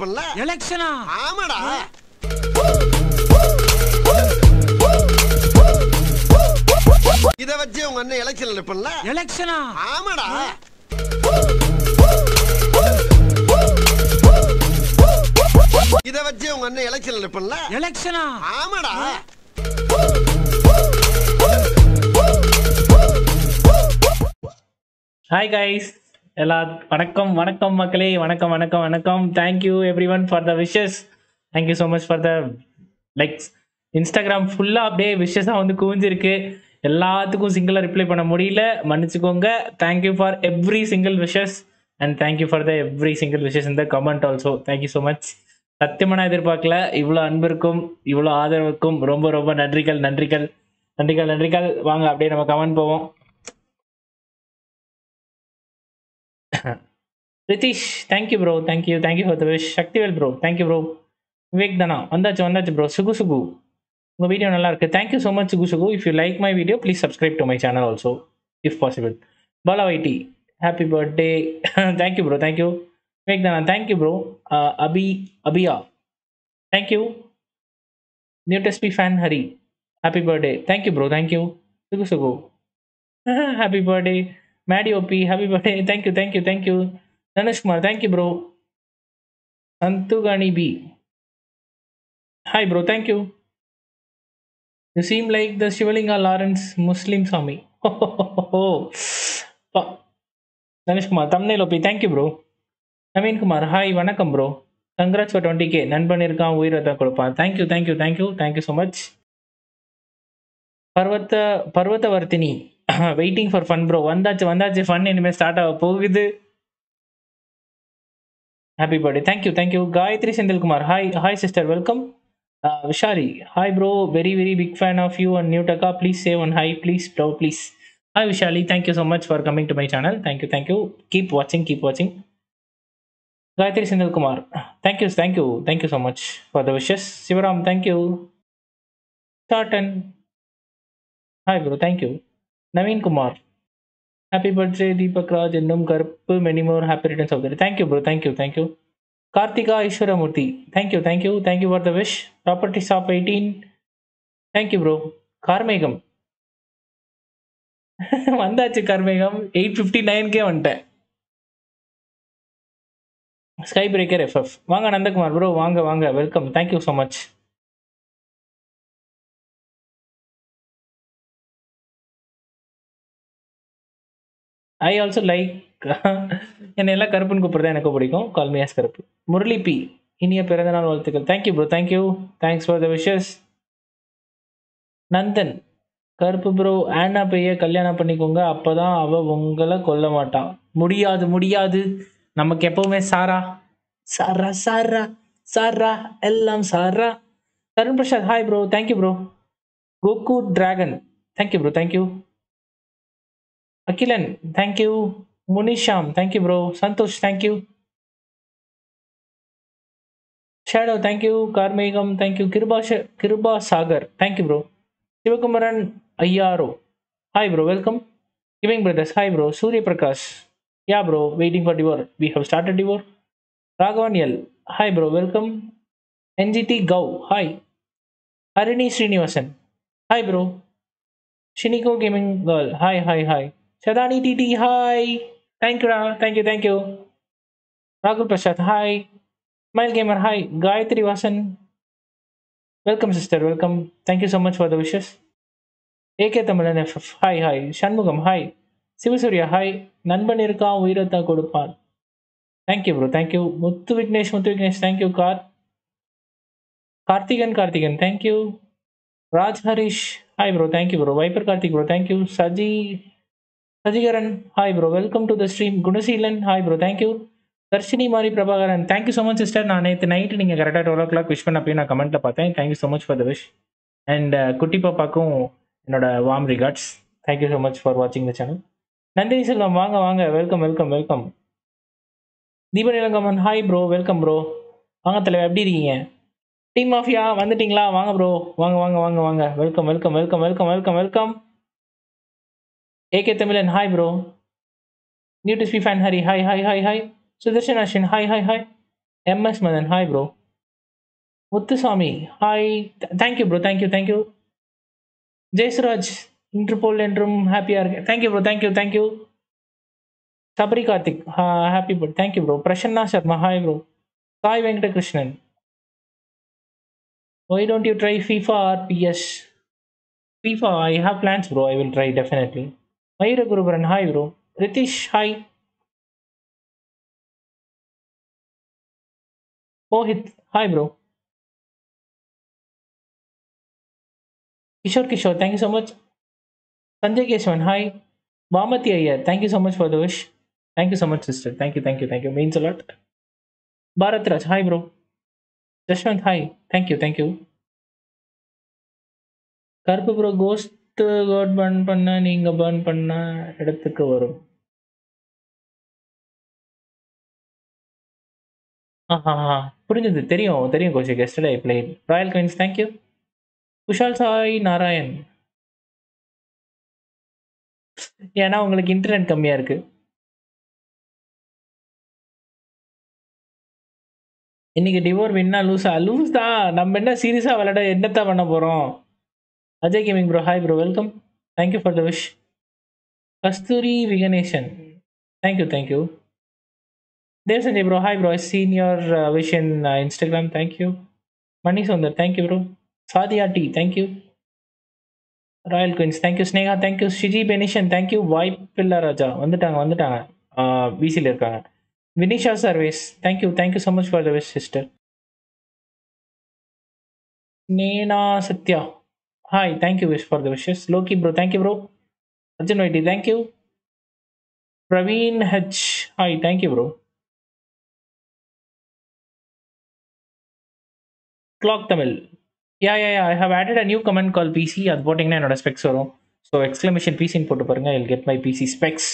Election நிப்பல எலெக்ஷனா ஆமாடா இத வச்சு உங்க அண்ணன் எலெக்ஷன் நிப்பல எலெக்ஷனா ஆமாடா. இத வச்சு உங்க அண்ணன் எலெக்ஷன் நிப்பல எலெக்ஷனா ஆமாடா. ஹாய் கைஸ் எல்லா வணக்கம் வணக்கம் மக்களே வணக்கம் வணக்கம் வணக்கம். Thank you every one for the wishes thank you so much for the likes Instagram ஃபுல்லாக அப்படியே விஷஸாக வந்து குவிஞ்சிருக்கு. எல்லாத்துக்கும் சிங்கிளாக ரிப்ளை பண்ண முடியல. மன்னிச்சுக்கோங்க. Thank you for every single wishes and thank you for the every single wishes இந்த comment also thank you so much சத்தியமாக நான் எதிர்பார்க்கல. இவ்வளோ அன்பிற்கும் இவ்வளோ ஆதரவுக்கும் ரொம்ப ரொம்ப நன்றிகள் நன்றிகள். நன்றிகள் நன்றிகள். வாங்க அப்படியே நம்ம கமெண்ட் போவோம். Ritish thank you bro thank you thank you for the wish Sakthivel bro thank you bro Vivek தானா வந்தாச்சு வந்தாச்சு ப்ரோ சுகு சுகு உங்கள் வீடியோ நல்லா இருக்கு thank you so much Sugu Sugu if you like my video please subscribe to my channel also if possible Bala வைட்டி happy birthday thank you bro thank you Vivek தானா thank you bro Abhi Abhiya thank you new டெஸ்பி fan Hari happy birthday thank you bro thank you Sugu Sugu happy birthday Maddy OP happy birthday thank you thank you thank you Dhanushkumar thank you bro அந்துகணி B hi bro thank you you seem like the Sivalinga Lawrence முஸ்லீம் சாமி Dhanushkumar thumbnail OP thank you bro Naveenkumar hi வணக்கம் bro congrats for twenty K நண்பன் இருக்கான் உயிரை தான் கொடுப்பான். Thank you thank you thank you thank you so much பர்வத்த Parvathavardhini waiting for fun bro வந்தாச்சு வந்தாச்சு fun இனிமேல் ஸ்டார்ட் ஆக போகுது. Happy birthday. Thank you. Thank you. Gayatri Sindhil Kumar. Hi. Hi, sister. Welcome. Uh, Vishali. Hi, bro. Very, very big fan of you and New Taka. Please say one hi, please, bro. Please. Hi, Vishali. Thank you so much for coming to my channel. Thank you. Thank you. Keep watching. Keep watching. Gayatri Sindhil Kumar. Thank you. Thank you. Thank you so much for the wishes. Sivaram. Thank you. Tartan. Hi, bro. Thank you. Naveen Kumar. Happy birthday Deepak Raj என்னும் கருப்பு many more happy returns of thank you bro thank you thank you Karthika Eswaramoorthy thank you thank you thank you for the wish properties of eighteen thank you bro Karmegam வந்தாச்சு Karmegam eight fifty நைன்கே வந்துட்டேன். Sky breaker FF வாங்க Nandakumar. Bro வாங்க வாங்க. Welcome thank you so much I also like என்னை எல்லாம் கருப்புன்னு கூப்பிட்றது எனக்கு பிடிக்கும். கால்மியாஸ் கருப்பு. முரளி பி இனிய பிறந்தநாள் வாழ்த்துக்கள். Thank you bro thank you thanks for the wishes Nandan கருப்பு ப்ரோ ஆனா பைய கல்யாணம் பண்ணிக்கோங்க. அப்போ தான் அவள் உங்களை கொல்ல மாட்டான் முடியாது முடியாது. நமக்கு எப்பவுமே சாரா. சாரா சாரா சாரா. எல்லாம் சாரா. Tarun Prasad hi bro thank you bro Goku dragon thank you bro thank you Akilan, thank you. Munisham, thank you, bro. Santosh, thank you. Shadow, thank you. Karmegam, thank you. Kirba, Kirba Sagar, thank you, bro. Shivakumaran, Ayaro, hi, bro. Welcome. Giving Brothers, hi, bro. Surya Prakash, yeah, bro. Waiting for Divor. We have started Divor. Raghvaniel, hi, bro. Welcome. NGT Gau, hi. Harini Srinivasan, hi, bro. Shiniko Gaming Girl, hi, hi, hi. Hi Harini Srinivasan hi bro Shiniko gaming girl hi hi hi Sadhani DD hi தேங்க்யூடா thank you thank you ராகுல் Prasad hi smile gamer hi Gayathri Vasan welcome sister welcome thank you so much for the wishes AK Tamilan FF hi hi Shanmugam hi Sivasurya hi நண்பன் இருக்கான் உயிரத்தா கொடுப்பான் thank you bro thank you Muthu Vignesh Muthu Vignesh thank you car Karthikan Karthikan thank you Raj Harish hi bro thank you bro viper Karthik bro thank you Saji Rajikaran hi bro welcome to the stream Gunaseelan hi bro thank you Dharshini Mari Prabhakaran. Thank you so much sister நான் நேற்று night நீங்கள் கரெக்டாக twelve ஓ clock wish பண்ணப்போ நான் கமெண்ட்டில் பார்த்தேன். Thank you so much for the wish and குட்டி பாப்பாக்கும் என்னோட warm regards thank you so much for வாட்சிங் த சேனல் நந்தினி செல்வம் வாங்க வாங்க. Welcome welcome welcome Deepan Ilangaman hi bro welcome bro வாங்க தலைவர் எப்படி இருக்கீங்க? டீம் மாஃபியா வந்துட்டீங்களா? வாங்க ப்ரோ வாங்க வாங்க வாங்க வாங்க. Welcome welcome welcome welcome welcome welcome AK Tamilan, hi bro. New to fan Hari, hi, hi, hi, hi. Sudarshan Ashin, hi, hi, hi. MS Madan, hi bro. Muthuswamy, hi. Th- thank you, bro. Thank you, thank you. Jaisraj, Interpol Entrum, happy arc. Thank you, bro. Thank you, thank you. Sabri Karthik, uh, happy bro. Thank you, bro. Prashanna Sharma, hi, bro. Sai Venkatakrishnan. Why don't you try FIFA or PS? FIFA, I have plans, bro. I will try definitely. Mayur Gurupur hi Guru Ritish hi Mohit hi bro Kishore Kishore thank you so much Sanjay Keshavan hi Bamathi Iyer thank you so much for the दोश thank you so much sister thank you thank you thank you means a lot Bharat Raj hi bro Jashwant hi thank you thank you कर्प bro ghost அடுத்து காட் burn பண்ண நீங்கள் burn பண்ண இடத்துக்கு வரும். ஆஹா புரிஞ்சது. தெரியும் தெரியும் Koushik yesterday I played royal kings thank you Kushal Sai Narayan. ஏன்னா உங்களுக்கு இன்டர்நெட் கம்மியா இருக்கு. இன்னைக்கு டிவோர் வின்னா லூஸா லூஸ் தான் நம்ம என்ன சீரியஸா விளையாட என்னத்தான் பண்ண Ajay Gaming bro, hi bro, welcome. Thank you for the wish. Kasturi Veganation. Thank you, thank you. There's Sanjay bro, hi bro, I seen your uh, wish in uh, Instagram, thank you. Mani Sundar, thank you bro. Sadia T, thank you. Royal queens thank you Sneha thank you Shiji Benishan thank you வாய்ப்பில்லா Raja B C வந்துட்டாங்க Vinisha Service. Thank you. Thank you so much for the wish sister. நேனா Satya. Hi thank you wish for the wishes Loki bro thank you bro Arjun வைட்டி thank you Praveen H hi thank you bro clock Tamil yeah yeah yeah I have added a new comment call PC அது போட்டிங்கன்னா என்னோட specs வரும். So exclamation பிசின்னு போட்டு பாருங்க. I'll get my PC specs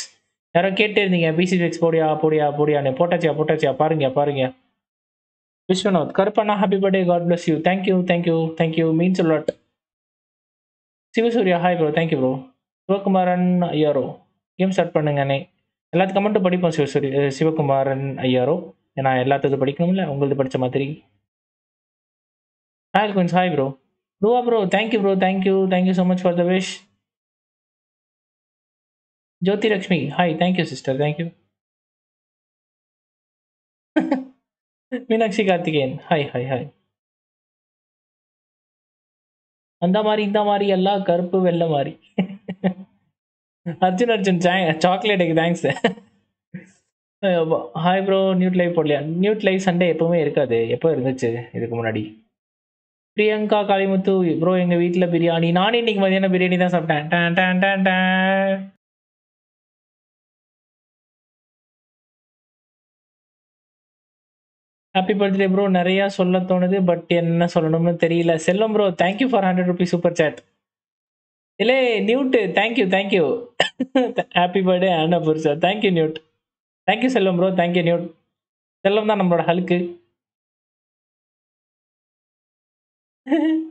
யாரோ கேட்டே இருந்தீங்க பிசி ஸ்பெக்ஸ் போடியா போடியா போடியான்னு போட்டாச்சியா போட்டாச்சியா பாருங்க பாருங்க. Viswanath Karuppanna happy birthday God bless you thank you thank you thank you means lot Sivasurya hi bro thank you bro Sivakumaran ஐயாரோ game start பண்ணுங்கண்ணே எல்லாத்து கமெண்ட்டும் படிப்போம் சிவசூரிய சிவகுமாரன் ஐயாரோ. ஏன்னா எல்லாத்துக்கும் படிக்கணும்ல உங்களது படித்த மாதிரி. ஹாய் குயின்ஸ் ஹாய் ப்ரோ ரூவா bro thank you bro thank you thank you so much for the wish Jothi Lakshmi hi thank you sister thank you Meenakshi Karthikeyan hi hi hi அந்த மாதிரி இந்த மாதிரி எல்லாம் கருப்பு வெள்ளை மாதிரி. அர்ஜுன் அர்ஜுன் சாக்லேட்டுக்கு thanks hi bro nude live போடலையா? நியூட் லைவ் சண்டே எப்பவுமே இருக்காது. எப்போ இருந்துச்சு இதுக்கு முன்னாடி? பிரியங்கா காளிமுத்து ப்ரோ எங்கள் வீட்டில் பிரியாணி. நானும் இன்னைக்கு மதியானம் பிரியாணி தான் சாப்பிட்டேன். ஹாப்பி பர்த்டே ப்ரோ நிறையா சொல்ல தோணுது பட் என்ன சொல்லணும்னு தெரியல. செல்லம் bro thank you for hundred rupees super chat இல்லை நியூட்டு thank you thank you happy birthday அண்ணா புருஷா தேங்க்யூ நியூட் தேங்க்யூ செல்லம் ப்ரோ தேங்க்யூ நியூட் செல்லம் தான் நம்மளோட ஹலுக்கு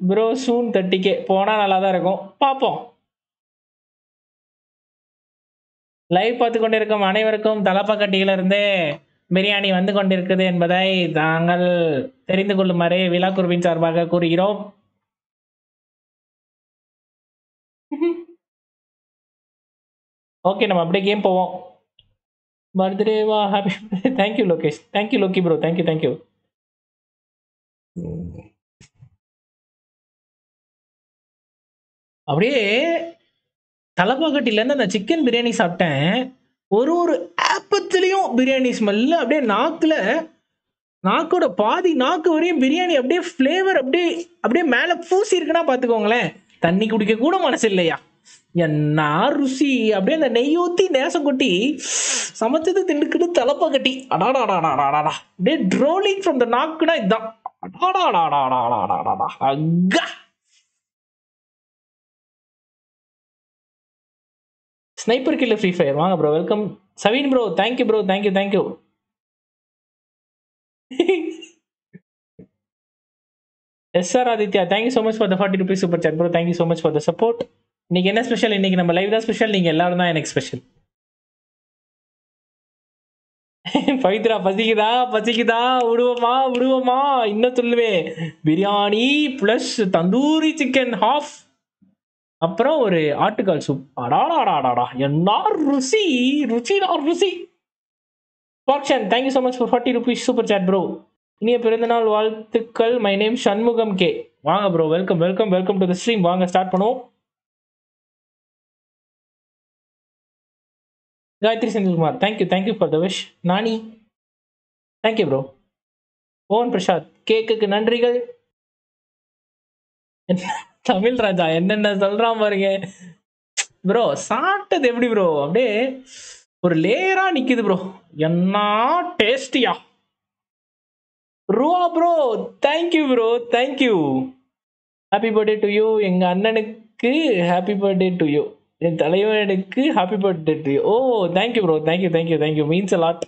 ப்ரோ சூன் தேர்ட்டிக்கே போனால் நல்லா தான் இருக்கும். பார்ப்போம். லைவ் பார்த்து கொண்டிருக்கும் அனைவருக்கும் தலப்பக்கட்டியிலிருந்து. பிரியாணி வந்து கொண்டிருக்குது என்பதை தாங்கள் தெரிந்து கொள்ளுமாறு விழா குருவின் சார்பாக கூறுகிறோம். ஓகே நம்ம அப்படியே கேம் போவோம். பர்த்டேவா happy thank you Lokesh thank you Loki bro thank you thank you அப்படியே தலைப்பாக்கட்டிலேருந்து அந்த சிக்கன் பிரியாணி சாப்பிட்டேன். ஒரு ஒரு ஆப்பத்துலேயும் பிரியாணி ஸ்மெல்லு அப்படியே நாக்கில் நாக்கோட பாதி நாக்கு வரையும் பிரியாணி அப்படியே ஃப்ளேவர் அப்படியே அப்படியே மேலே பூசி இருக்குன்னா பார்த்துக்கோங்களேன் தண்ணி குடிக்க கூட மனசு இல்லையா? என்ன ருசி. அப்படியே அந்த நெய் ஊற்றி நேசம் கொட்டி சமைச்சது திண்டுக்கிட்டு தலைப்பை கட்டி. அடாடாடாடாடாடா. அப்படியே ட்ரோலிங் ஃப்ரம் த நாக்குனா இதுதான் அடாடாடாடாடாடாடா அக்கா. ஸ்னைப்பர் கில்ல ஃப்ரீ ஃபயர் வாங்க bro welcome Saveen bro thank you bro thank you thank you yes sir Aditya thank you so much for the forty rupees super chat bro thank you so much for the support இன்னைக்கு என்ன special இன்னைக்கு நம்ம live தான் special நீங்கள் எல்லாரும் தான் எனக்கு special Pavithra பசிக்குதா? பசிக்குதா? விடுவோமா? விடுவோமா? இன்னும் சொல்லுவேன். Biryani plus tandoori chicken half அப்புறம் ஒரு ஆட்டுக்கால் சூப் அடாடாடாடாடா என்ன ருசி ருசிடா ருசி. பாக்ஷன் thank you so much for forty rupees super chat bro இனிய பிறந்தநாள் வாழ்த்துக்கள். My name Shanmugam K. வாங்க bro welcome welcome welcome to the stream வாங்க ஸ்டார்ட் பண்ணுவோம். Gayathri Senthilkumar thank you thank you for the wish Nani thank you bro own Prasad கேக்குக்கு நன்றிகள். என்ன? தமிழ் ராஜா என்னென்ன சொல்றான் பாருங்க. ப்ரோ சாப்பிட்டது எப்படி ப்ரோ அப்படியே ஒரு லேயரா நிக்குது ப்ரோ என்ன டேஸ்டியா ரூவா bro thank you bro thank you happy birthday to you எங்க அண்ணனுக்கு ஹாப்பி பர்த்டே டு யூ என் தலைவனுக்கு happy birthday to you oh thank you bro thank you thank you thank you means lot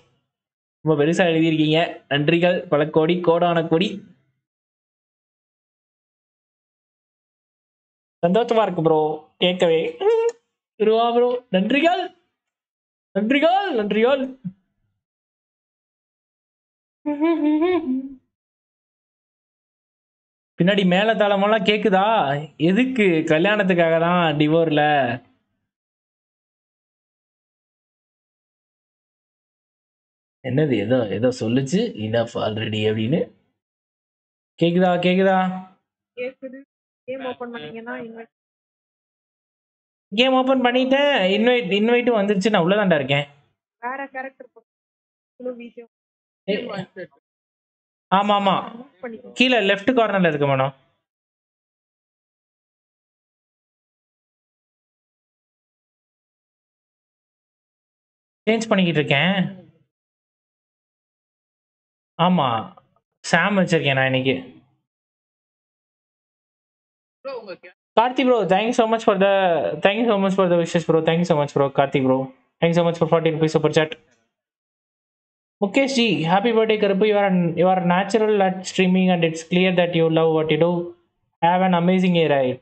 ரொம்ப பெருசாக எழுதியிருக்கீங்க. நன்றிகள். பல கோடி கோடான கோடி. சந்தோஷமா இருக்கு ப்ரோ கேட்கவே. ரூவா ப்ரோ நன்றிகள். நன்றிகள் நன்றிகள். பின்னாடி மேல தளமெல்லாம் கேக்குதா? எதுக்கு? கல்யாணத்துக்காக தான் டிவோர்ல என்னது? ஏதோ ஏதோ சொல்லுச்சு. இனஃப் ஆல்ரெடி அப்படின்னு. கேக்குதா? கேக்குதா. கேம் ஓபன் பண்ணீங்கன்னா இன்வைட் கேம் ஓபன் பண்ணிட்டேன் இன்வைட் இன்வைட்டும் வந்துருச்சு. நான் உள்ளதாண்டா இருக்கேன். வேற கேரக்டர் ஆமா ஆமா கீழே லெஃப்ட் கார்னர்ல இருக்கு மேடம் சேஞ்ச் பண்ணிக்கிட்டு இருக்கேன். ஆமா. சாம் வச்சிருக்கேன் நான் இன்னைக்கு. Karthi bro thank you so much for the thank you so much for the wishes bro thank you so much bro Karthi bro thank you so much for forty rupees super chat Mukesh ji, happy birthday, Karpu. You are you are natural at streaming, and it's clear that you love what you do. Have an amazing year ahead.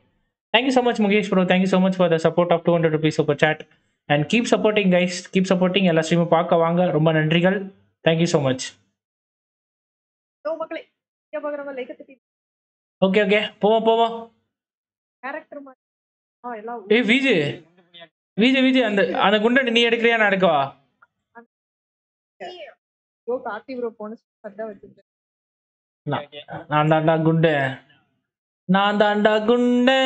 Thank you so much, Mukesh bro. Thank you so much for the support of 200 rupees super chat. And keep supporting, guys. Keep supporting. எல்லா ஸ்ட்ரீமும் பார்க்க வாங்க ரொம்ப நன்றிகள் thank you so much okay okay போவோம் போவோம் character மாதிரி ஆ எல்லாம் ஏய் விஜய். விஜய் விஜய் அந்த அந்த குண்டை நீ எடுக்கிறியா நான் எடுக்கவா? நான் தாண்டா குண்டு. நான் தாண்டா குண்டு.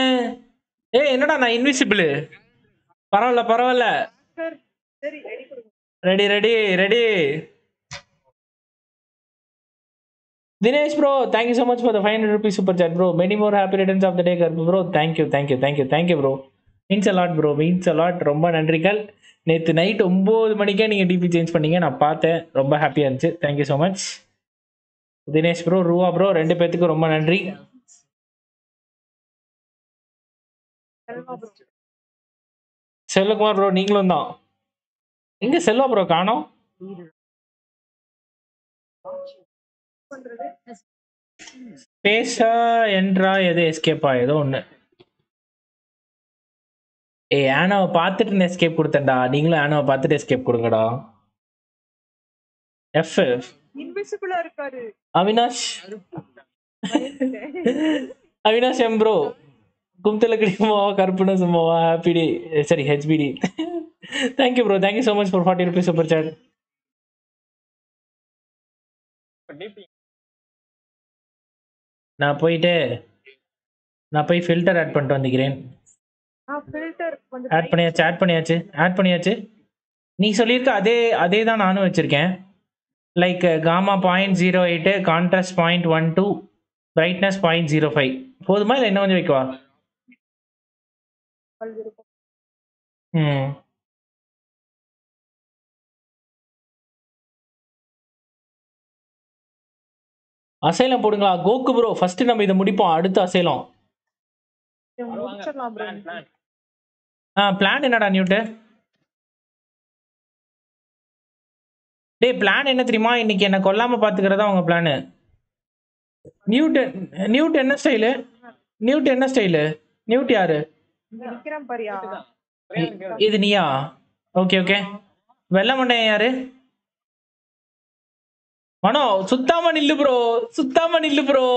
ஏய் என்னடா நான் இன்விசிபிள் பரவாயில்ல பரவாயில்ல. Sir ready ready ready Dinesh bro thank you so much for the five hundred rupees super chat bro many more happy returns of the day கர்ப்பு bro thank you thank you thank you thank you bro means a lot bro means a lot ரொம்ப நன்றிகள் நேற்று night ஒம்பது மணிக்கே நீங்கள் DP change பண்ணீங்க. நான் பார்த்தேன். ரொம்ப ஹாப்பியாக இருந்துச்சு. Thank you so much Dinesh bro ரூவா ப்ரோ ரெண்டு பேர்த்துக்கும் ரொம்ப நன்றி. செல்வகுமார் ப்ரோ நீங்களும் தான். எங்க செல்வா ப்ரோ காணோம்? பேசா என்றா எது எஸ்கேப்பா ஏதோ ஒன்று ஏய் ஆனாவை பார்த்துட்டு எஸ்கேப் கொடுத்தேன்டா. நீங்களும் ஆனாவை பார்த்துட்டு எஸ்கேப் கொடுங்கடா. எஃப் இன்விசிபிளா இருக்காரு. அவினாஷ். அவினாஷ் எம் ப்ரோ கும்தல கிடைக்குமாவா கருப்புன சும்மாவா? ஹாப்பிடி சரி HBD thank you bro thank you so much for forty rupees super chat நான் போயிட்டு நான் போய் ஃபில்டர் ஆட் பண்ணிட்டு வந்துக்கிறேன். ஆ ஃபில்டர் கொஞ்சம் ஆட் பண்ணியாச்சு ஆட் பண்ணியாச்சு ஆட் பண்ணியாச்சு. நீ சொல்லியிருக்க அதே அதே தான் நானும் வச்சுருக்கேன். Like gamma point zero eight contrast point one two brightness point zero five போதுமா இல்லை என்ன கொஞ்சம் வைக்கவா? ம். அசைலம் போடுங்களா? கோக்கு ப்ரோ ஃபர்ஸ்ட் நம்ம இதை முடிப்போம். அடுத்து அசைலம். ஆ பிளான் என்னடா நியூட்டு டேய் பிளான் என்ன தெரியுமா? இன்னைக்கு என்ன கொல்லாம பாத்துக்கிறதா உங்க பிளானு நியூட் நியூட் என்ன ஸ்டைலு நியூட் என்ன ஸ்டைலு நியூட் யாரு? இது நீயா? ஓகே ஓகே வெள்ளை மண்டையன் யாரு? மனோ சுத்தாம நில்லு ப்ரோ சுத்தாம நில்லு ப்ரோ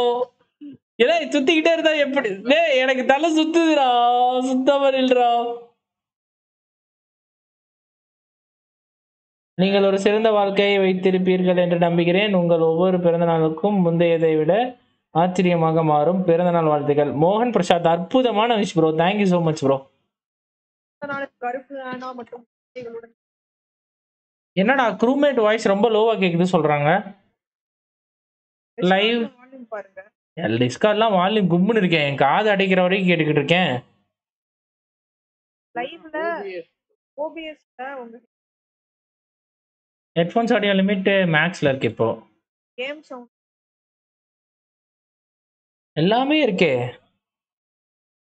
ஏதா சுத்திக்கிட்டே இருந்தா எப்படி? டேய் எனக்கு தலை சுத்துதுடா சுத்தாம நில்றா. நீங்கள் ஒரு சிறந்த வாழ்க்கையை வைத்திருப்பீர்கள் என்று நம்புகிறேன். உங்கள் ஒவ்வொரு பிறந்த நாளுக்கும் முந்தையதை விட ஆச்சரியமாக மாறும். பிறந்த நாள் வாழ்த்துக்கள். மோகன் பிரசாத் அற்புதமான wish bro thank you so much bro Karuppu மற்றும் என்னடா க்ரூமேட் வாய்ஸ் ரொம்ப லோவா கேக்குது சொல்றாங்க. பாருங்க. டிஸ்கார்ட்லாம் வால்யூம் கும்முன்னு இருக்கேன். என் காது அடைக்கிற வரைக்கும் கேட்டுக்கிட்டு இருக்கேன். லைவ்ல ஓபிஎஸ்ல உங்க ஹெட்ஃபோன்ஸ் ஆடியோ லிமிட் மேக்ஸ்ல இருக்கு இப்போ. கேம் சவுண்ட் எல்லாமே இருக்கே.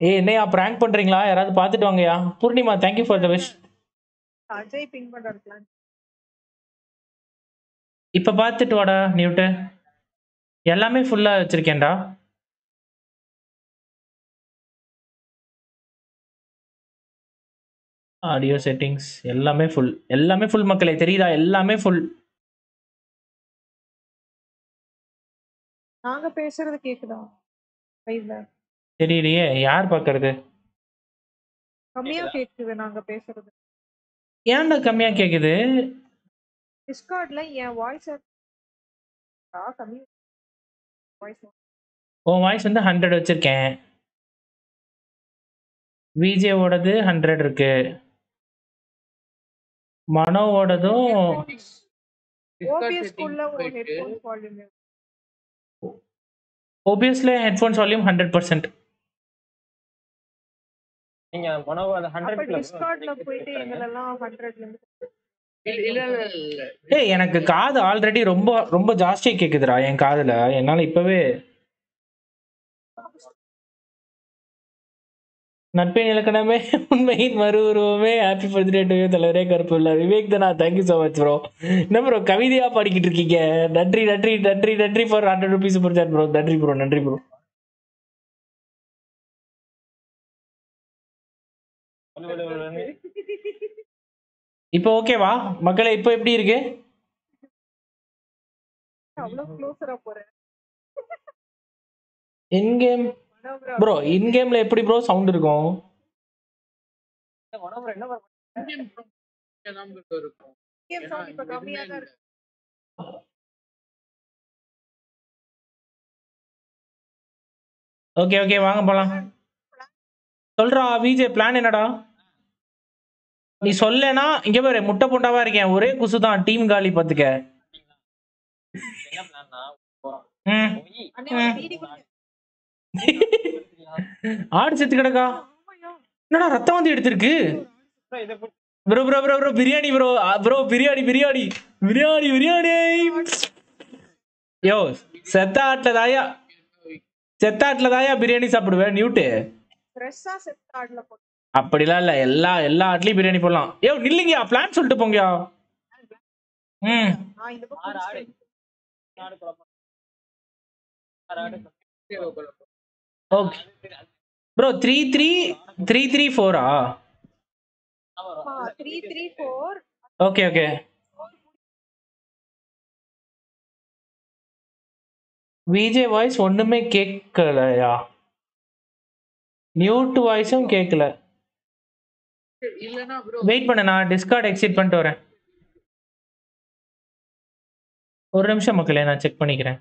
ஏய் என்னையா பிராங்க் பண்றீங்களா? யாராவது பார்த்துட்டு வாங்கயா? Purnima thank you for the wish Ajay ping பண்றாரு இப்ப பார்த்துட்டு வாடா நியூட்டு. எல்லாமே ஃபுல்லா வச்சிருக்கேன்டா. ஆடியோ செட்டிங்ஸ் எல்லாமே ஃபுல் எல்லாமே ஃபுல் மக்களே தெரியுதா? எல்லாமே ஃபுல் நாங்க பேசுறது கேக்குதா? லைவ்ல தெரியலையே யார் பார்க்கறது கம்மியா கேக்குது நாங்க பேசுறது. ஏன்டா கம்மியா கேக்குது? டிஸ்கார்ட்ல என் வாய்ஸ் கம்மி வாய்ஸ் உன் வாய்ஸ் வந்து ஹண்ட்ரட் வச்சிருக்கேன். விஜேவோடது ஹண்ட்ரட் இருக்கு. மனோவோடதும் ஓபிஎஸ்ல ஹெட்ஃபோன்ஸ் வால்யூம் ஹண்ட்ரட் பர்சன்ட் நீங்க மனோவ அந்த அப்ப ஹண்ட்ரட் டிஸ்கார்ட்ல போயிட்டு எங்களெல்லாம் ஹண்ட்ரட்ல இருந்து ஏய் எனக்கு காது ஆல்ரெடி ரொம்ப ரொம்ப ஜாஸ்தியா கேக்குதுடா என் காதுல. என்னால இப்பவே நட்பின் இலக்கணமே உண்மையின் மறு உருவமே ஹாப்பி பர்த்டே டு தலைவரே கருப்பு இல்ல விவேக் தானா? Thank you so much bro என்ன ப்ரோ கவிதையா பாடிக்கிட்டு இருக்கீங்க? நன்றி நன்றி நன்றி நன்றி for hundred rupees super chat bro நன்றி ப்ரோ நன்றி ப்ரோ இப்போ ஓகேவா? மக்களே இப்போ எப்படி இருக்கு? இன் கேம் ப்ரோ இன் கேம்ல எப்படி ப்ரோ சவுண்ட் இருக்கும்? ஓகே ஓகே வாங்க போலாம். சொல்றா விஜய் பிளான் என்னடா? நீ சொல்லேனா இங்க பாரு முட்டை போண்டாவா இருக்கேன். ஒரே குசு தான் டீம் காலி பாத்துக்க. ஆடு செத்து கிடக்கா? என்னடா ரத்தம் வந்து எடுத்திருக்கு? Bro bro bro bro biryani bro bro biryani biryani biryani biryani. Yo செத்த ஆட்டுல தாயா செத்த ஆட்டுல தாயா பிரியாணி சாப்பிடுவேன் நியூட்டு ஃப்ரெஷ்ஷா ஆட்ல போட்டு அப்படிலாம் இல்ல. எல்லா எல்லா அட்லி பிரியாணி போடலாம். ஏ நில்லுங்கயா பிளான் சொல்லிட்டு போங்கயா ம். Okay bro three three three three ஃபோரா three three four okay okay Vijay voice ஒண்ணுமே கேட்கலையா மியூட் வாய்ஸும் கேட்கல வெயிட் பண்ண நான் டிஸ்கார்ட் எக்ஸிட் பண்ணிட்டு வரேன். ஒரு நிமிஷம் மக்களே நான் செக் பண்ணிக்கிறேன்.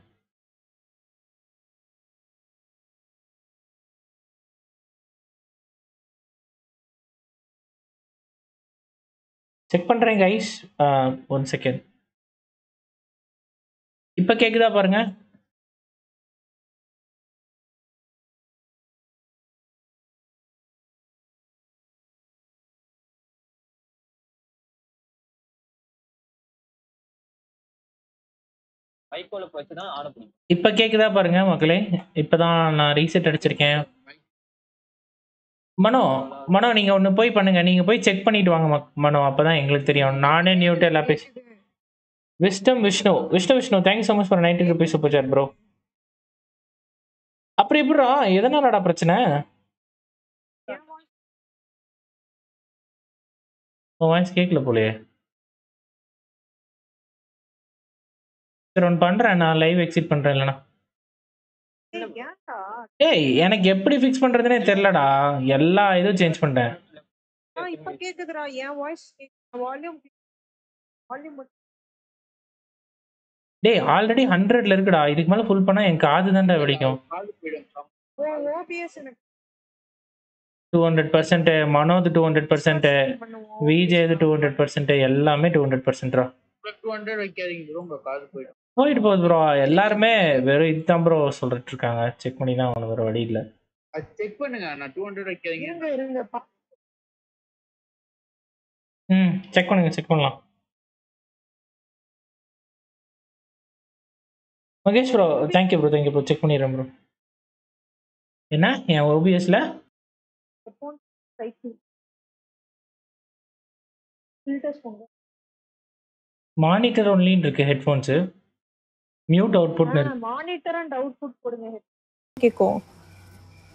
செக் பண்றேன் கைஸ் ஒன் செகண்ட் இப்ப கேக்குதா பாருங்க வச்சு தான் ஆட பிடிக்கும் இப்ப கேக்குதா பாருங்க மக்களே? இப்பதான் நான் ரீசெட் அடிச்சிருக்கேன். மனோ மனோ நீங்க ஒண்ணு போய் பண்ணுங்க. நீங்க போய் செக் பண்ணிட்டு வாங்க மனோ அப்பதான் எங்களுக்கு தெரியும். நானே நியூட்டு எல்லாம் பேசி விஷ்டம் Vishnu Vishnu Vishnu thank you so much for ninety rupees super sir bro அப்புறம் எப்படிடா? எதனாலடா பிரச்சனை? உன் வாய்ஸ் கேட்கல போலயே. சரி ஒன்று பண்றேன் நான் லைவ் எக்ஸிட் பண்றேன் இல்லைனா ஏய், எனக்கு எப்படி ஃபிக்ஸ் பண்றதுனே தெரியலடா. எல்லா இதுவும் சேஞ்ச் பண்ணிட்டேன் ஆ, இப்ப கேக்குதுடா. என் வாய்ஸ் வால்யூம் வால்யூம் டேய் ஆல்ரெடி ஹண்ட்ரட்ல இருக்குடா. இதுக்கு மேல ஃபுல் பண்ணா என் காது தான்டா வெடிக்கும். டூ ஹண்ட்ரட் பர்சன்ட் மனோது டூ ஹண்ட்ரட் பர்சன்ட் விஜேது டூ ஹண்ட்ரட் பர்சன்ட் எல்லாமே டூ ஹண்ட்ரட் பர்சன்ட்ரா டூ ஹண்ட்ரட் வைக்காதீங்க உங்க காது போயிடும். போயிட்டு போகுது ப்ரோ எல்லாருமே வெறும் இதுதான் ப்ரோ சொல்லிட்டு இருக்காங்க. செக் பண்ணி தான் அவனுக்கு வேற வழி இல்லை. அது செக் பண்ணுங்க. நான் டூ ஹண்ட்ரட் வைக்காதீங்க. இருங்க இருங்க. ம் செக் பண்ணுங்க செக் பண்ணலாம். Mahesh bro thank you bro thank you bro check பண்ணிடுறேன் ப்ரோ என்ன? என் ஓபிஎஸ்ல மானிட்டர் ஒன்லின்னு இருக்கு ஹெட்ஃபோன்ஸு மியூட் அவுட்புட்னு இருக்கு மானிட்டர் அண்ட் அவுட்புட் போடுங்க கேக்கும்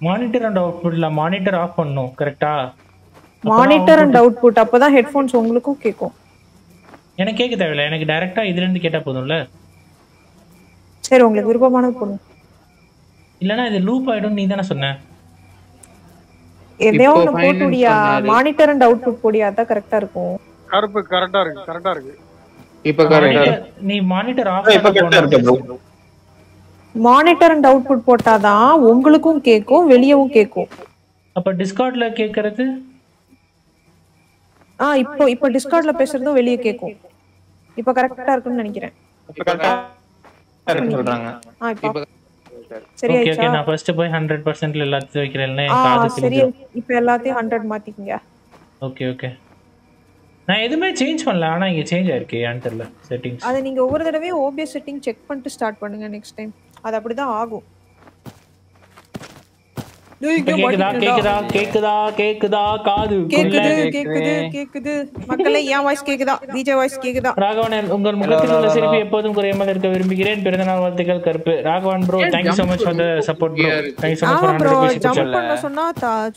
மானிட்டர் அண்ட் அவுட்புட்ல மானிட்டர் ஆஃப் பண்ணணும் கரெக்டா மானிட்டர் அண்ட் அவுட்புட் அப்பதான் ஹெட்ஃபோன்ஸ் உங்களுக்கும் கேக்கும். எனக்கு கேட்க தேவையில்ல. எனக்கு டைரக்டா இதுல இருந்து கேட்டா போதும்ல? சரி உங்களுக்கு விருப்பமானது போடுங்க. இல்லனா இது லூப் ஆயிடும் நீ தானே சொன்ன. எதையோ finance போட்டுடியா. மானிட்டர் அண்ட் அவுட்புட் போடியா? அதான் கரெக்டா இருக்கும். கருப்பு கரெக்டா இருக்கு கரெக்டா இருக்கு. இப்ப கரெக்டா Monitor- நீ மானிட்டர் ஆஃப் இப்ப இருக்கு மானிட்டர் அண்ட் அவுட்புட் போட்டாதான் உங்களுக்கும் கேக்கும் வெளியவும் கேக்கும். அப்ப டிஸ்கார்ட்ல கேக்குறது? ஆ இப்போ இப்போ டிஸ்கார்ட்ல பேசுறதும் வெளிய கேக்கும். இப்போ கரெக்டா இருக்குன்னு நினைக்கிறேன். இப்ப கரெக்டா இருக்கு சொல்றாங்க. ஆ இப்போ. சரி ஓகே நான் ஃபர்ஸ்ட் போய் ஹண்ட்ரட் பர்சன்ட்ல எல்லாத்தையும் வைக்கிறேன் காது சரி. இப்போ எல்லாத்தையும் ஹண்ட்ரட் மாத்திக்கங்க. ஓகே ஓகே நான் எதுவுமே சேஞ்ச் பண்ணல. ஆனா இங்க சேஞ்ச் ஆயிருக்கு. ஏன்னு தெரியல. செட்டிங்ஸ் அதை நீங்க ஒவ்வொரு தடவையும் ஓபிஎஸ் செட்டிங் செக் பண்ணிட்டு ஸ்டார்ட் பண்ணுங்க நெக்ஸ்ட் டைம் அது அப்படிதான் ஆகும். கேக்குதா. கேக்குதா கேக்குதா கேக்குதா காது? கேக்குது. கேக்குது கேக்குது. மக்களே என் வாய்ஸ் கேக்குதா? டிஜே வாய்ஸ் கேக்குதா? ராகவன் உங்கள் முகத்தில் உள்ள சிரிப்பு எப்போதும் குறையாமல் இருக்க விரும்புகிறேன். பிறந்தநாள் வாழ்த்துக்கள் Karuppu. Raghavan bro thank you so much for the support bro thank you so much ஆமா ஃபார் ப்ரோ 100 rupees ஜம்ப் பண்ண சொன்னா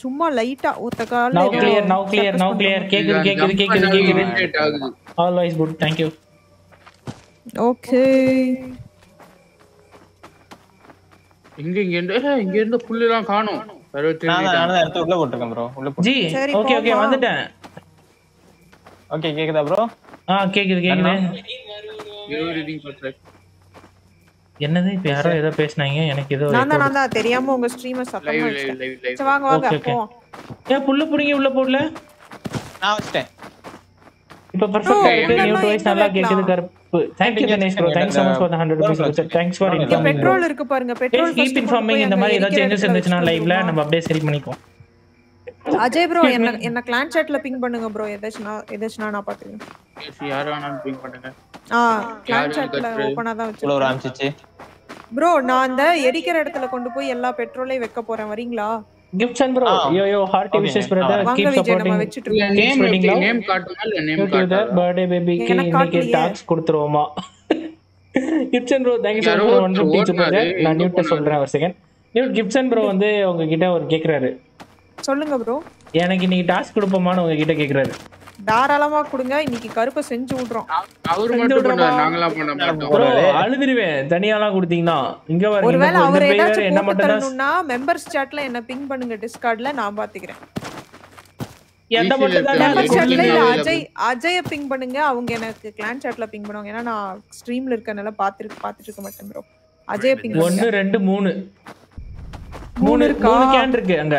சும்மா லைட்டா ஒத்த கால்ல now clear now clear now clear கேக்குது கேக்குது கேக்குது கேக்குது. ஆகுது. ஆல்வேஸ் குட் தேங்க்யூ ஓகே இங்க இங்க இங்க இருந்து புல்லு எல்லாம் காணும். அறுபத்தி நான் ரெண்டு தான் நான் எடுத்து உள்ள போட்டிருக்கேன் ப்ரோ உள்ள போட்டு. ஜி சரி, ஓகே ஓகே போமா. வந்துட்டேன். ஓகே கேக்குதா ப்ரோ ஆ. என்னது இப்ப யாரோ ஏதோ பேசுனாங்க எனக்கு ஏதோ நான் தான் நான் தான் தெரியாம உங்க ஸ்ட்ரீமர் சத்தமா வாங்க வாங்க ஏன் புல்லு புடிங்க உள்ள போடல? நான் வச்சிட்டேன். இப்ப பெர்ஃபெக்ட்டா இருக்கு நியூ எங்க நல்லா? கேக்குது கருப்பு. Thank you Dinesh bro thanks so much for the 100 rupees thanks for இங்க இன்ஃபார்மிங் ப்ரோ பெட்ரோல் இருக்கு பாருங்க. பெட்ரோல் கீப் இன்ஃபார்மிங் இந்த மாதிரி ஏதாவது சேஞ்சஸ் இருந்துச்சுன்னா லைவ்ல நம்ம அப்படியே சரி பண்ணிக்குவோம். அஜய் ப்ரோ என்ன என்ன கிளான் சாட்ல பிங் பண்ணுங்க ப்ரோ எதாச்சும் எதாச்சும் நான் பாத்துக்கிறேன் Yes, யார் வேணாலும் ping பண்ணுங்க. ஆ கிளான் சாட்ல? ஓபனா தான் இவ்வளவு வச்சிருக்கேன். ஆரம்பிச்சிச்சு ப்ரோ நான் அந்த எரிக்கிற இடத்துல கொண்டு போய் எல்லா பெட்ரோலையும் வைக்க போறேன் வரீங்களா? Gifts and bro. Yo yo hearty Okay. Wishes brother keep supporting name love. Name காட்டுமா? இல்ல நேம் யூ காட்டுமா பர்த்டே பேபிக்கு இன்னைக்கு. டாக்ஸ் கொடுத்துருவோமா? Gibson bro thank you so யாரோ மச் ஒன் ஒருத்தர் ஃபிஃப்டி சூப்பர் ஓடுனாரு, நான் நியூட்ட? சொல்றேன் ஒரு செகண்ட் நியூட் கிப்சன் ப்ரோ வந்து உங்ககிட்ட ஒரு கேக்குறாரு. சொல்லுங்க ப்ரோ எனக்கு இன்னைக்கு டாஸ்க் கொடுப்போமான்னு உங்ககிட்ட கேக்குறாரு. தாராளமா கொடுங்க. இன்னைக்கு கருப்பை செஞ்சு விடுறோம். அவரு மட்டும்? பண்ணுவாரு நாங்களாம் பண்ண மாட்டோம். ப்ரோ அழுதுருவேன். தனியாலாம் கொடுத்தீங்கன்னா இங்க பாருங்க ஒருவேளை அவர் ஏதாச்சும் என்ன மட்டும் தான் தரணும்னா மெம்பர்ஸ் சாட்ல என்ன பிங் பண்ணுங்க. டிஸ்கார்ட்ல நான் பாத்துக்கிறேன். எந்த மட்டும் தான் இருக்க மெம்பர் Discord சாட்ல link இல்ல available. அஜய் அஜய பிங் பண்ணுங்க. அவங்க எனக்கு கிளான் சாட்ல பிங் பண்ணுவாங்க. ஏன்னா நான் ஸ்ட்ரீம்ல இருக்கனால பாத்துட்டு பாத்துட்டு இருக்க மாட்டேன் ப்ரோ அஜய பிங் ஒன்னு ரெண்டு மூணு. மூணு மூணு இருக்கா? மூணு கேன் இருக்கு அங்க.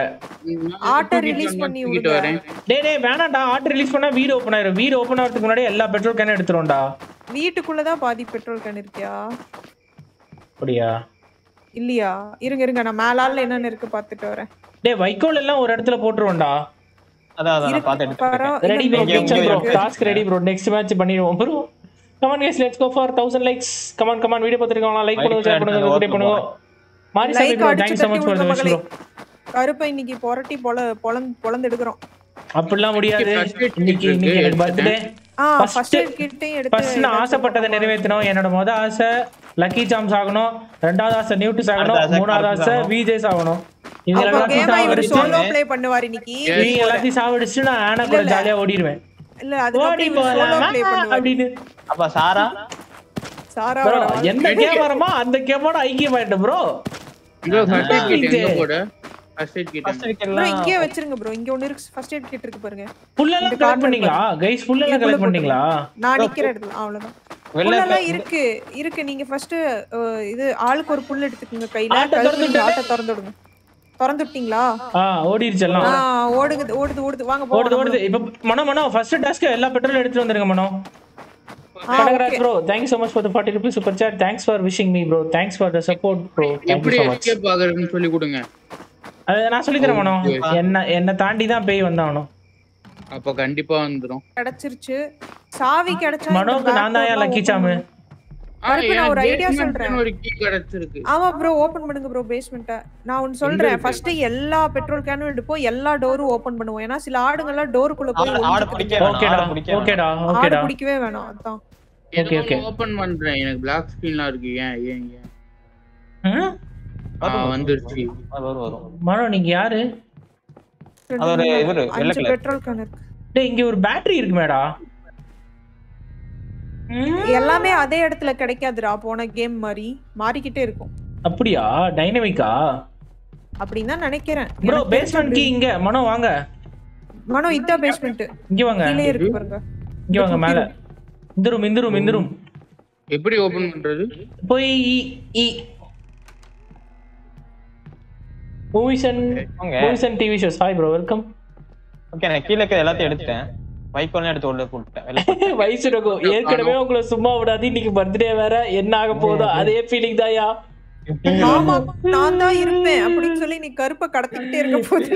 ஆட்டை வந்து பண்ணி விடுங்க. வரேன். டேய் டேய் வேணாம்டா. ஆர்டர் ரிலீஸ் பண்ணா வீடு ஓபன் ஆயிரும். வீடு ஓபன் ஆகிறதுக்கு முன்னாடி எல்லா பெட்ரோல் கேனும் எடுத்துருவோம்டா. வீட்டுக்குள்ளதான் பாதி பெட்ரோல் கேன் இருக்கியா? அப்படியா? இல்லையா? இருங்க இருங்க நான் மேலால என்னன்னு இருக்கு பாத்துட்டு வரேன். டேய் வைக்கோல் எல்லாம் ஒரு இடத்துல போட்டுருவோம்டா. அதான் அதான் எடுத்து. Ready bro. Task ready bro next match பண்ணிடுவோம் bro come on guys let's go for 1000 likes come on come on video பார்த்துருக்கோம் லைக் பண்ணுங்க ஷேர் பண்ணுங்க Like சப்ஸ்கிரைப் பண்ணுங்க மாரி கருப்பை இன்னைக்கு புரட்டி பொல பொலந்து பொலந்து எடுக்கிறோம் அப்படிலாம் முடியாது. இன்னைக்கு இன்னைக்கு எனக்கு பர்த்டே ஃபர்ஸ்ட் நான் ஆசைப்பட்டதை நிறைவேற்றணும் என்னோட முத ஆசை லக்கி சாம்ஸ் ஆகணும். ரெண்டாவது ஆசை நியூட்ஸ் ஆகணும். மூணாவது ஆசை. விஜேஸ் ஆகணும் இது எல்லாத்தையும் சாவடிச்சு சோலோ ப்ளே பண்ணுவார் இன்னைக்கு. நீங்க எல்லாத்தையும் சாவடிச்சு நான் ஆனா கூட ஜாலியா ஓடிடுவேன் இல்ல பண்ணுவார். அப்படின்னு. அப்ப சாரா? எந்த கேமரமா அந்த கேமரா ஐக்கியமாயிட்ட ப்ரோ ப்ரோ இங்கேயே வச்சிருங்க ப்ரோ இங்க ஒன்னு இருக்கு. ஃபர்ஸ்ட் எய்ட் கிட் இருக்கு பாருங்க. இந்த கலெக்ட் பண்ணீங்களா? கலெக்ட் பண்ணீங்களா? நான் நிக்கிற இடத்துல அவ்வளவுதான். புல்லெல்லாம் இருக்கு. இருக்கு. நீங்க ஃபர்ஸ்ட் இது ஆளுக்கு ஒரு புல் எடுத்துக்கோங்க கையில. ஆட்டை திறந்து நீங்க ஆட்டை திறந்து விடுங்க. திறந்து விட்டீங்களா? ஆ ஓடிருச்சு எல்லாம். ஓடுது ஓடுது வாங்க ஓடுது ஓடுது. இப்ப மனோ மனோ ஃபர்ஸ்ட் டாஸ்க் எல்லா பெட்ரோல் எடுத்து வந்துருங்க Mano. Bro thank you so much for rupees super thanks for wishing me bro thanks for the support எப்படி எஸ்கேப் கொடுங்க. அது நான் சொல்லி தரேன் என்ன என்ன தாண்டி தான் பேய் வந்தானோ அப்ப கண்டிப்பா வந்துரும். கிடைச்சிருச்சு. சாவி கிடைச்சா மனோக்கு நான் தான் லக்கி சாமு நான் ஒரு basement சொல்றேன். ஆமா ப்ரோ ஓபன் பண்ணுங்க ப்ரோ பேஸ்மெண்ட்ட நான் ஒன்னு சொல்றேன்? ஃபர்ஸ்ட் எல்லா பெட்ரோல் கேனும் எடுப்போம். எல்லா டோரும் ஓபன் பண்ணுவோம். ஏன்னா சில ஆடுங்க எல்லாம் டோருக்குள்ள போய் ஆடு- ஆடு ஒளிஞ்சுக்குது. பிடிக்க வேணாம், ஓகேடா ஆடு பிடிக்கவே வேணாம். அதான். Okay, okay. ஓபன் பண்றேன். எனக்கு பிளாக் ஸ்கிரீன்லாம் இருக்கு. ஏன் ஏன் ஏன்? வந்துருச்சு. வரும் வரும். மனோ நீங்க யாரு? அது ஒரு இவரு, வெள்ளை அஞ்சு colour. பெட்ரோல் கேன் இருக்கு. டேய் இங்க ஒரு பேட்டரி இருக்கு மேடா. எல்லாமே அதே இடத்துல கிடைக்காதுடா போன கேம் மாதிரி மாறிக்கிட்டே இருக்கும். அப்படியா? டைனமிக்கா அப்படின்னு தான் நினைக்கிறேன். ப்ரோ பேஸ்மெண்ட் கீ இங்க. மனோ வாங்க. மனோ இதான் பேஸ்மெண்ட் இங்க வாங்க. கீழே இருக்கு பாருங்க. இங்க வாங்க மேல. இந்த ரூம் இந்த ரூம் இந்த ரூம் எப்படி ஓபன் பண்றது? போய் இ movies and. Movies and TV shows hi bro welcome okay நான் கீழே எல்லாத்தையும் எடுத்துட்டேன். வைக்கோல்லாம் எடுத்து உள்ள போட்டுட்டேன். வயசு இருக்கும் ஏற்கனவே உங்களை சும்மா விடாது இன்னைக்கு பர்த்டே வேற. என்ன ஆக போதோ அதே ஃபீலிங் தாயா நான் தான் இருப்பேன் அப்படின்னு சொல்லி நீ கருப்பை கடத்திக்கிட்டே இருக்க போது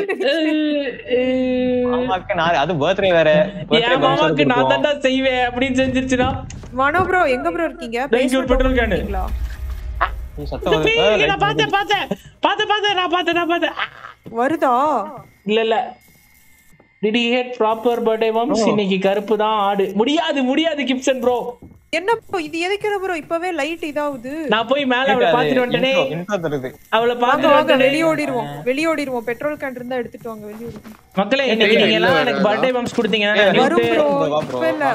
மாமாக்கு நான் அது பர்த்டே வேற. என் மாமாக்கு நான். தான்டா செய்வேன் அப்படின்னு செஞ்சிருச்சுன்னா? மனோ ப்ரோ எங்க ப்ரோ இருக்கீங்க? Light நான் பார்த்தேன் பார்த்தேன். பார்த்தேன் பார்த்தேன் நான் பார்த்தேன் நான் பார்த்தேன். வருதா? இல்ல இல்ல. டிட் ஹேட் ப்ராப்பர் பர்த்டே மாம்ஸ் இன்னைக்கு கருப்பு தான் ஆடு. முடியாது முடியாது கிப்சன் ப்ரோ என்ன இது எதுக்கு ப்ரோ இப்பவே லைட் இதாவது நான் போய் மேல அவளை பாத்துட்டு வந்துட்டேனே. அவளை பாத்து வாங்க வெளியோடிடுவோம் வெளியோடிடுவோம். பெட்ரோல் கேன் இருந்தா எடுத்துட்டு வாங்க வெளியோடி. மக்களே நீங்க எல்லாம் எனக்கு பர்த்டே மாம்ஸ் கொடுத்தீங்க.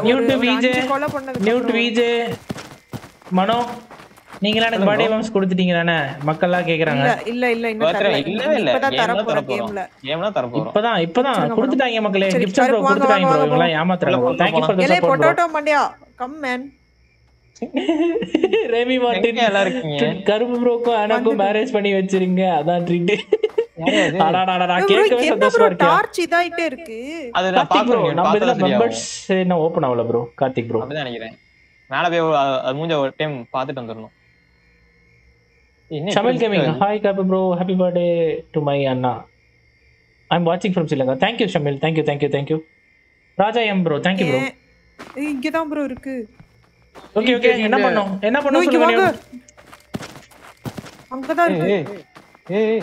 Newt VJ Newt VJ Mano. நீங்களா எனக்கு பர்த்டே பாம்ஸ் கொடுத்துட்டீங்க தானே மக்கள் எல்லாம் கேக்குறாங்க. இல்ல இல்ல இன்னும் இல்ல இப்பதான் தர போற இப்பதான் இப்பதான். கொடுத்துட்டாங்க மக்களே. கிஃப்ட் ப்ரோ கொடுத்துட்டாங்க ப்ரோ இவங்க எல்லாம் ஏமாத்துறாங்க. Thank you for the support potato Mandya? Come man Remy Martin நல்லா இருக்கீங்க? கருப்பு ப்ரோக்கும் அனாக்கும் மேரேஜ் பண்ணி வச்சிருங்க. அதான் ட்ரீட் இதாயிட்டே இருக்கு. அது மெம்பர்ஸ் என்ன ஓபன் ஆவல ப்ரோ கார்த்திக் ப்ரோ நினைக்கிறேன். மேல போய் அது மூஞ்ச ஒரு டைம் பாத்துட்டு வந்துரணும் Shamil Gaming, hi Kapi bro happy birthday to my Anna. I'm watching வாட்சிங் from Lanka. Thank you Shamil, thank you, thank you, thank you. Raja M bro, thank you bro. Eh, eh, இங்க தான் bro இருக்கு. Okay okay என்ன பண்ணோம்? என்ன பண்ணோம் சொல்லுங்க. அங்க தான் இருக்கு. ஏய்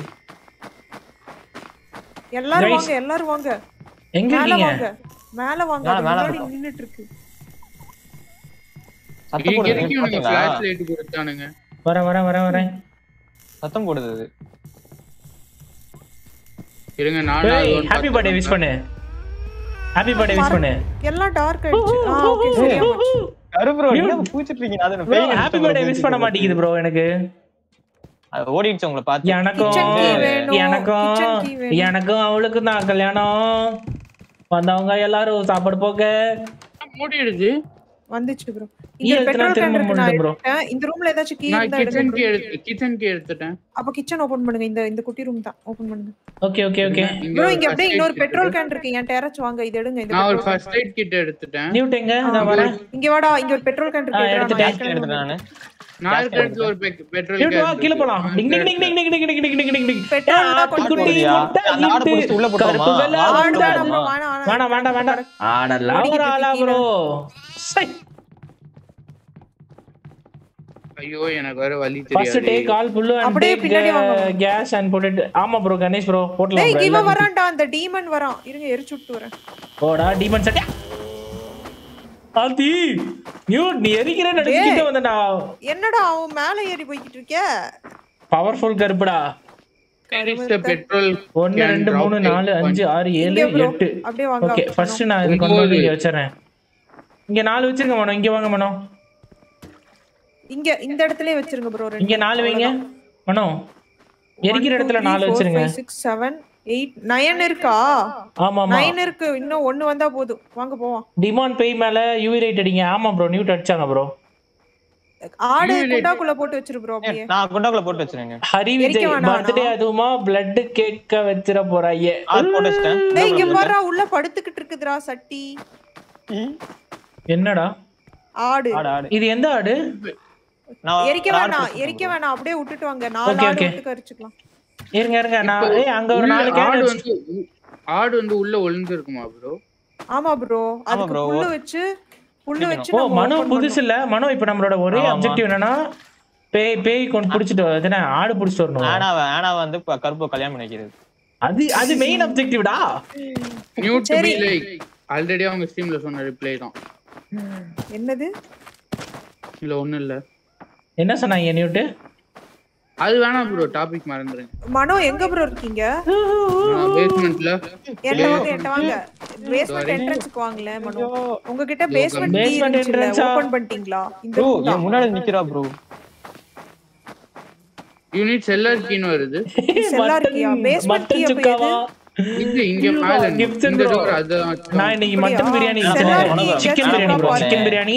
எல்லாரும் வாங்க எல்லாரும் வாங்க. எங்க இருக்கீங்க? மேல வாங்க. முன்னாடி நின்னுட்டு இருக்கு. இங்க இருக்கீங்க ஃபிளாஷ் லைட் வர வர வர வரேன் சத்தம் போடுது. அது. இருங்க ஒண்ணு ஹாப்பி பர்த்டே விஷ் பண்ணு. ஹாப்பி பர்த்டே விஷ் பண்ணு. எல்லாம் டார்க் ஆயிடுச்சு. ஆ ஓகே கருப்பு bro, என்ன பூச்சிட்டு இருக்கீங்க? அது நான் ப்ரோ ஹாப்பி பர்த்டே விஷ் பண்ண மாட்டேங்குது ப்ரோ எனக்கு. அது ஓடிடுச்சு உங்களை பார்த்து. எனக்கும். எனக்கும். எனக்கும் அவளுக்கும் தான் கல்யாணம். வந்தவங்க எல்லாரும் சாப்பாடு போக மூடிடுச்சு வந்துச்சு ப்ரோ இங்க பெட்ரோல் கேன் இருக்கு நான். எடுத்தேன். இந்த ரூம்ல ஏதாச்சும் கீ நான் இருந்தா கிச்சன் கே bro. எடுத்து கிச்சன் கே எடுத்துட்டேன். அப்ப கிச்சன் ஓபன் பண்ணுங்க. இந்த இந்த குட்டி ரூம் தான். ஓபன் பண்ணுங்க. ஓகே ஓகே ஓகே ப்ரோ இங்க அப்படியே இன்னொரு பெட்ரோல். கேன் இருக்கு. என் டேரச் வாங்க. இது எடுங்க இந்த நான் ஒரு. ஃபர்ஸ்ட் எய்ட் கிட் எடுத்துட்டேன். நியூட் எங்க? நான் வரேன் இங்க வாடா. இங்க ஒரு பெட்ரோல் கேன் இருக்கு. எடுத்துட்டேன். எடுத்துட்டேன் நானு. ஒரு பெட்ரோல் நியூட் வா கீழ போலாம். டிங் டிங் டிங் டிங் டிங் டிங் டிங் டிங் டிங். டிங் குட்டி ஆடை உள்ள ஆடை வேண்டாம் வேண்டாம் வேண்டாம் ஆடலாம். ப்ரோ ஐயோ எனக்கு வேற வலி ஃபர்ஸ்ட் தெரியாது. டேக் ஆல் புல்லு அண்ட் அப்படியே பின்னாடி வாங்க. கேஸ் அண்ட் போட் இட் ஆமா ப்ரோ கணேஷ் ப்ரோ போடலாம் டேய் எல்லாத்தையும். வரான்டா அந்த டீமன் வரான். இருங்க எரிச்சு விட்டு வரேன். போடா டீமன் சட்டை ஆல்தி நியூட் நீ எரிக்கிறேன்னு டேய். நினைச்சிட்டு வந்தடா என்னடா அவன் மேல ஏறி போய்கிட்டு இருக்க? பவர்ஃபுல் கருப்புடா. பெட்ரோல் ஒன்னு ரெண்டு மூணு நாலு அஞ்சு ஆறு ஏழு எட்டு. அப்படியே வாங்க ஓகே ஃபர்ஸ்ட் நான் இது கொண்டு வந்து வச்சிடறேன். இங்க நாலு வச்சிருங்க மனோ. இங்க வாங்க மனோ. இங்க இந்த இடத்துலயே வச்சிருங்க ப்ரோ இங்க நாலு வைங்க. மனோ எரிக்கிற இடத்துல நாலு வச்சிருங்க. சிக்ஸ் செவன் எயிட் நயன் இருக்கா? ஆமா ஆமா இருக்கு. இன்னும் ஒண்ணு வந்தா போதும். வாங்க போவோம். டிமான் பேய் மேல யூவி ரைட் அடிங்க. ஆமா ப்ரோ நியூட் அடிச்சாங்க ப்ரோ ஆடு குண்டாக்குள்ள போட்டு வச்சிரு ப்ரோ அப்படியே. நான் குண்டாக்குள்ள போட்டு வச்சிருங்க ஹரி விஜய் பர்த்டே அதுவுமா? பிளட் கேக்க வச்சிர போறாயே. ஆறு போட்டு வச்சிட்டேன். டேய் இங்க பாரு உள்ள படுத்துக்கிட்டு இருக்குதுடா சட்டி. என்னடா? ஆடு. இது எந்த ஆடு? நான் எரிக்க வேணாம் எரிக்க வேணாம். அப்படியே விட்டுட்டு வாங்க. நாலு ஆடு. விட்டு கரிச்சுக்கலாம். இருங்க இருங்க. நான் அங்க ஒரு நாலு ஆடு வந்து ஆடு வந்து உள்ள ஒளிஞ்சு இருக்குமா ப்ரோ ஆமா ப்ரோ அதுக்கு. புல்லு வச்சு புல்லு வச்சு ஓ மனோ புதுசு இல்ல மனோ இப்ப நம்மளோட ஒரே. அப்ஜெக்டிவ் என்னன்னா பேய் பேய் கொண்டு புடிச்சிட்டு அதுனா ஆடு புடிச்சிட்டு வரணும். ஆனாவை ஆனாவை வந்து கருப்பு கல்யாணம் பண்ணிக்கிறது. அது அது main அப்ஜெக்டிவ்டா new to. Be like already அவங்க ஸ்ட்ரீம்ல சொன்ன ரிப்ளை தான். என்னது? இல்ல ஒண்ணும் இல்ல. என்ன சொன்னாங்க நியூட்டு? அது வேணாம் ப்ரோ டாபிக் மறந்துருங்க மனோ எங்க ப்ரோ இருக்கீங்க? பேஸ்மெண்ட்ல என்கிட்ட வாங்க என்கிட்ட வாங்க. பேஸ்மெண்ட் என்ட்ரன்ஸ்க்கு வாங்கல மனோ. உங்ககிட்ட Basement இருந்துச்சுல entrance-ஆ? ஓபன் பண்ணிட்டீங்களா? இந்த ப்ரோ. என் முன்னாடி நிக்கிறா ப்ரோ யூனிட் செல்லர் கீன்னு வருது. செல்லார் கீயா பேஸ்மெண்ட் கீ மட்டன் நான் இன்னைக்கு mutton? Biryani chicken biryani bro. Chicken biryani?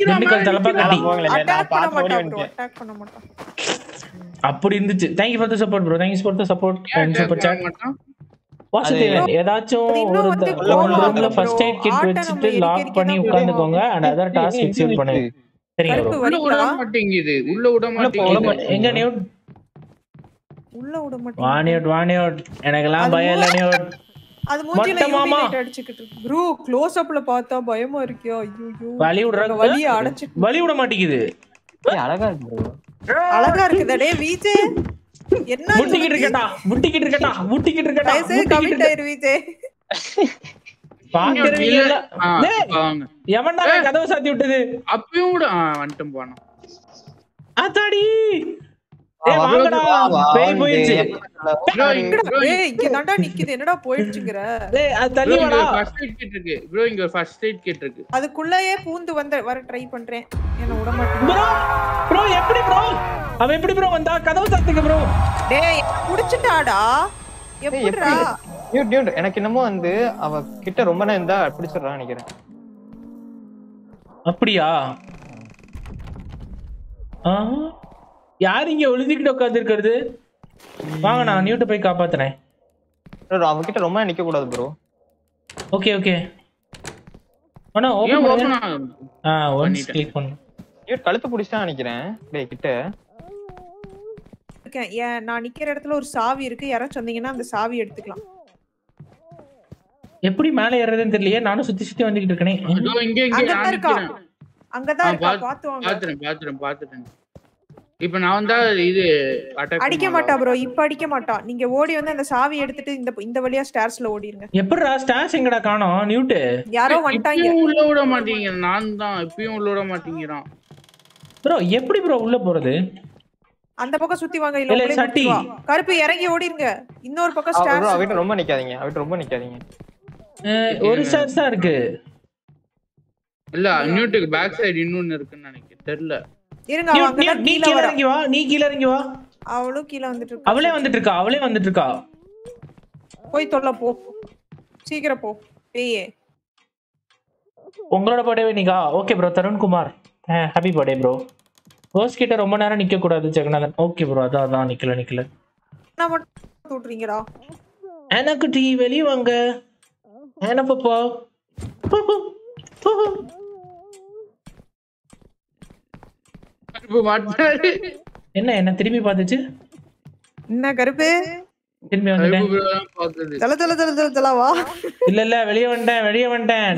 Dindigul Thalappakatti அப்படி இருந்துச்சு. Thank you for the support bro thank you for the support and super chat மாட்டான் வாசுதேவன் ஏதாச்சும் ஒரு ரூம்ல ஃபர்ஸ்ட். எய்ட் கிட் வச்சுட்டு லாக் பண்ணி உட்கார்ந்துக்கோங்க அண்ட் அதர் டாஸ்க் எக்ஸிக்யூட் பண்ணுங்க சரிங்க கருப்பு ப்ரோ உள்ள விட வரீங்களா மாட்டேங்குது. உள்ள விட உள்ள மாட்டேங்குது. மாட்டேங்குது. எங்க நியூட் உள்ள விட மாட்டேன் வாணியோட் வாணியோட் எனக்கெல்லாம் அது பயம் இல்ல நியூட் அது மூஞ்சில மாமா. அடிச்சிட்டு ப்ரோ க்ளோஸ் அப்ல பார்த்தா பயமா இருக்கியா? ஐயோ வலி விடுற வலிய அடைச்சிட்டு வலி விட மாட்டேங்குது. ஏய், அழகா இருக்கு ப்ரோ அழகா இருக்குதா? டேய் வீஜே. என்ன முட்டிக்கிட்டு இருக்கட்டா முட்டிக்கிட்டு இருக்கட்டா முட்டிக்கிட்டு தயவுசெய்து முட்டிக்கிட்டு கமிட் இருக்க- ஆயிரு வீஜே. எல்லாம் எவன்டா கதவை சாத்தி விட்டது? அப்பயும் கூட வந்துட்டும் போனோம். ஆத்தாடி என்னடா? போயிடுச்சுங்கற? டேய் அது bro, தள்ளி இங்க வாடா ஒரு ஃபர்ஸ்ட் எய்ட் கிட் இருக்கு. ப்ரோ இங்க ஒரு ஃபர்ஸ்ட் எய்ட் கிட் இருக்கு. அதுக்குள்ளேயே பூந்து வந்த வர ட்ரை பண்றேன். என்ன விட மாட்டேன். ப்ரோ ப்ரோ எப்படி ப்ரோ அவன் எப்படி ப்ரோ வந்தா? கதவு சாத்துங்க ப்ரோ டேய் எப்படிடா? நியூட் எனக்கு என்னமோ வந்து அவ கிட்ட ரொம்ப நேரம் இருந்தா பிடிச்சிடுறான்னு நினைக்கிறேன். அப்படியா? ஆ? யார் இங்க ஒளிஞ்சிக்கிட்டு உட்கார்ந்து இருக்கிறது வாங்க நான் நியூட்ட போய் காப்பாத்துறேன். Bro, அவ கிட்ட ரொம்ப நிக்க கூடாது ப்ரோ. Okay okay. அண்ணா ஓபன் ஓபன் ஆ ஒன்ஸ். கிளிக் பண்ணு. நியூட் கழுத்து பிடிச்சிட்டா நினைக்கிறேன் டேய் கிட்ட. இருக்கேன் ஏன் நான் நிக்கிற இடத்துல ஒரு சாவி இருக்கு. யாராச்சும் சொன்னீங்கன்னா அந்த சாவி எடுத்துக்கலாம். எப்படி மேலே ஏறதுன்னு தெரியலையே. நானும் சுத்தி சுத்தி வந்துகிட்டு இருக்கனே. இதோ இங்க இங்க அங்கதான் இருக்கா? அங்கதான் இருக்கா? பாத்து- வாங்க பாத்துறேன் பாத்துறேன் பாத்துட்டேன் இப்ப நான் வந்தா இது அடிக்க மாட்டா ப்ரோ இப்ப அடிக்க மாட்டா. நீங்க ஓடி வந்து அந்த சாவி எடுத்துட்டு இந்த இந்த வழியா ஸ்டார்ஸ்ல ஓடிருங்க. எப்படிடா ஸ்டாஷ் எங்கடா காணோம்? நியூட்டு யாரோ வந்துட்டாங்க. உள்ள விட மாட்டீங்க. நான் தான். இப்பயும் உள்ள விட மாட்டேங்கிறான். ப்ரோ எப்படி ப்ரோ உள்ள போறது? அந்த பக்கம் சுத்தி வாங்க இல்ல சட்டி. கருப்பு இறங்கி ஓடிருங்க. இன்னொரு பக்கம் ப்ரோ ஸ்டார்ஸ் அவகிட்ட ரொம்ப நிக்காதீங்க. அவகிட்ட ரொம்ப நிக்காதீங்க. ஒரு ஸ்டார்ஸ் தான் இருக்கு. இல்ல நியூட்டுக்கு பேக் சைடு இன்னொன்னு இருக்குன்னு நினைக்கிறேன். தெரியல. இருங்க நீ கீழ இறங்கி வா நீ கீழே இறங்கி வா. அவளும் கீழ வந்துட்டு இருக்கா? அவளே வந்துட்டு இருக்கா அவளே வந்துட்டு இருக்கா போய் தொல்ல போ. சீக்கிரம் போ. பேயே. உங்களோட birthday நீக்கா? Okay bro Tarunkumar. Happy birthday bro hose கிட்ட ரொம்ப நேரம் நிக்க கூடாது ஜெகநாதன். ஓகே ப்ரோ அதான் அதான். நிக்கல நிக்கல. நான் மட்டும் எனக்கு டீ வெளியே வாங்க. ஏன்னா பாப்பா இப்ப மாட்டாரு என்ன என்ன திரும்பி பார்த்துச்சு? என்ன கருப்பு? திரும்பி வந்துட்டேன். தல தல தல தல தல வா இல்ல இல்ல வெளியே வந்துட்டேன் வெளியே வந்துட்டேன்.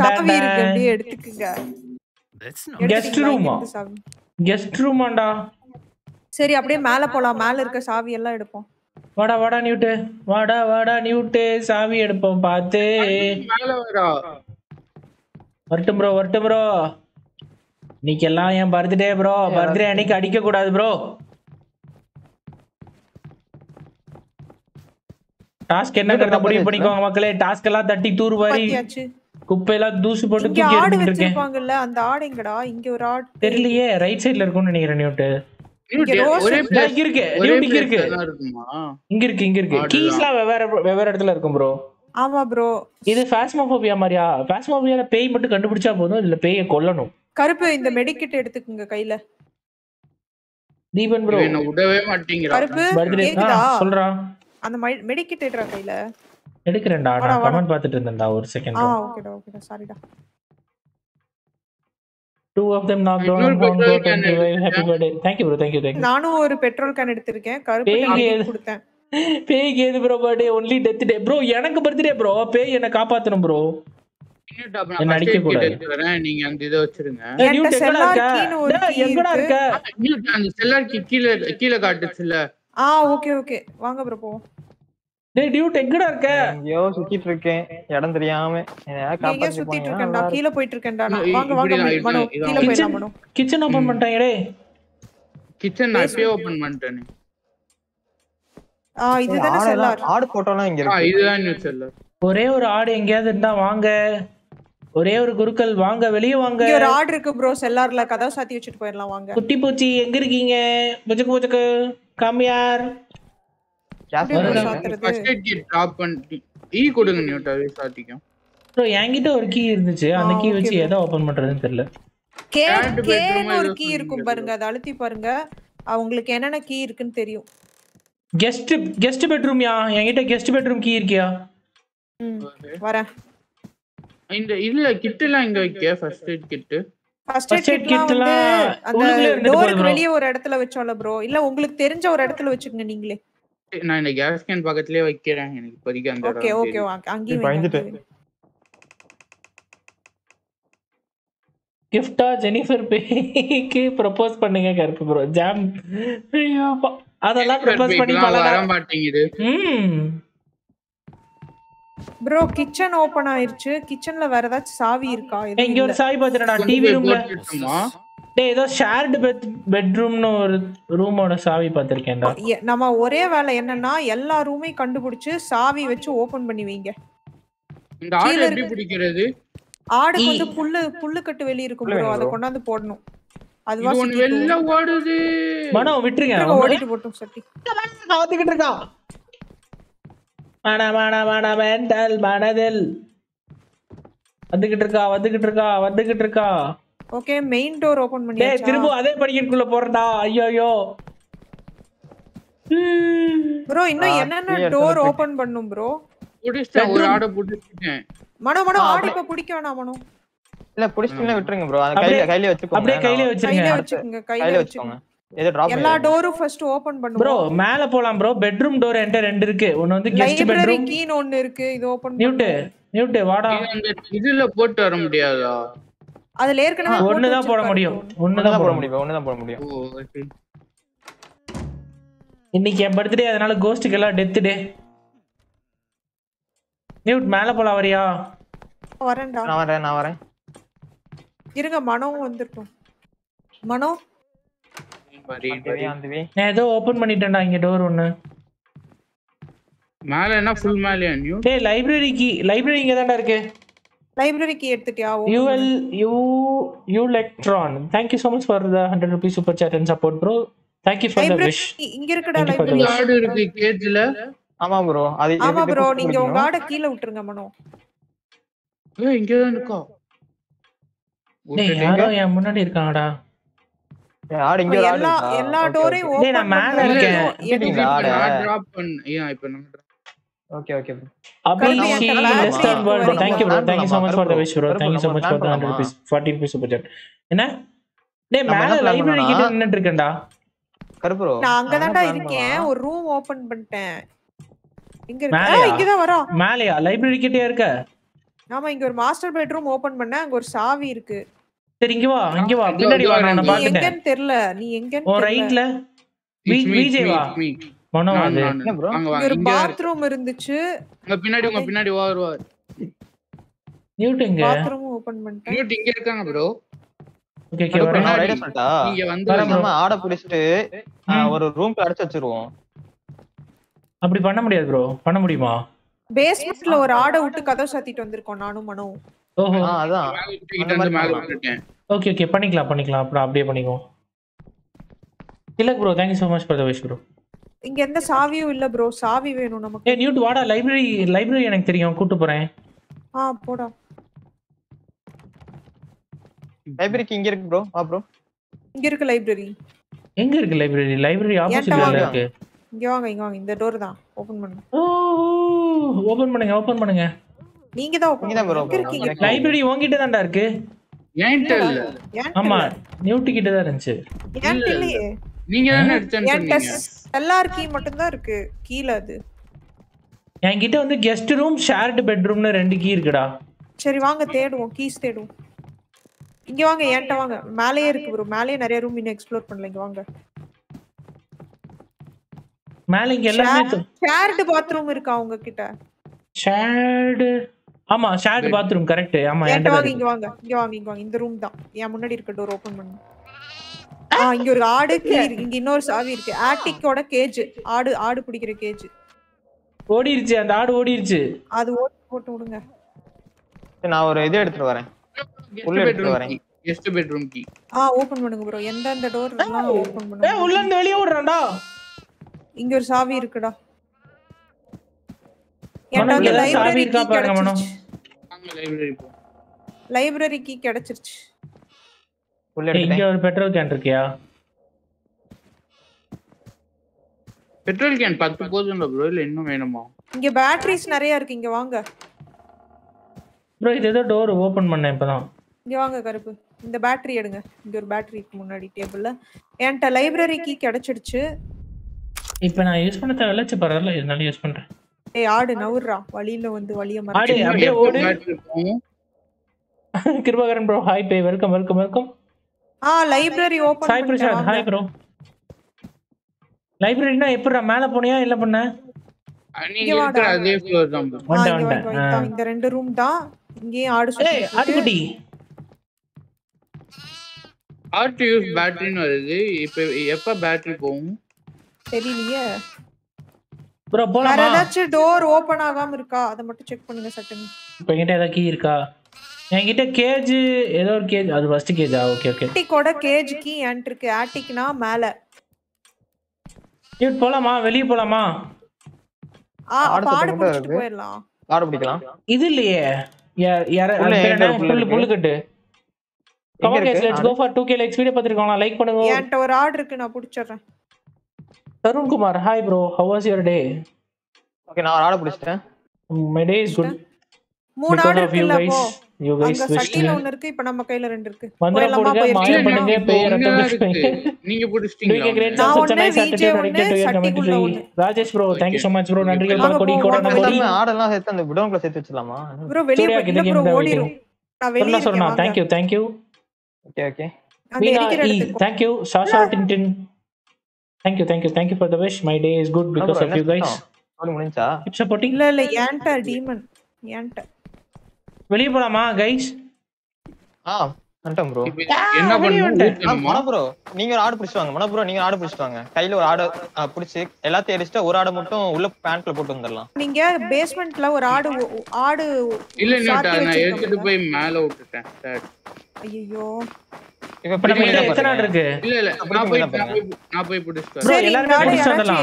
சாவி இருக்கு அப்படியே எடுத்துக்குங்க. கெஸ்ட்? ரூமா. கெஸ்ட் ரூமாண்டா சரி அப்படியே மேல போலாம். மேல இருக்க சாவி எல்லாம் எடுப்போம். வாடா வாடா நியூட்டு. வாடா வாடா நியூட்டு. சாவி எடுப்போம் வரா. வரட்டும் ப்ரோ வரட்டும் ப்ரோ இன்னைக்கு எல்லாம் என் பர்த்டே ப்ரோ பர்த்டே அன்னைக்கு அடிக்க கூடாது ப்ரோ டாஸ்க் என்னங்கிறத முடிவு பண்ணிக்கோங்க மக்களே. டாஸ்க் எல்லாம் தட்டி தூர் வாரி குப்பையெல்லாம் தூசு போட்டு தூக்கி ஆடு வச்சிருப்பாங்கல்ல அந்த ஆடு எங்கடா? இங்க ஒரு ஆடு தெரியலையே. ரைட் சைடுல இருக்கும்னு நினைக்கிறேன் நியூட்டு இங்க இருக்கு. இங்க இருக்கு. ஒரே நியூட் இங்க இருக்கு. இங்க இருக்கு இங்க இருக்கு. ஆடுதான். கீஸ்லாம் வெவ்வேறு வெவ்வேறு இடத்துல இருக்கும் ப்ரோ ஆமா ப்ரோ இது பாஸ்மோபோபியா மாதிரியா? பாஸ்மோபியால பேய் மட்டும் கண்டுபிடிச்சா போதும் இதுல பேயை கொல்லணும்? கருப்பு இந்த மெடிக்கிட் எடுத்துக்குங்க கையில. தீபன் ப்ரோ என்னை விடவே மாட்டேங்கிறான் கருப்பு பர்த்டே கேக்குதா சொல்றா. அந்த மெடிக்கிட் எடுறா கையில. எடுக்கிறேன்டா. நான். கமெண்ட் பார்த்துட்டு இருந்தேன்டா ஒரு செகண்ட் ஆ ஓகேடா ஓகேடா. சாரிடா two. Of them knocked down இன்னொரு and petrol go can 25 happy எடுத்துட்டேன். birthday. Thank you bro thank you thank you. நானும் ஒரு பெட்ரோல் கேன் எடுத்திருக்கேன். கருப்பு கொடுத்தேன். பேய்க்கு ஏது bro birthday only death day bro எனக்கு பர்த்டே ப்ரோ பேய் என்ன காப்பாத்தணும் ப்ரோ நீங்க அந்த இதை வச்சிருங்க. எங்கடா இருக்கு. கீழே கீழே காட்டுச்சுல்ல ஆ ஓகே ஓகே. வாங்க ப்ரோ போவோம். டேய் டியூட் எங்கடா இருக்க? சுத்திட்டு இருக்கேன். இடம் தெரியாம. காப்பாத்தி சுத்திட்டு இருக்கேன்டா. கீழ போயிட்டு இருக்கேன்டா வாங்க வாங்க இப்படிதான், மனோ இதான், கீழ இதான். போயிடலாம் மனோ. கிச்சன் ஓபன் பண்ணிட்டாங்க டேய். கிச்சன் நான் இப்பயே ஓபன் பண்ணிட்டேன். ஆ இருக்கும். இதுதானே ஆடெல்லாம்- செல்லார்? ஆடு போட்டோலாம் இங்க ஆ இருக்கு. இதுதான் செல்லர் ஒரே ஒரு ஆடு எங்கேயாவது இருந்தா வாங்க. ஒரே ஒரு குருக்கள் வாங்க வெளிய வாங்க. ஒரு ஆர்டர் இருக்கு ப்ரோ செல்லார்ல கதவு சாத்தி வச்சுட்டு போயிடலாம் வாங்க. குட்டி பூச்சி எங்க இருக்கீங்க? புஜக்கு புஜக்கு. ஈ கொடுங்க நியூட்டாவே சாத்திக்கும். ப்ரோ என்கிட்ட ஒரு கீ இருந்துச்சு. அந்த கீ வச்சு. எதை ஓபன் பண்றதுன்னு தெரியல. கே கேன்னு ஒரு கீ இருக்கும் பாருங்க. அதை அழுத்தி பாருங்க. அவங்களுக்கு என்னென்ன கீ இருக்குன்னு தெரியும். கெஸ்ட் கெஸ்ட் பெட்ரூம்யா என்கிட்ட கெஸ்ட் பெட்ரூம் கீ இருக்கியா? வரேன். இந்த இல்ல கிட் எல்லாம் இங்க வைக்க first aid kit first First aid aid கிட்லாம் அந்த டோருக்கு bro. வெளியே ஒரு இடத்துல வச்சோம்ல ப்ரோ இல்ல உங்களுக்கு தெரிஞ்ச ஒரு இடத்துல வச்சுக்கங்க நீங்களே நான் இந்த கேஸ் கேன் பக்கத்துலயே வைக்கிறேன் எனக்கு இப்போதைக்கு அந்த ஓகே ஓகே தெரியும். அங்கேயும் இப்ப வைங்க, பயந்துட்டு. அங்கேயும் வைங்க. கிஃப்டா ஜெனிஃபர் பேக்கு ப்ரப்போஸ் பண்ணுங்க கருப்பு ப்ரோ ஜாம். அதெல்லாம் ப்ரப்போஸ் பண்ணி வர மாட்டேங்குது ம் ப்ரோ கிச்சன் ஓபன் ஆயிருச்சு கிச்சன்ல வேற ஏதாச்சும் சாவி இருக்கா இங்க ஒரு. சாவி பாத்துறடா கொண்டு டிவி ரூம்ல? டேய் ஏதோ ஷேர்டு பெட் பெட்ரூம்னு ஒரு ரூமோட சாவி பாத்திருக்கேன்டா நம்ம ஒரே வேலை என்னன்னா எல்லா ரூமையும் கண்டுபிடிச்சு சாவி வச்சு ஓபன் பண்ணி வைங்க இந்த ஆடு எப்படி. பிடிக்கிறது ஆடுக்கு. வந்து புல்லு புல்லு கட்டு வெளிய இருக்கும் ப்ரோ அதை. கொண்டாந்து போடணும் ஒண்ணு சுத்திட்டு வெளில ஓடுது மனோ விட்டுருங்க. ஓடிட்டு போட்டும் சட்டி வந்துகிட்டு இருக்கான் மன மன மன மெண்டல் மனதில். வந்துகிட்டு இருக்கா வந்துகிட்டு இருக்கா வந்துகிட்டு இருக்கா ஓகே மெயின் டோர் ஓபன் டேய் பண்ணியாச்சா? திரும்ப அதே படிக்கட்டுக்குள்ள போறடா. ஐயோ ஐயோ ப்ரோ இன்னும் என்னென்ன டோர் ஓபன் பண்ணும் ப்ரோ பிடிச்சிட்டேன் ஒரு. ஆடை பிடிச்சிட்டேன். மனோ மனோ ஆடு இப்ப பிடிக்க வேணாம் மனோ. இல்ல புடிச்சிட்டு விட்டுருங்க ப்ரோ அந்த அப்படியே- கையில கையில வச்சுக்கோங்க. அப்படியே கையில வச்சிருங்க. கையில வச்சுக்கோங்க கையில வச்சுக்கோங்க. ஏதோ டிராப் எல்லா டோரும் ஃபர்ஸ்ட் ஓபன் ப்ரோ பண்ணுவோம். மேல போலாம் ப்ரோ பெட்ரூம் டோர் என்கிட்ட ரெண்டு இருக்கு. ஒன்னு வந்து கெஸ்ட் பெட்ரூம் கீன்னு ஒன்னு இருக்கு. இது ஓபன் நியூட்டு நியூட்டு வாடா. இதுல போட்டு வர முடியாதா? அதுல ஏற்கனவே போட்டு ஒண்ணுதான் போட முடியும். ஒண்ணுதான் ஒண்ணுதான் போட முடியும் முடியும். ஒண்ணுதான் போட முடியும். இன்னைக்கு என் பர்த்டே அதனால கோஸ்ட்டுக்கு எல்லாம் டெத் டே நியூட் மேல போலாம் வரியா? வரேன்டா. நான் வரேன் நான் வரேன். இருங்க மனோவும் வந்துட்டோம் மனோ வரி, அந்த வரி. வே, அந்த வே. நான் ஏதோ ஓபன் பண்ணிட்டேன்டா இங்க டோர் ஒண்ணு. மேல என்ன ஃபுல் மேலயா நியூ டேய் லைப்ரரி கீ லைப்ரரி இங்க தான்டா இருக்கு. லைப்ரரி கீ எடுத்துட்டியா யூஎல் பண்ணு. You யூலெக்ட்ரான் thank you so much for the 100 rupees super chat and support bro. Thank you for the wish. இங்க இருக்குடா for the லைப்ரரி ஆடு இருக்கு கேஜ்ல ஆமா ப்ரோ அது ஆமா ப்ரோ நீங்க உங்க? ஆட கீழ விட்டுருங்க மனோ. ஏய் இங்கதான் இருக்கா? டேய். யாரோ என் முன்னாடி இருக்காங்கடா ஏய், ஆடு இங்க ஒரு ஆடு எல்லா டோரையும். டேய், நான் ஓபன் மேல இருக்கேன். டிராப் பண்ண ஏன் இப்ப நம்ம ஓகே ஓகே. அபி கருப்பு சி என்கிட்ட back less than side world போறீங்க. thank you bro. thank you so much for the wish bro. கருப்பு thank you so நம்ம much for the plan 100 பண்ணலாமா? rupees. 40 rupees super chat. என்ன? டேய் மேல லைப்ரரி? கிட்ட நின்னுட்டு இருக்கேன்டா. கருப்பு bro. நான் plan இருக்கேன்? ஒரு ரூம் ஓபன் பண்ணிட்டேன். இங்க இருக்கு. இங்கதான் வரா மேலயா? லைப்ரரி கிட்டே இருக்க. ஆமா இங்க ஒரு மாஸ்டர் பெட்ரூம் ஓபன் பண்ண அங்க ஒரு சாவி இருக்கு. சரி இங்க வா இங்க வா பின்னாடி வா நான் பாத்துட்டேன் தெரியல நீ உன் தெரியல ரைட்ல விஜய் வா it's me. மனோ நான், அது நான். என்ன bro? வாங்க, இங்க வாங்க. ஒரு? பாத்ரூம் இருந்துச்சு உங்க பின்னாடி உங்க பின்னாடி வா வருவார் நியூட் எங்க பாத்ரூம் ஓபன் பண்ணிட்டேன் மியூட் இங்க இருக்காங்க ப்ரோ ஓகே ஓகே வரேன் நான் ஆ சொல்லட்டா? நீங்க வந்து. நம்ம ஆடை பிடிச்சிட்டு. ஒரு ரூம்க்கு அடைச்சு வச்சிருவோம் அப்படி பண்ண முடியாது ப்ரோ பண்ண முடியுமா பேஸ்மெண்ட்ல ஒரு ஆடை விட்டு கதவு சாத்திட்டு வந்திருக்கோம் நானும் மனோ ஓஹோ. ஆ அதான். Okay okay. பண்ணிக்கலாம் பண்ணிக்கலாம். அப்புறம் அப்படியே பண்ணிக்குவோம். இல்ல bro thank you so much for the wish bro இங்க எந்த சாவியும் இல்ல ப்ரோ சாவி வேணும் நமக்கு. ஏ நியூட் வாடா. லைப்ரரி லைப்ரரி எனக்கு தெரியும். கூட்டு போறேன். ஆ போடா. லைப்ரரிக்கு இங்க இருக்கு ப்ரோ வா ப்ரோ இங்க இருக்கு லைப்ரரி எங்க இருக்கு லைப்ரரி லைப்ரரி ஆப்போசிட்ல? இருக்கு. இங்க வாங்க இங்க வாங்க. இந்த டோர் தான். ஓபன் பண்ணுங்க ஓ ஓபன் பண்ணுங்க ஓபன் பண்ணுங்க. நீங்க தான் நீங்க தான் இருக்கீங்க. லைப்ரரி உன்கிட்ட தான்டா இருக்கு? ஏன்ட்ட இல்ல. ஆமா. நியூட்டு கிட்ட தான் இருந்துச்சு. ஏன்ட்ட இல்லையே. நீங்க தானே எடுத்தேன்னு சொன்னீங்க எல்லார் கீ மட்டும் தான் இருக்கு. கீழ அது. என்கிட்ட வந்து கெஸ்ட் ரூம் ஷேர்டு பெட்ரூம்னு ரெண்டு கீ இருக்குடா. சரி வாங்க தேடுவோம். கீஸ் தேடுவோம். இங்க வாங்க என்கிட்ட வாங்க. மேலேயே இருக்கு ப்ரோ மேலேயே நிறைய ரூம் இன்னும் எக்ஸ்ப்ளோர் பண்ணல. இங்க வாங்க. மேல இங்க எல்லாமே ஷேர்டு பாத்ரூம் இருக்கா உங்க கிட்ட ஷேர்டு ஆமா ஷேர்டு பாத்ரூம் கரெக்ட் ஆமா என்கிட்ட வாங்க இங்க வாங்க இங்க வாங்க இங்க வாங்க. இந்த ரூம் தான். என் முன்னாடி இருக்க டோர் ஓபன் பண்ணு. ஆ? இங்க ஒரு ஆடு இங்க இன்னொரு சாவி இருக்கு. ஆட்டிக்கோட கேஜ் ஆடு ஆடு பிடிக்கிற கேஜ் ஓடிருச்சு அந்த ஆடு ஓடிருச்சு. அது ஓட்டு போட்டு விடுங்க நான் ஒரு இது எடுத்துட்டு வரேன். உள்ள எடுத்துட்டு பெட்ரூம் வரேன். கெஸ்ட் பெட்ரூம் கீ ஆ ஓபன் பண்ணுங்க ப்ரோ எந்தெந்த டோர் எல்லாம் ஓபன் ஏ பண்ணுங்க. உள்ள இருந்து வெளியே விடுறான்டா இங்க ஒரு சாவி இருக்குடா. ஏதாவது சாவி லைப்ரரி கீ. கிடைச்சிருச்சு. வாங்க லைப்ரரி போ லைப்ரரி கீ கிடைச்சிருச்சு. உள்ள இங்க ஒரு பெட்ரோல் கேன் இருக்கியா? பெட்ரோல் கேன் பத்து போதும் ப்ரோ இல்ல இன்னும் வேணுமா? இங்க பேட்டரிஸ் நிறைய இருக்கு. இங்க வாங்க. ப்ரோ இது ஏதோ டோர் ஓபன் பண்ணேன் இப்பதான். இங்க வாங்க கருப்பு. இந்த பேட்டரி எடுங்க. இங்க ஒரு பேட்டரி இருக்கு முன்னாடி டேபிள்ல என்கிட்ட லைப்ரரி கீ கிடைச்சிடுச்சு இப்போ நான் யூஸ் பண்ண தேவையில்ல. பரவாயில்ல. இருந்தாலும் யூஸ் பண்றேன். ஏய் ஆடு நவுர்றா. வழியில வந்து வழிய ஆடு அப்படியே ஓடு? கிருபாகரன் ப்ரோ ஹாய் பே வெல்கம் வெல்கம் வெல்கம் ஆ library open hi Prasad hi bro லைப்ரரினா எப்படிடா? மேல போனியா? இல்ல பண்ண? நீங்க இருக்கிற அதே ஃப்ளோர் தான். வந்துட்டேன் இந்த ரெண்டு ரூம் தான். இங்கேயும் ஆடு ஏய் சுத்திட்டு இருக்கு. ஆட்டுக்குட்டி. To use பேட்டரின்னு வருது. இப்ப எப்ப பேட்டரி போகும்? தெரியலையே. ப்ரோ வேற போலாமா? ஏதாச்சும் டோர் ஓபன் ஆகாம இருக்கா? அதை மட்டும் செக் பண்ணுங்க சட்டுன்னு. இப்போ என்கிட்ட ஏதாவது கீ இருக்கா? என்கிட்ட கேஜ் ஏதோ ஒரு கேஜ் அது ஃபர்ஸ்ட் கேஜா ஓகே ஓகே ஆட்டிக்கோட கேஜ் கீ என்ட் இருக்கு. ஆட்டிக்னா மேல. இவட் போலாமா? வெளியே போலாமா? ஆ மட்டும் புடிச்சிட்டு. போயிடலாம். ஆடு பிடிக்கலாம். இது இல்லையே. யார- புல்லு புல்லு கட்டு. Come on guys let's go for 2k likes video பார்த்திருக்கோம் லைக் பண்ணுங்க. என்கிட்ட ஒரு ஆடு இருக்கு நான் புடிச்சிடுறேன். Tarun Kumar hi bro how was your day okay நான் ஆடை பிடிச்சிட்டேன். மை டே இஸ் குட் மூணு ஆடு இருக்குல்ல கைஸ் அப்போ யூ கைஸ் சட்டில ஒண்ணு இருக்கு இப்ப நம்ம கையில ரெண்டு இருக்கு. போயிடலாமா? போடுங்க மாயம் பண்ணுங்க இருக்கு. பிடிச்சு நீங்க பிடிச்சிட்டீங்களா? great நான் ஒண்ணு, attitude ஒண்ணு, சட்டிக்குள்ள. ஒண்ணு. Rajesh bro thank you so much bro நன்றிகள். வாங்க பல கோடி போ, கோடான வாங்க கோடி வெளியே. ஆடெல்லாம் சேர்த்து அந்த குடோன்குள்ள சேர்த்து வச்சிடலாமா? ப்ரோ வெளிய சூர்யா, போய் இந்த இல்ல game ப்ரோ ஓடிரும். நான் வெளிய இருக்கேன் thank you thank you okay okay அந்த மீனா இ thank you Sasha Tintin thank you thank you thank you for the wish my day is good because of you guys அப்படி முடிஞ்சா கீப் சப்போர்ட்டிங் இல்ல இல்ல ஏன்ட்ட demon ஏன்ட்ட. வெளிய போலாமா கைஸ் ஆ வந்துட்டேன் ப்ரோ என்ன. ஊத்தணுமா? மன ப்ரோ நீங்க ஒரு ஆடு பிடிச்சிட்டு வாங்க. மன ப்ரோ நீங்க ஆடு பிடிச்சிட்டு வாங்க. கையில ஒரு ஆடு பிடிச்சு எல்லாத்தையும் எரிச்சிட்டு ஒரு ஆடை மட்டும் உள்ள பேண்ட்ல போட்டு வந்துடலாம். நீங்க பேஸ்மெண்ட்ல ஒரு ஆடு ஆடு இல்ல நான். எடுத்துட்டு போய் மேல விட்டுட்டேன். சரி. ஐயோ இப்ப எத்தனை. இருக்கு? இல்ல இல்ல நான் போய் நான் போய் எல்லாருமே பிடிச்சு வந்துடலாம்.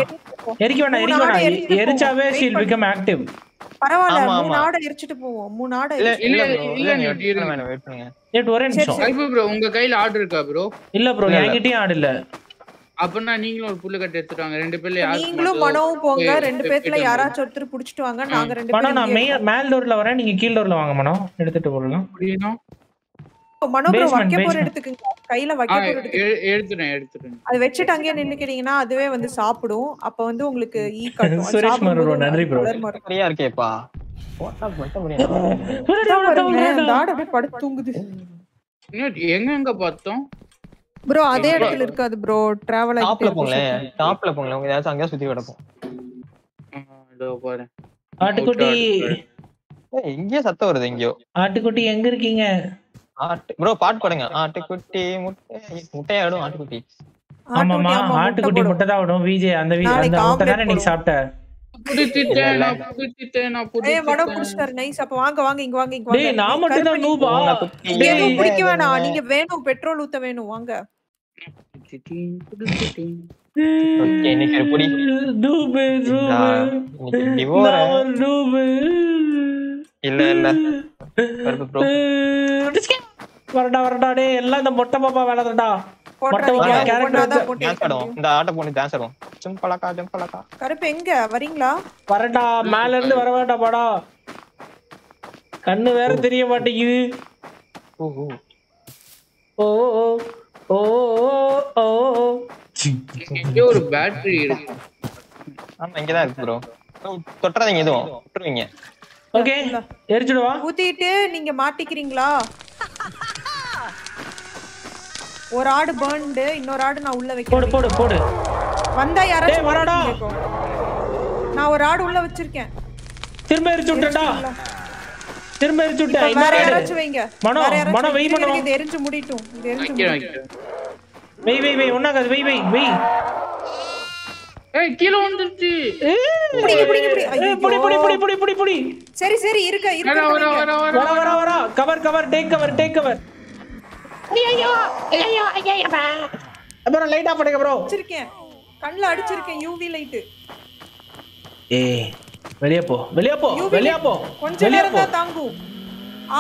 எரிக்க வேண்டாம் எரிக்க வேண்டாம் எரிச்சாவே. ஷீல் பிகம் ஆக்டிவ் பரவாயில்ல மூணு. ஆடை எரிச்சிட்டு போவோம். மூணு ஆடை இல்ல இல்ல இல்ல, இருங்க. வெயிட் பண்ணுங்க ஒரே நிமிஷம். ப்ரோ உங்க கையில ஆர்டர் இருக்கா ப்ரோ இல்ல ப்ரோ. என்கிட்டயும் ஆடு இல்ல. அப்பனா நீங்களும் ஒரு புல்லு கட்டு எடுத்துட்டு வாங்க ரெண்டு பேர்ல யாருக்கு நீங்களும் மனவும் போங்க. ரெண்டு போயிட்டு யாராச்சும் ஒருத்தர் புடிச்சிட்டு வாங்க. நாங்க ரெண்டு பேரும் நான் மேல் டோர்ல வரேன். நீங்க கீழ் டோர்ல வாங்க மனோ. எடுத்துட்டு போடலாம் முடியணும். இருக்கோம். மனோ ப்ரோ Basement, வைக்க போற. எடுத்துக்குங்க கையில வைக்க போற அது வச்சுட்டு அங்கேயே நின்னுக்கிட்டீங்கன்னா அதுவே வந்து சாப்பிடும். அப்ப வந்து உங்களுக்கு ஈ கட்டும். சுரேஷ் நன்றி. சரியா இருக்கேப்பா. போட்டா அப்படியே படுத்து தூங்குது. எங்க எங்க பார்த்தோம்? ப்ரோ அதே இடத்துல இருக்காது ப்ரோ டிராவல் டாப்ல போங்களேன். டாப்ல உங்க ஏதாச்சும் அங்கேயா சுத்தி கிடக்கும். இதோ பாரு. ஆட்டுக்குட்டி. ஏய், இங்கேயே சத்தம் வருது எங்கேயோ. ஆட்டுக்குட்டி எங்க இருக்கீங்க? ப்ரோ பாட்டு பாடுங்க. ஆட்டுக்குட்டி முட்டை முட்டையாடும் ஆட்டுக்குட்டி. ஆமாமா ஆட்டுக்குட்டி முட்டை தான் விடும் விஜய் அந்த வி- நாளைக்கு அந்த முட்டை தானே சாப்பிட்ட? நீ வேணும். பெட்ரோல் ஊத்த வேணும் வாங்க. இல்ல இல்ல. வரடா வரடா டேய் எல்லாம் இந்த மொட்டை பாப்பா வேலை தான்டா. மொட்டை பாப்பா கேரக்டர் டான்ஸ் ஆடுவோம். இந்த ஆட்ட போட்டு டான்ஸ் ஆடுவோம். ஜம்பலக்கா ஜம்பலக்கா கருப்பு எங்க? வரீங்களா? வரடா மேல இருந்து வர வேண்டாம் பாடா. கண்ணு வேற தெரிய மாட்டேங்குது. ஓ ஓ. ஓ ஓ ஒரு பேட்டரி இருக்கு. ஆமா இங்கதான் இருக்கு ப்ரோ தொட்டுறாதீங்க எதுவும். விட்டுருவீங்க ஓகே எரிச்சுடுவா. ஊத்திட்டு நீங்க மாட்டிக்கிறீங்களா? ஒரு ஆடு பர்ன்டு இன்னொரு ஆடு நான் உள்ள போடு வைக்கிறேன். போடு போடு வந்தா யாராச்சும் வரடா. நான் ஒரு ஆடு உள்ள வச்சிருக்கேன். திரும்ப எரிச்சு விட்டேன்டா திரும்ப எரிச்சு விட்டேன் இப்ப வேற. யாராச்சும் வைங்க. மனோ, மனோ, வை வைங்க. மனோ. இது எரிஞ்சு முடிட்டும் இது எரிஞ்சு வெய் வெய் வெய் ஒன்னாகாது வெய் வெய் வெய். ஏய் கீழே வந்துருச்சு பிடிங்க, பிடிங்க. ஏய், புடி புடி புடி புடி புடி புடி. சரி சரி இருக்க இருக்க. வர வர. வர வர வர. Cover cover take cover take cover. அப்புறம் லைட் ஆஃப் பண்ணுங்க ப்ரோ வச்சிருக்கேன் கண்ணுல அடிச்சிருக்கேன் யூவி லைட் ஏய் வெளிய போ வெளிய போ வெளிய போ கொஞ்ச வெளிய நேரம் தான் தாங்கும்.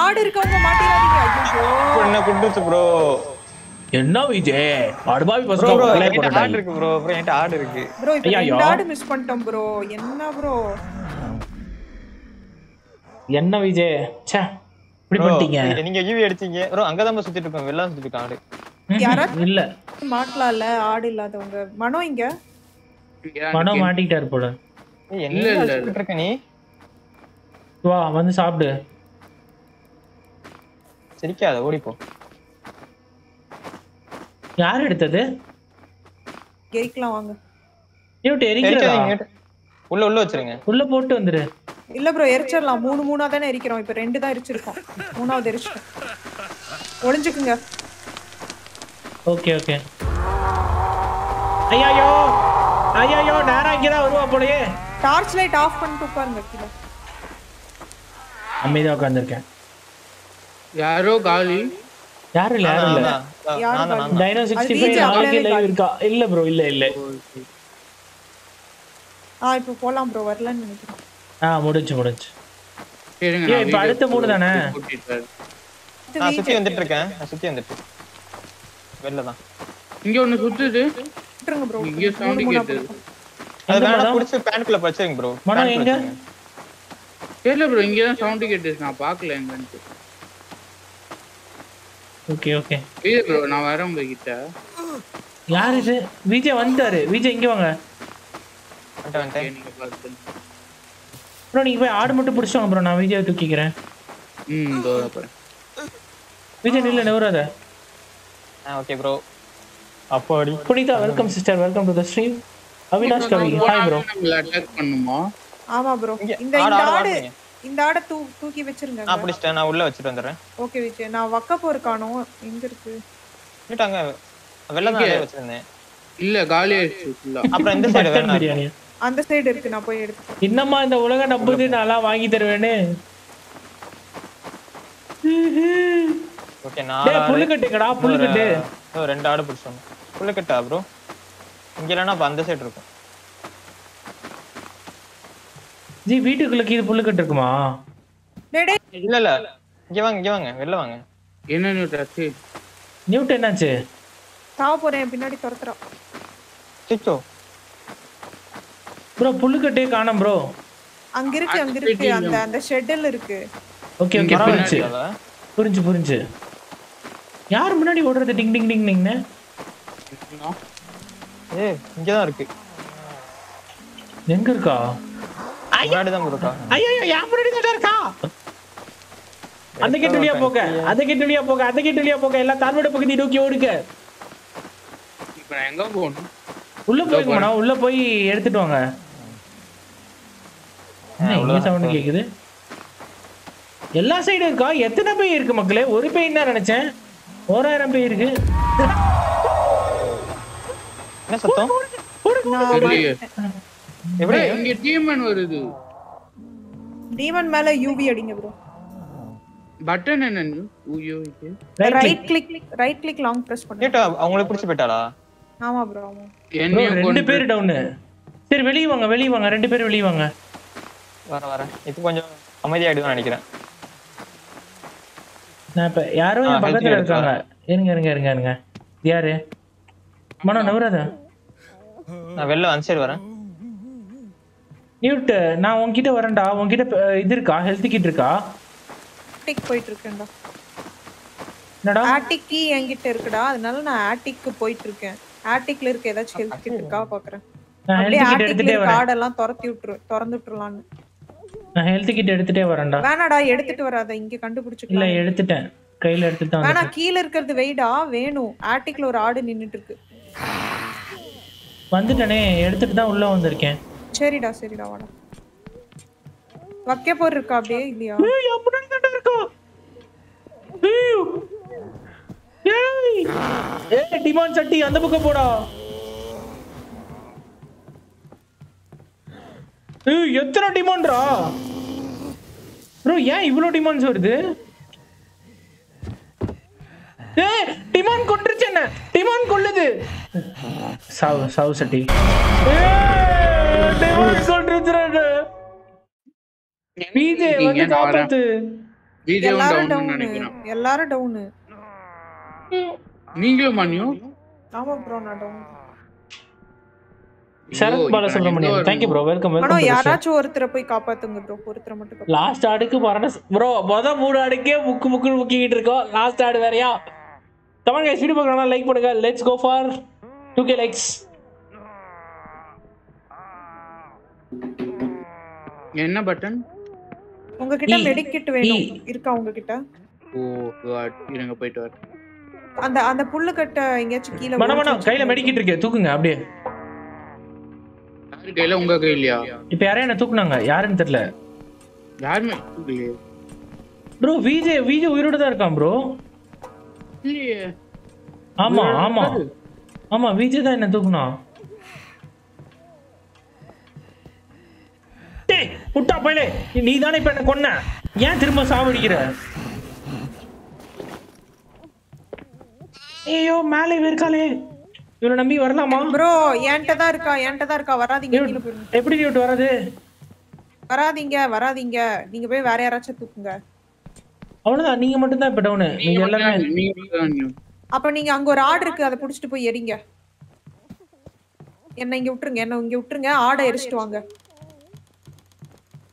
ஆடு இருக்கவங்க மாட்டிடாதீங்க. ஐயோ என்ன குண்டுச்சு ப்ரோ என்ன விஜய்? அடபாவி ப்ரோ பசங்க ப்ரோ ஆடு இருக்கு ப்ரோ ப்ரோ என்கிட்ட ஆடு இருக்கு. ப்ரோ இப்ப ஐயா, ரெண்டு ஐயா. ஆடு மிஸ் பண்ணிட்டோம் ப்ரோ என்ன ப்ரோ என்ன விஜய்? ச்சே. இப்படி பண்ணிட்டீங்க. நீங்க யூவி அடிச்சீங்க ப்ரோ அங்கதான் bro சுத்திட்டு இருக்கோம் வெளில சுத்திட்டு இருக்கோம் ஆடு. யாராச்சும் இல்ல. மாட்டலாம்ல ஆடு இல்லாதவங்க. மனோ இங்க பணம் மாட்டிக்கிட்டாரு போல. இல்ல, இல்ல. சுத்திட்டு இருக்க நீ? வா வந்து சாப்பிடு. சிரிக்காத ஓடிப்போ யார் எடுத்தது? ஜெயிக்கலாம் வாங்க. நியூட் எரிக்கிறதா? எரிக்காதீங்க. உள்ள உள்ள வச்சிருங்க. உள்ள போட்டு வந்துரு. இல்ல ப்ரோ எரிச்சிடலாம். மூணு மூணா தானே எரிக்கிறோம். இப்ப ரெண்டு தான் எரிச்சிருக்கோம். மூணாவது எரிச்சிட்டோம். ஒளிஞ்சுக்குங்க. Okay okay. ஐயாயோ! ஐயாயோ! நேரா இங்கதான் வருவா போலயே. டார்ச் லைட் ஆஃப் பண்ணிட்டு உட்காருங்க கீழே. அமைதியா உட்காந்துருக்கேன் யாரோ காலி? யாரும் இல்ல யாரும் இல்ல. தான், தான், தான். டைனோ சிக்ஸ்டி VJ ஃபைவ் நாளைக்கு அப்படியே லைவ் இருக்கா? இல்ல ப்ரோ இல்ல இல்ல. ஆ இப்ப போலாம் ப்ரோ வரலன்னு நினைக்கிறேன். ஆ முடிஞ்சு முடிஞ்சு. சரிங்க ஏய், நான் இப்ப அடுத்த மூணு தானே? நான். சுத்தி வந்துட்டு இருக்கேன் நான் சுத்தி வந்துட்டு. வெளில தான். இங்க ஒண்ணு சுத்துது. விட்டுருங்க ப்ரோ இங்க சவுண்ட் கேட்டது. அது வேணா? புடிச்சு பேண்ட்குள்ள வச்சிருங்க ப்ரோ மனம் எங்க? தெரியல ப்ரோ இங்க தான் சவுண்ட் கேட்டது. நான் பார்க்கல எங்கன்ட்டு. Okay okay. இது ப்ரோ நான் வரேன் உங்ககிட்ட. யார் இது? விஜய் வந்துட்டாரு. விஜய் இங்க வாங்க. வந்துட்டேன் வந்துட்டேன். நீங்க பார்த்து ப்ரோ நீங்க போய் ஆடு மட்டும் பிடிச்சிட்டு வாங்க ப்ரோ நான் விஜயை தூக்கிக்கிறேன். ம் விஜய் நில்ல நவராத. ஆ ஓகே ப்ரோ அப்போ அடி. Punitha welcome sister welcome to the stream Avinash Kavi hi bro நம்மள அட்டாக் பண்ணுமா? ஆமா ப்ரோ இந்த ஆடு, இந்த ஆடு. இந்த ஆடை தூ தூக்கி வச்சிருங்க நான் பிடிச்சிட்டேன். நான் உள்ள வச்சுட்டு வந்துடுறேன். ஓகே விஜய். நான் வக்கப்போ இருக்கானோ? எங்க இருக்கு? தான் நிறைய வச்சிருந்தேன். இல்ல காலி ஆயிடுச்சு ஃபுல்லா அப்புறம் இந்த சைடு மட்டன் வேணா பிரியாணி அந்த சைடு இருக்கு நான் போய் எடுத்து என்னம்மா இந்த உலகம் நம்புது நல்லா வாங்கி தருவேன்னு. ஓகே டேய் நான் புல்லு கட்டுங்கடா புல்லு கட்டு ரெண்டு ஆடு பிடிச்சோம். புல்லு கட்டா ப்ரோ இங்க இல்லைன்னா அப்ப அந்த சைடு இருக்கும். ஜி வீட்டுக்குள்ள கீது புல்லு கட்டு இருக்குமா? டேய் டேய். இல்ல இல்ல. இங்க வாங்க இங்க வாங்க. வெளில வாங்க. என்ன நியூட்டாச்சு நியூட் என்னாச்சு தாவ போறேன் என் பின்னாடி துரத்துறா சிச்சோ. ப்ரோ புல்லு கட்டே காணோம் ப்ரோ அங்க இருக்கு அங்க இருக்கு அந்த அந்த ஷெட்டில் இருக்கு. ஓகே ஓகே இங்க புரிஞ்சு புரிஞ்சு புரிஞ்சு. யார் முன்னாடி ஓடுறது? டிங் டிங் டிங் டிங்னு. ஏ இங்கதான் இருக்கு. எங்க இருக்கா? முன்னாடி தான் இருக்கா ஐயோ யார் முன்னாடி தான் இருக்கா அந்த கேட்டு வழியா போக அந்த கேட்டு வழியா போக அந்த கேட்டு வழியா போக எல்லாம் தாழ்வட பகுதி நோக்கி ஓடுங்க. இப்ப எங்க போகணும்? உள்ள போய்க்கோண்ணா உள்ள போய் எடுத்துட்டு வாங்க. இங்க சவுண்ட் கேக்குது? எல்லா சைடும் இருக்கா? எத்தனை பேய் இருக்கு மக்களே? ஒரு பேய் தான் நினைச்சேன். ஓராயிரம் பேய் இருக்கு. என்ன சத்தம்? தெரியலையே எப்படி ஏய், இங்க டீமன் வருது. டீமன் மேல யூவி அடிங்க ப்ரோ பட்டன் என்ன ஐயோ இது. Right right click right click long press கேட்டா அவங்கள புடிச்சு போயிட்டாளா? ஆமா ப்ரோ ஆமா. ரெண்டு பேர் டவுனு சரி வெளியே வாங்க வெளியே வாங்க. ரெண்டு பேரும் வெளியே வாங்க. வர வர. இது கொஞ்சம் அமைதியாயிடுன்னு நினைக்கிறேன். நான் இப்ப யாரோ ஆ, என் பக்கத்துல இருக்காங்க. இருங்க இருங்க இருங்க இருங்க. யாரு? மனோ நவராத? நான் வெளில அந்த சைடு வரேன். நியூட் நான் உன்கிட்ட வரேன்டா. உன்கிட்ட இது இருக்கா? ஹெல்த் கிட் இருக்கா? ஆட்டிக் போயிட்டு இருக்கேன்டா என்னடா? ஆட்டிக் கீ என்கிட்ட இருக்குடா. அதனால நான் ஆட்டிக்கு போயிட்டு இருக்கேன் ஆட்டிக்ல இருக்க ஏதாச்சும் ஹெல்த் கிட் இருக்கா? பாக்குறேன். நான் அப்படியே ஆட்டிக்ல எடுத்துட்டே இருக்க வரேன். கார்டெல்லாம் திறத்தி விட்டுரு திறந்து விட்டுறலான்னு நான் ஹெல்த் கிட் எடுத்துட்டே வரேன்டா. வேணாடா எடுத்துட்டு வராத இங்க இல்ல கண்டுபிடிச்சுக்கலாம் எடுத்துட்டேன். கையில எடுத்துட்டு தான் வேணா. கீழ இருக்கிறது வெயிடா வேணும். ஆட்டிக்ல ஒரு ஆடு நின்னுட்டு இருக்கு வந்துட்டேனே எடுத்துட்டு தான் உள்ள வந்திருக்கேன். சரிடா சரிடா வாடா. வக்க போர் இருக்கா அப்படியே இல்லையா? ஏய் அப்படி தான் இருக்கா? ஏய் ஏய். டிமாண்ட் சட்டி அந்த பக்கம் போடா. ஏய் எத்தனை டிமாண்ட்ரா ப்ரோ ஏன் இவ்வளோ டிமாண்ட்ஸ் வருது? ஏய் டிமாண்ட் கொண்டுருச்சு என்ன? டிமாண்ட் கொல்லுது. சாவு சாவு சட்டி. ஏய் டிமாண்ட் கொண்டுருச்சு பிஜே வந்து. காப்பாத்து. வீடியோ எல்லாரும் டவுன் எல்லாரும் டவுனு நீங்களும் மணியோ ஆமா ப்ரோ நான் down Sarath Balasubramanian thank you bro welcome ஆனா வெல்கம் யாராச்சும் ஒருத்தரை போய் காப்பாத்துங்க ப்ரோ ஒருத்தரை மட்டும். லாஸ்ட் ஆடுக்கு பரண ப்ரோ மொத மூணு ஆடுக்கே முக்கு முக்கு முக்கிக்கிட்டு இருக்கோம். லாஸ்ட் ஆடு வேறயா? கமெண்ட் கைஸ் வீடியோ பார்க்கறதா லைக் பண்ணுங்க. Let's go for 2k likes என்ன பட்டன் உங்ககிட்ட E. மெடிக்கிட் வேணும். E. இருக்கா உங்ககிட்ட? ஓ காட் இருங்க போயிட்டு வர அந்த அந்த புல்லு கட்ட எங்கேயாச்சும் கீழே மனம் கையில? மெடிக்கிட்டு இருக்கு. தூக்குங்க அப்படியே. யாரு கையில உங்க கையிலயா இப்போ யாரையும் என்ன தூக்குனாங்க? யாருன்னு தெரியல. யாருமே இல்லையே ப்ரோ விஜே விஜே உயிரோட தான் இருக்கான் ப்ரோ இல்லையே. ஆமா ஆமா. ஆமா விஜய் தான் என்ன தூக்குனான் டேய் முட்டா பையலே நீ தானே இப்ப என்ன கொன்ன? ஏன் திரும்ப சாவடிக்கிற? ஐயோ மேலே இருக்காளே. இவனை நம்பி வரலாமா? ப்ரோ என்கிட்ட தான் இருக்கா? என்கிட்ட தான் இருக்கா? வராதீங்க எப்படி நீ விட்டு வராது? வராதீங்க வராதீங்க. நீங்க போய் வேற யாராச்சும் தூக்குங்க. அவ்வளவுதான் நீங்க மட்டும் தான் இப்ப டவுனு நீங்க எல்லாமே. அப்ப நீங்க அங்க ஒரு ஆடு இருக்கு அதை புடிச்சிட்டு போய் எரிங்க என்ன இங்க விட்டுருங்க என்ன இங்க விட்டுருங்க. ஆடை எரிச்சிட்டு வாங்க.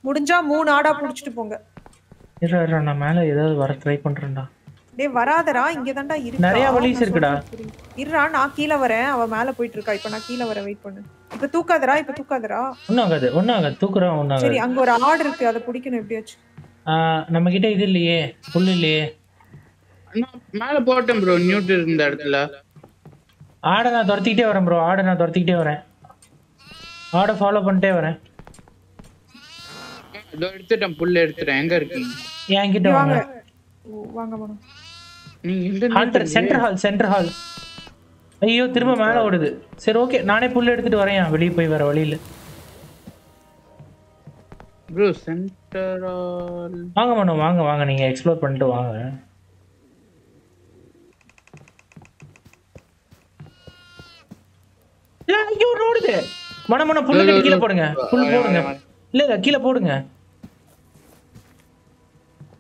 முடிஞ்சா மூணு ஆடா புடிச்சிட்டு போங்க. நான் மேல ஏதாவது வர ட்ரை பண்றேன்டா. டேய் வராதடா இங்க தான்டா இருக்கு? நிறைய வழிஸ் இருக்குடா. இருடா நான் கீழ வரேன். அவ மேல போயிட்டு இருக்கா இப்ப நான் கீழ வரேன். வெயிட் பண்ணு. இப்ப தூக்காதடா இப்ப தூக்காதடா. ஒன்னும் ஆகாது ஒன்னும் ஆகாது. தூக்குறோம் ஒன்னும் ஆகாது. சரி அங்க ஒரு ஆடு இருக்கு. அதை பிடிக்கணும் எப்படியாச்சும் ஆஹ், நம்ம கிட்ட இது இல்லையே. புல் இல்லையே. நான் மேல போட்டேன் ப்ரோ நியூட் இருந்த இடத்துல. ஆடை நான் துரத்திக்கிட்டே வரேன் ப்ரோ ஆடை நான் துரத்திக்கிட்டே வரேன். ஆடை ஃபாலோ பண்ணிட்டே வரேன். இதோ எடுத்துட்டேன். புல்ல எடுத்துட்டேன். எங்க இருக்கீங்க? என்கிட்ட வாங்க. வாங்க. Madam hunter centre hall centre hall ஐயோ திரும்ப மேலே ஓடுது. சரி ஓகே நானே புல் எடுத்துட்டு வரேன். வெளியே போய் வர வழியில. ப்ரோ சென்டரால் வாங்க மனோ வாங்க வாங்க. நீங்க எக்ஸ்ப்ளோர் பண்ணிட்டு வாங்க. ஐயோ ஓடுது மன மன புல்லு கீழே போடுங்க. புல் போடுங்க. இல்ல இல்ல கீழே போடுங்க.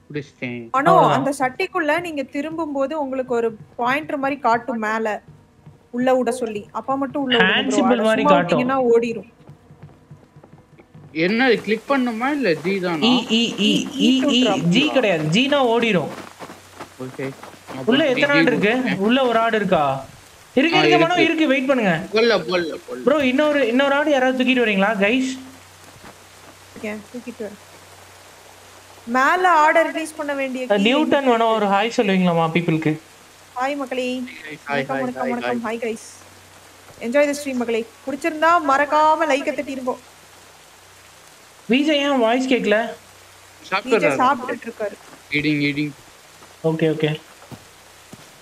பிடிச்சிட்டேன். ஆனா அந்த சட்டிக்குள்ள நீங்க திரும்பும் போது உங்களுக்கு ஒரு பாயிண்டர் மாதிரி காட்டும் மேல. உள்ள விட சொல்லி. அப்ப மட்டும் உள்ள symbol அட மாதிரி சும்மா காட்டும். விட்டீங்கன்னா ஓடிரும். என்ன கிளிக் பண்ணுமா இல்ல ஜி தானா? இ இ இ இ ஜி கிடையாது. ஜீனா ஓடிரும். ஓகே உள்ள எத்தனை ஆடு இருக்கு? உள்ள ஒரு ஆடு இருக்கா? இருக்கு இருக்கு மனம் இருக்கு. வெயிட் பண்ணுங்க. கொல்ல கொல்ல ப்ரோ இன்னொரு இன்னொரு ஆடு யாராவது தூக்கிட்டு வரீங்களா? கைஸ் இருக்கேன், தூக்கிட்டு வரேன். மேல ஆர்டர் ரிலீஸ் பண்ண வேண்டிய நியூட்டன் வேணும் ஒரு ஹாய் சொல்லுவீங்களாமா பீப்புளுக்கு ஹாய் மக்களே. ஹாய் வணக்கம் வணக்கம் வணக்கம் hi guys enjoy the stream மக்களே. பிடிச்சிருந்தா மறக்காம லைக்க தட்டி இருப்போம் விஜய் ஏன் வாய்ஸ் கேட்கல சாப்பிடுறாரு சாப்பிட்டுட்டு இருக்காரு eating eating okay okay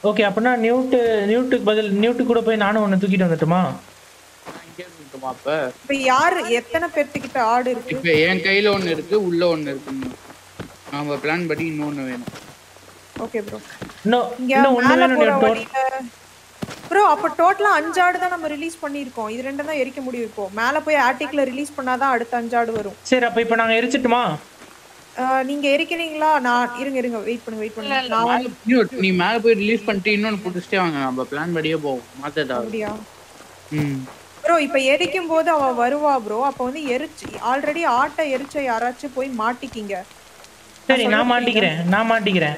okay அப்படின்னா நியூட்டு நியூட்டுக்கு பதில் நியூட்டு கூட போய் நானும் ஒன்று தூக்கிட்டு வந்துட்டுமா? இப்ப யாரு எத்தனை பேர்த்துக்கிட்ட ஆடு இருக்கு? இப்ப என் கையில ஒண்ணு இருக்கு உள்ள ஒண்ணு இருக்கு நாம பிளான் படி இன்னொன்னு வேணும். ஓகே ப்ரோ இன்னும் இங்க இன்னும் மேல வேணும் ப்ரோ அப்ப டோட்டலா அஞ்சு ஆடு தான் நம்ம ரிலீஸ் பண்ணிருக்கோம் இது ரெண்டும் தான் எரிக்க முடியும் இப்போ. மேல போய் ஆர்டிக்ல ரிலீஸ் பண்ணாதான் அடுத்த அஞ்சு ஆடு வரும். சரி அப்ப இப்ப நாங்க எரிச்சிட்டுமா? நீங்க எரிக்கிறீங்களா? நான் இருங்க இருங்க. வெயிட் பண்ணுங்க வெயிட் பண்ணுங்க. நான் நீ மேல போய் ரிலீஸ் பண்ணிட்டு இன்னொன்னு புடிச்சிட்டே வாங்க. நம்ம பிளான் படியே போவோம் மாத்ததா அப்படியா? ம். ப்ரோ இப்ப எரிக்கும் போது அவ வருவா ப்ரோ அப்ப வந்து எரிச்சு ஆல்ரெடி ஆட்டை எரிச்ச யாராச்சும் போய் மாட்டிக்கிங்க. சரி நான் மாட்டிக்கிறேன் நான் மாட்டிக்கிறேன்.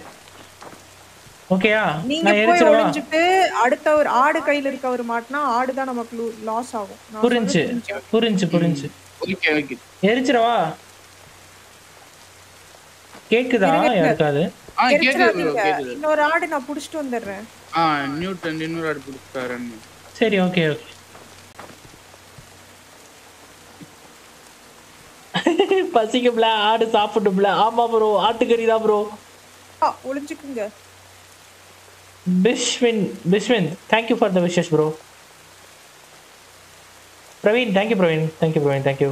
ஓகேயா நீங்க போய் ஒளிஞ்சிட்டு அடுத்த ஒரு ஆடு கையில இருக்கவர் மாட்டினா ஆடு தான் நமக்கு லாஸ் ஆகும். புரிஞ்சு புரிஞ்சா? புரிஞ்சு புரிஞ்சு. Okay okay. எரிச்சிடவா கேக்குதா? யாருக்காது இன்னொரு ஆடு நான் புடிச்சிட்டு வந்துடுறேன். ஆ நியூட்டன் இன்னொரு ஆடு பிடிச்சாருன்னு சரி ஓகே ஓகே பசிக்கும்ல ஆடு சாப்பிட்டும்ல ஆமா ப்ரோ ஆட்டுக்கறி தான் ப்ரோ ஒளிஞ்சுக்குங்க. பிஸ்வின் பிஸ்வின் thank you for the wishes bro Praveen thank you Praveen thank you Praveen thank you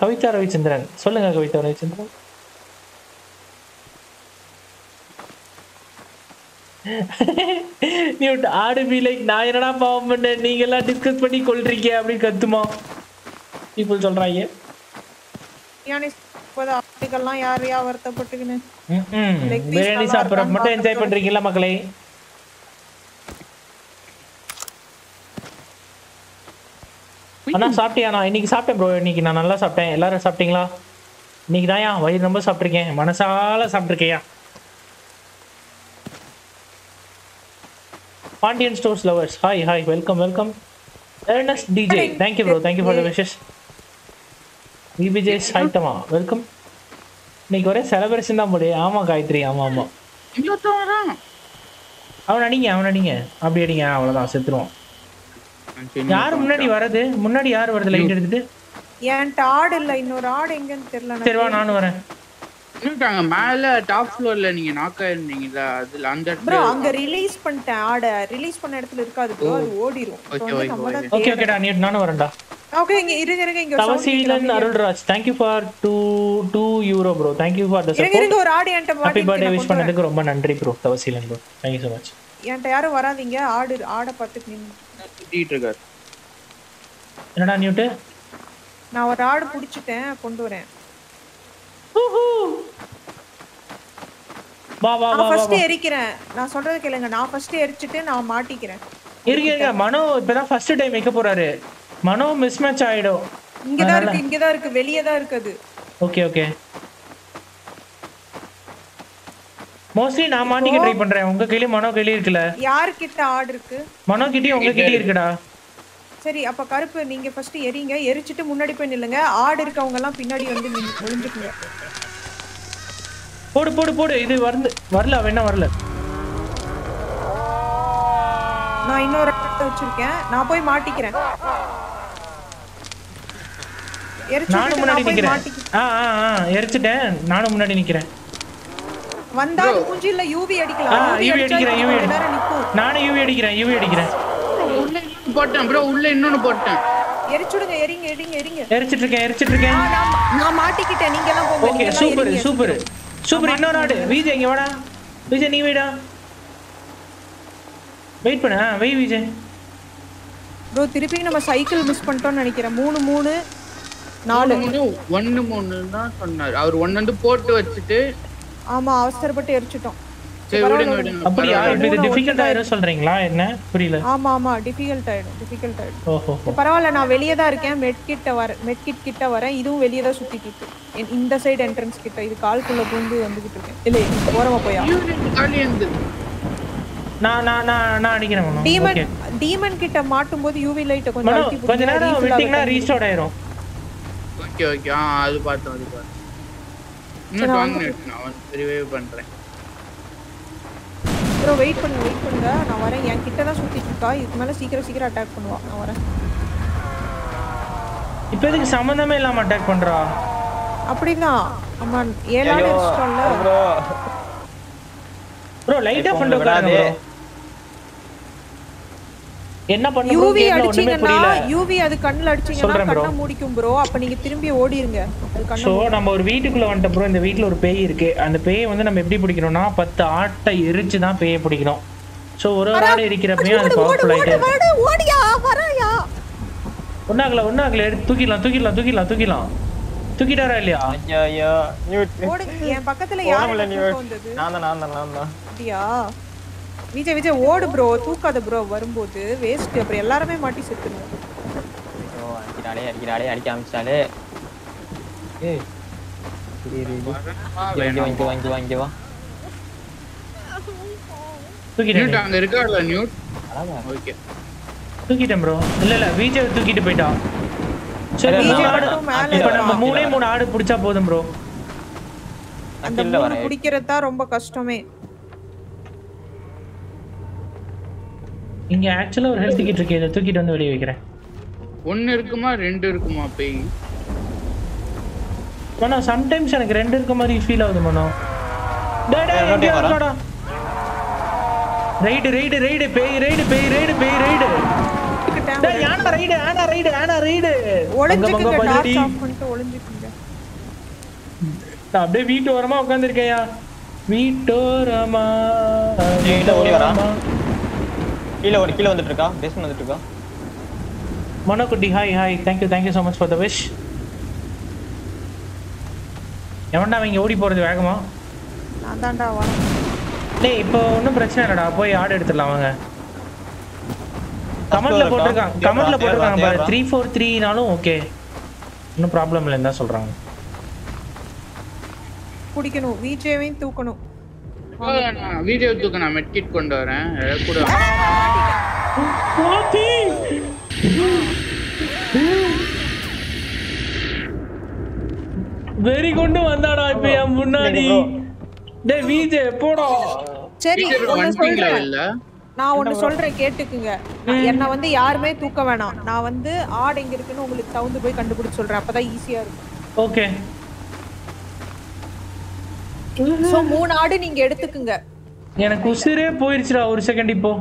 Kavitha Ravichandran சொல்லுங்க கவிதா ரவிச்சந்திரன். நியூட் ஆடு பி லைக் நான் என்னடா பாவம் பண்ணேன்? நீங்க எல்லாம் டிஸ்கஸ் பண்ணி கொள்றீங்க அப்படின்னு கத்துமா? பீப்புள் சொல்றாங்க பிரியாணி யார் யா வருத்தப்பட்டுக்கின்னு? சாப்பிட்ற மட்டும் என்ஜாய் பண்றீங்களா மக்களே? அண்ணா சாப்பிட்டியாண்ணா இன்னைக்கு சாப்பிட்டேன் ப்ரோ இன்னைக்கு நான் நல்லா சாப்பிட்டேன். எல்லாரும் சாப்பிட்டீங்களா? இன்னைக்கு தான்யா வயிறு ரொம்ப சாப்பிட்ருக்கேன் மனசால சாப்பிட்ருக்கேயா Pandian stores lovers hi hi welcome welcome Ernest DJ thank you bro thank you for the wishes VPJ சாய்த்தமா? Welcome இன்னைக்கு ஒரே செலிப்ரேஷன் தான் போடு ஆமா காயத்ரி. ஆமா ஆமா. அவன் அடிங்க அவன் அடிங்க. அப்படி அடிங்க. அவ்வளவுதான். செத்துருவான். யார் முன்னாடி வர்றது? முன்னாடி யார் வருது லைட் எடுத்துட்டு? என்கிட்ட ஆடு இல்ல. இன்னொரு ஆடு எங்கன்னு தெரியல சரி வா நானும் வரேன். மேல டாப் ஃப்ளோர்ல நீங்க நாக்கா இருந்தீங்கல்ல அதுல அந்த ப்ரோ இடத்துல அங்க ரிலீஸ் பண்ணிட்டேன். ஆடை ரிலீஸ் பண்ண இடத்துல இருக்காது ப்ரோ அது ஓடிரும். நம்ம தான் ஓகே ஓகேடா நீ நானும் வரேன்டா. ஓகே இங்க இருங்க இருங்க இங்க Thavaseelan. Arulraj thank you for two two euro bro thank you for the இருங்க சப்போர்ட் இருங்க ஒரு ஆடு என்கிட்ட ஹாப்பி மாட்டிருக்கு, பர்த்டே நான் விஷ் கொண்டு வரேன். பண்ணதுக்கு ரொம்ப நன்றி ப்ரோ தவசீலன் ப்ரோ மச் என்கிட்ட யாரும் வராதீங்க. ஆடு ஆடை பார்த்துட்டு நின்னு. சுத்திட்டு இருக்காரு. என்னடா நியூட்டு நான் ஒரு ஆடு புடிச்சிட்டேன் கொண்டு வரேன். வா வா வா ஃபர்ஸ்ட் எரிக்கிறேன். நான் சொல்றது கேளுங்க. நான் ஃபர்ஸ்ட் எரிச்சிட்டு நான் மாட்டிக்கிறேன். இருங்க இருங்க. மனோ இப்பதான் ஃபர்ஸ்ட் டைம் வைக்க போறாரு. மனோ மிஸ் மேட்ச் ஆயிடும். இங்கதான் இருக்கு இங்கதான் இருக்கு வெளியே தான் இருக்குது ஓகே ஓகே மோஸ்ட்லி நான் மாட்டிக்க ட்ரை பண்றேன். உங்க கையிலயும் மனோ கையிலயும் இருக்குல்ல? யார்கிட்ட ஆடு இருக்கு? மனோ கிட்டயும் உங்க கிட்டயும் இருக்குடா. சரி அப்ப கருப்பு நீங்க ஃபர்ஸ்ட் எரிங்க எரிச்சிட்டு முன்னாடி போய் நில்லுங்க. ஆடு இருக்கவங்க எல்லாம் பின்னாடி வந்து நின்னு ஒளிஞ்சுக்குங்க போடு போடு போடு. இது வந்து வரல அவன் என்ன வரல? நான் இன்னொரு ஆட்டை வச்சிருக்கேன். நான் போய் மாட்டிக்கிறேன். நானும் முன்னாடி நிக்கிறேன். ஆ ஆ ஆ எரிச்சிட்டேன். நானும் முன்னாடி நிக்கிறேன். வந்தா மூஞ்சில யூவி ஆ அடிக்கலாம் யூவி அடிக்கிறேன் யூவி அடிக்கிறேன் நானும் யூவி அடிக்கிறேன் யூவி அடிக்கிறேன். உள்ள இன்னொன்னு போட்டேன் ப்ரோ. உள்ள இன்னொன்னு போட்டேன். எரிச்சுடுங்க எரிங்க எரிங்க எரிங்க. எரிச்சிட்டு இருக்கேன் எரிச்சிட்டு இருக்கேன் ஆ, நான் மாட்டிக்கிட்டேன். நீங்க எல்லாம் போங்க ஓகே சூப்பர். சூப்பர். சூப்பர் இன்னொரு ஆடு. விஜய் இங்க வாடா. விஜய் நீ வைடா? வெயிட் பண்ணு ஆ வெய் விஜய். ப்ரோ திருப்பி நம்ம சைக்கிள் மிஸ் பண்ணிட்டோம்னு நினைக்கிறேன். மூணு மூணு நாலு. மூணு ஒன்னு மூணு தான் சொன்னாரு. அவர் ஒன்னு வந்து போட்டு வச்சுட்டு ஆமா அவசரப்பட்டு எரிச்சிட்டோம். அப்படியா? இது டிஃபிகல்ட் ஆயிரும் சொல்றீங்களா? என்ன? புரியல. ஆமா ஆமா. டிஃபிகல்ட் ஆயிடும் டிஃபிகல்ட் ஆயிடும். பரவாயில்ல. நான் வெளியே தான் இருக்கேன். மெட் கிட்ட வர மெட் கிட் கிட்ட வரேன். இதுவும் வெளியே தான் சுத்திட்டு இருக்கு. என் இந்த சைடு என்ட்ரன்ஸ் கிட்ட. இது கால்குள்ள பூந்து வந்துகிட்டு இருக்கேன் இல்ல ஓரமா போயா ஐயோ, ரெண்டு காலி இருந்தது நான் நான் நான் நான் அடிக்கிறேன் டீமன் டீமன் கிட்ட மாட்டும் போது யூவி லைட்ட கொஞ்சம் அழுத்தி கொஞ்ச நேரம். ரீஸ்டோர்ட் ஆயிரும். ஓகே ஓகே ஆ அது பார்த்தோம் அது பார்த்தோம் இன்னும் வாங்க நான் வந்து ரிவைவ் பண்றேன். ப்ரோ வெயிட் பண்ணுங்க வெயிட் பண்ணுங்க. நான் வரேன். என் கிட்ட தான் சுத்திட்டு இருக்கா? இதுக்கு மேல சீக்கிரம் சீக்கிரம் அட்டாக் பண்ணுவா. நான் வரேன். இப்போ எதுக்கு சம்மந்தமே இல்லாம அட்டாக் பண்றா? அப்படிதான் ஆமா அடிச்சிட்டோம்ல ப்ரோ ப்ரோ லைட்டா ஃபண்ட் உட்காருங்க என்ன பண்ண? யூவி அடிச்சீங்கன்னா யூவி அது கண்ணுல அடிச்சீங்கன்னா. கண்ணை மூடிக்கும் ப்ரோ அப்ப நீங்க திரும்பி ஓடிருங்க. கண்ணை நம்ம ஒரு வீட்டுக்குள்ள வந்துட்ட ப்ரோ இந்த வீட்டில் ஒரு பேய் இருக்கு. அந்த பேயை வந்து நம்ம எப்படி பிடிக்கணும்னா பத்து ஆட்டை எரிச்சு தான் பேயை பிடிக்கணும் ஸோ ஒரு ஒரு ஆடு இருக்கிறப்பையும் அது பவர்ஃபுல் ஓடு ஓடியா வராயா? ஒன்னாகல ஒன்னாகல எடுத்து தூக்கிடலாம் தூக்கிடலாம் தூக்கிடலாம் தூக்கிடலாம். தூக்கிட்டாரா இல்லையா? ஐயா ஐயா. நியூட் ஓடுங்க என் பக்கத்துல யாரு நீ வந்தது? நான் தான் நான் தான் நான் தான். அப்படியா? விஜய் விஜய் ஓடு ப்ரோ தூக்காத ப்ரோ வரும்போது வேஸ்ட் அப்புறம் எல்லாருமே மாட்டி செத்துருவோம் ஐயோ அடிக்கிறாளே அடிக்கிறாளே அடிக்க ஆரம்பிச்சிட்டாலே ஏய் இரு, இரு. இங்க வா, தூக்கிட்டேன். நியூட் அங்க இருக்காடா நியூட் அழகா ஓகே தூக்கிட்டேன் ப்ரோ இல்ல இல்ல விஜய் தூக்கிட்டு போயிட்டான் சரி இப்ப நம்ம. மூணே மூணு ஆடு பிடிச்சா போதும் ப்ரோ அந்த மூணு வரேன் குடிக்கிறது தான் ரொம்ப கஷ்டமே. இங்க ஆக்சுவலா ஒரு ஹெல்த் கிட் இருக்கு. இதை தூக்கிட்டு வந்து வெளியே வைக்கிறேன். ஒன்னு இருக்குமா ரெண்டு இருக்குமா பேய்? மனோ சம்டைம்ஸ் எனக்கு ரெண்டு இருக்க மாதிரி ஃபீல் ஆகுது மனோ. ரைடு ரைடு ரைடு பேய் ரைடு பேய் ரைடு பேய் ரைடு டேய் யானா ரைடு ஆனா ரைடு ஆனா ரைடு ஒளிஞ்சுக்குங்க டார்ச் ஆஃப் பண்ணிட்டு ஒளிஞ்சுக்குங்க. நான் அப்படியே வீட்டு ஓரமா உட்காந்துருக்கேயா வீட்டோரமா வரா? கீழே ஒரு கீழே வந்துட்டு இருக்கா பேஸ்மெண்ட் வந்துட்டு இருக்கா மனோகுட்டி hi hi thank you thank you so much for the wish எவன்டா அவங்க ஓடி போறது வேகமா? நான் தான்டா வரேன். டேய் இப்போ ஒன்றும் பிரச்சனை இல்லைடா. போய் ஆடு எடுத்துடலாம் வாங்க. கமெண்ட்ல? போட்டிருக்காங்க கமெண்ட்ல போட்டிருக்காங்க பாரு. த்ரீ ஃபோர் த்ரீனாலும் ஓகே ஒன்றும் ப்ராப்ளம் இல்லைன்னு தான் சொல்றாங்க. குடிக்கணும் விஜயவையும் தூக்கணும். வீடியோ தூக்க நான் மெட்கிட் கொண்டு வரேன். கூட வெறி கொண்டு வந்தாடா இப்ப என் முன்னாடி. டேய் விஜே போடா. சரி இல்ல. நான் ஒண்ணு சொல்றேன் கேட்டுக்குங்க. என்ன வந்து யாருமே தூக்க வேணாம். நான் வந்து ஆடு எங்க இருக்குன்னு உங்களுக்கு தவுந்து போய் கண்டுபிடிச்சு சொல்றேன். அப்பதான் ஈஸியா இருக்கும். ஓகே. சோ மூணு ஆடு நீங்க எடுத்துக்குங்க. எனக்கு உசிரே போயிருச்சுடா ஒரு செகண்ட் இப்போ.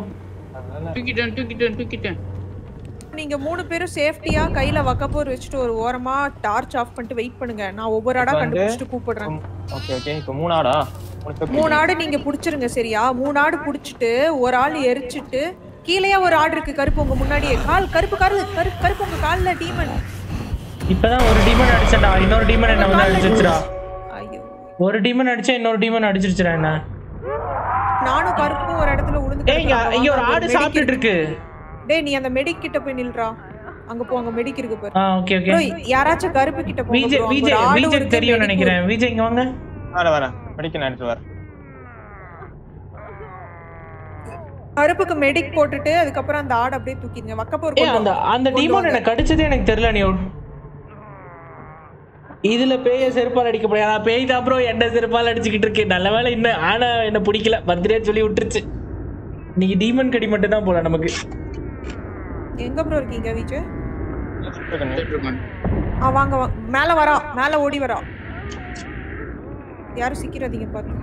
தூக்கிட்டேன் தூக்கிட்டேன் தூக்கிட்டேன். நீங்க மூணு பேரும் சேஃப்டியா கையில வக்கப்போர் வச்சுட்டு ஒரு ஓரமா டார்ச் ஆஃப் பண்ணிட்டு வெயிட் பண்ணுங்க. நான் ஒவ்வொரு ஆடா கண்டுபிடிச்சிட்டு கூப்பிடுறேன். Okay okay. இப்போ மூணு ஆடா? மூணு ஆடு நீங்க புடிச்சிருங்க சரியா? மூணு ஆடு புடிச்சிட்டு ஒரு ஆள் எரிச்சிட்டு கீழேயே ஒரு ஆடு இருக்கு கருப்பு உங்க முன்னாடியே. கால் கருப்பு கரு கருப்பு கருப்பு உங்க கால்ல டீமன் இப்பதான் ஒரு டீமன் அடிச்சேன்டா. இன்னொரு டீமன் என்ன வந்து அடிச்சிருச்சுடா. ஐயோ ஒரு டீமன் அடிச்சா இன்னொரு டீமன் அடிச்சிருச்சுடா என்ன? நானும் கருப்பும் ஒரு இடத்துல உளுந்து ஏய் இங்க ஒரு ஆடு சாப்பிட்டுட்டு இருக்கு. டேய் நீ அந்த மெடிக் கிட்ட போய் நில்றா. அங்க போ அங்க மெடிக் இருக்கு பாரு. ஆ ஓகே ஓகே யாராச்சும் கருப்பு கிட்ட போங்க விஜய் விஜய் விஜய் இருக்கு, தெரியும் நினைக்கிறேன். விஜய் இங்க வாங்க. வர வர மெடிக்கல் எடுத்து வர கருப்புக்கு மெடிக் போட்டுட்டு அதுக்கப்புறம் அந்த ஆடு அப்படியே தூக்கிடுங்க. வக்கப்போர் அந்த. அந்த டீமன். எனக்கு கடிச்சதே எனக்கு தெரியல நீ இதுல பேய செருப்பால் அடிக்க முடியாது பேய் தான் ப்ரோ என்ன செருப்பால் அடிச்சுக்கிட்டு இருக்கு. நல்ல வேலை இன்னும் ஆனா என்ன பிடிக்கல. பர்த்டே சொல்லி விட்டுருச்சு. இன்னைக்கு டீமன் கடி மட்டும் தான் போல நமக்கு. எங்க ப்ரோ இருக்கீங்க விஜய். ஆ வாங்க வாங்க மேல வரா. மேல ஓடி வரா. யாரும் சிக்கிறாதீங்க பாத்து.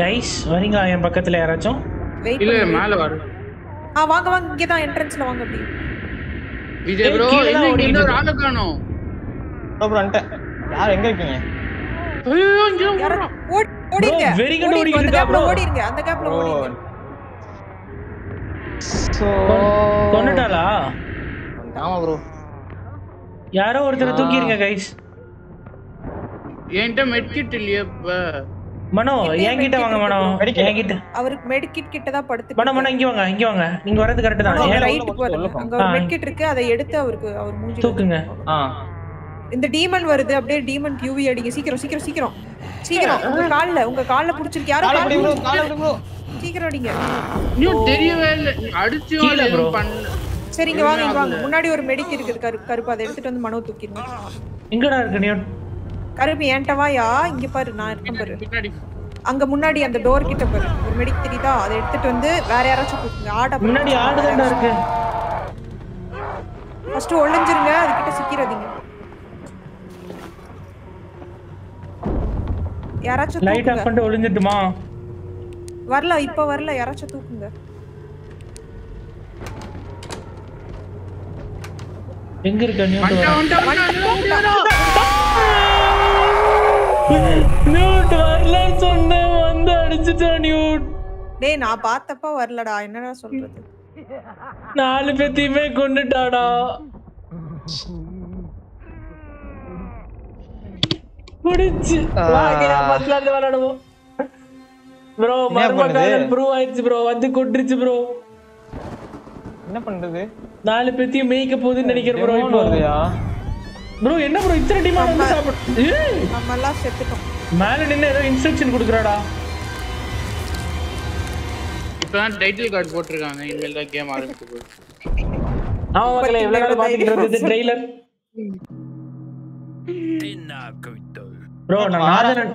கைஸ் வரீங்களா? என் பக்கத்துல யாராச்சும்? இல்ல மேல வரும் ஆ வாங்க வாங்க. இங்க தான் என்ட்ரன்ஸ்ல வாங்க அப்படி விஜய் ப்ரோ இன்னொரு. ஆளை காணோம். அப்புறம் வந்துட்டேன். யார் எங்க இருக்கீங்க? ஓடிங்க. ஓடிக்கிட்டு அந்த கேப்ல அந்த ஆமா ப்ரோ யாரோ ஒருத்தரை தூக்கிருங்க கைஸ் என்கிட்ட மெட்கிட் இல்லையே இப்ப. மனோ என்கிட்ட வாங்க மனோ. என்கிட்ட. அவருக்கு மெடிக்கிட் கிட்ட தான் படுத்து மனோ மனோ இங்க வாங்க இங்க வாங்க. நீங்க வரது கரெக்ட் தான். அங்க ஏன் ரைட்டுக்கு உள்ள பாருங்க போ. அங்க ஒரு. மெட்கிட் இருக்கு. அதை எடுத்து அவருக்கு அவர் மூஞ்சி தூக்குங்க. ஆ. இந்த டீமன் வருது அப்படியே டீமன் கியூவி அடிங்க. சீக்கிரம் சீக்கிரம் சீக்கிரம். சீக்கிரம். உங்க கால்ல உங்க கால்ல புடிச்சிருக்கு. யாரோ காலை கால் பிடி ப்ரோ காலை பிடி ப்ரோ சீக்கிரம் அடிங்க. இன்னும் தெரியவே இல்ல. bro. எதுவும் பண்ணல சரி இங்க வாங்க இங்க வாங்க. முன்னாடி ஒரு மெடிக் இருக்குது கருப்பு கருப்பு. அதை எடுத்துட்டு வந்து மனோ தூக்கிடுங்க. எங்கடா இருக்கு நீ கருப்பு ஏன்ட்ட வாயா இங்க பாரு நான் இருக்கேன் பாரு. பின்னாடி அங்க முன்னாடி அந்த டோர் கிட்ட பாரு. ஒரு மெடிக் தெரியுதா? அதை எடுத்துட்டு வந்து வேற யாராச்சும் தூக்குங்க ஆட முன்னாடி ஆடு தான்டா இருக்கு. ஃபர்ஸ்ட் ஒளிஞ்சிருங்க அதுகிட்ட சிக்கிறாதீங்க. யாராச்சும் லைட் ஆஃப் பண்ணிட்டு ஒளிஞ்சிட்டுமா? வரல இப்ப வரல. யாராச்சும் தூக்குங்க. எங்க இருக்க நியூட் வரல சொன்னேன் வந்து அடிச்சிட்டான் நியூட் டேய் நான் பார்த்தப்ப வரலடா. என்னடா சொல்றது? நாலு பேத்தையுமே கொண்டுட்டாடா. விளையாடுவோம் ப்ரோ மர்ம பண்ணுது? காதல் ப்ரூவ் ஆயிடுச்சு ப்ரோ வந்து கொண்டுருச்சு ப்ரோ என்ன பண்றது நாலு பேத்தையும் மேய்க்க போகுதுன்னு நினைக்கிறேன் ப்ரோ இப்போ ப்ரோ என்ன ப்ரோ இத்தனை டீமா வந்து சாப்பிடு ஏய், நம்ம எல்லாம் செத்துட்டோம் மேல நின்னு ஏதோ இன்ஸ்ட்ரக்ஷன் கொடுக்குறாடா இப்பதான் டைட்டில் கார்டு போட்டிருக்காங்க இனிமேல் தான் கேம் ஆரம்பிக்க போகுது ஆமா மக்களே இவ்வளவு நாள் பாத்துக்கிட்டு இருந்தது ட்ரெய்லர் ப்ரோ நான் நாதரன்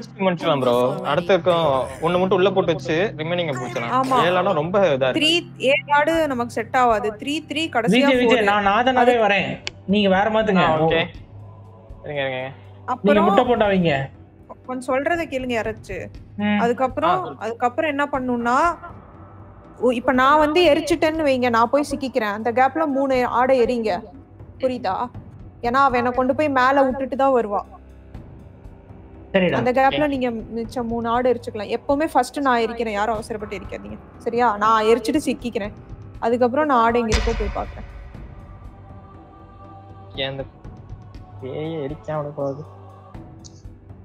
ப்ரோ அடுத்த இருக்கும் ஒண்ணு மட்டும் உள்ள போட்டு வச்சு ரிமைனிங். முடிச்சிடலாம். ஏழாலும் ரொம்ப இதா இருக்கு. ஏழு ஆடு நமக்கு செட் ஆகாது. த்ரீ த்ரீ கடைசியா விஜய் விஜய் four. நான் நாதனாவே வரேன். நீங்க வேற மாத்துங்க. ஓகே இருங்க இருங்க. நீங்க அப்புறம் முட்டை போட்டா வைங்க கொஞ்சம் சொல்றத கேளுங்க யாராச்சும் ம். அதுக்கப்புறம் அதுக்கப்புறம் என்ன பண்ணும்னா இப்ப நான் வந்து எரிச்சிட்டேன்னு வைங்க. நான் போய் சிக்கிக்கிறேன். அந்த கேப்ல மூணு ஆடை எரிங்க. புரியுதா? ஏன்னா அவ என்ன கொண்டு போய் மேல விட்டுட்டு தான் வருவா. சரிடா அந்த கேப்ல நீங்க மிச்சம் மூணு ஆடு எரிச்சுக்கலாம். எப்பவுமே ஃபர்ஸ்ட் நான் எரிக்கிறேன். யாரும் அவசரப்பட்டு எரிக்காதீங்க. சரியா? நான் எரிச்சிட்டு சிக்கிக்கிறேன். அதுக்கப்புறம் நான் ஆடு எங்க இருக்கோ போய் பாக்குறேன்.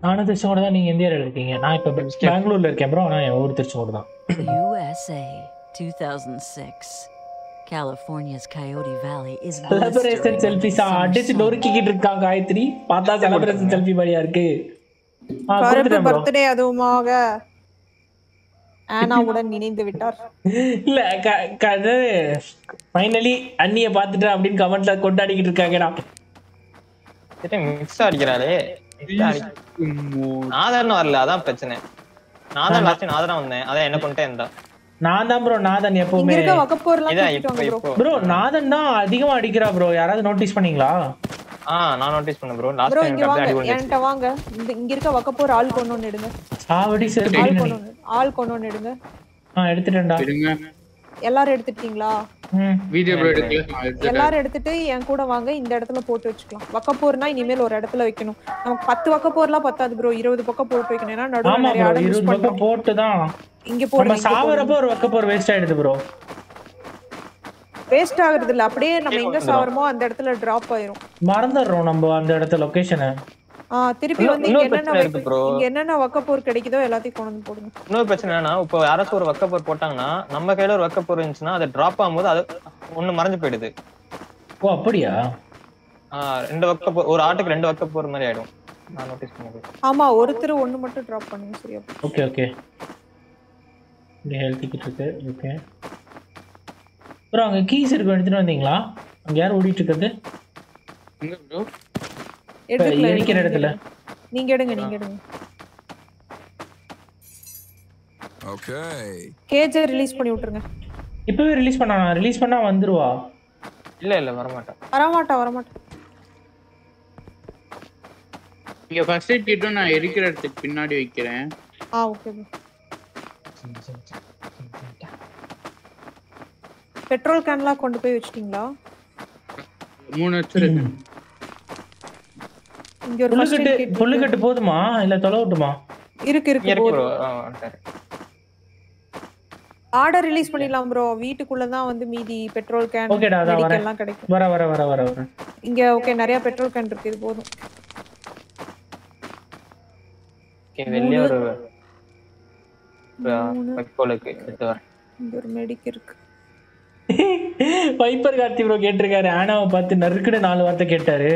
நானும் திருச்செங்கோடு தான். நீங்க ஏரியால இருக்கீங்க. நான் இப்ப பெங்களூர்ல இருக்கேன் ப்ரோ என் ஊர் திருச்செங்கோடு தான். USA 2006. California's Coyote Valley is celebration blistering செல்ஃபிஸா அடிச்சு நொறுக்கிக்கிட்டு இருக்கான் காயத்ரி. பார்த்தா செலிப்ரேஷன் செல்ஃபி மாதிரியா இருக்கு. கருப்பு. பர்த்டே அதுவுமாக ஆனாவுடன் நினைந்து விட்டார். இல்ல ஃபைனலி அண்ணிய பாத்துட்டேன் அப்படின்னு கமெண்ட்ல கொண்டாடிக்கிட்டு இருக்காங்கடா. மிக்ஸ் அடிக்கிறாளே? நாதன் வரல அதான் பிரச்சனை. நாதன் லாஸ்ட் நாதன் வந்தேன். அதான் என்ன பண்ணிட்டே இருந்தா. நான் தான் ப்ரோ நாதன் எப்பவுமே. ப்ரோ நாதன் தான் அதிகமா அடிக்கிறா ப்ரோ யாராவது நோட்டீஸ் பண்ணீங்களா? ஆ நான் நோட்டீஸ் பண்ணேன் ப்ரோ லாஸ்ட் ப்ரோ டைம் வாங்க. அடி என்கிட்ட வாங்க. இங்க இருக்க வக்கப்போர் ஆள் கொண்டு எடுங்க. சாவடி ஆள் கொண்டு ஒண்ணு ஆள் கொண்டு ஒண்ணு எடுங்க. ஆ எடுத்துட்டேன்டா. இருங்க எல்லாரும் எடுத்துட்டீங்களா வீடியோ ப்ரோ. எல்லாரும் எடுத்துட்டு என் கூட வாங்க. இந்த இடத்துல போட்டு வச்சுக்கலாம். வக்கப்போர்னா இனிமேல் ஒரு இடத்துல வைக்கணும். நமக்கு பத்து வக்கப்போர்லாம் பத்தாது ப்ரோ இருபது பக்கம் போட்டு வைக்கணும். ஏன்னா நடுவுல ஆமா நிறைய ஆடு போட்டு தான். இங்க நம்ம போடுங்க சாவறப்ப ஒரு வக்க போற வேஸ்ட் ஆயிடுது ப்ரோ வேஸ்ட் ஆகுறது இல்ல அப்படியே நம்ம எங்க சாவறோமோ அந்த இடத்துல டிராப் ஆயிரும். மறந்துடுறோம் நம்ம அந்த இடத்த லொகேஷனை ஆ திருப்பி வந்து என்னென்ன வக்கப்போர் கிடைக்குதோ எல்லாத்தையும் கொண்டு வந்து போடுங்க. இன்னொரு பிரச்சனை என்னன்னா இப்போ யாராச்சும் ஒரு வக்கப்போர் போட்டாங்கன்னா நம்ம கையில ஒரு வக்கப்போர் இருந்துச்சுன்னா அது டிராப் ஆகும்போது அது ஒண்ணு மறைஞ்சு போயிடுது. ஓ அப்படியா? ஆஹ் ரெண்டு வக்கப்போர் ஒரு ஆட்டுக்கு ரெண்டு வக்கப்போர் மாதிரி ஆயிடும். நான் நோட்டீஸ் பண்ணது. ஆமா ஒருத்தர் ஒண்ணு மட்டும் டிராப் பண்ணுங்க சரியா ஓகே ஓகே. இங்க ஹெல்த் கிட் இருக்கு ஓகே ப்ரோ அங்க கீஸ் இருக்கு எடுத்துட்டு வந்தீங்களா? அங்க யார் ஓடிட்டு இருக்கிறது ப்ரோ எடுங்க, இடத்துல. நீங்க எடுங்க நீங்க எடுங்க. Okay. கேஜ ரிலீஸ் பண்ணி விட்டுருங்க. இப்பவே ரிலீஸ் பண்ணா ரிலீஸ் பண்ணா வந்துருவா? இல்ல இல்ல வரமாட்டேன் வரமாட்டா வரமாட்டா. இங்க ஃபர்ஸ்ட் எய்ட் நான் எரிக்கிற இடத்துக்கு பின்னாடி வைக்கிறேன். ஆ ஓகே பெட்ரோல் கேன்லாம் கொண்டு போய் வச்சிட்டீங்களா? மூணு வச்சிருக்கு இங்க ஒரு புல்லுக்கட்டு போதுமா? இல்ல தொலைவிட்டுமா இருக்கு இருக்கு இருக்கு போதும். ப்ரோ ஆர்டர் ரிலீஸ் பண்ணிடலாம் ப்ரோ வீட்டுக்குள்ள தான் வந்து மீதி பெட்ரோல் கேன் ஓகேடா அதான் வரேன். எல்லாம் கிடைக்கும். வர வர வர வர வர. இங்க ஓகே நிறைய பெட்ரோல் கேன் இருக்கு. இது போதும். வெளியே ஒரு வைக்கோல் இருக்கு எடுத்து வரேன். இங்க ஒரு மெடிக் இருக்கு. வைப்பர் கார்த்தி ப்ரோ கேட்டிருக்காரு. ஆனாவை பார்த்து நறுக்குன்னு நாலு வார்த்தை கேட்டாரு.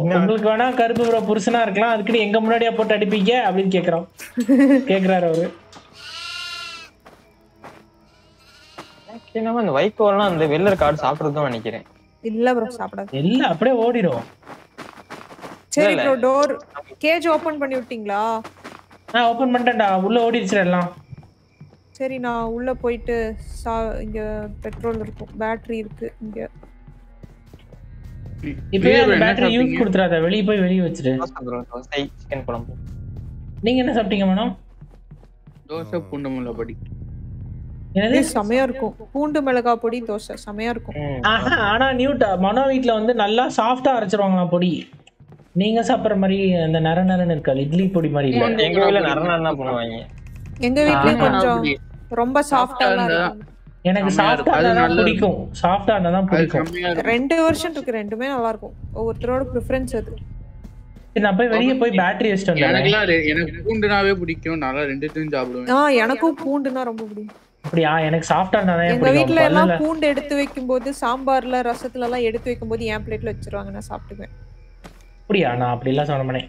உங்களுக்கு வேணா கருப்பு ப்ரோ புருஷனா இருக்கலாம். அதுக்குன்னு எங்க முன்னாடியா போட்டு அடிப்பீங்க? அப்படின்னு கேக்குறோம். கேக்குறாரு அவரு. என்னமோ அந்த வைக்கோல்லாம் அந்த வெளில இருக்க ஆடு சாப்பிடுறதும் நினைக்கிறேன். இல்ல ப்ரோ சாப்பிடாது. இல்ல அப்படியே ஓடிடும் சரி. ப்ரோ டோர் கேஜ் ஓபன் பண்ணி விட்டீங்களா? நான் ஓபன் பண்ணிட்டேன்டா. உள்ள ஓடிடுச்சு எல்லாம். சரி நான் உள்ள போயிட்டு சா இங்க பெட்ரோல் இருக்கும் பேட்டரி இருக்கு இங்க. இப்பவே அந்த பேட்டரி யூஸ்? கொடுத்துறாத வெளிய போய் வெளிய வச்சிரு. தோசை சிக்கன் குழம்பு. நீங்க என்ன சாப்பிட்டீங்க மேடம் தோசை பூண்டு முல்லை படி. என்னது? செமையா இருக்கும். பூண்டு மிளகா பொடி தோசை. செமையா இருக்கும். ஆனா நியூட் மனோ வீட்ல வந்து நல்லா சாஃப்டா அரைச்சிருவாங்களாம் பொடி? நீங்க சாப்பிடுற மாதிரி அந்த நர நரன்னு இருக்காது இட்லி பொடி மாதிரி இல்ல. எங்க வீட்ல நர நரனா பண்ணுவாங்க. எங்க வீட்லயும். கொஞ்சம். ரொம்ப சாஃப்டா இருந்தா- இருக்கும். எனக்கு செம்மையா சாஃப்டா இருக்கும். அது இருந்தா தான். பிடிக்கும். சாஃப்டா இருந்தா பிடிக்கும் ரெண்டு வருஷம் இருக்கு. ரெண்டுமே நல்லா இருக்கும். ஒவ்வொருத்தரோட ப்ரிஃபரன்ஸ் அது. நான் போய் வெளியே போய் பேட்டரி வச்சுட்டு ரெ- எனக்கு பூண்டுனாவே பிடிக்கும். நல்லா ரெண்டுத்தையும் சாப்பிடுவேன். ஆ எனக்கும் பூண்டுனா ரொம்ப பிடிக்கும். அப்படியா? எனக்கு சாஃப்டா இருந்தா தான் எங்க வீட்ல எல்லாம் பூண்டு எடுத்து வைக்கும்போது சாம்பார்ல ரசத்துல எல்லாம் எடுத்து வைக்கும்போது என் பிளேட்ல வச்சிருவாங்க. நான் சாப்பிட்டுக்குவேன். அப்படியா? நான் அப்படி எல்லாம் மாட்டேன்.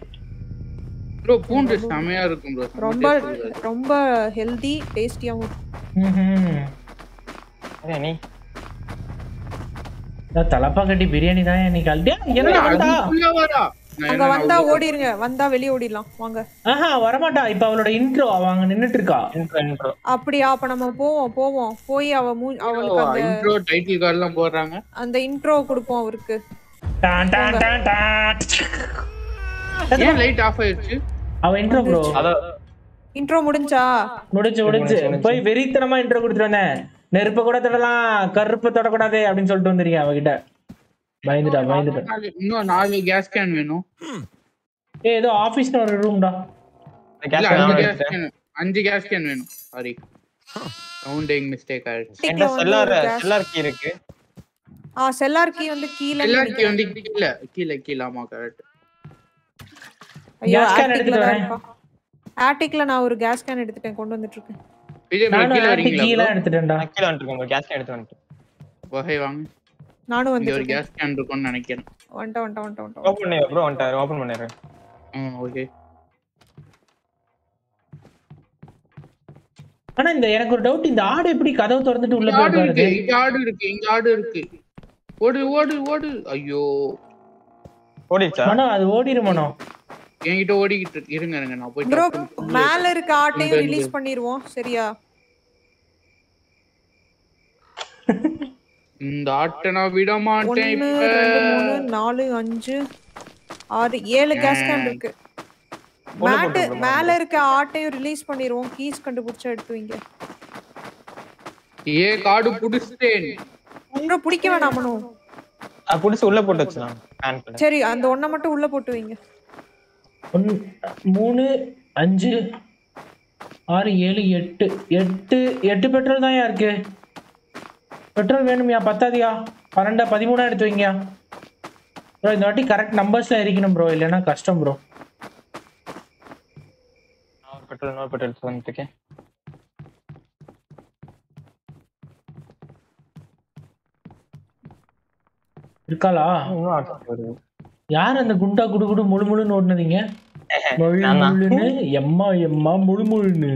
ப்ரோ பூண்டு செமையா இருக்கும் ப்ரோ ரொம்ப ரொம்ப ஹெல்தி டேஸ்டியாவும் இருக்கும் நீ. தலப்பா கட்டி பிரியாணி தான் இன்னைக்கு அல்டியா அங்க வந்தா ஓடிருங்க வந்தா வெளிய ஓடிடலாம் வாங்க. ஆஹா வரமாட்டா. இப்ப அவளோட இன்ட்ரோ அவ அங்க நின்னுட்டு இருக்கா. Intro. அப்படியா அப்ப நம்ம போவோம் போவோம். போய் அவ மூ அவளுக்கு அந்த இன்ட்ரோ டைட்டில் கார்டு எல்லாம் போடுறாங்க. அந்த இன்ட்ரோ கொடுப்போம் அவருக்கு. டான் டான் டான் டான். ஏன் லைட் ஆஃப் ஆயிருச்சு அவ இன்ட்ரோ ப்ரோ அதோ இன்ட்ரோ முடிஞ்சா? முடிஞ்சு முடிஞ்சு. போய் வெறித்தனமா இன்ட்ரோ கொடுத்துட்டு வந்தேன். நெருப்ப கூட தொடலாம் கருப்பு தொடக்கூடாது அப்படின்னு சொல்லிட்டு வந்துருக்கேன் அவகிட்ட. பயந்துட்டா பயந்துட்டா இன்னும் நாலு கேஸ் கேன் வேணும். ஏ ஏதோ ஆபீஸ்ல ஒரு ரூம்டா அஞ்சு கேஸ். கேன் அஞ்சு கேஸ் கேன் வேணும். சாரி கவுண்டிங் மிஸ்டேக் ஆயிடுச்சு. வந்து செல்லார் செல்லார் key இருக்கு? ஆ செல்லார் கீ வந்து கீழ எல்லாருக்கும் வந்து கீழே கீழே கீழே ஆமா கரெக்ட் ஐயோ ஆட்டிக்ல நான் ஒரு கேஸ் கேன் எடுத்துட்டேன். கொண்டு வந்துட்டு இருக்கேன் கீழே? எடுத்துட்டேன்டா. கீழே கேஸ் எடுத்து வந்துட்டு. வகை வாங்க. நானும் வந்துட்டு ஒரு கேஸ் கேன் இருக்கும்னு நினைக்கிறேன். வந்துட்டேன் வந்துட்டேன் வந்துட்டேன் வந்துட்டேன் ஓப்பன் பண்ணி ப்ரோ வந்துட்டாரு ஓப்பன் பண்ணிடுறேன் ம் ஓகே ஆனா இந்த எனக்கு ஒரு டவுட் இந்த ஆடு எப்படி கதவு திறந்துட்டு உள்ள இருக்கு இங்க ஆடு இருக்கு இங்க ஆடு இருக்கு. ஓடு ஓடு ஓடு. ஐயோ. ஓடிச்சா மனோ அது ஓடிரு மனோ. என்கிட்ட ஓடிக்கிட்டு இருங்க இருங்க நான் போய் ப்ரோ மேல இருக்க ஆட்டையும் ரிலீஸ் பண்ணிடுவோம் சரியா? இந்த ஆட்டை நான் விட மாட்டேன் இப்ப. ரெண்டு மூணு நாலு அஞ்சு ஆறு ஏழு கேஸ் கேன் இருக்கு. ஒண்ணு மேட்டு போட்டுருக்கோமா? மேல இருக்க ஆட்டையும் ரிலீஸ் பண்ணிடுவோம் கீஸ் கண்டுபிடிச்சா எடுத்து வைங்க ஏ காடு புடிச்சிட்டேன். இன்னும் பிடிக்க வேணாம் மனு. அது புடிச்சு உள்ள போட்டு வச்சுலாம் சரி அந்த ஒன்ன மட்டும் உள்ள போட்டு வைங்க ஒன்னு மூணு அஞ்சு ஆறு ஏழு எட்டு. எட்டு எட்டு பெட்ரோல் தான் இருக்கு. பெட்ரோல் வேணும்யா பத்தாதியா? பன்னெண்டா பதிமூணா எடுத்து வைங்கயா ப்ரோ இந்த வாட்டி கரெக்ட் நம்பர்ஸ்ல இருக்கணும் ப்ரோ. இல்லைன்னா கஷ்டம் ப்ரோ. பெட்ரோல் இன்னொரு பெட்ரோல் இருக்கேன் இருக்காளா? யார் அந்த குண்டா குடு குடு முழு முழுன்னு ஓடுனதீங்க. முழுன்னு எம்மா எம்மா முழு முழுன்னு.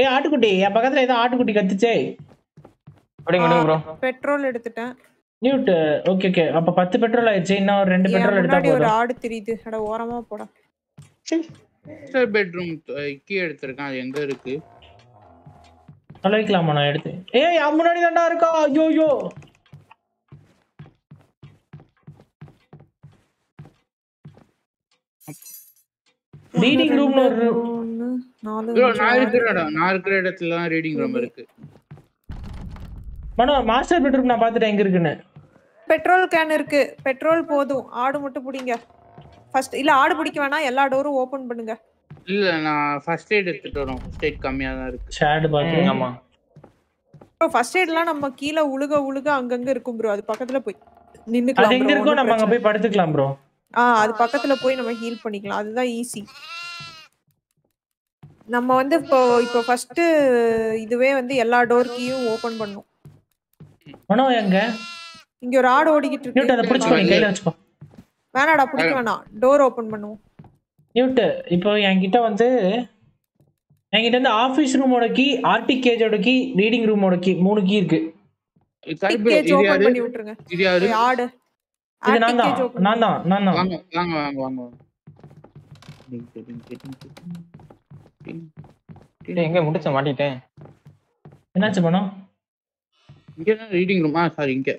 ஏ ஆட்டுக்குட்டி என் பக்கத்துல ஏதோ ஆட்டுக்குட்டி கத்துச்சே. பெட்ரோல் எடுத்துட்டேன். நியூட் ஓகே ஓகே அப்ப பத்து பெட்ரோல் ஆயிடுச்சு. இன்னும் ஒரு ரெண்டு பெட்ரோல் எடுத்தா முன்னாடி ஒரு போதும். ஆடு தெரியுது. அட ஓரமா போடா. மாஸ்டர் பெட்ரூம் கீ எடுத்திருக்கேன். அது எங்க இருக்கு? சொல்ல வைக்கலாமா நான் எடுத்து ஏய் முன்னாடி தாண்டா இருக்கா? ஐயோ. ரீடிங் ரூம்ல ஒரு ஒண்ணு நாலு ப்ரோ அஞ்சு, நான் ஆறு. இருக்கிற இடம் நான் இருக்கிற இடத்துல தான் ரீடிங் ரூம் இருக்கு. மனோ மாஸ்டர் பெட்ரூம் நான் பார்த்துட்டேன். எங்க இருக்குன்னு? பெட்ரோல் கேன் இருக்கு. பெட்ரோல் போதும். ஆடு மட்டும் பிடிங்க. ஃபர்ஸ்ட் இல்ல ஆடு பிடிக்க வேணாம். எல்லா டோரும் ஓபன் பண்ணுங்க. இல்ல நான் ஃபர்ஸ்ட் எய்ட் எடுத்துட்டு வரோம். ஃபர்ஸ்ட் எய்ட் கம்மியா தான் இருக்கு ஷேடு ம், ஆமா. ப்ரோ ஃபர்ஸ்ட் எய்ட்லாம் நம்ம கீழ உழுக உழுக அங்கங்க இருக்கும் ப்ரோ அது பக்கத்துல போய் அது நின்னுக்கலாம் எங்க bro, இருக்கோ நம்ம அங்க போய் படுத்துக்கலாம் ப்ரோ ஆ அது பக்கத்துல போய் நம்ம ஹீல் பண்ணிக்கலாம். அதுதான் ஈஸி நம்ம வந்து இப்போ இப்போ ஃபர்ஸ்ட் இதுவே வந்து எல்லா டோர் கீயும் ஓபன் பண்ணும். மனோ எங்க? இங்க ஒரு ஆடு ஓடிக்கிட்டு நியூட் அதை இருக்கு பிடிச்சிக்கோ நீ கையில வச்சுக்கோ. வேணாடா பிடிக்க வேணாம். டோர் ஓபன் பண்ணுவோம். நியூட் இப்போ என்கிட்ட வந்து என்கிட்ட வந்து ஆஃபீஸ் ரூமோட கீ ஆர்டிக் கேஜோட கீ ரீடிங் ரூமோட கீ மூணு கீ இருக்கு. கேஜ் ஓபன் பண்ணி விட்டுருங்க. இது யாரு? ஆடு. இது நான் தான் நான் தான் நான் தான் வாங்க வாங்க வாங்க வாங்க. வாங்க. டிங், டிங், டிங், டிங், டிங். டேய், எங்க முடிச்ச மாட்டிட்டேன். என்னாச்சு மனோ? இங்க தான் ரீடிங் ரூமா சாரி இங்க.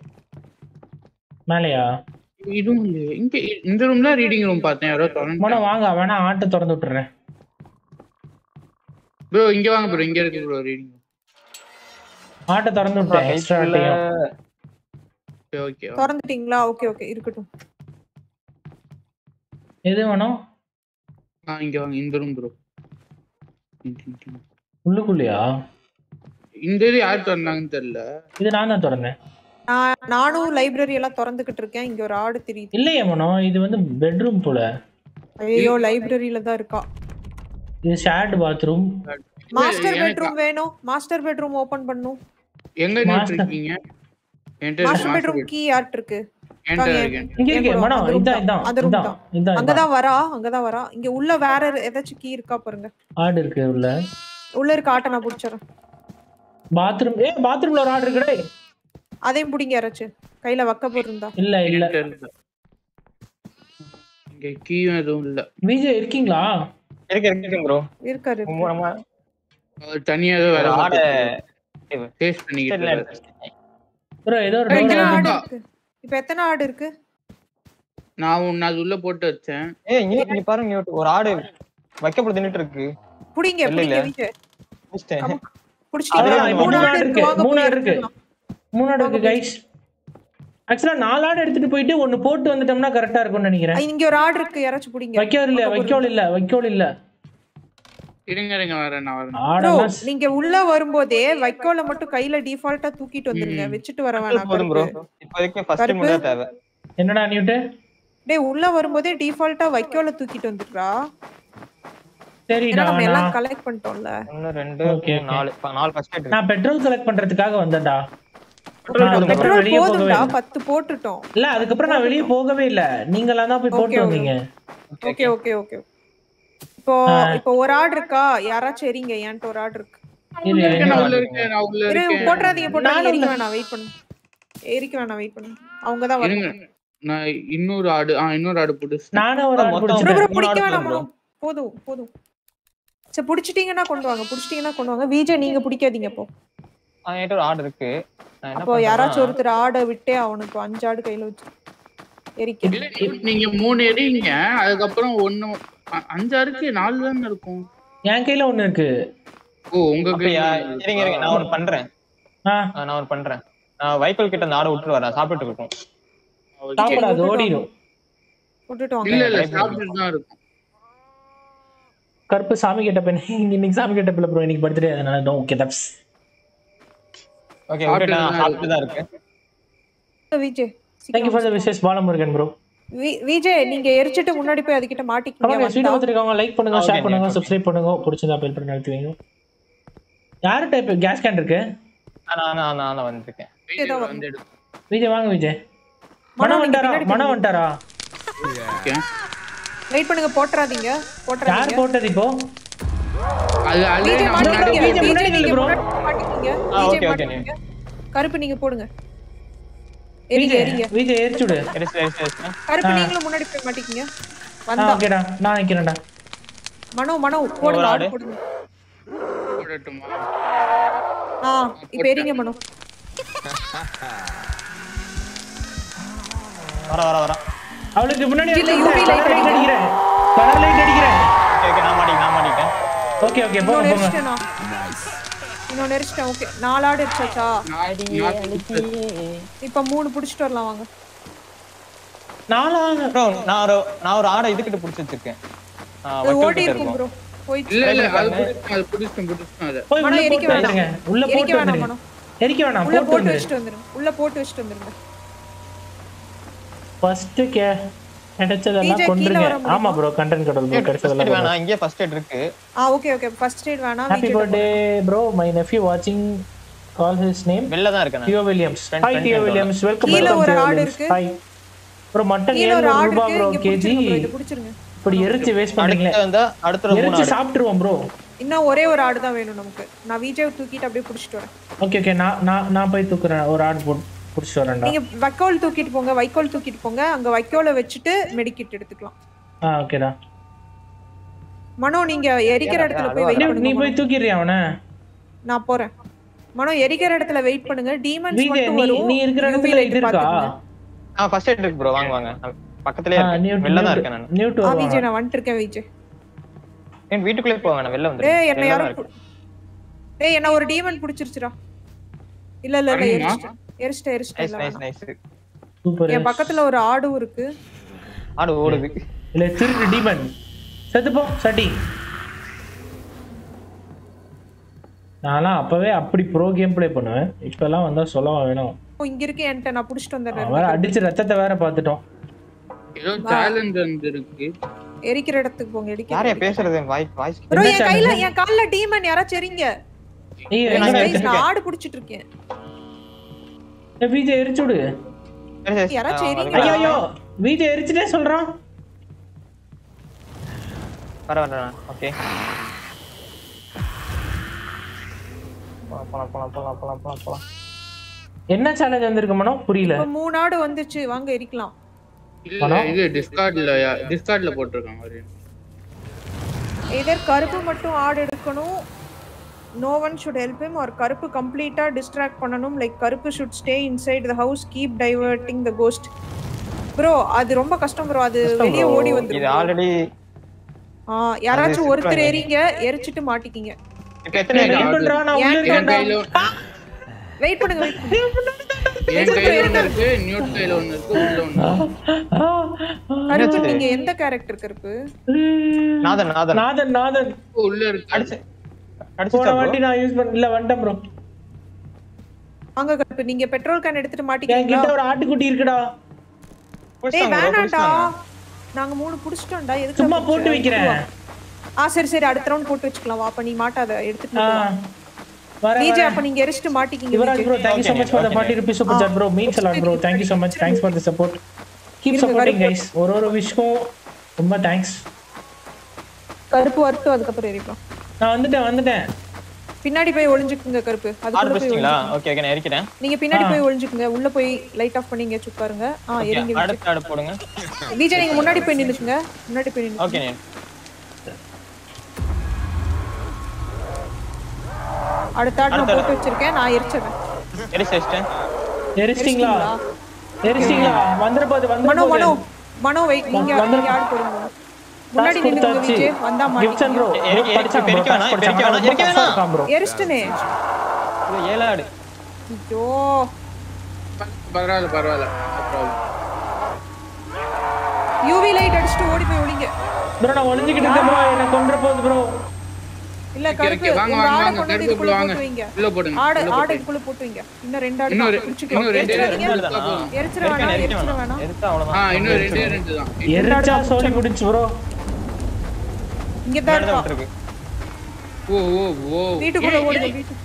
மேலையா? இதுவும் இல்லையே. இங்க இந்த ரூம் தான் ரீடிங் ரூம் பார்த்தேன். யாரோ திறந்து மனோ வாங்க. வேணா ஆட்டை திறந்து விட்டுறேன். ப்ரோ இங்க வாங்க ப்ரோ. இங்க இருக்கு ப்ரோ ரீடிங் ஆட்டை திறந்து விட்டேன். Extra okay திறந்துட்டீங்களா? Okay okay. இருக்கட்டும். எது வேணும்? ஆ இங்க வாங்க. இந்த ரூம் ப்ரோ உள்ளுக்குள்ளயா? இந்த இது யார் திறந்தாங்கன்னு தெரியல. இது நான் தான் திறந்தேன். நான் நானும் லைப்ரரி எல்லாம் திறந்துகிட்டு இருக்கேன். இங்க ஒரு ஆடு தெரியுது. இல்லையே மனோ இது வந்து பெட்ரூம் போல. ஐயோ லைப்ரரியில தான் இருக்கா. இது ஷேர்டு பாத்ரூம் மாஸ்டர் பெட்ரூம் வேணும். மாஸ்டர் பெட்ரூம் ஓபன் பண்ணும். எங்க Master. இருக்கீங்க? Master bedroom. கீ யார்ட் இருக்கு? இங்க இருக்கு இதான் தான். இதான் இதான் தான். இதான் வரா அங்கதான் வரா. இங்க உள்ள வேற ஏதாச்சும் கீ இருக்கா பாருங்க. ஆடு இருக்கு உள்ள. உள்ள இருக்க ஆட்டை நான் புடிச்சிடறேன். பாத்ரூம் ஏ பாத்ரூம்ல ஒரு ஆடு இருக்குடே அதையும் பிடிங்க யாராச்சும். கையில வக்க போயிருந்தா இல்ல இல்ல. என்கிட்ட இல்ல. இங்க கீயும் எதுவும் இல்ல. விஜய் இருக்கீங்களா? இருக்கு இருக்கு ப்ரோ இருக்காரு தனியா ஏதோ ஆடை டேஸ்ட் பண்ணிக்கிட்டு ப்ரோ ஏதோ ஒரு இப்ப எத்தனை door ஆடு. இருக்கு. இப்ப எத்தனை ஆடு இருக்கு? நான் ஒன்னு அது உள்ள போட்டு வச்சேன். ஏய் இங்க இங்க பாருங்க இங்க ஒரு ஆடு வைக்கப்பட்டு நின்னுட்டு இருக்கு. புடிங்க புடிங்க அதான், இப்ப மூணு ஆடு இருக்கு மூணு ஆடு இருக்கு. மூணு ஆடு இருக்கு கைஸ் ஆக்சுவலா நாலு ஆடு எடுத்துட்டு போயிட்டு ஒன்னு போட்டு வந்துட்டோம்னா கரெக்டா இருக்கும்னு நினைக்கிறேன். இங்க ஒரு ஆடு இருக்கு யாராச்சும் புடிங்க. வைக்கோல் இல்ல வைக்கோல் இல்ல வைக்கோல் இல்ல. இருங்க இருங்க வரேன் நான் வரேன் நீங்க உள்ள வரும்போதே வைக்கோல மட்டும் கையில டிஃபால்ட்டா தூக்கிட்டு வந்துருங்க. வச்சுட்டு வர வேணாம் போதும் ப்ரோ. இப்போதைக்கு ஃபர்ஸ்ட். மட்டும் தேவை. என்னடா நியூட்டு டேய் உள்ள வரும்போதே டிஃபால்ட்டா வைக்கோல தூக்கிட்டு வந்துடுறா சரி நம்ம நான் எல்லாம் கலெக்ட் பண்ணிட்டோம்ல. ஒன்னு ரெண்டு Okay, மூணு, okay. நாலு ப- நாலு ஃபர்ஸ்ட் எய்ட் நான் பெட்ரோல் கலெக்ட் பண்றதுக்காக வந்தேன்டா. பெட்ரோல் வெளியே போகவே. பத்து போட்டுட்டோம். இல்ல அதுக்கப்புறம் நான் வெளியே போகவே இல்ல. நீங்களா தான் போய் போட்டு. வந்தீங்க. Okay okay okay. இப்போ. இப்போ ஒரு ஆடு இருக்கா? யாராச்சும் எரிங்க. என்கிட்ட ஒரு ஆடு இருக்கு. இரு, நான் நான் போட்டுறாதீங்க போட்டுறாதீங்க. நானும் எரிக்க வேணாம் வெயிட் பண்ணு எரிக்க வேணாம் வெயிட் பண்ணு அவங்க தான் நான் இன்னொரு ஆடு ஆ இன்னொரு ஆடு போட்டு நானும் ஒரு ஆடு பிடிக்க வேணாம் போதும். போதும். சரி பிடிச்சிட்டீங்கன்னா கொண்டு வாங்க பிடிச்சிட்டீங்கன்னா கொண்டு வாங்க. விஜய் நீங்க பிடிக்காதீங்க அப்போ. என்கிட்ட ஒரு ஆடு இருக்கு. நான் என்ன அப்போ யாராச்சும் ஒருத்தர் ஆடை விட்டே அவனுக்கு அஞ்சு ஆடு கையில வச்சு எரிக்க. நீங்க மூணு எறிங்க அதுக்கப்புறம் ஒண்ணு அ- அஞ்சாருக்கு நாலு தானே இருக்கும்? என் கையில ஒண்ணு இருக்கு. ஓ உங்க இருங்க இருங்க நான் ஒன்னு பண்றேன். நான் ஒன்னு பண்றேன். நான் வைக்கோல் கிட்ட அந்த ஆடை விட்டுட்டு வரேன் சாப்பிட்டு இருக்கும் சாப்பிடாது ஓடிடும் இல்ல இல்ல சாப்பிட்டுட்டு தான் இருக்கும். கருப்பு சாமி கேட்ட பெண் இன்னைக்கு சாமி கேட்ட பிள்ளை ப்ரோ இன்னைக்கு பர்த்டே அதனால ஓகே தப்ஸ் ஓகே தான் நான் சாப்பிட்டு தான் இருக்கேன். Vijay thank you for the wishes Balamurugan bro Vijay நீங்க எரிச்சிட்டு முன்னாடி போய் அதுகிட்ட மாட்டிக்கிங்க வந்தா. பார்த்துருக்காங்க லைக் பண்ணுங்க ஷேர் பண்ணுங்க. சப்ஸ்கிரைப் பண்ணுங்க பிடிச்சதா பெல் பண்ணி நடத்தி வைங்க யாரு டைப் கேஸ் கேன் இருக்கு? நான் நான் நான் நான் வந்திருக்கேன். விஜய் வாங்க விஜய். மனோ, மனம் வந்துட்டாரா? மனம். வந்துட்டாரா? ஓகே. வெயிட் பண்ணுங்க போட்டுறாதீங்க யார் போட்டுறாதீங்க போட்டது இப்போ? அது நடுவுல- விஜய் முன்னாடி நில்லு okay, okay, மாட்டிக்கிங்க. கருப்பு நீங்க போடுங்க. எரிங்க எரிங்க. விஜய் எரிச்சுடு எரிச்சு. கருப்பு. நீங்களும் முன்னாடி போய் மாட்டிக்கிங்க. ஆ வந்தா. ஓகேடா. நான் நிக்கிறேன்டா. மனோ மனோ போடுங்க ஒரு ஆடு? ஆடு. போடுங்க. போடட்டுமா ஆ இப்ப எரிங்க மனோ. வர வர வர. அவளுக்கு முன்னாடி இல்ல, லைட். அடிக்கிறேன் கலர் லைட் அடிக்கிறேன் ஓகே நான் மாட்டிக்கிட்டேன் ஓகே ஓகே போங்க போங்க. இன்னொன்னு எரிச்சிட்டேன். ஓகே. நாலு ஆடு எரிச்சாச்சா இப்ப மூணு புடிச்சிட்டு வரலாம் வாங்க. நாலா ப்ரோ நான் ஒரு நான் ஒரு ஆடை இதுக்கிட்ட பிடிச்சி வச்சிருக்கேன். ஓடி இருக்கும் ப்ரோ போயிடுச்சு இல்ல இல்ல அது பிடிச்சேன் அது பிடிச்சேன் பிடிச்சேன் அதை போய் மனோ உள்ள போட்டு வந்துருங்க. உள்ள எரிக்க போட்டு வந்துருங்க. எரிக்க வேணாம் போட்டு வச்சுட்டு வந்துருங்க உள்ள போட்டு வச்சுட்டு வந்துருங்க. ஃபர்ஸ்ட் கே. கிடைச்சதெல்லாம் முடியுமா? ஆமா ப்ரோ கண்டென்ட் கடல் ப்ரோ ஃபர்ஸ்ட் கிடைச்சதெல்லாம் வேணாம் இங்கே ஃபர்ஸ்ட் எய்ட் இருக்கு. ஆ ஓகே ஓகே ஃபர்ஸ்ட் எய்ட் வேணாம் happy birthday bro my nephew வாட்சிங் கால் ஹிஸ் நேம் தான் இருக்கேன். Deo Williams Friend- hi friend Deo friend Williams welcome கீழ வெல்கம் ஒரு இருக்கு. ஹாய் ப்ரோ மட்டன் கீழ ஒரு 700 ஆடு ரூபாய் ப்ரோ இங்க கேஜி. புடிச்சிருங்க bro, இதை புடிச்சிருங்க. இப்படி எரிச்சு வேஸ்ட் பண்றீங்களே அடுத்து மூணு எரிச்சு சாப்பிட்டுருவோம் ப்ரோ இன்னும் ஒரே ஒரு ஆடு தான் வேணும் நமக்கு. நான் விஜய் தூக்கிட்டு அப்படியே புடிச்சிட்டு வரேன். ஓகே ஓகே நான் நான் நான் போய் தூக்குறேன். ஒரு ஆடு போட்டு பிடிச்சிட்டு வரேன்டா. நீங்க வைக்கோல் தூக்கிட்டு போங்க வைக்கோல் தூக்கிட்டு போங்க. அங்க வைக்கோல வச்சுட்டு மெடிக்கிட் எடுத்துக்கலாம். ஆ ஓகேடா. மனோ நீங்க எரிக்கிற இடத்துல போய் வெயிட் நீ பண்ணுங்க மனோ. போய் தூக்கிடுறியா அவனை? நான் போறேன். மனோ எரிக்கிற இடத்துல வெயிட் பண்ணுங்க. டீமன்ஸ் மட்டும் நீ வரும். நீ இருக்கிற இடத்துல இது இருக்கா. ஆ ஃபர்ஸ்ட் எய்ட் இருக்கு ப்ரோ வாங்க வாங்க. நான் பக்கத்துலயே நியூட் வெளில தான் இருக்கேன் நான். நியூட் ஆ வருவாங்க விஜய் நான் வந்துட்டு இருக்கேன் விஜய். ஏன் வீட்டுக்குள்ளே போக வேணாம் வெளில வந்து டேய் என்ன யாரும் பு- டேய் என்ன ஒரு டீமன் புடிச்சிருச்சுடா. இல்ல இல்ல இல்ல நைஸ் நைஸ் நைஸ் சூப்பர் என் பக்கத்துல ஒரு ஆடும் இருக்கு. ஆடு ஓடுது இல்ல திருட்டு டீமன் செத்து போ சட்டி. நான்லாம் அப்பவே அப்படி ப்ரோ கேம் ப்ளே பண்ணுவேன். இப்பெல்லாம் வந்தா சொல்ல வேணும். ஓ, இங்க இருக்கு என்கிட்ட. நான் புடிச்சிட்டு அவன் வேற வந்துடுறேன் அடிச்சு ரத்தத்தை வேற பார்த்துட்டோம் ஏதோ சேலஞ்ச் வந்துருக்கு. எரிக்கிற இடத்துக்கு போங்க யாரையா எரிக்கிற பேசுறது? வாய்ஸ் வாய்ஸ் ப்ரோ என் கையில? என் கால்ல டீமன் எங்க guys, நான் ஆடு புடிச்சிட்டு இருக்கேன். விஜய் எரிச்சு விடு. யாராச்சும் எரிங்க. ஐயோ ஐயோ விஜய் எரிச்சுட்டே சொல்றான். பரவாயில்ல ஓகே. போலாம் போலாம் போலாம் போலாம் போலாம் போலாம் என்ன சேலஞ்ச் வந்திருக்கு மனோ? புரியல. மூணு ஆடு வந்துச்சு. வாங்க எரிக்கலாம். இல்ல? இது டிஸ்கார்ட்ல டிஸ்கார்ட்ல போட்டிருக்காங்க எதர் கருப்பு மட்டும் ஆடு எடுக்கணும். No one should help him or கருப்பு கம்ப்ளீட்டா டிஸ்ட்ராக்ட் பண்ணணும். லைக் கருப்பு should stay inside the house keep diverting the ghost bro அது ரொம்ப கஷ்டம் ப்ரோ அது வெளியே ஓடி இது வந்துரும் ஆல்ரெடி ஆ யாராச்சும் ஒருத்தர். எரிங்க எரிச்சிட்டு மாட்டிக்கிங்க. இப்ப எத்தனை வெயிட் பண்ணுங்க நீங்க எந்த கேரக்டர் கருப்பு? நாதன் நாதன். நாதன் நாதன். இருக்கு. உள்ள இருக்கு. போன வாட்டி நான் யூஸ் பண்ண இல்ல வந்துட்டேன் ப்ரோ வாங்க கருப்பு நீங்க பெட்ரோல் கேன் எடுத்துட்டு என்கிட்ட மாட்டிக்கிங்களா ஒரு ஆட்டுக்குட்டி இருக்குடா. டேய் வேணாம்டா. நாங்க மூணு புடிச்சிட்டோம்டா. எதுக்கு சும்மா போட்டு வைக்கிறேன். ஆ சரி சரி அடுத்த ரவுண்ட் போட்டு வச்சுக்கலாம். வா அப்ப நீ மாட்டாத. எடுத்துட்டு விஜய் வரேன். அப்ப நீங்க எரிச்சிட்டு மாட்டிக்கிங்க Yuvaraj Vijay. Bro thank you so much for the 40 rupees super chat bro. means a lot bro. thank you so much. thanks for the support. Keep supporting guys. ஒரு ஒரு விஷயம் ரொம்ப தேங்க்ஸ் கருப்பு வரட்டும் அதுக்கப்புறம் எரிக்கலாம் நான் வந்துட்டேன் வந்துட்டேன். பின்னாடி போய் ஒளிஞ்சுக்குங்க கருப்பு. அதுக்குள்ள போய். ஓகே ஓகே நான் இருக்கிறேன் நீங்க பின்னாடி. போய் ஒளிஞ்சுக்குங்க. உள்ள போய் லைட் ஆஃப் பண்ணி இங்க உட்காருங்க ஆ எரிங்க. அடுத்த ஆடு போடுங்க. விஜய் நீங்க முன்னாடி போய் நின்னுக்குங்க முன்னாடி போய் நின்னு ஓகே அடுத்த ஆடு நான் போட்டு வச்சிருக்கேன். நான் எரிச்சிடுறேன். எரிச்சு வச்சிட்டேன். எரிச்சிட்டீங்களா? எரிச்சிட்டீங்களா? போகுது வந்துட மனோ மனோ மனோ வெயிட். நீங்க ஆடு போடுங்க முன்னாடி. விஜய் வந்தா மாட்டீங்க எரி- bro எரி- படிச்சான் bro எரிக்க bro எரிச்சிட்டனே இது ஏழு ஆடு ஐயோ. பரவாயில்ல பரவாயில்ல. யூவி லைட் அடிச்சுட்டு ஓடி போய் ஒளிங்க. Bro நான் ஒளிஞ்சுக்கிட்டு இருக்கேன் bro. என்ன கொன்ற போகுது bro. இல்ல கருப்பு வாங்க வாங்க கருப்பு வாங்க உள்ள போடுங்க. ஆடு ஆடு போடுங்க. இதுக்குள்ள போட்டு வைங்க இன்னும் ரெண்டு ஆடு. இன்னொரு ரெண்டு- எரிக்க வேணாம் எரிச்சிட வேணாம். எரிச்சா ஆ அவ்வளவுதான். இன்னும் ரெண்டே ரெண்டு தான். எரிச்சா சோழி முடிச்சு bro இங்க தான் இருக்கா. ஓ ஓ ஓ வீட்டுக்குள்ள ஓடுங்க ஏய், வீட்டு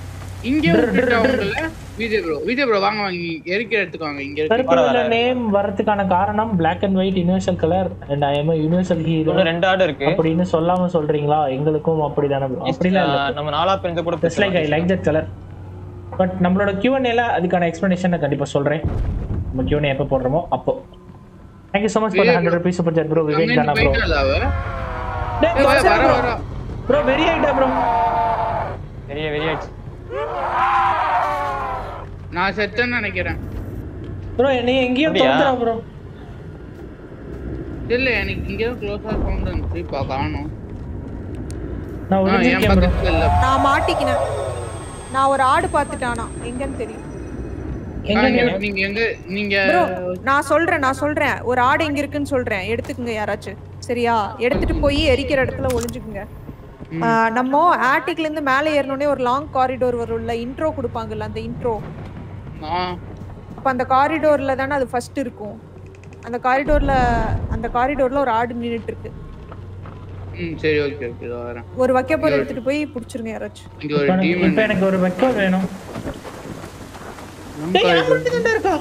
இங்கே விட்டுட்டா உங்களை விஜய் ப்ரோ விஜய் ப்ரோ வாங்க வாங்க எரிக்கிற இடத்துக்கு வாங்க? இங்க இருக்கு நேம் வரதுக்கான காரணம் black and white universal color. and I am a universal hero இன்னும் ரெண்டு ஆடு இருக்கு. அப்படின்னு சொல்லாம சொல்றீங்களா? எங்களுக்கும் அப்படிதானே bro. அப்படிலாம் இல்ல நம்ம நாலா பிரிஞ்ச கூட just like I like that colour but நம்மளோட Q&A-ல அதுக்கான எக்ஸ்பிளனேஷன் நான் கண்டிப்பா சொல்றேன். நம்ம Q&A எப்போ போடுறோமோ அப்போ. Thank you so much for the 100 rupees super chat bro. Vivek தானா bro. டேய் வர வர bro. வர. வெரி ஆயிட்டா bro. பெரிய வெறியாச்சு நான் செத்தேன்னு நினைக்கிறேன். bro என்னைய எங்கேயோ? தோத்துறா bro இல்ல எனக்கு இங்க க்ளோஸா சவுண்ட் வந்துச்சு இப்ப காணோம் நான் ஒளிஞ்சிருக்கேன் நான் மாட்டிக்கினேன். நான் ஒரு ஆடு பார்த்துட்டேன்? எங்கன்னு தெரியும். எங்க நீங்க- நீங்க எங்க நீங்க ப்ரோ நான் சொல்றேன் நான் சொல்றேன். ஒரு ஆடு எங்க இருக்குன்னு சொல்றேன். எடுத்துக்குங்க யாராச்சும். சரியா? எடுத்துட்டு போய் எரிக்கிற இடத்துல ஒளிஞ்சுக்குங்க. நம்ம ஆட்டிக்ல இருந்து மேலே ஏறணுனே ஒரு லாங் காரிடோர் வரும்ல இன்ட்ரோ கொடுப்பாங்கல்ல அந்த இன்ட்ரோ அப்ப அந்த காரிடோர்ல தானே அது ஃபர்ஸ்ட் இருக்கும். அந்த காரிடோர்ல அந்த காரிடோர்ல ஒரு ஆடு நின்னுட்டு இருக்கு ம் சரி ஓகே ஓகே இதோ வரேன். ஒரு வைக்கப்போர் எடுத்துட்டு போய் புடிச்சிருங்க யாராச்சும். இங்க ஒரு இப்ப எனக்கு- டீமன் இப்ப எனக்கு ஒரு வெக்கம் வேணும். டேய் முன்னாடி தான்டா இருக்கா?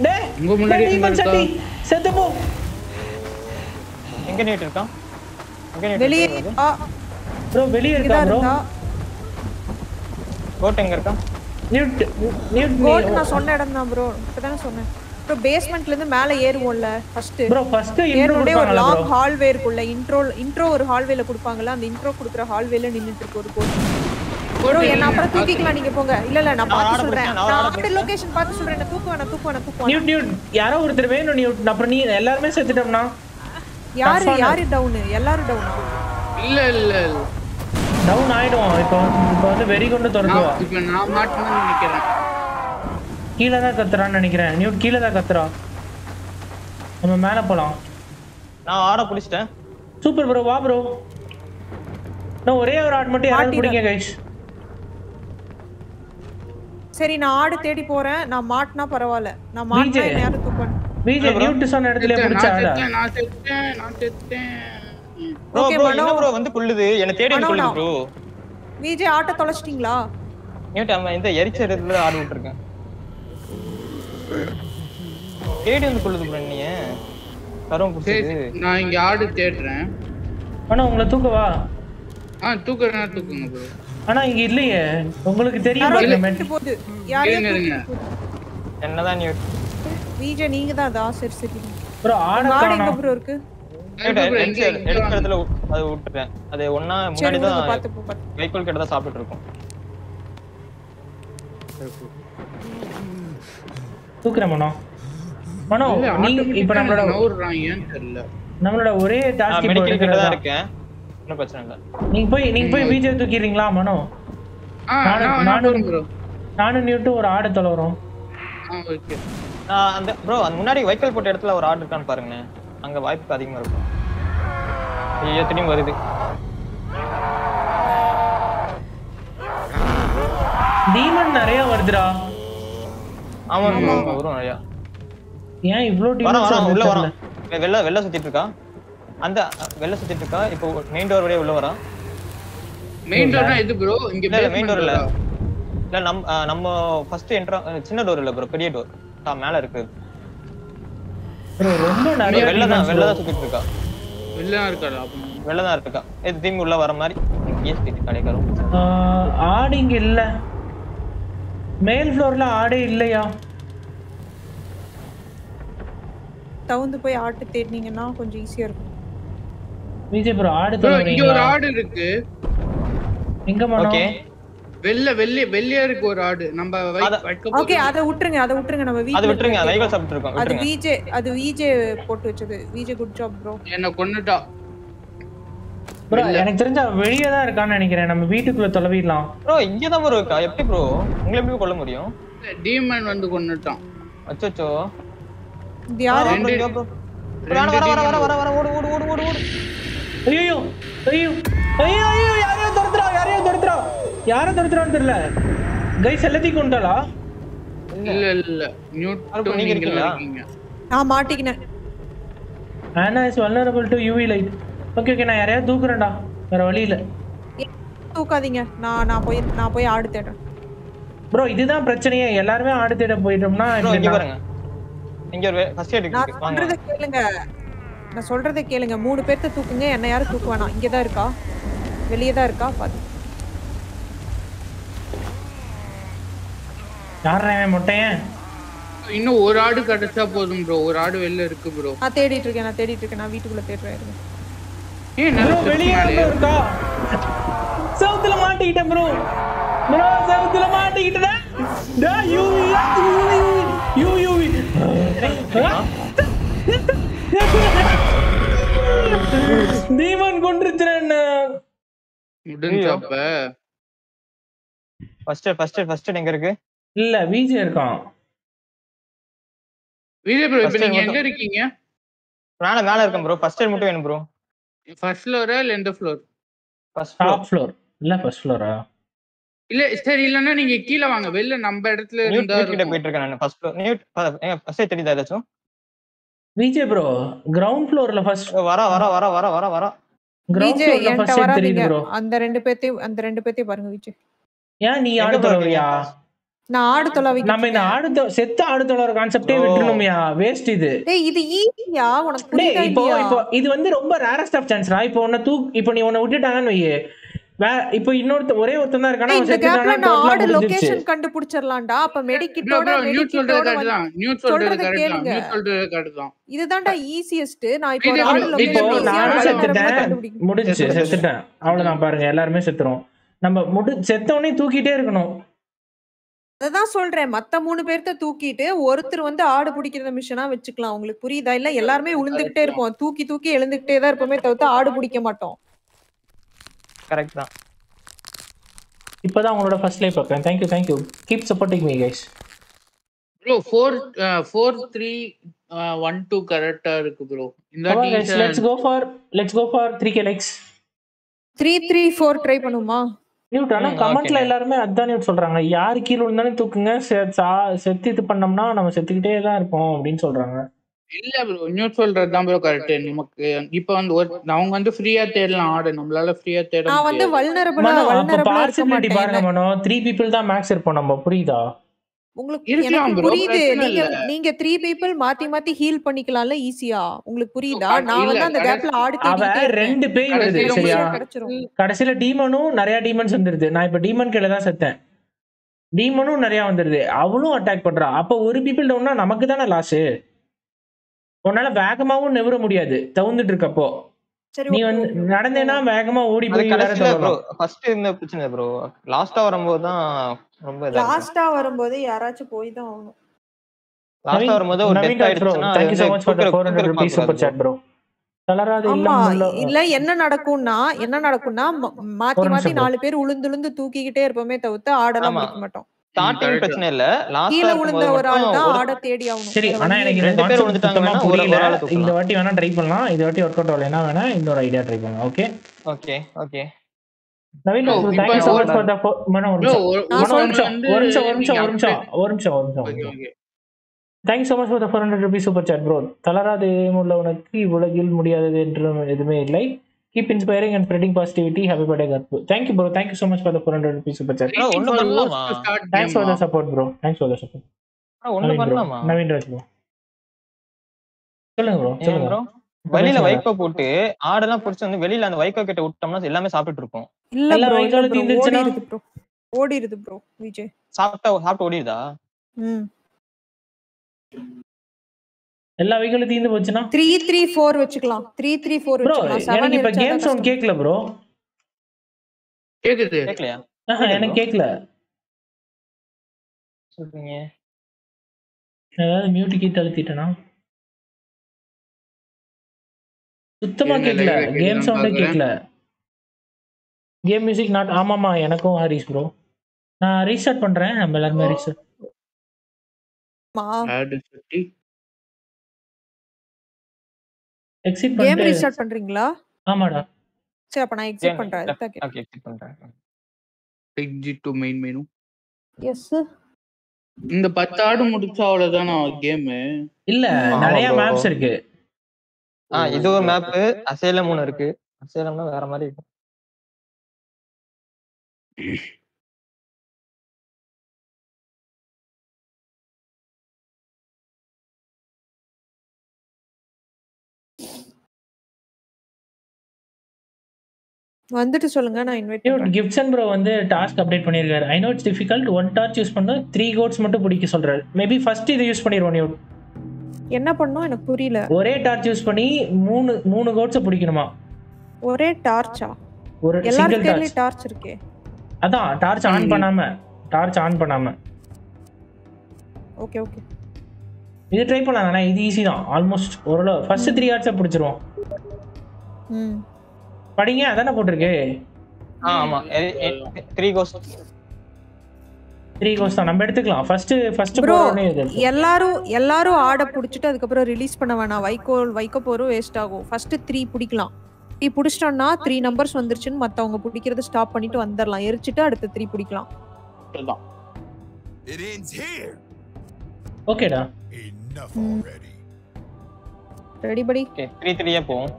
டேய் உங்க முன்னாடி இருக்கா? செத்து போ. எங்க நீட்டு இருக்கான் வெளியே இருக்கு? ஆ, ப்ரோ வெளிய இருக்கா இங்கதான் ப்ரோ இருந்தா கோட் எங்க இருக்கான் நியூட் நியூட் கோட் நான் சொன்ன இடம் தான் ப்ரோ இப்பதானே சொன்னேன். ப்ரோ பேஸ்மெண்ட்ல இருந்து மேலே ஏறுவோம்ல ஃபர்ஸ்ட் ப்ரோ ஃபர்ஸ்ட் ஏறணுடே ஒரு லாங் ஹால்வே இருக்குல்ல இன்ட்ரோ இன்ட்ரோ ஒரு ஹால்வேல கொடுப்பாங்கல்ல அந்த இன்ட்ரோ கொடுக்குற ஹால்வேல நின்னுட்டு இருக்கு ஒரு கோட். ப்ரோ என்ன அப்புறம் தூக்கிக்கலாம் நீங்க போங்க. இல்ல இல்ல நான் பார்த்து சொல்றேன். நான் பிடிச்சேன். லொகேஷன் பார்த்து சொல்றேன். நான் தூக்கு நியூட் நியூட் யாரோ ஒருத்தர் வேணும் நியூட் அப்புறம் நீ எல்லாருமே செத்துட்டோம்னா? யாரு யாரு டவுன் எல்லாரும் டவுன் இல்ல இல்ல இல்ல. டவுன் ஆயிடும் இப்போ இப்போ வந்து வெறி கொண்டு நான் இப்ப நான் மாட்டணும்னு நினைக்கிறேன். கீழே தான் கத்துறான்னு நினைக்கிறேன். நியூட் கீழே தான் கத்துறா. நம்ம மேலே போலாம். நான் ஆட பிடிச்சிட்டேன். சூப்பர் ப்ரோ வா ப்ரோ நான் ஒரே ஒரு ஆட் மட்டும் யாராவது மாட்டிடு. பிடிங்க கைஸ் சரி நான் ஆடு தேடி போறேன். நான் மாட்டினா பரவாயில்ல. நான் மாட்டினா யாரும் தூக்க விஜய் நியூட் சொன்ன இடத்துல பிடிச்ச நான் செத்தேன் நான் செத்தேன். Bro Okay, bro. என்ன ப்ரோ வந்து கொள்ளுது என்ன தேடி வந்து கொள்ளுது ப்ரோ விஜய் ஆட்டை தொலைச்சிட்டீங்களா? நியூட் அவன் இந்த எரிச்ச இடத்துல ஆட விட்டுருக்கேன். தேடி வந்து கொள்ளுது ப்ரோ நீ கரும் சரி பிடிச்சது. நான் இங்க ஆடு தேடுறேன். ஆனா உங்களை தூக்கவா ஆ தூக்குறேன்னா தூக்குங்க ப்ரோ ஆனா இங்க இல்லையே. உங்களுக்கு தெரியும். என்னதான் நியூட் விஜய் நீங்க தான் அதா சரி சரி ப்ரோ ஆட எங்க ப்ரோ இருக்கு. இடத்துல அது அது முன்னாடி தான் வைக்கோல் கிட்ட தான் இருக்கோம். தூக்குறேன் மனோ. மனோ நீங்க இப்ப நம்மளோட தெரியல. நம்மளோட ஒரே டாஸ்க் இப்போ கிட்ட தான் இருக்கேன். ஒன்றும் பிரச்சனை இல்லை. நீங்க போய் நீங்க போய் விஜய் தூக்கிடுறீங்களா மனோ? ஆ நானு- நான் நானு- நான் ப்ரோ. நானும் நியூட்டும் ஒரு ஆடு தொலைறோம் ஓகே. அந்த ப்ரோ அந்த முன்னாடி வைக்கல் போட்ட இடத்துல ஒரு ஆர்டர் இருக்கான்னு பாருங்கண்ணே அங்க வாய்ப்பு அதிகமா இருக்கும். ஐயோ திரும்பி வருது. டீமன் நிறைய வருதுடா. ஆமா வரும் நிறையா. ஏன் இவ்ளோ வர டீமன்ஸ் வர உள்ள வரான் வெள்ள வெள்ள சுத்திட்டு இருக்கா? அந்த வெள்ள சுத்திட்டு இருக்கா? இப்போ மெயின் டோர் வழியா உள்ள வரான் மெயின் டோர்னா எது ப்ரோ இங்க மெயின் டோர் இல்ல இல்ல நம்ம நம்ம ஃபர்ஸ்ட் என்ட்ரா சின்ன டோர் இல்ல ப்ரோ பெரிய டோர் மேல இருக்கு. ரொம்ப நிறைய வெள்ள தான் வெள்ள. தான் சுத்திட்டு இருக்கா. வெளில தான் இருக்காடா அப்ப வெள்ள தான் இருக்கா. இது திரும்பி உள்ள வர மாதிரி. கேஸ் கிடைக்காது ஆஹ், ஆடு இங்க இல்ல. மேல் ஃப்ளோர்ல ஆடே இல்லையா? தவுந்து போய் ஆட்டு தேடினீங்கன்னா கொஞ்சம் ஈஸியா இருக்கும். விஜய் ப்ரோ ஆடு ப்ரோ இங்க ஒரு ஆடு இருக்கு. எங்க மனோ ஓகே. வெள்ள வெள்ளை வெள்ளையா இருக்கு ஒரு ஆடு. நம்ம அத- ஓகே அத விட்டுருங்க அத விட்டுருங்க. நம்ம அது வீட்ல விட்டுருங்க இருக்கிறது. வைகல் சாப்பிட்டு இருக்கோம் அது விட்டுருங்க. விஜே அது விஜே போட்டு வச்சது. விஜே குட் ஜாப் ப்ரோ என்ன கொன்னுட்டா. ப்ரோ எனக்கு தெரிஞ்ச வெளியே தான் இருக்கான்னு நினைக்கிறேன். நம்ம வீட்டுக்குள்ள தொலைவிடலாம். ப்ரோ இங்க தான் ப்ரோ இருக்கா? எப்படி ப்ரோ உங்களை எப்படி கொல்ல முடியும்? டீமன் வந்து கொன்னுட்டான். அச்சோ இது யாரு? வர வர வர வர வர வர ஓடு ஓடு ஓடு ஓடு ஓடு. ஐயோ ஐயோ ஐயோ ஐயோ யாரையோ துரத்துறா யாரையோ துரத்துறா. யாரை துரத்துறான்னு தெரியல. கைஸ் எல்லாத்தையும் கொண்டாளா இல்ல இல்ல. அருப்பு, நீங்க இருக்கீங்களா? இருக்கீங்க. நான் மாட்டிக்கினேன். ஆனா is vulnerable to UV light okay okay நான் யாரையாவது தூக்குறேன்டா. வேற வழி இல்ல. தூக்காதீங்க? நான் நான் போய் நான் போய் ஆடு தேடுறேன். ப்ரோ இதுதான் பிரச்சனையே. எல்லாருமே ஆடு தேட போயிட்டோம்னா இங்க பாருங்க. இங்க ஒரு ஃபர்ஸ்ட் எய்ட் நான் இருக்கு வாங்க. சொல்றத கேளுங்க. நான் சொல்றதை கேளுங்க. மூணு பேர்த்த தூக்குங்க. என்ன யாரும் தூக்க வேணாம். இங்கே தான் இருக்கா? வெளியே தான் இருக்கா? பாத்து. இவன் மொட்டையன் இன்னும் ஒரு ஆடு கிடைச்சா போதும் ப்ரோ ஒரு ஆடு வெளில இருக்கு ப்ரோ நான் தேடிட்டு இருக்கேன் நான் தேடிட்டு இருக்கேன். நான் வீட்டுக்குள்ள தேடுறேன் ப்ரோ நல்லா வெளியே வந்து இருக்கா சவுத்துல மாட்டிக்கிட்டேன் ப்ரோ ப்ரோ சவுத்துல மாட்டிக்கிட்டேன். டா யூவி யூ யூவி தீமன் கொன்றுச்சுறேன் முடிஞ்சப்ப ஃபர்ஸ்ட் ஃபர்ஸ்ட் ஃபர்ஸ்ட் எங்க இருக்கு? இல்ல விஜய் இருக்கான். விஜய் ப்ரோ இப்ப நீங்க. எங்க இருக்கீங்க? மேல மேல இருக்கேன் ப்ரோ ஃபர்ஸ்ட் எய்ட் மட்டும் வேணும் ப்ரோ ஃபர்ஸ்ட் ஃப்ளோரா இல்ல எந்த ஃப்ளோர் ஃபர்ஸ்ட் டாப் ஃப்ளோர் இல்ல ஃபர்ஸ்ட் ஃப்ளோரா இல்ல சரி இல்லன்னா நீங்க கீழ வாங்க. வெளில நம்ம இடத்துல இருந்தா கிட்ட. போயிட்டு இருக்கேன் நான். ஃபர்ஸ்ட் ஃப்ளோர் நியூட் ஃபர்ஸ்ட் தெரியுதா ஏதாச்சும்? விஜய் ப்ரோ கிரவுண்ட் ஃப்ளோர்ல ஃபர்ஸ்ட் வர வர வர வர வர வர. கிரவுண்ட் விஜய் ஃப்ளோர்ல என்கிட்ட ஃபர்ஸ்ட் தெரியுது வராதீங்க. ப்ரோ அந்த ரெண்டு பேர்த்தையும் அந்த ரெண்டு பேர்த்தையும் பாருங்க விஜய் ஏன் நீ தொலைவியா இருக்கீங்க? நான் ஆடு தொலைவிக்க நம்ம இந்த ஆடு செத்த ஆடு தொலைற கான்செப்டே. விட்டுணும்யா வேஸ்ட் இது. டேய் இது ஈஸியா உனக்கு இப்போ இப்போ இது வந்து ரொம்ப ரேரஸ்ட் ஆஃப் சான்ஸ்ரா இப்போ உன்னை தூக் இப்போ நீ உன்னை விட்டுட்டாங்கன்னு வையே. இப்போ இன்னொருத்த ஒரே ஒருத்தன் தான் இருக்கானா இந்த கேப்ல நான் ஆடு லொகேஷன் கண்டுபிடிச்சிரலாம்டா அப்ப மெடிக்கிட்டோட நியூட் சொல்றது மெடிக்கிட்டோட கரெக்ட் தான். நியூட் சொல்றது சொல்றத கரெக்ட் தான். கேளுங்க. நியூட் சொல்றது கரெக்ட் தான். இதுதான்டா ஈஸியஸ்ட் நான் இப்போ ஆடு லொகேஷன் செத்துட்டேன். முடிஞ்சுச்சு செத்துட்டேன். செத்துட்டேன் அவ்வளவுதான் பாருங்க எல்லாருமே செத்துறோம் நம்ம முடி செத்தவனே தூக்கிட்டே இருக்கணும். அததான் சொல்றேன். மத்த மூணு பேர்த்த தூக்கிட்டு ஒருத்தர் வந்து ஆடு பிடிக்கிற மிஷனா வச்சுக்கலாம். உங்களுக்கு புரியுதா? இல்ல எல்லாருமே உளுந்துகிட்டே இருப்போம். தூக்கி தூக்கி எழுந்துகிட்டே தான் இருப்போமே தவிர்த்து ஆடு பிடிக்க மாட்டோம். கரெக்ட் தான். இப்போதான் உங்களோட ஃபர்ஸ்ட் லைவ் பார்க்குறேன். Thank you thank you keep supporting me guys bro four four three one two கரெக்டா இருக்கு ப்ரோ இந்த let's go for let's go for three K likes three three four try பண்ணுமா Newt ஆனா கமெண்ட்ல. எல்லாருமே அதான் nude சொல்றாங்க. யாரு கீழே இருந்தாலும் தூக்குங்க செத்து இது பண்ணோம்னா நம்ம செத்துக்கிட்டே தான் இருப்போம் அப்படின்னு சொல்றாங்க. இல்ல ப்ரோ இன்னும் சொல்றது தான் ப்ரோ கரெக்ட் நமக்கு இப்ப வந்து ஒரு அவங்க வந்து ஃப்ரீயா தேடலாம் ஆடு. நம்மளால ஃப்ரீயா தேட நான் வந்து. வல்னரபிளா வல்னரபிளா இருக்க பாருங்க மனோ த்ரீ பீப்புள் தான் மேக்ஸ் இருப்போம் நம்ம புரியுதா? உங்களுக்கு புரியுது. நீங்க. நீங்க த்ரீ பீப்புள் மாத்தி மாத்தி ஹீல் பண்ணிக்கலாம்ல ஈஸியா உங்களுக்கு புரியுதா? நான் வந்து அந்த கேப்ல ஆடு. ரெண்டு பேய் வருது சரியா? கடைசியில டீமனும் நிறைய டீமன்ஸ் வந்துருது. நான் இப்ப டீமன் கீழே தான் செத்தேன். டீமனும் நிறைய வந்துருது. அவளும் அட்டாக் பண்றா. அப்ப ஒரு பீப்புள் டவுன்னா நமக்கு தானே லாஸ் உன்னால வேகமாவும் நிவர முடியாது. தவுந்துட்டு இருக்கப்போ. நீ வந்து okay. நடந்தேன்னா வேகமா ஓடி போய் ப்ரோ ஃபர்ஸ்ட் இருந்த பிரச்சனை ப்ரோ லாஸ்டா வரும்போது தான் ரொம்ப லாஸ்டா வரும்போது யாராச்சும் போய் தான் ஆகணும். லாஸ்டா வரும்போது ஒரு டெத் ப்ரோ ஆயிடுச்சுன்னா thank you so much for the 400 rupees super chat bro bro. தளராது ஆமா இல்ல இல்ல என்ன நடக்கும்னா என்ன நடக்கும்னா மாத்தி மாத்தி நாலு பேர் உளுந்து உளுந்து தூக்கிக்கிட்டே இருப்போமே தவிர்த்து ஆடெல்லாம் ஆமா. முடிக்க மாட்டோம். ஸ்டார்டிங். பிரச்சனை இல்ல. கீழே விழுந்த இருக்கும்போது ஒரு ஆள் மட்டும் தான் ஒரு- ஆட தேடி ஆகணும். சரி வேற ஆனா எனக்கு ரெண்டு பேர் புரியல. தூக்கலாம். இந்த வாட்டி வேணா ட்ரை பண்ணலாம். இந்த வாட்டி ஒர்க் அவுட் ஆகலைன்னா வேணா இன்னொரு ஐடியா ட்ரை பண்ணலாம். Okay okay okay Naveen thank you இப்ப so ஒரு- மனோ நிமிஷம். ஒரு- நிமிஷம். ஒரு நிமிஷம் ஒரு நிமிஷம் ஒரு நிமிஷம். ஒரு நிமிஷம். Thank so much for the four hundred rupees super chat bro தளராது உள்ளவனுக்கு உலகில் முடியாதது என்று எதுவுமே இல்லை. Keep inspiring and spreading positivity happy birthday கற்பு thank you bro thank you so much for the four hundred rupees super chat for பண்ணலாமா? Thanks for the? Support bro thanks for the support ஒண்ணு Naveen bro பண்ணலாமா? Naveen Raj bro சொல்லுங்க bro சொல்லுங்க. Bro வெளியில வைக்கோ போட்டு ஆடெல்லாம் புடிச்சு வந்து வெளியில அந்த வைக்கோ கிட்ட விட்டோம்னா எல்லாமே சாப்பிட்டுட்டு இருக்கும் இல்ல இல்ல வகைகளும் ப்ரோ ஓடிடுது விஜய். சாப்பிட்டா சாப்பிட்டு ஓடிடுதா? ம். எல்லா வெஹிக்கிளும் தீர்ந்து போச்சுன்னா? த்ரீ த்ரீ ஃபோர் வச்சுக்கலாம். த்ரீ த்ரீ ஃபோர் எனக்கு இப்ப கேம் சவுண்ட் கேட்கல ப்ரோ கேக்குது. கேட்கலையா எனக்கு கேட்கல சொல்றீங்க. ஏதாவது மியூட் கீட் அழுத்திட்டேனா சுத்தமா கேட்கல கேம் சவுண்டே. கேட்கல கேம் மியூசிக் நாட் ஆமாமா எனக்கும் ஹரிஸ் ப்ரோ நான் ரீஸ்டார்ட் பண்றேன். நம்ம எல்லாருமே ரீஸ்டார்ட் எக்ஸிட் கேம் ரீஸ்டார்ட் பண்றீங்களா? ஆமாடா. சரி அப்ப நான் எக்ஸிட் பண்றேன். ஓகே எக்ஸிட் பண்றேன். Exit to main menu. Yes இந்த பத்து ஆடு முடிச்சா அவ்வளவுதானா கேம் இல்ல நிறைய. மேப்ஸ் இருக்கு. ஆ இது ஒரு மேப் அசேலம் ஒண்ணு இருக்கு. அசேலம்னா வேற மாதிரி இருக்கும். வந்துட்டு சொல்லுங்க நான் இன்வைட் கிப்சன் ப்ரோ வந்து டாஸ்க் அப்டேட் பண்ணியிருக்காரு. I know it's difficult one torch use பண்ண த்ரீ கோட்ஸ் மட்டும் பிடிக்க சொல்றாரு. மேபி ஃபர்ஸ்ட் இதை யூஸ் பண்ணிடுவோம் நியூட் என்ன பண்ணும்? எனக்கு புரியல. ஒரே டார்ச் யூஸ் பண்ணி மூணு மூணு கோட்ஸை பிடிக்கணுமா? ஒரே டார்ச்சா ஒரு எல்லார் சிங்கிள் கையிலயும் டார்ச் இருக்கே. அதான் டார்ச் ஆன். பண்ணாம. டார்ச் ஆன் பண்ணாம. Okay okay. இது ட்ரை பண்ணலாம் இது ஈஸி தான். ஆல்மோஸ்ட் ஓரளவு ஃபர்ஸ்ட் த்ரீ ஹார்ட்ஸை பிடிச்சிருவோம். ம். படிங்க அதானே போட்டிருக்கு? ஆமா. த்ரீ கோஸ்ட் த்ரீ கோஸ் தான். நம்ம எடுத்துக்கலாம். ஃபர்ஸ்ட் ஃபர்ஸ்ட் ப்ரோ போறோனே எல்லாரும் எல்லாரும் ஆடை பிடிச்சிட்டு அதுக்கப்புறம் ரிலீஸ் பண்ண வேணாம். வைக்கோ வைக்க போறோம் வேஸ்ட் ஆகும். ஃபர்ஸ்ட் த்ரீ பிடிக்கலாம். த்ரீ பிடிச்சிட்டோம்னா த்ரீ நம்பர்ஸ் வந்துருச்சுன்னு மத்தவங்க பிடிக்கிறத ஸ்டாப் பண்ணிட்டு வந்துடலாம். எரிச்சிட்டு அடுத்த த்ரீ பிடிக்கலாம். ஓகேடா. ரெடி படி த்ரீ த்ரீயே போவோம்.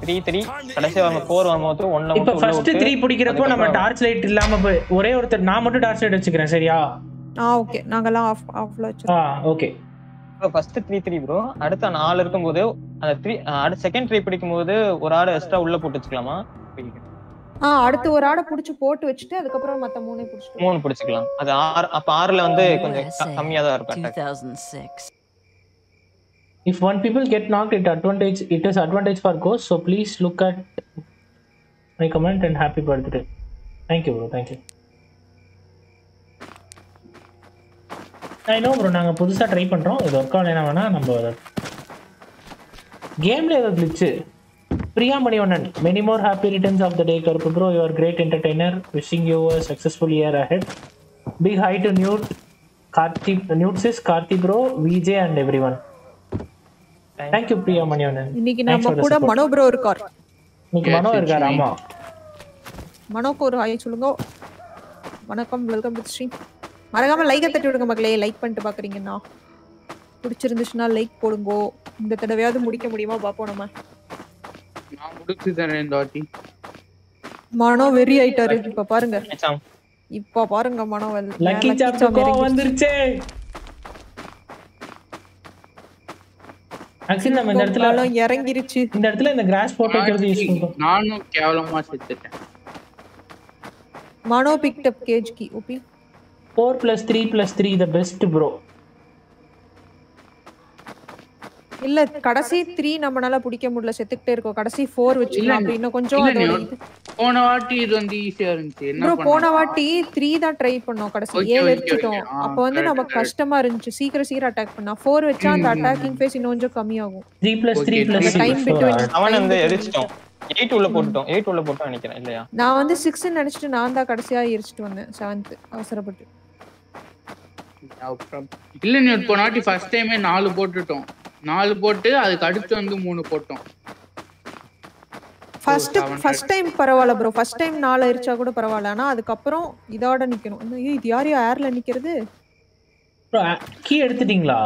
த்ரீ த்ரீ கடைசி வரும் ஃபோர் வரும்போது ஒன்ல இப்ப ஃபர்ஸ்ட் த்ரீ பிடிக்கிறப்போ நம்ம டார்ச் லைட் இல்லாம போய் ஒரே ஒருத்தர் நான் மட்டும் டார்ச் லைட் வச்சுக்கிறேன் சரியா? ஆ ஓகே நாங்கெல்லாம் ஆஃப் ஆஃப்ல ஆ வச்சிருக்கோம் okay first three three bro அடுத்த நாலு இருக்கும்போது அந்த த்ரீ அடுத்த செகண்ட் த்ரீ பிடிக்கும் போது ஒரு ஆடு எக்ஸ்ட்ரா உள்ள போட்டு வச்சுக்கலாமா? ஆ அடுத்து ஒரு ஆடை புடிச்சு போட்டு வச்சுட்டு அதுக்கப்புறம் மத்த மூணே புடிச்சிட்டு மூணு பிடிச்சிக்கலாம். அது ஆறு அப்ப ஆறுல வந்து கொஞ்சம் க- கம்மியா தான் இருக்கும் attack. 2006. If one people get knocked, it advantage it is advantage for ghosts. So please look at my comment and happy birthday. Thank you, bro. Thank you. I know bro நாங்கள் புதுசாக ட்ரை பண்ணுறோம் இது work ஆகலைனா வேணா நம்ம கேமில் ஏதோ கிளிச்சு Priya Manivanan, many more happy returns of the day, Karpu bro. You are great entertainer. Wishing you a successful year ahead. Big hi to Newt, Karthi, Newt sis, Karthi bro, VJ and everyone. Thank you, Priya Manivanan. இன்னைக்கு நம்ம கூட. மனோ bro இருக்கார். இன்னைக்கு மனோ இருக்காரு. ஆமா. மனோக்கு ஒரு hi சொல்லுங்க. வணக்கம் வெல்கம் டு ஸ்ட்ரீம் மறக்காம லைக்கை தட்டி விடுங்க மக்களே. லைக் பண்ணிட்டு பாக்குறீங்கன்னா பிடிச்சிருந்துச்சுன்னா லைக் போடுங்க. இந்த தடவையாவது முடிக்க முடியுமா பாப்போம் நம்ம. நான் முடிச்சு தரேன் இந்த வாட்டி. மனோ வெறி ஆயிட்டாரு. இப்ப பாருங்க. இப்ப பாருங்க மனோ. லக்கி Lucky சாப் charm இறங்கிருச்சு. வந்துருச்சு. ஆக்சுவலி நம்ம இந்த இடத்துல இறங்கிருச்சு. இந்த இடத்துல இந்த கிராஸ் போட்டு வைக்கிறது யூஸ் பண்ணுறோம் நானும் கேவலமா செத்துட்டேன். Mano picked up cage key OP. Four plus three plus three the best bro இல்ல கடைசி த்ரீ நம்மனால பிடிக்க முடியல. செத்துக்கிட்டே இருக்கோம். கடைசி ஃபோர் வச்சுக்கலாம். இன்னும் கொஞ்சம் போன வாட்டி இது வந்து ஈஸியா இருந்துச்சு. என்ன போன வாட்டி த்ரீ தான் ட்ரை பண்ணோம். கடைசி okay, வச்சுட்டோம் அப்ப வந்து நமக்கு. கஷ்டமா இருந்துச்சு. சீக்கிரம் சீக்கிரம் அட்டாக் பண்ணா ஃபோர் வச்சா அந்த அட்டாக்கிங் ஃபேஸ் இன்னும் கொஞ்சம் கம்மியாகும். Three plus three plus time between- அவனை வந்து எரிச்சிட்டோம் எயிட் உள்ள போட்டுட்டோம். எயிட் உள்ள போட்டோம் நினைக்கிறேன். இல்லையா? நான் வந்து சிக்ஸ் நினைச்சிட்டு நான் தான் கடைசியா எரிச்சிட்டு வந்தேன். செவன்த் அவசரப்பட்டு. இல்ல நீ ஃபர்ஸ்ட் டைமே நாலு போட்டுட்டோம். நாலு போட்டு அதுக்கு அடுத்து வந்து மூணு போட்டோம். ஃபர்ஸ்ட் ஃபர்ஸ்ட் டைம் பரவாயில்ல ப்ரோ ஃபர்ஸ்ட் டைம் நாலு எரிச்சா கூட பரவாயில்ல. ஆனா அதுக்கப்புறம் இதோட நிக்கணும். ஐயோ, இது யார் ஏர்ல நிக்கிறது? கீ எடுத்துட்டீங்களா?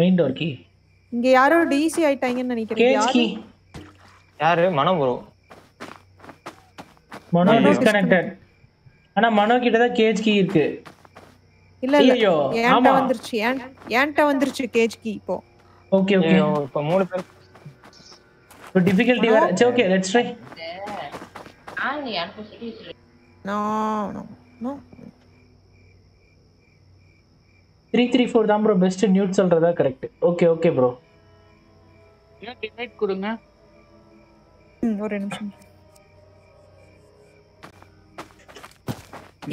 மெயின் டோர் கீ இங்க யாரோ டிசி ஆயிட்டாங்கன்னு நினைக்கிறேன். யாரு? கீ யாரு? மனம் ப்ரோ மனோ. டிஸ்கனெக்டட் ஆனா மனோ கிட்ட தான் கேஜ் கீ இருக்கு. இல்ல இல்ல. ஐயோ ஏன்ட்ட வந்துருச்சு. ஏன் ஏன்ட்ட வந்துருச்சு கேஜ் கி இப்போ. ஓகே ஓகே இப்ப மூணு பேர் டிஃபிகல்ட்டி வேற சரி okay let's try no no no three three four தான் ப்ரோ பெஸ்ட் நியூட் சொல்றதா கரெக்ட் ஓகே ஓகே ப்ரோ ஏன் டிமேட் கொடுங்க. ஒரு நிமிஷம்.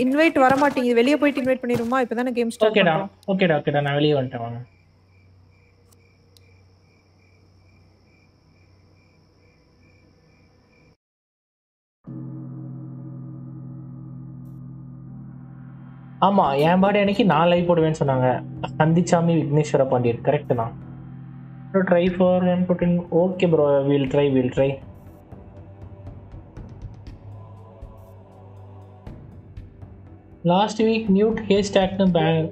இன்வைட் வர மாட்டேங்குது வெளிய போயிட்டு இன்வைட் பண்ணிருமா இப்பதானே கேம் ஸ்டார்ட் ஓகேடா ஓகேடா ஓகேடா நான் வெளியே வந்துட்டேன். வாங்க. ஆமா என் பர்த்டே அன்னைக்கு நான் லைவ் போடுவேன்னு சொன்னாங்க. சந்திச்சாமி விக்னேஸ்வர பாண்டியன் கரெக்ட் தான். Try for one putting okay bro will try will try last week Newt hair ஸ்டாக்னு பேங்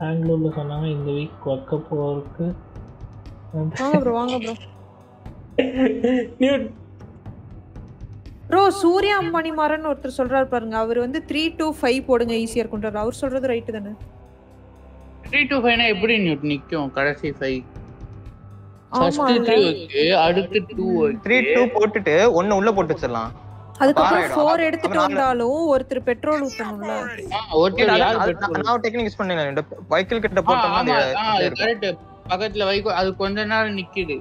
பெங்களூர்ல சொன்னாங்க. இந்த வீக் ஒர்க்க போறதுக்கு வாங்க ப்ரோ வாங்க bro Newt bro Surya Ambani Maran ஒருத்தர் சொல்றாரு பாருங்க. அவர் வந்து த்ரீ டூ ஃபைவ் போடுங்க ஈஸியா இருக்குன்றாரு அவர் சொல்றது ரைட்டு தானே? த்ரீ டு ஃபைவ்னா எப்படி நிக்கும்? கடைசி ஃபைவ் அடுத்து டூ த்ரீ டூ போட்டுட்டு ஒன்னு உள்ள போட்டு வச்சிடலாம். அதுக்கப்புறம். ஃபோர் எடுத்துட்டு வந்தாலும் ஒருத்தர் பெட்ரோல் ஊத்தணும்ல. நான் டெக்னிக் யூஸ் பண்ணேன் வைக்கிள் கிட்ட போட்டோம்னா. கரெக்ட் பக்கத்துல வைக்கோ அது கொஞ்ச நேரம் நிக்குது.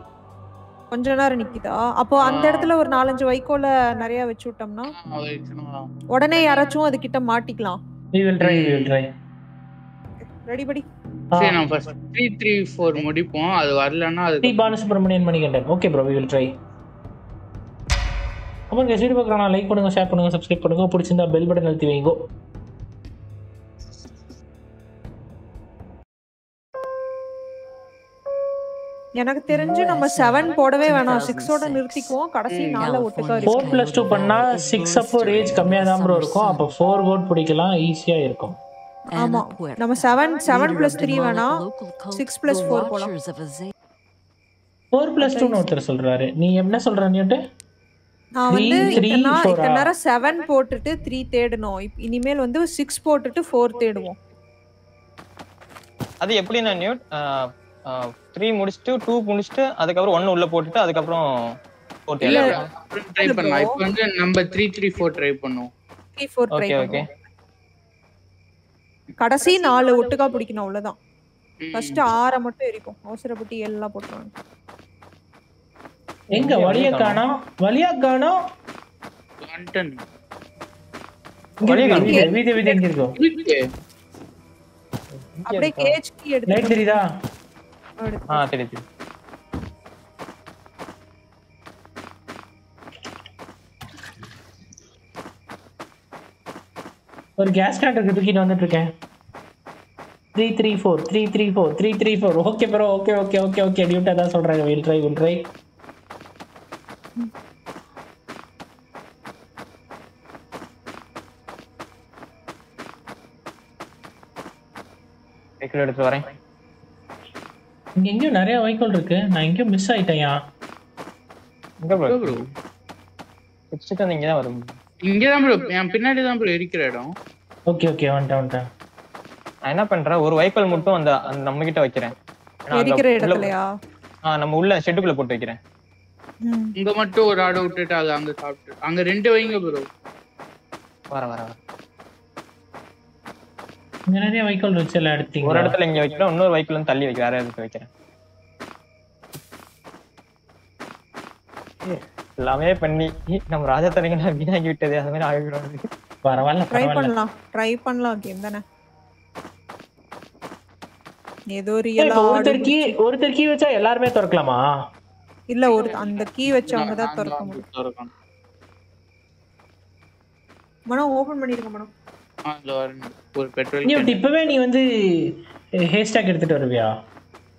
கொஞ்ச நேரம் நிக்குதா? அப்போ அந்த. இடத்துல ஒரு நாலஞ்சு வைக்கோல நிறைய வச்சு விட்டோம்னா. உடனே யாராச்சும் அது கிட்ட மாட்டிக்கலாம். We will try we will try. Ready படி சரி நம்ம ஃபர்ஸ்ட் த்ரீ த்ரீ ஃபோர் முடிப்போம். அது வரலன்னா அது Sri Balasubramanian Manikandan okay bro we will try. அப்புறம் guys வீடியோ பார்க்குறோம் லைக் பண்ணுங்க ஷேர் பண்ணுங்க சப்ஸ்கிரைப் பண்ணுங்க. பிடிச்சிருந்தா பெல் பட்டன் அழுத்தி வைங்கோ. எனக்கு தெரிஞ்சு நம்ம செவன் போடவே வேணாம். சிக்ஸோட நிறுத்திக்குவோம். கடைசி நாள ஒட்டுக்கா ஃபோர் ப்ளஸ் டூ பண்ணா சிக்ஸ் அப்போ ரேஞ்ச் கம்மியாக தான் ப்ரோ இருக்கும். அப்போ ஃபோர் கோட் பிடிக்கலாம் ஈஸியாக இருக்கும். ஆமா. நம்ம செவன் செவன் பிளஸ் த்ரீ வேணாம். சிக்ஸ் பிளஸ் ஃபோர் போலாம். ஃபோர் ப்ளஸ் டூன்னு ஒருத்தர் சொல்றாரு. நீ என்ன சொல்ற நீட்டு நான் வந்து இத்தனை நேரம் செவன் போட்டுட்டு த்ரீ தேடணும். இனிமேல் வந்து சிக்ஸ் போட்டுட்டு ஃபோர் தேடுவோம். அது எப்படி நான் நியூட் த்ரீ முடிச்சுட்டு டூ முடிச்சுட்டு அதுக்கப்புறம் ஒன்னு உள்ள போட்டுட்டு அதுக்கப்புறம் ட்ரை பண்ணலாம் இப்போ வந்து நம்ம த்ரீ த்ரீ ஃபோர் ட்ரை பண்ணுவோம். த்ரீ ஃபோர் ட்ரை ஓகே கடைசி நாலு ஒட்டுக்கா பிடிக்கணும் அவ்வளவுதான். ஃபர்ஸ்ட் ஆறை மட்டும் எரிக்கும் அவசரப்பட்டு எல்லாம் போட்டுருவாங்க. எங்க. வீடு வீடு வீடு எங்க இருக்கும் இருக்கு அப்படியே கேஜ் கீ எடுத்து லைட் தெரியுதா? ಹಾ ತಿಳಿತೀನಿ ஒரு கேஸ் கனெக்டருக்கு தூக்கிட்டு வந்துட்டு இருக்கேன் three three four three three four three three four okay bro okay okay okay okay டியூட்டாக தான் சொல்கிறாங்க வில் ட்ரை வில் ட்ரை எடுத்து வரேன் இங்க எங்கேயும் நிறைய வைக்கோல் இருக்கு. நான் எங்கேயும் மிஸ் ஆயிட்டேன்யா எங்க ப்ரோ வச்சுட்டு வந்து இங்கே தான் வரும். இங்கதான் ப்ரோ என் பின்னாடி தான் ப்ரோ இருக்கிற இடம். ஓகே ஓகே வந்துட்டேன் வந்துட்டேன். நான் என்ன பண்றேன்? ஒரு வைக்கோல் மட்டும் அந்த நம்ம கிட்ட வைக்கிறேன். உள்ள- இடத்துலயா? ஆ, நம்ம உள்ள ஷெட்டுக்குள்ள போட்டு வைக்கிறேன். இங்க மட்டும் ஒரு ஆடை விட்டுட்டு அது அங்க சாப்பிட்டு அங்க ரெண்டு வைங்க ப்ரோ வர வர வர. இங்க நிறைய வைக்கோல் வச்சு எல்லாம் ஒரு எடுத்தீங்க இடத்துல இங்க வைக்கிறேன் இன்னொரு வைக்கோல் வந்து தள்ளி வைக்க வேற இடத்துல வைக்கிறேன்? எல்லாமே பண்ணி நம்ம ராஜா தரங்க வீணாகி விட்டது அது மாதிரி ஆகிவிடாது பரவாயில்ல ட்ரை பண்ணலாம் ட்ரை பண்ணலாம் கேம் தானே ஏதோ ரியலா ஒருத்தர் கீ ஒருத்தர் கீ வச்சா எல்லாருமே திறக்கலாமா? இல்ல ஒரு அந்த கீ வச்சவங்க தான் திறக்க முடியும். திறக்கணும். மனம் ஓபன் இதோ வரேன். ஒரு பெட்ரோல் நீ இப்பவே நீ வந்து ஹேஸ்டாக் எடுத்துட்டு வருவியா?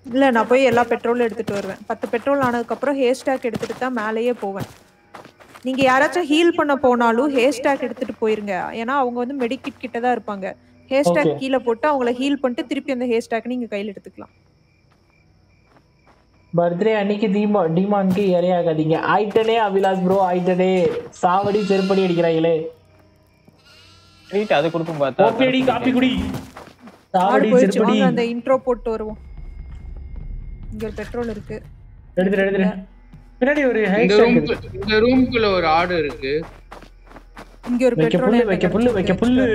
இல்ல நான் போய் எல்லா பெட்ரோலும் எடுத்துட்டு வருவேன். பத்து பெட்ரோல் ஆனதுக்கு அப்புறம் ஹேர் ஸ்டாக் எடுத்துட்டு தான் மேலேயே போவேன். நீங்க யாராச்சும் ஹீல் பண்ண போனாலும் ஹேர் ஸ்டாக் எடுத்துட்டு போயிருங்க. ஏன்னா அவங்க வந்து மெடிக்கிட் கிட்ட தான் இருப்பாங்க. Haystack Okay. கீழே போட்டு அவங்கள ஹீல் பண்ணிட்டு திருப்பி அந்த ஹேர் ஸ்டாக் நீங்க கையில எடுத்துக்கலாம். பர்த்டே அன்னைக்கு தீமா டிமான்க்கு இறையாகாதீங்க ஆயிட்டனே அபிலாஷ் ப்ரோ ஆயிட்டனே சாவடி செருப்படி அடிக்கிறாங்களே ட்ரீட் அது கொடுக்கும் பார்த்தா ஓபி அடி காப்பி குடி. ஆடு சாவடி செருப்படி. அந்த இன்ட்ரோ போட்டு வருவோம். இங்க ஒரு பெட்ரோல் இருக்கு. எடுத்துரு எடுத்துரு. பின்னாடி ஒரு இருக்கு. இந்த ரூம்குள்ள ஒரு ஆடு இருக்கு. இங்க ஒரு பெட்ரோல் வைக்க புல்லு வைக்க புல்லு.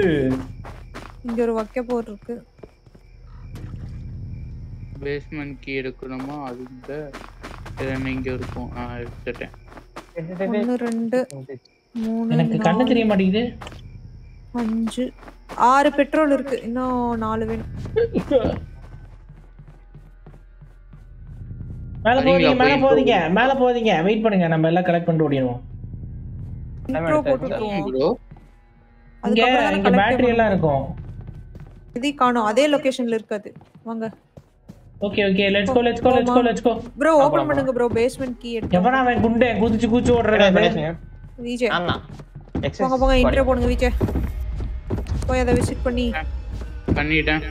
இங்க ஒரு வைக்க போர் இருக்கு. பேஸ்மெண்ட் கீ எடுக்கணுமா? அது இந்த. இது என்ன இங்க இருக்கும். ஆ எடுத்துட்டேன். ஒன்னு ரெண்டு மூணு எனக்கு கண்ணு தெரிய மாட்டேங்குது. அஞ்சு. ஆறு பெட்ரோல் இருக்கு. இன்னும் நாலு வேணும். மேல போதீங்க மேல போதீங்க மேல போதீங்க வெயிட் பண்ணுங்க. நம்ம எல்லாம் கலெக்ட் பண்ணிட்டு ஓடிடுவோம். இங்க இங்க பேட்டரி எல்லாம் இருக்கும். எதையும் காணும். அதே லொகேஷன்ல இருக்காது வாங்க. Okay okay let's go let's go let's go let's go bro open பண்ணுங்க ப்ரோ பேஸ்மெண்ட் கீ எடுத்து எவனா அவன் குண்டே குதிச்சு குதிச்சு ஓடுறது விஜய். ஆமா. போங்க போங்க. இன்ட்ரோ போடுங்க விஜய். போய் அதை விசிட் பண்ணி. பண்ணிட்டேன்.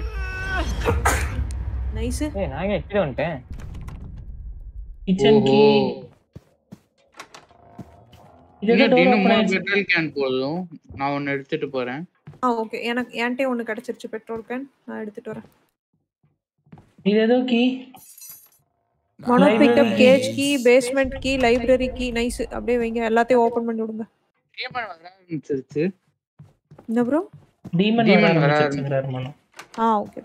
நைஸ் ஏய் நான் எங்க கீழே வந்துட்டேன். கிச்சன் கீ பெட்ரோல் கேன் போதும். நான் ஒன்னு எடுத்துட்டு போறேன். ஆ ஓகே எனக்கு என்கிட்ட ஒன்னு கிடைச்சிருச்சு பெட்ரோல் கேன் நான் எடுத்துட்டு வரேன். இது ஏதோ key Mano pickup Library cage key basement key library key nice அப்படியே வைங்க. எல்லாத்தையும் ஓபன் பண்ணி விடுங்க. என்ன ப்ரோ டீமன் Demon வர வர ஆரம்பிச்சிருச்சுங்கிறாரு மனோ. ஆ ஓகே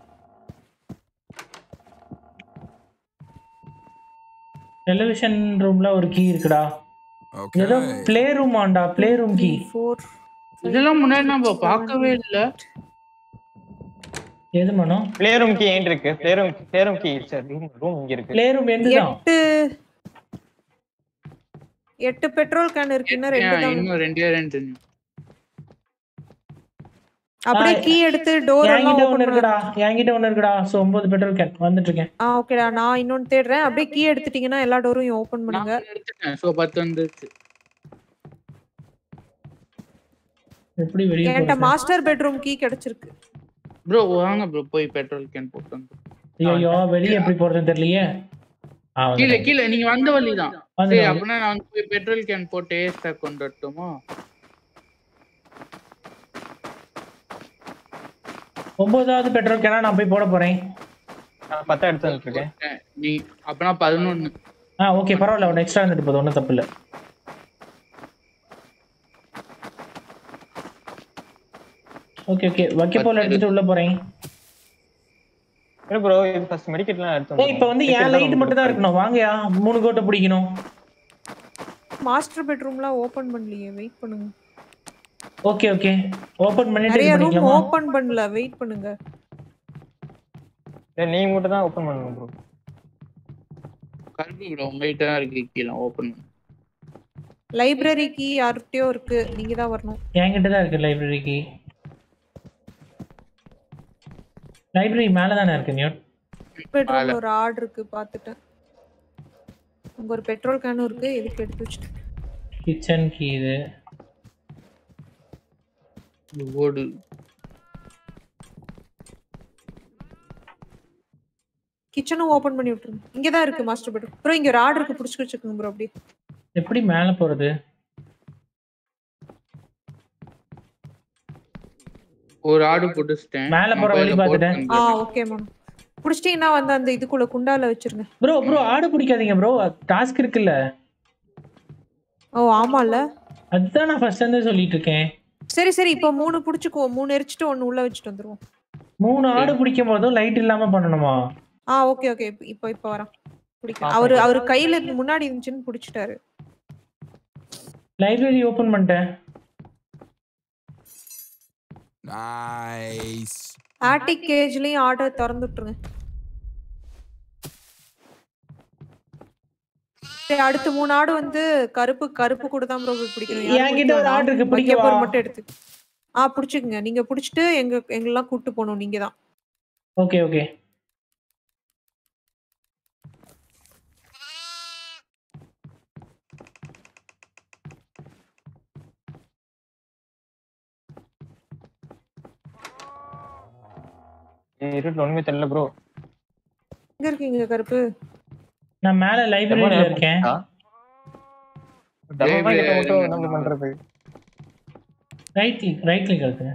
டெலிவிஷன் ரூம்ல ஒரு கீ இருக்குடா. ஏதோ ப்ளே ரூம் ஆண்டா ப்ளே ரூம் கீ ஃபோர் இதெல்லாம் முன்னாடி நம்ம பார்க்கவே இல்ல. எது மனோ? பிளே ரூம் கீ ஏன் இருக்கு? Play room play room key sir room room இங்க இருக்கு. ப்ளே ரூம் எந்துதான் எட்டு. எட்டு பெட்ரோல் கேன் இருக்கு. இன்னும் ரெண்டு தான். இன்னும் ரெண்டே ரெண்டு அப்படியே கீ எடுத்து டோர் எல்லாம் என்கிட்ட பண்ணு இருக்குடா என்கிட்ட ஒண்ணு இருக்குடா சோ ஒன்பது பெட்ரோல் கேன் வந்துட்டு இருக்கேன் ஆ ஓகேடா நான் இன்னொன்னு தேடுறேன். அப்படியே கீ எடுத்துட்டீங்கன்னா எல்லா டோரும் ஓபன் பண்ணுங்க. எடுத்துட்டேன். சோ பத்து வந்துருச்சு. எப்படி வெளியே என்கிட்ட மாஸ்டர் பெட்ரூம் கீ கிடைச்சிருக்கு. ப்ரோ வாங்க ப்ரோ போய் பெட்ரோல் கேன் போட்டு வந்து. ஐயோ வெளியே எப்படி போறதுன்னு தெரியலையே. கீழே. கீழே நீங்க வந்த வழிதான். சரி வந்து. அப்படின்னா நான் போய் பெட்ரோல் கேன் போட்டு ஏஸ்டாக் கொண்டு வரட்டுமா? ஒன்பதாவது பெட்ரோல் கேனா நான் போய் போட போறேன். நான் பத்தா எடுத்து அஹ் நீ அப்பனா பதினொன்னு. ஆ ஓகே பரவாயில்ல ஒன்று எக்ஸ்ட்ரா இருந்துட்டு போகுது ஒன்றும் தப்பு இல்லை. ஓகே ஓகே வைக்க போல எடுத்துட்டு உள்ள போறேன். ப்ரோ இது ஃபர்ஸ்ட் மெடிக்கெட்லாம் எடுத்து ஏய் இப்போ வந்து என் லைட் மட்டும் தான் இருக்கணும்? வாங்கயா மூணு கோட்டை பிடிக்கணும். மாஸ்டர் பெட்ரூம்லாம் ஓபன் பண்ணலையே வெயிட் பண்ணுங்க. Okay okay. ஓபன் பண்ணிட்டு நிறைய ரூம் ஓபன் பண்ணல. வெயிட் பண்ணுங்க. ஏய், நீங்க மட்டும் தான் ஓபன் பண்ணணும் ப்ரோ கருப்பு ப்ரோ உங்ககிட்ட தான் இருக்கு கீழே ஓப்பன் லைப்ரரி கீ யார்கிட்டயோ இருக்கு. நீங்க தான் வரணும். என்கிட்ட தான் இருக்கு லைப்ரரிக்கு லைப்ரரி மேல தானே இருக்கு நியூட் பெட்ரோல் ஒரு ஆர்டர் இருக்கு பாத்துட்டேன் அங்க ஒரு பெட்ரோல் கேனும் இருக்கு எதுக்கு எடுத்து வச்சுட்டேன் கிச்சன் கீ இது. ஓடு கிச்சனும் ஓபன் பண்ணி விட்டுருங்க. இங்க தான் இருக்கு மாஸ்டர் பெட்ரோல் ப்ரோ இங்க ஒரு ஆர்டர் இருக்கு புடிச்சு வச்சுக்கோங்க ப்ரோ அப்படி எப்படி மேல போறது? ஒரு ஆடு போட்டுச்சிட்டேன் மேல போற வழி பார்த்துட்டேன். ஆ ஓகே மேம் புடிச்சிட்டீங்கன்னா வந்து அந்த இதுக்குள்ள குண்டால வச்சிருங்க. ப்ரோ ப்ரோ ஆடு பிடிக்காதீங்க ப்ரோ டாஸ்க் இருக்குல்ல. ஓ ஆமால அதுதான் நான் ஃபர்ஸ்ட் இருந்தே சொல்லிட்டு இருக்கேன். சரி சரி இப்போ மூணு புடிச்சுக்குவோம் மூணு எரிச்சிட்டு ஒன்னு உள்ள வச்சுட்டு வந்துருவோம் மூணு ஆடு பிடிக்கும் போதும் லைட் இல்லாம பண்ணணுமா? ஆ ஓகே ஓகே. இப்போ இப்போ வரேன். பிடிக்கும் அவரு அவர் கையில இருந்து முன்னாடி இருந்துச்சுன்னு புடிச்சிட்டாரு. லைப்ரரி ஓபன் பண்ணிட்டேன். Nice. ஆட்டிக் கேஜ்லயும் ஆர்டர் திறந்து விட்டுருங்க சரி, அடுத்த மூணு ஆடு வந்து கருப்பு கருப்பு கூட தான் ப்ரோ பிடிக்கணும் என்கிட்ட ஒரு ஆடு இருக்கு, மட்டும் எடுத்து. ஆ புடிச்சுக்குங்க. நீங்க புடிச்சிட்டு எங்க எங்கெல்லாம் கூட்டு போகணும் நீங்க தான். Okay okay. இருட்டில் ஒண்ணுமே தெரியல ப்ரோ எங்க இருக்கீங்க கருப்பு? நான் மேல லைப்ரரியில இருக்கேன். ரைட் கிளிக் ரைட் கிளிக் இருக்கு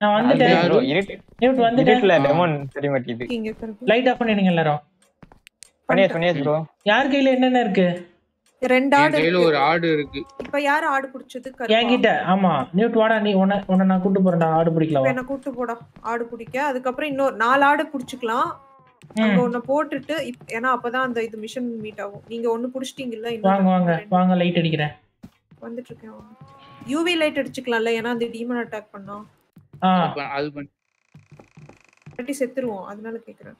நான் வந்துட்டேன். தெரிய மாட்டேங்குது லைட் ஆஃப் பண்ணிடுங்க எல்லாரும். ப்ரோ யார் கையில என்னென்ன இருக்கு? ரெண்டு ஆடு கையில இருக்கு. ஒரு ஆடு இருக்கு. இப்ப யாரு ஆடு புடிச்சது கருப்பா? என்கிட்ட ஆமா. நியூட் வாடா நீ உன்னை உன்னை நான் கூட்டு போறேன்டா. ஆடு பிடிக்கலாம் என்ன கூட்டு போடா? ஆடு பிடிக்க. அதுக்கப்புறம் இன்னொரு நாலு ஆடு புடிச்சுக்கலாம். அங்க ஒண்ணு போட்டுட்டு ஏன்னா அப்பதான் அந்த இது மிஷன் மீட் ஆகும். நீங்க ஒண்ணு புடிச்சிட்டீங்கல்ல வாங்க வாங்க வாங்க லைட் அடிக்கிறேன். வந்துட்டு இருக்கேன் யூவி லைட் அடிச்சுக்கலாம்ல ஏன்னா அந்த டீமன் அட்டாக் பண்ணா ஆ. அப்ப அது பண்ண. கட்டி செத்துருவோம். அதனால கேக்குறேன்.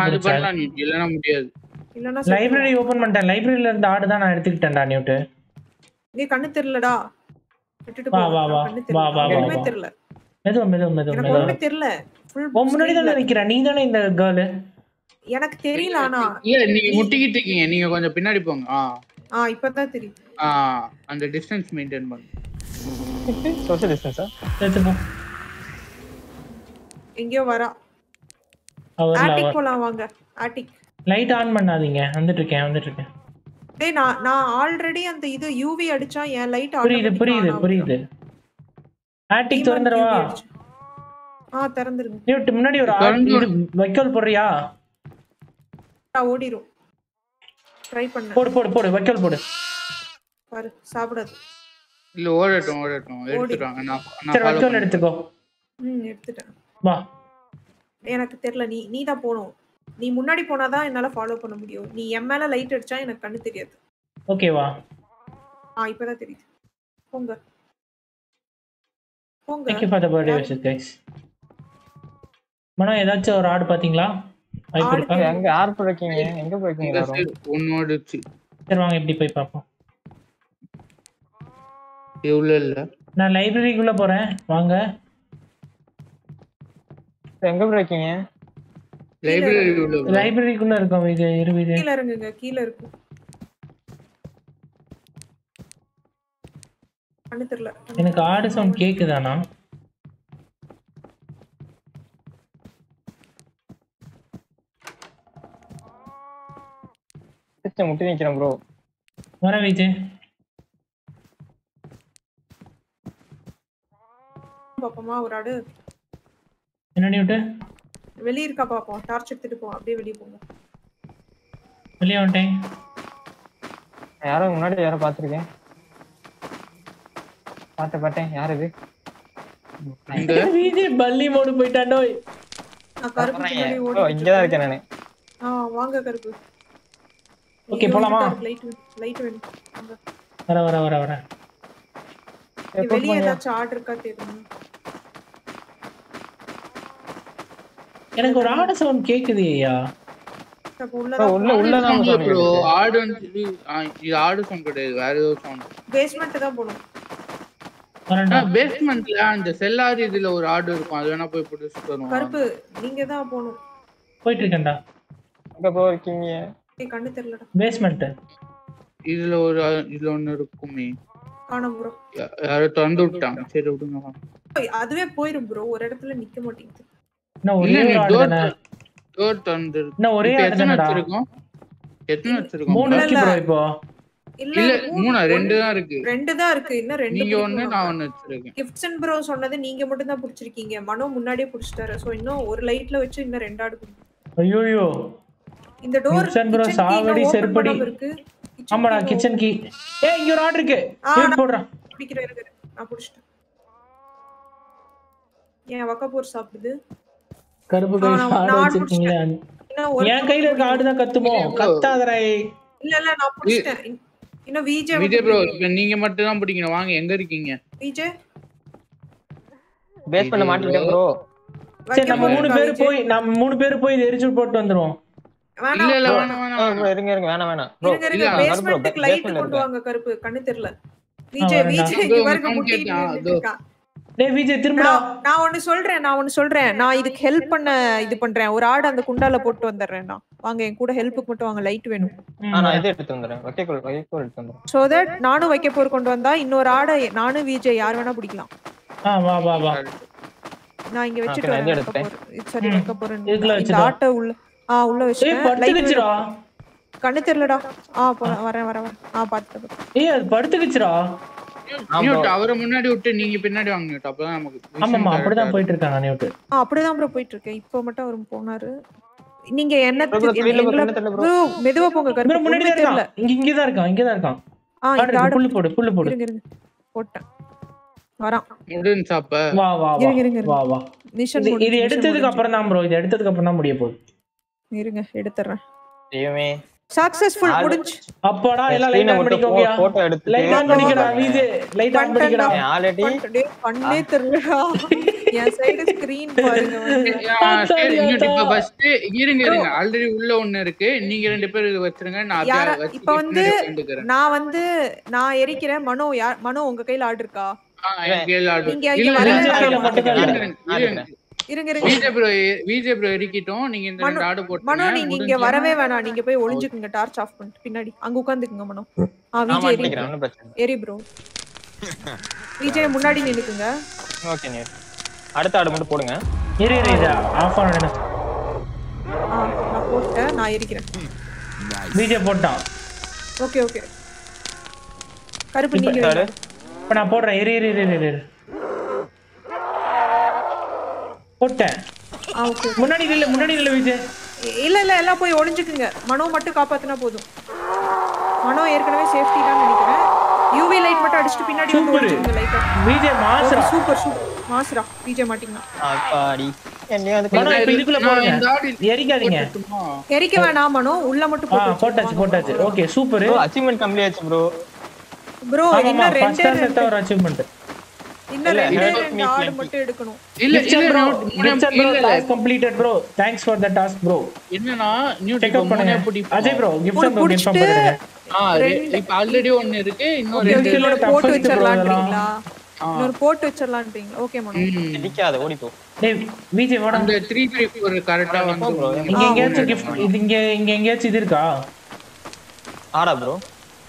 அது பண்ணலாம் நீ முடியாது. இல்லன்னா லைப்ரரி ஓபன் பண்ணிட்டேன். லைப்ரரியில இருந்த ஆடு தான் நான் எடுத்துக்கிட்டேன்டா நியூட்டு. நீ கண்ணு தெரியலடா. விட்டுட்டு வா, போ. வா, வா. கண்ணு வா, வா, தெரியல. மெதுவா மெதுவா மெதுவா எனக்கு ஒண்ணுமே தெரியல. முன்னாடி தான். நிக்கிறேன். நீ தானே இந்த கேர்ளு எனக்கு தெரியல ஆனா. இல்ல நீங்க முட்டிக்கிட்டு இருக்கீங்க நீங்க கொஞ்சம் பின்னாடி போங்க. ஆ. ஆ இப்பதான் தெரியும். ஆ அந்த டிஸ்டன்ஸ் மெயின்டைன் பண்ணு. சோஷியல் டிஸ்டன்ஸா எடுத்துப்போம் எங்கேயோ வரா. ஆட்டிக் போலாம் வாங்க. ஆட்டிக் லைட் ஆன் பண்ணாதீங்க. வந்துட்டு இருக்கேன் வந்துட்டு இருக்கேன் டேய் நான் நான் ஆல்ரெடி அந்த இது யூவி அடிச்சா என் லைட் புரியுது புரியுது புரியுது. ஆட்டிக் திறந்துடவா? ஆ திறந்துருங்க. நியூட் முன்னாடி ஒரு வைக்கோல் போடுறியா? நான் ஓடிரும். ட்ரை பண்ண. போடு போடு போடு வைக்கோல் போடு. பாரு சாப்பிடாது. இல்ல ஓடட்டும் ஓடட்டும். எடுத்துட்டாங்க. நான் நான் வைக்கோல். எடுத்துக்கோ. ம் எடுத்துட்டேன். வா. எனக்கு தெரியல நீ நீ தான் போகணும். நீ முன்னாடி போனாதான் என்னால ஃபாலோ பண்ண முடியும். நீ என் மேல லைட் அடிச்சா எனக்கு கண்ணு தெரியாது. ஓகேவா ஆ இப்பதான் தெரியுது. போங்க. போங்க. Thank you for the birthday wishes guys Mano ஏதாச்சும் ஒரு ஆடு பாத்தீங்களா? எங்க யார் போயிருக்கீங்க எங்க ஒண்ணு ஓடுச்சு சரி வாங்க இப்படி போய் பார்ப்போம். எவ்வளவு இல்ல? நான் லைப்ரரிக்குள்ள போறேன். வாங்க. எங்க போயிருக்கீங்க லைப்ரரி உள்ள போ. லைப்ரரிக்குள்ள இருக்கோம் இது இரு இது கீழ இறங்குங்க கீழ இருக்கு. எனக்கு ஆடு சவுண்ட் கேக்குதானா சிஸ்டம் முட்டி நிக்கிறேன் ப்ரோ வர விஜய் பாப்போமா ஒரு ஆடு. என்ன விட்டு? வெளிய இருக்கா பாப்போம். டார்ச் எடுத்துட்டு போவோம் அப்படியே வெளிய போங்க வெளியே வந்துட்டேன். யாரோ முன்னாடி யாரோ பாத்திருக்கேன் பார்த்தேன் பார்த்தேன். யார் இது? இங்க? விஜய் பள்ளி மோடு நான் கருப்பு ஓடி இங்கதான் இருக்கேன் நானு. ஆ வாங்க கருப்பு. Okay, போலாமா? லைட் லைட் வேணும் வாங்க. வர வர வர வர. வெளிய ஏதாச்சும் ஆர்டர் இருக்கா எனக்கு ஒரு ஆடு சவுண்ட் கேக்குது ஐயா உள்ள உள்ளதான் இல்ல ப்ரோ ப்ரோ ஆடு வந்து இது ஆடு சவுண்ட் கிடையாது வேற ஏதோ சவுண்ட் பேஸ்மெண்ட் தான் போணும் பேஸ்மெண்ட்ல அந்த செல்லாரி இதுல ஒரு ஆடு இருக்கும். அது வேணா போய் பிடிச்சிட்டு வருவோம். கருப்பு நீங்க தான் போகணும். போயிட்டு இருக்கேன்டா. எங்க போ இருக்கீங்க? ஏய், கண்ணு தெரியலடா. பேஸ்மெண்ட் இதுல ஒரு இதுல ஒண்ணு இருக்குமே. காணோம் ப்ரோ யாரோ திறந்து விட்டாங்க. சரி விடுங்க அதுவே போயிரும் ப்ரோ ஒரு இடத்துல நிக்க மாட்டேங்குது. இல்ல ஒரே டோர் டோர் திறந்து இருக்கு. இன்னும் ஒரே தானடா? வச்சிருக்கோம்? எத்தனை வச்சிருக்கோம்? மூணு இருக்கு ப்ரோ இப்போ. இல்ல இல்ல மூணு- ரெண்டு தான் இருக்கு. ரெண்டு தான் இருக்கு. இன்னும் ரெண்டு நீங்க ஒண்ணு. நான் ஒண்ணு வச்சிருக்கேன். கிஃப்ட்ஸன் ப்ரோ சொன்னது நீங்க மட்டும் தான் பிடிச்சிருக்கீங்க. மனோ முன்னாடியே பிடிச்சிட்டாரு. சோ இன்னும் ஒரு லைட்ல வச்சு இன்னும் ரெண்டு ஆடு கொடுக்கணும். இந்த டோர் கிச்சன் bro, சாவடி, செருப்படி. ஆமாடா கிச்சன் கீ ஏய் இங்க ஒரு ஆடு இருக்கு. நான் போடுறான் பிடிக்கிறேன் இருக்கு நான் பிடிச்சிட்டேன். என் வக்கப்போர் சாப்பிடுது? கருப்பு கை நான் ஆடு ஒரு என் கையில இருக்க ஆடு தான் கத்துமோ. கத்தாதரே இல்ல இல்ல நான் பிடிச்சிட்டேன். இன்- இன்னும் விஜே விஜய் ப்ரோ நீங்க மட்டும் தான் பிடிக்கணும். வாங்க எங்க இருக்கீங்க? விஜே பேஸ்மெண்ட்ல மாட்டிட்டேன் ப்ரோ சரி நம்ம மூணு பேர் போய் நம்ம மூணு பேர் போய் இதை எரிச்சு போட்டு வந்துருவோம். இருங்க இருங்க வேணாம் வேணாம் ப்ரோ இருங்க இருங்க இல்ல, பேஸ்மெண்ட்டுக்கு லைட் கொண்டு. வாங்க கருப்பு கண்ணு தெரியல விஜய். விஜய் முட்டி. டேய் விஜய் திரும்படா நான் ஒண்ணு சொல்றேன் நான் ஒண்ணு சொல்றேன் நான் இதுக்கு ஹெல்ப் பண்ண இது பண்றேன் ஒரு ஆடு அந்த குண்டால போட்டு வந்துடுறேன் நான் வாங்க என் கூட ஹெல்ப்புக்கு மட்டும் வாங்க லைட் வேணும் நான் இது எடுத்து வந்துடுறேன் வைக்கோல் வைக்கோல் எடுத்து வந்துடுறேன் சோ தட் நானும் வைக்க போர் கொண்டு வந்தா இன்னொரு ஆடை நானும் விஜய் யார் வேணா பிடிக்கலாம் ஆ வா வா வா நான் இங்க வச்சுட்டு வரேன். போறேன். சரி ம். வைக்க போறேன் இதுக்குள்ள இந்த? ஆட்டை உள்ள ஆ உள்ள வச்சுட்டேன் கண்ணு தெரியலடா. ஆ வரேன் வரேன் ஆ பாத்துட்டேன் ஏய் அது படுத்துக்கிச்சுடா நியூட் அவரை முன்னாடி விட்டு நீங்க பின்னாடி வாங்க நியூட் அப்பதான் நமக்கு ஆமாமா அப்படிதான் போயிட்டு இருக்காங்க நியூட்டு ஆ அப்படிதான் ப்ரோ போயிட்டு இருக்கேன் இப்போ மட்டும் அவர் போனாரு. நீங்க என்ன bro, மெதுவா போங்க ப்ரோ கருப்பு முன்னாடி தெரியல இங்க இங்க தான் இருக்கான். இங்க தான் இருக்கான் ஆ இந்த புல்லு போடு புல்லு போடு. இருங்க இருங்க. போட்டேன். வரான். முடிஞ்சு அப்ப வா வா வா. வா வா. இது இது எடுத்ததுக்கு அப்புறம் தான் ப்ரோ இது எடுத்ததுக்கு அப்புறம் தான் முடிய போகுது. இருங்க எடுத்துறேன் தெய்வமே சக்சஸ்ஃபுல் முடிஞ்சு அப்பாடா எல்லாம் லைட் அ ஆன் மட்டும் பண்ணிக்கோங்கயா photo எடுத்துட்டு லைட் ஆன் பண்ணிக்கடா வீது லைட் ஆன் பண்ணிக்கடா ஆல்ரெடி டேய் கண்ணே தெரியலடா என் சைடு ஸ்கிரீன் பாருங்க வந்து. ஆ, சரி நியூட் இப்ப ஃபர்ஸ்ட் இருங்க இருங்க ஆல்ரெடி உள்ள ஒண்ணு இருக்கு நீங்க ரெண்டு பேர் இது வச்சிருங்க நான் இப்ப வந்து. நான் வந்து நான் எரிக்கிறேன் மனோ யார் மனோ உங்க கையில ஆடு இருக்கா இல்ல, மட்டும் தான் இருங்க, இருக்கு. இருங்க. விஜய் ப்ரோ விஜய் ப்ரோ எரிக்கிட்டோம் நீங்க இந்த ரெண்டு ஆடு போட்டு மனோ நீங்க இங்க வரவே வேணாம். நீங்க போய் ஒளிஞ்சுக்குங்க டார்ச் ஆஃப் பண்ணிட்டு பின்னாடி. அங்க உட்காந்துக்குங்க மனோ. ஆ விஜய் எரி மாட்டிக்கிறேன் ஒன்றும் பிரச்சனை இல்லை. எரி ப்ரோ விஜய் முன்னாடி நின்னுக்குங்க. ஓகே நீ அடுத்த ஆடு மட்டும் போடுங்க. இரு இரு இது ஆஃப் ஆன ஆ நான் போட்டேன். நான் எரிக்கிறேன். விஜய் போட்டான். Okay okay. கருப்பு இப்ப நீங்க இப்ப நான் போடுறேன். இரு இரு இரு, இரு. போட்டேன். ஆ ஓகே. முன்னாடி இல்ல முன்னாடி இல்ல விஜய். இல்ல இல்ல எல்லாம் போய் ஒளிஞ்சுக்குங்க. மனோ மட்டும் காப்பாத்துனா போதும். மனோ ஏற்கனவே சேஃப்டி தான் நினைக்கிறேன். யூவி லைட் மட்டும் அடிச்சுட்டு பின்னாடி வந்து விஜய் மாசுரா சூப்பர் சூப்பர். அப்பாடி. வந்து மனோ இப்ப இதுக்குள்ள எரிக்காதீங்க? எரிக்க வேணாம் மனோ. உள்ள மட்டும் போட்டு போட்டாச்சு போட்டாச்சு. Okay super. Bro achievement complete ஆச்சு ப்ரோ ப்ரோ இன்னும் ரெண்டே செட் இன்னும் இல்ல, ரெண்டே help ரெண்டு me ஆடு plenty. மட்டும் எடுக்கணும். இல்ல bro bro completed bro thanks for the task bro என்னன்னா அவுட் மூணே பண்ணுங்க. பிடிப்போம். அஜய் ப்ரோ கிஃப்ட் மூணு ப்ரோ இன்ஃபார்ம் புடிச்சிட்டு பண்ணுங்க ஆ, ரெ- இப்ப ஆல்ரெடி ஒண்ணு இருக்கு இன்னும் ரெண்டு toughest போட்டு. இன்னொரு ஓகே மனோ. ம். அடிக்காத ஓடி போ. டேய் விஜய் வாடா அந்த வந்து bro. இங்க எங்கேயாச்சும் கிஃப்ட் இது இங்க இங்க எங்கேயாச்சும் இது இருக்கா? ஆடா ப்ரோ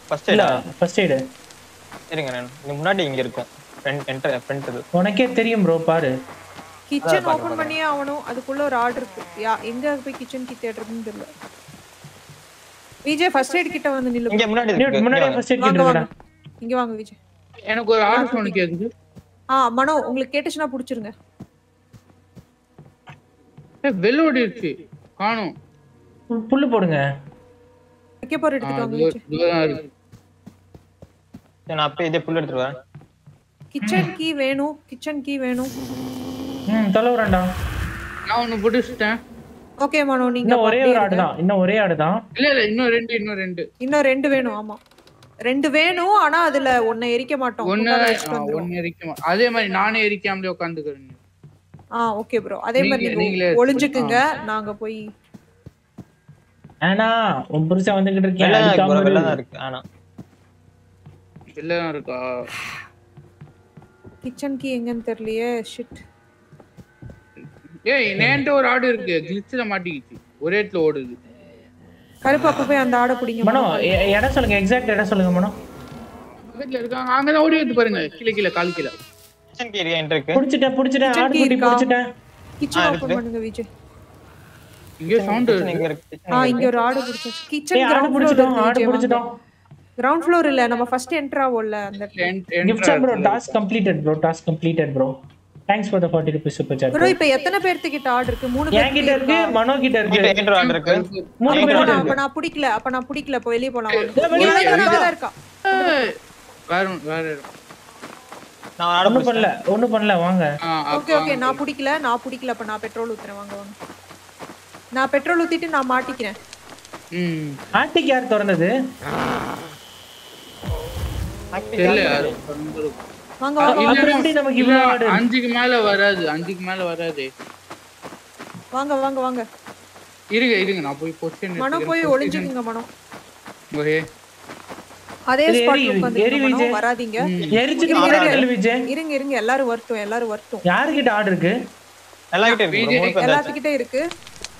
ஃபர்ஸ்ட் இல்ல எய்டா ஃபர்ஸ்ட் எய்டு இருங்க நான் முன்னாடி இங்க இருக்கும் உனக்கே தெரியும் ப்ரோ. பாரு கிச்சன் ஓபன் பண்ணியே ஆகணும். அதுக்குள்ள ஒரு ஆர்டர் இருக்கு. யா எங்க போய் கிச்சன் கி தேடுறதுன்னு தெரியல. விஜய் ஃபர்ஸ்ட் எய்ட் கிட்ட வந்து நில்லு. இங்க முன்னாடி இருக்கு. இங்க ஃபர்ஸ்ட் எய்ட் வாங்க கேட்டுடா வாங்க. இங்க வாங்க விஜய். எனக்கு ஒரு ஆடு சவுண்ட் கேக்குது. ஆ மனோ உங்களுக்கு கேட்டுச்சுன்னா புடிச்சிருங்க. ஏய், bell ஓடிடுச்சு. காணும். புல்லு போடுங்க. வைக்க போற எடுத்துட்டு வாங்க இருக்கு. நான் அப்பயே இதே புல் எடுத்துட்டு வரேன். கிச்சன் கீ வேணும் கிச்சன் கீ வேணும். ம் தொலைவுறேன்டா நான் ஒண்ணு பிடிச்சிட்டேன். ஓகே மனோ நீங்க ஒரே ஒரு ஆடு. தான் இன்னும் ஒரே ஆடு தான் இல்ல இல்ல இன்னும் ரெண்டு இன்னும் ரெண்டு. இன்னும் ரெண்டு வேணும் ஆமா. ரெண்டு வேணும் ஆனா அதுல ஒன்ன எரிக்க மாட்டோம். ஒண்ணு. ஒண்ணு எரிக்குமா அதே மாதிரி நானே எரிக்காமலே உட்காந்துக்கிறேன். ஆ ஓகே ப்ரோ அதே மாதிரி நீங்க- ஒளிஞ்சுக்குங்க. நாங்க போய் ஆனா உன் புருஷன் வந்துகிட்டு இருக்கேன். வெள்ளை தான் இருக்கு அடிக்காம இருக்கு. ஆனா. இல்லதான் இருக்கா? கிச்சன் கீ எங்கன்னு தெரியலையே ஷிட் ஏய் நேன்ட்ட ஒரு ஆடு இருக்கு. கிளிச்சில மாட்டிக்கிச்சு ஒரே இடத்துல ஓடுது. கருப்பு அப்ப போய் அந்த ஆடை பிடிங்க மனோ இடம் சொல்லுங்க. எக்ஸாக்ட் இடம் சொல்லுங்க மனோ. பக்கத்துல இருக்காங்க. அங்கதான் ஓடி வந்து பாருங்க. கீழே கீழே கால் கீழே. கிச்சன் கீ என்கிட்ட இருக்கு? புடிச்சிட்டேன் புடிச்சிட்டேன். ஆடு குட்டி இருக்கா? புடிச்சிட்டேன். Kitchen open. பண்ணுங்க விஜய். இங்கே சவுண்ட் இருக்கு. ஆ இங்க ஒரு ஆடு பிடிச்சாச்சு. ஏய் கிச்சன் ஆடு கிரவுண்ட் புடிச்சிட்டோம் ஆடு புடிச்சிட்டோம். கிரவுண்ட் ஃப்ளோர் இல்ல நம்ம ஃபர்ஸ்ட் என்டர் ஆவோம்ல அந்த gift bro task completed bro task completed bro thanks for the 40 rupees super chat bro இப்போ எத்தனை பேர்த்துக்கிட்ட ஆர்டர் இருக்கு? மூணு என்கிட்ட இருக்கு மனோ கிட்ட இருக்கு. என்கிட்ட ஆர்டர் இருக்கு? மூணு பேர் அப்ப. நான் பிடிக்கல அப்ப நான் பிடிக்கல இப்போ வெளிய போலாம். வெளிய இருக்கா? வேற இடம். நான் ஆர்டர் பண்ணல ஒண்ணும் பண்ணல வாங்க. ஓகே ஓகே நான் பிடிக்கல நான் பிடிக்கல அப்ப நான் பெட்ரோல் ஊத்துறேன் வாங்க வாங்க. நான் பெட்ரோல் ஊத்திட்டு நான் மாட்டிக்கிறேன். ம். ஆர்டிக் யார் திறந்தது? அஞ்சுக்கு மேல வராது அஞ்சுக்கு மேல வராது. வாங்க வாங்க வாங்க. இருங்க இருங்க நான் போய் பொசிஷன் மனோ போய் ஒளிஞ்சுக்குங்க மனோ. ஓகே. அதே ஸ்பாட்ல உட்கார்ந்து. வராதீங்க. எரிச்சிட்டு இருங்க. விஜய். இருங்க இருங்க எல்லாரும் வரட்டும் எல்லாரும் வரட்டும். யாருகிட்ட ஆடு இருக்கு? எல்லார்கிட்ட இருக்கு எல்லாத்துக்கிட்ட இருக்கு.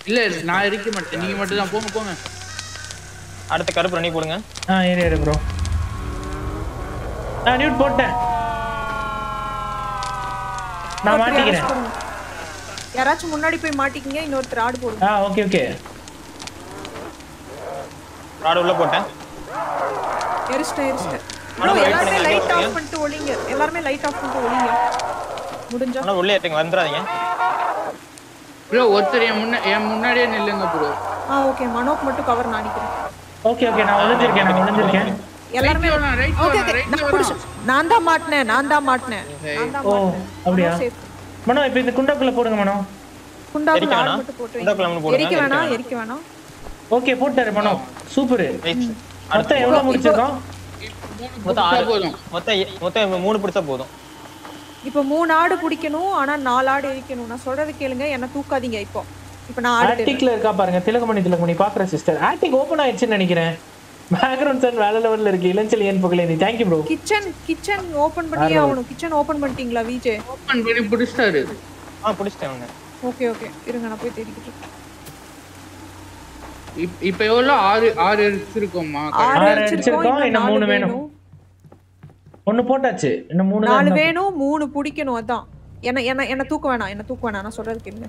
இல்ல நான் இருக்க மாட்டேன். நீங்க மட்டும் தான் போங்க போங்க. அடுத்த கருப்பு ரெடி போடுங்க. ஆ ஏறி ஏறி ப்ரோ நான் நியூட் போட்டேன். நான் மாட்டிக்கிறேன். யாராச்சும் முன்னாடி போய் மாட்டிக்கிங்க இன்னொருத்தர் ஆடு போடுங்க. ஆ ஓகே ஓகே. ஆடு உள்ள போட்டேன். bro, wait எல்லாருமே லைட் ஆஃப் பண்ணிட்டு ஒளிங்க. எல்லாருமே லைட் ஆஃப் பண்ணிட்டு ஒளிங்க. முடிஞ்சா? ஆனா உள்ளே ஏற்றுங்க வந்துடாதீங்க ப்ரோ ஒருத்தர் என் முன்ன என் முன்னாடியே நில்லுங்க ப்ரோ. ஆ ஓகே. மனோக்கு மட்டும் கவர் நான் அடிக்கிறேன். Okay okay. நான் ஒளிஞ்சிருக்கேன் நான் ஒளிஞ்சிருக்கேன் எல்லாருமே ஓகே நான் தான் மாட்டினேன் நான் தான் மாட்டினேன். ஓ அப்படியா? மனோ இப்போ இந்த குண்டாக்குள்ள போடுங்க மனோ. குண்டாக்குள்ள. மட்டும் போட்டு எரிக்க வேணாம் எரிக்க வேணாம். ஓகே போட்டாரு மனோ. சூப்பர். மொத்தம் எவ்வளவு முடிச்சிருக்கோம்? மொத்தம் ஆறு போதும். மொத்தம் மொத்தம் மூணு பிடிச்சா போதும். இப்போ மூணு ஆடு பிடிக்கணும் ஆனா நாலு ஆடு எரிக்கணும். நான் சொல்றது கேளுங்க என்ன தூக்காதீங்க இப்போ. இப்போ நான். ஆர்டிக்ல இருக்கா பாருங்க திலகமணி திலகமணி. பாக்குறேன் சிஸ்டர் ஆர்டிக் ஓபன் ஆயிடுச்சுன்னு நினைக்கிறேன். பேக்ரவுண்ட் சார் வேற லெவல்ல இருக்கு. இளஞ்சல் ஏன் Pugazhendhi thank you bro kitchen kitchen open பண்ணியே ஆகணும். கிச்சன் ஓபன் பண்ணிட்டீங்களா விஜே ஓப்பன் பண்ணி பிடிச்சிட்டாரு. ஆ பிடிச்சிட்டேன் ஒன்று ஓகே ஓகே இருங்க நான் போய் தேடிக்கிட்டு இருக்கேன். இப்- இப்ப எவ்வளவு? ஆறு ஆறு எரிச்சிருக்கோமா ஆறு அடிச்சிருக்கோம். அடிச்சிருக்கோம், இன்னும் மூணு வேணும். ஒன்னு போட்டாச்சு. இன்னும் மூணு நாலு வேணும். மூணு பிடிக்கணும் அதான். என்ன என்ன என்ன தூக்க வேணாம். என்ன தூக்க வேணாம். நான் சொல்றது கேளுங்க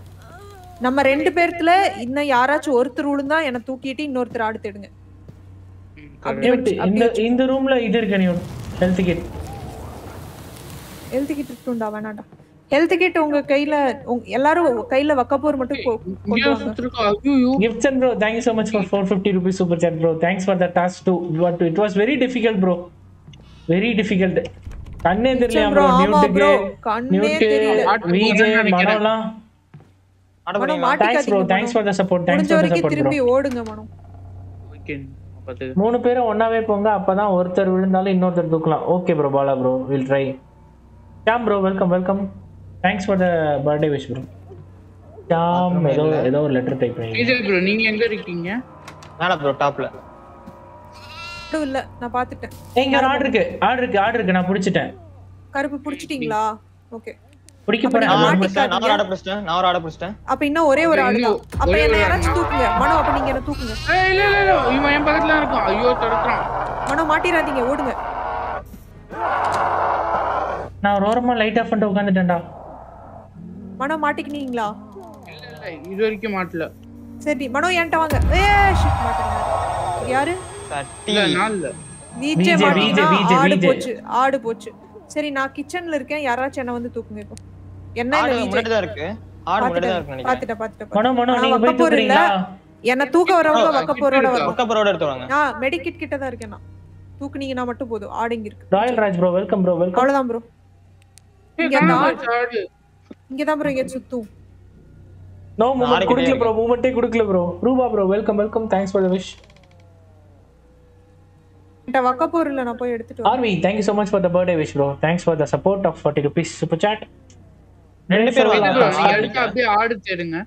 நம்ம ரெண்டு பேர்த்துல இன்னும் யாராச்சும் ஒருத்தர் விழுந்தா என்ன தூக்கிட்டு இன்னொருத்தர் ஆடு தேடுங்க அப்படி Mute. வச்சு- அப்படி இந்த ரூம்ல இது இருக்கு new health kit health kit இருக்குண்டா வேணாண்டா ஹெல்த் கிட் உங்க கையில எல்லாரும் கையில வக்கப்போர் மட்டும் gifts bro thank you so much for 450 rupees super chat bro. Thanks for the task too. But it was very difficult bro. Very difficult. கண்ணே தெரியல bro, bro bro. கண்ணே தெரியல. விஜே. மனோலாம். மனோ போறீங்களா thanks bro thanks for the support thanks for the வரைக்கும் support திரும்பி ஓடுங்க Mano. Okay மூணு பேரும் ஒன்னாவே போங்க அப்பதான் ஒருத்தர் விழுந்தாலும் இன்னொருத்தர் தூக்கலாம். Okay bro Bala bro will try Sham bro welcome welcome thanks for the birthday wish bro Sham ஏதோ ஏதோ ஒரு லெட்டர் டைப் பண்ணி விஜய் ப்ரோ நீங்க எங்க இருக்கீங்க? மேலே ப்ரோ டாப்ல இல்ல நான் பாத்துட்டேன் ஒரு ஆர்டர் இருக்கு. ஆர்டர் இருக்கு ஆர்டர் இருக்கு நான் பிடிச்சிட்டேன். கருப்பு புடிச்சிட்டீங்களா? ஓகே பிடிக்க போறேன் நான் ஆட பிடிச்சிட்டேன். ஆட பிடிச்சிட்டேன். அப்ப இன்னும் ஒரே ஒரு ஆடு அப்ப என்ன யாராச்சும்? தூக்குங்க. மனோ அப்ப நீங்க என்ன தூக்குங்க. ஏய் இல்ல இல்ல இல்ல. இவன் என் பக்கத்துல இருக்கான். ஐயோ தடுக்கிறான் மனோ மாட்டிராதீங்க ஓடுங்க. நான் ஒரு ஓரமா லைட் ஆஃப் பண்ணிட்டு உட்காந்துட்டேன்டா மனோ மாட்டிக்கினீங்களா? இல்ல இல்ல இது வரைக்கும் மாட்டல. சரி மனோ என்கிட்ட வாங்க. ஏ ஷிட் மாட்டேங்க யாரு? தட்டி இல்ல நான் இல்ல. மாட்டினா VJ, ஆடு. போச்சு ஆடு போச்சு. சரி நான் கிச்சன்ல இருக்கேன். யாராச்சும் என்ன வந்து தூக்குங்க இப்போ. என்ன தான் இருக்கு. தான் தூக்க வரவங்க ஆ, வக்கப்போரோட கிட்ட நான் மெடிக்கிட் கிட்ட தான் இருக்கேன் நான். தூக்குனீங்கன்னா மட்டும் போதும். ஆடு இங்க இருக்கு. Royal Raj bro welcome bro welcome அவ்வளவுதான் ப்ரோ இங்க போச்சு ஆடு. இங்கதான் ப்ரோ இங்க சுத்தும். நோ மூமெண்ட் கொடுக்கல ப்ரோ மூமெண்ட்டே கொடுக்கல ப்ரோ ரூபா bro welcome welcome thanks for the wish என்கிட்ட வக்கப்போர் இல்ல நான் போய் எடுத்துட்டு வரேன். RV thank you so much for the birthday wish bro. Thanks for the support of 40 rupees super chat. ரெண்டு பேர் ஆடு. எடுத்து அப்படியே ஆடு தேடுங்க.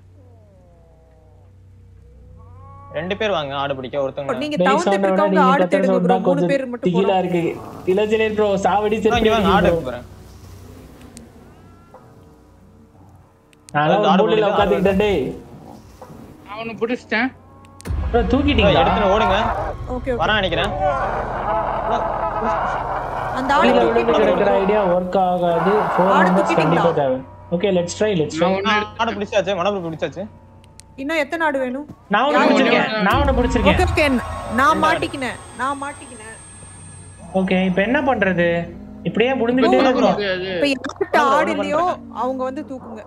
ரெண்டு பேர் வாங்க ஆடு பிடிக்க. ஒருத்தவங்க நீங்க தவுந்துட்டு இருக்கவங்க ஆடு தேடுங்க ப்ரோ மூணு பேர் மட்டும் திகிலா போதும் இருக்கு. இளஞ்சலியன் ப்ரோ சாவடி இங்க வாங்க ஆடு. செத்து எடுத்து போறேன் நான் ஆடு முடியுது, உட்காந்துக்கிட்டேன் டேய். நான் ஒண்ணு பிடிச்சிட்டேன். Bro, தூக்கிட்டீங்களா? எடுத்துன்னு ஓடுங்க. ஓகே ஓகே வரேன் நினைக்கிறேன். அந்த ஆளை கீழே தூக்கி விழுந்து கிடக்கிற ஐடியா ஒர்க் ஆகாது. ஃபோர் ஆடு மெம்பர்ஸ் தூக்கிட்டீங்களா? கண்டிப்பா தேவை. Okay let's try let's try ஆடை பிடிச்சாச்சு மனப்பூர் பிடிச்சாச்சு. இன்னும் எத்தனை ஆடு வேணும்? நான் யாரு பிடிச்சிருக்கேன் நான் ஒண்ணு பிடிச்சிருக்கேன் ஓகே ஓகே நான் மாட்டிக்கினேன். நான் மாட்டிக்கினேன். ஓகே இப்போ என்ன பண்றது? இப்படியே முடிஞ்சுக்கிட்டே இருக்கணும் அது இப்ப யார்கிட்ட ஆடு இல்லையோ அவங்க வந்து தூக்குங்க.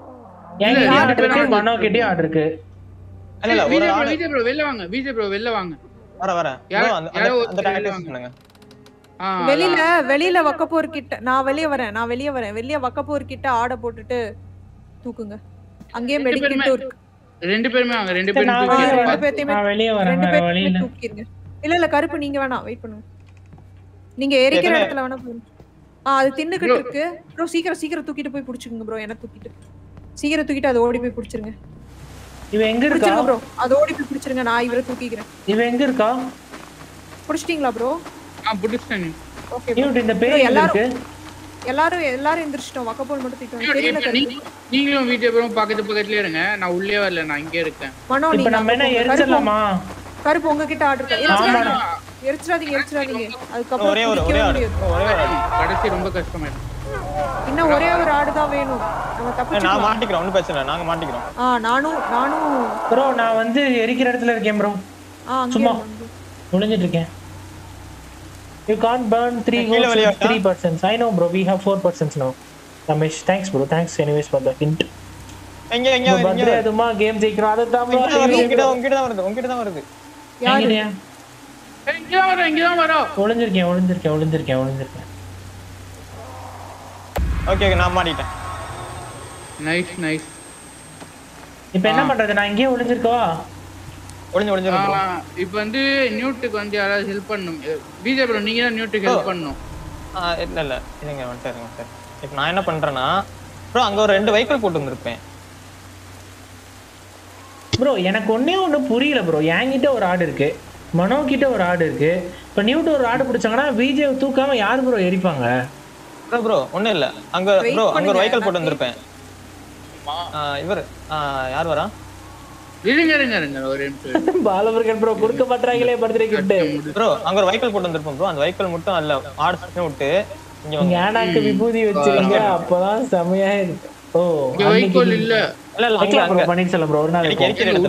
இல்ல, ஆர்டர் இருக்கு? மனோ கிட்டயும் ஆர்டர் இருக்கு. இல்ல இல்ல ஒரு விஜய் ஆடு bro, வெளில வாங்க விஜய் bro, வெளில வாங்க. வர வர. யாரோ- அந்த யாரோ அந்த- வெளியில. வெளியில வக்கப்போர் கிட்ட நான் வெளிய வரேன் நான் வெளிய வரேன். வெளிய வக்கப்போர் கிட்ட ஆடை போட்டுட்டு தூக்குங்க. அங்கேயே மெடிக்கிட்டும் பேருமே- இருக்கு ரெண்டு பேருமே வாங்க ரெண்டு பேரும் நான் தூக்கி வெளியே ரெண்டு நான் வெளியே வரேன் ரெண்டு வழி பேர்த்தையுமே இல்ல இல்ல கருப்பு நீங்க வேணாம் வெயிட் பண்ணுங்க. நீங்க எரிக்கிற இடத்துல வேணா போயிருங்க ஆ அது தின்னுகிட்டு இருக்கு. ப்ரோ சீக்கிரம் சீக்கிரம் தூக்கிட்டு போய் புடிச்சுங்க ப்ரோ என்ன தூக்கிட்டு. சீக்கிரம் தூக்கிட்டு அது ஓடி போய் புடிச்சிருங்க. இவ எங்க இருக்கா? ப்ரோ அது ஓடி போய் புடிச்சிருங்க நான் இவரை தூக்கிக்கிறேன். இவ எங்க இருக்கா? புடிச்சிட்டீங்களா ப்ரோ ஆ பிடிச்சிட்டேன் நீ. ஓகே இவன் இந்த பேர் bro, எங்க எல்லாரும் எல்லாரும் எல்லாரும் எந்திரிச்சிட்டோம். வக்கப்போல் மட்டும் தூக்கிட்டு தெரியல நீங்களும் bro பக்கத்து பக்கத்துலயே இருங்க. நான் உள்ளே வரல நான் இங்கே இருக்கேன். மனோ இப்ப நம்ம என்ன. கருப்பு உங்ககிட்ட ஆர்டர் ஆமாடா. எரிச்சிடாதீங்க எரிச்சிடாதீங்க. அதுக்கப்புறம் ஒரே ஒரு ஒரே ஒரே கடைசி ரொம்ப கஷ்டமாயிடும் இன்னும் ஒரே ஒரு ஆடு தான் வேணும். நம்ம நான் மாட்டிக்கிறோம் ஒன்றும் பிரச்சனை நாங்க மாட்டிக்கிறோம். ஆ நானும் நானும் ப்ரோ நான் வந்து எரிக்கிற இடத்துல இருக்கேன் ப்ரோ. சும்மா. ஒளிஞ்சிட்டு இருக்கேன். யூ கான் burn த்ரீ கீழே வெளியே three persons I know bro we have four persons no Ramesh thanks bro thanks anyways for the hint எங்க எங்க எங்க? பர்த்டே அதுமா கேம் ஜெயிக்கிறோம் அதை தான் ப்ரோ உங்ககிட்ட உங்ககிட்ட தான் வருது உங்ககிட்ட தான் வருது. யாரு? ஏய், இங்கதான் வரோம் இங்கதான் வரோம்? ஒளிஞ்சிருக்கேன் ஒளிஞ்சிருக்கேன் ஒளிஞ்சிருக்கேன் ஒளிஞ்சிருக்கேன். ஓகே ஓகே நான் மாட்டிட்டேன். நைஸ் நைஸ் இப்போ என்ன பண்றது? நான் இங்கேயே ஒளிஞ்சிருக்கவா? ஒளிஞ்சு ஒளிஞ்சு. இப்போ வந்து நியூட்டுக்கு வந்து யாராவது ஹெல்ப் பண்ணணும் ப்ரோ நீங்க தான் நியூட்டுக்கு ஹெல்ப் பண்ணணும் இல்ல இல்ல. இருங்க வந்துட்டாரு வந்துட்டாரு இப்போ நான் என்ன பண்றேன்னா ப்ரோ அங்க ஒரு ரெண்டு வெஹிக்கிள் போட்டு வந்திருப்பேன். ப்ரோ எனக்கு ஒண்ணே ஒண்ணு புரியல ப்ரோ என்கிட்ட ஒரு ஆடு இருக்கு. மனோ கிட்ட ஒரு ஆடு இருக்கு. இப்போ நியூட்டு ஒரு ஆடு பிடிச்சாங்கன்னா விஜய் தூக்காம யார் ப்ரோ எரிப்பாங்க? ப்ரோ ப்ரோ ஒண்ணும் இல்ல. அங்க ப்ரோ அங்க ஒரு வெஹிக்கிள் போட்டு வந்திருப்பேன். இவர். யார் வரா? இருங்க இருங்க இருங்க ஒரு நிமிஷம். பாலமுருகன் ப்ரோ கொடுக்க மாட்டாங்களே பர்த்டே கிஃப்ட் ப்ரோ அங்க ஒரு வெஹிக்கிள் போட்டு வந்திருப்போம் ப்ரோ அந்த மட்டும் அதுல ஆடு சுத்தி விட்டு ஏனாக்கு விபூதி வச்சிருங்க அப்பதான் செமையா இருக்கு. ஓ இங்க வைக்கோல் இல்ல. இல்ல இல்ல அங்க ப்ரோ அங்க பன்னீர்செல்வம் ப்ரோ ஒரு நாள்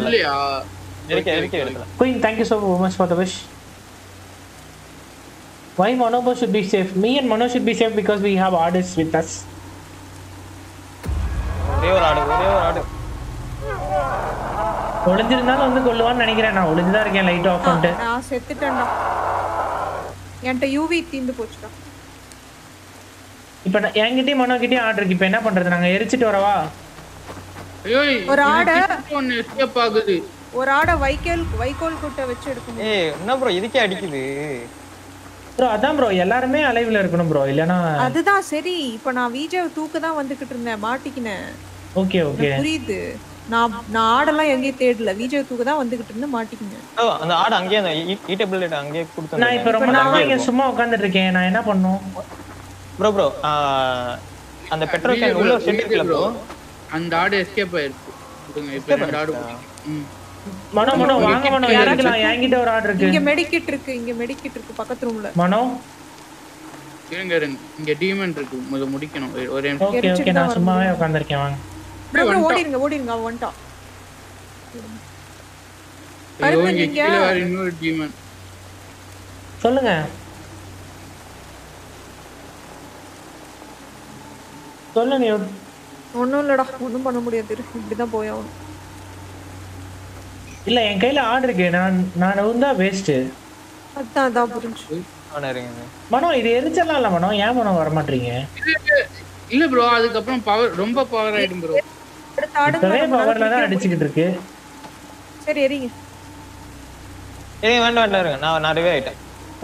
உள்ளயா எரிக்க எரிக்க இடத்துல queen thank you so much for the wish Why Monobo should be safe? Me and Mono should be safe because we have artists with us. ஒரே ஒரு ஆடு ஒரே ஒரு ஆடு. ஒளிஞ்சிருந்தாலும் வந்து கொல்லுவான்னு நினைக்கிறேன். நான் ஒளிஞ்சுதான் இருக்கேன் லைட் ஆஃப் பண்ணிட்டு. நான் செத்துட்டேன்டா. என்கிட்ட யூவி தீந்து போச்சுடா. இப்போ நான் என்கிட்டயும் மனோ கிட்டயும் ஆர்டர் இருக்கு. இப்போ என்ன பண்றது? நாங்க எரிச்சிட்டு வரவா? ஒரு ஆடை- ஒன்னு எஸ்கேப் ஆகுது? ஒரு ஆடை வைக்கோல் வைக்கோல் குட்டை வச்சு எடுக்கணும். ஏய் என்ன ப்ரோ இதுக்கே அடிக்குது. ப்ரோ அதான் ப்ரோ எல்லாருமே அலைவ்ல இருக்கணும் ப்ரோ இல்லனா அதுதான் சரி. இப்ப நான் விஜய் தூக்க தான் வந்துகிட்டு இருந்தேன். மாட்டிக்கினேன். ஓகே ஓகே புரியுது. நான் நான் ஆடெல்லாம் எங்கேயும் தேடல. விஜய் தூக்க தான் வந்துகிட்டு இருந்தேன் மாட்டிக்கினேன் ஓ அந்த ஆடு அங்கேயே அந்த ஈட்டபிள் அங்கேயே கொடுத்து நான் இப்போ ரொம்ப நாளா இங்க சும்மா உட்கார்ந்துட்டு இருக்கேன். நான் என்ன பண்ணும்? ப்ரோ ப்ரோ அந்த பெட்ரோல் கேன் உள்ள ஒரு ஷெட் இருக்குல்ல ப்ரோ அந்த ஆடு எஸ்கேப் ஆயிருச்சு கொடுங்க இப்போ ரெண்டு ஆடு ம். மனோ மனோ வாங்க மனோ. எடுக்கலாம் என்கிட்ட ஒரு இங்க இருக்கு. மெடிக்கிட் இருக்கு இங்க மெடிக்கிட் இருக்கு பக்கத்து ரூம்ல மனோ? இருங்க இருங்க. இங்க டீமன் இருக்கு. முத முடிக்கணும். ஒரு- ஓகே ஓகே நான் சும்மாவே உட்கார்ந்திருக்கேன். வாங்க. ஓடிருங்க ஓடிருங்க அவன் வந்துட்டான். சொல்லுங்க. சொல்லு நீ. ஒண்ணும் இல்லடா ஒண்ணும் பண்ண முடியாது. இப்படிதான் போய் ஆகணும். இல்ல என் கையில ஆர்டர் இருக்கு. நான் நான் இருந்தா வேஸ்ட் அதான் அதான் புரிஞ்சு மனோ இது எரிச்சலாம் இல்ல மனோ? ஏன் மனோ வர மாட்டீங்க? இல்ல ப்ரோ அதுக்கப்புறம் பவர் ரொம்ப பவர் ஆயிடும் ப்ரோ அடுத்த இருக்கு. சரி எரிங்க. ஏய் வேண்டாம் வேண்டாம் இருங்க நான் நான் ரிவே ஆயிட்டேன்.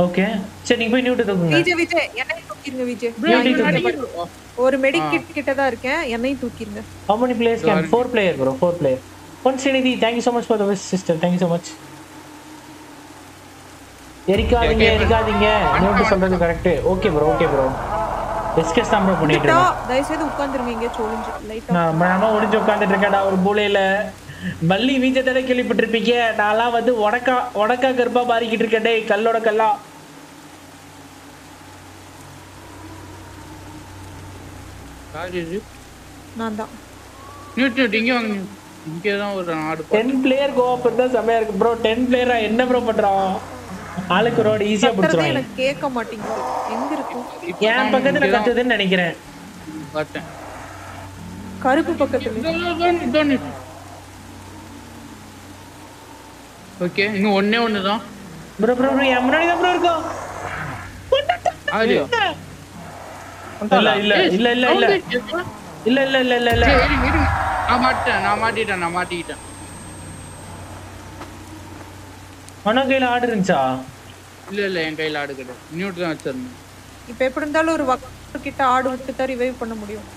ஓகே. சரி நீங்க போய் தூக்குங்க விஜய் விஜய் தூக்கிருங்க விஜய். ஒரு மெடிக்கிட் கிட்ட தான் இருக்கேன். என்னையும் தூக்கிருங்க. How many players can? Four player, bro. Four player. One Srinidhi, thank you so much for the wish, sister. Thank you so much. எரிக்காதீங்க சொல்றது correct okay bro okay bro discuss தான் ப்ரோ பண்ணிட்டு இருக்கோம். தயவு செய்து உட்காந்துருங்க எங்கேயாச்சும் ஒளிஞ்சு லைட்டா நான் ரொம்ப நேரமா ஒளிஞ்சு உட்காந்துட்டு இருக்கேன்டா ஒரு மூலையில. மல்லி வீஞ்ச தடவை கேள்விப்பட்டிருப்பீங்க? நான்லாம் வந்து உடக்கா உடக்கா கருப்பா மாறிக்கிட்டு இருக்கேன் டேய் கல்லோட கல்லா. நான் தான். இங்கே வாங்க இங்கே தான் ஒரு ஆடு டென் பிளேயர் கோஆப் இருந்தா செமையா இருக்கு ப்ரோ டென் பிளேயரா என்ன ப்ரோ பண்றான் ஆளுக்கு ரோடு ஈஸியா பிடிச்சிருவாங்க. எனக்கு கேட்க மாட்டேங்குது. எங்க இருக்கும்? என் பக்கத்துல கத்துதுன்னு நினைக்கிறேன். பார்த்தேன் கருப்பு பக்கத்துல. ஓகே இன்னும் ஒண்ணே ஒன்று தான் ப்ரோ ப்ரோ ப்ரோ என் முன்னாடி தான் ப்ரோ இருக்கும் இல்ல. இல்ல இல்ல இல்ல இல்ல இல்ல இல்ல இல்ல. இல்ல. நான் மாட்டேன் நான் மாட்டிட்டேன் நான் மாட்டிக்கிட்டேன். மனோ கையில ஆடு இருந்துச்சா? இல்ல இல்ல என் கையில ஆடு கிடையாது. நியூட் தான் வச்சிருந்தேன். இப்ப எப்படி இருந்தாலும் ஒரு வக்கு கிட்ட ஆடு விட்டு தான் ரிவைவ் பண்ண முடியும்?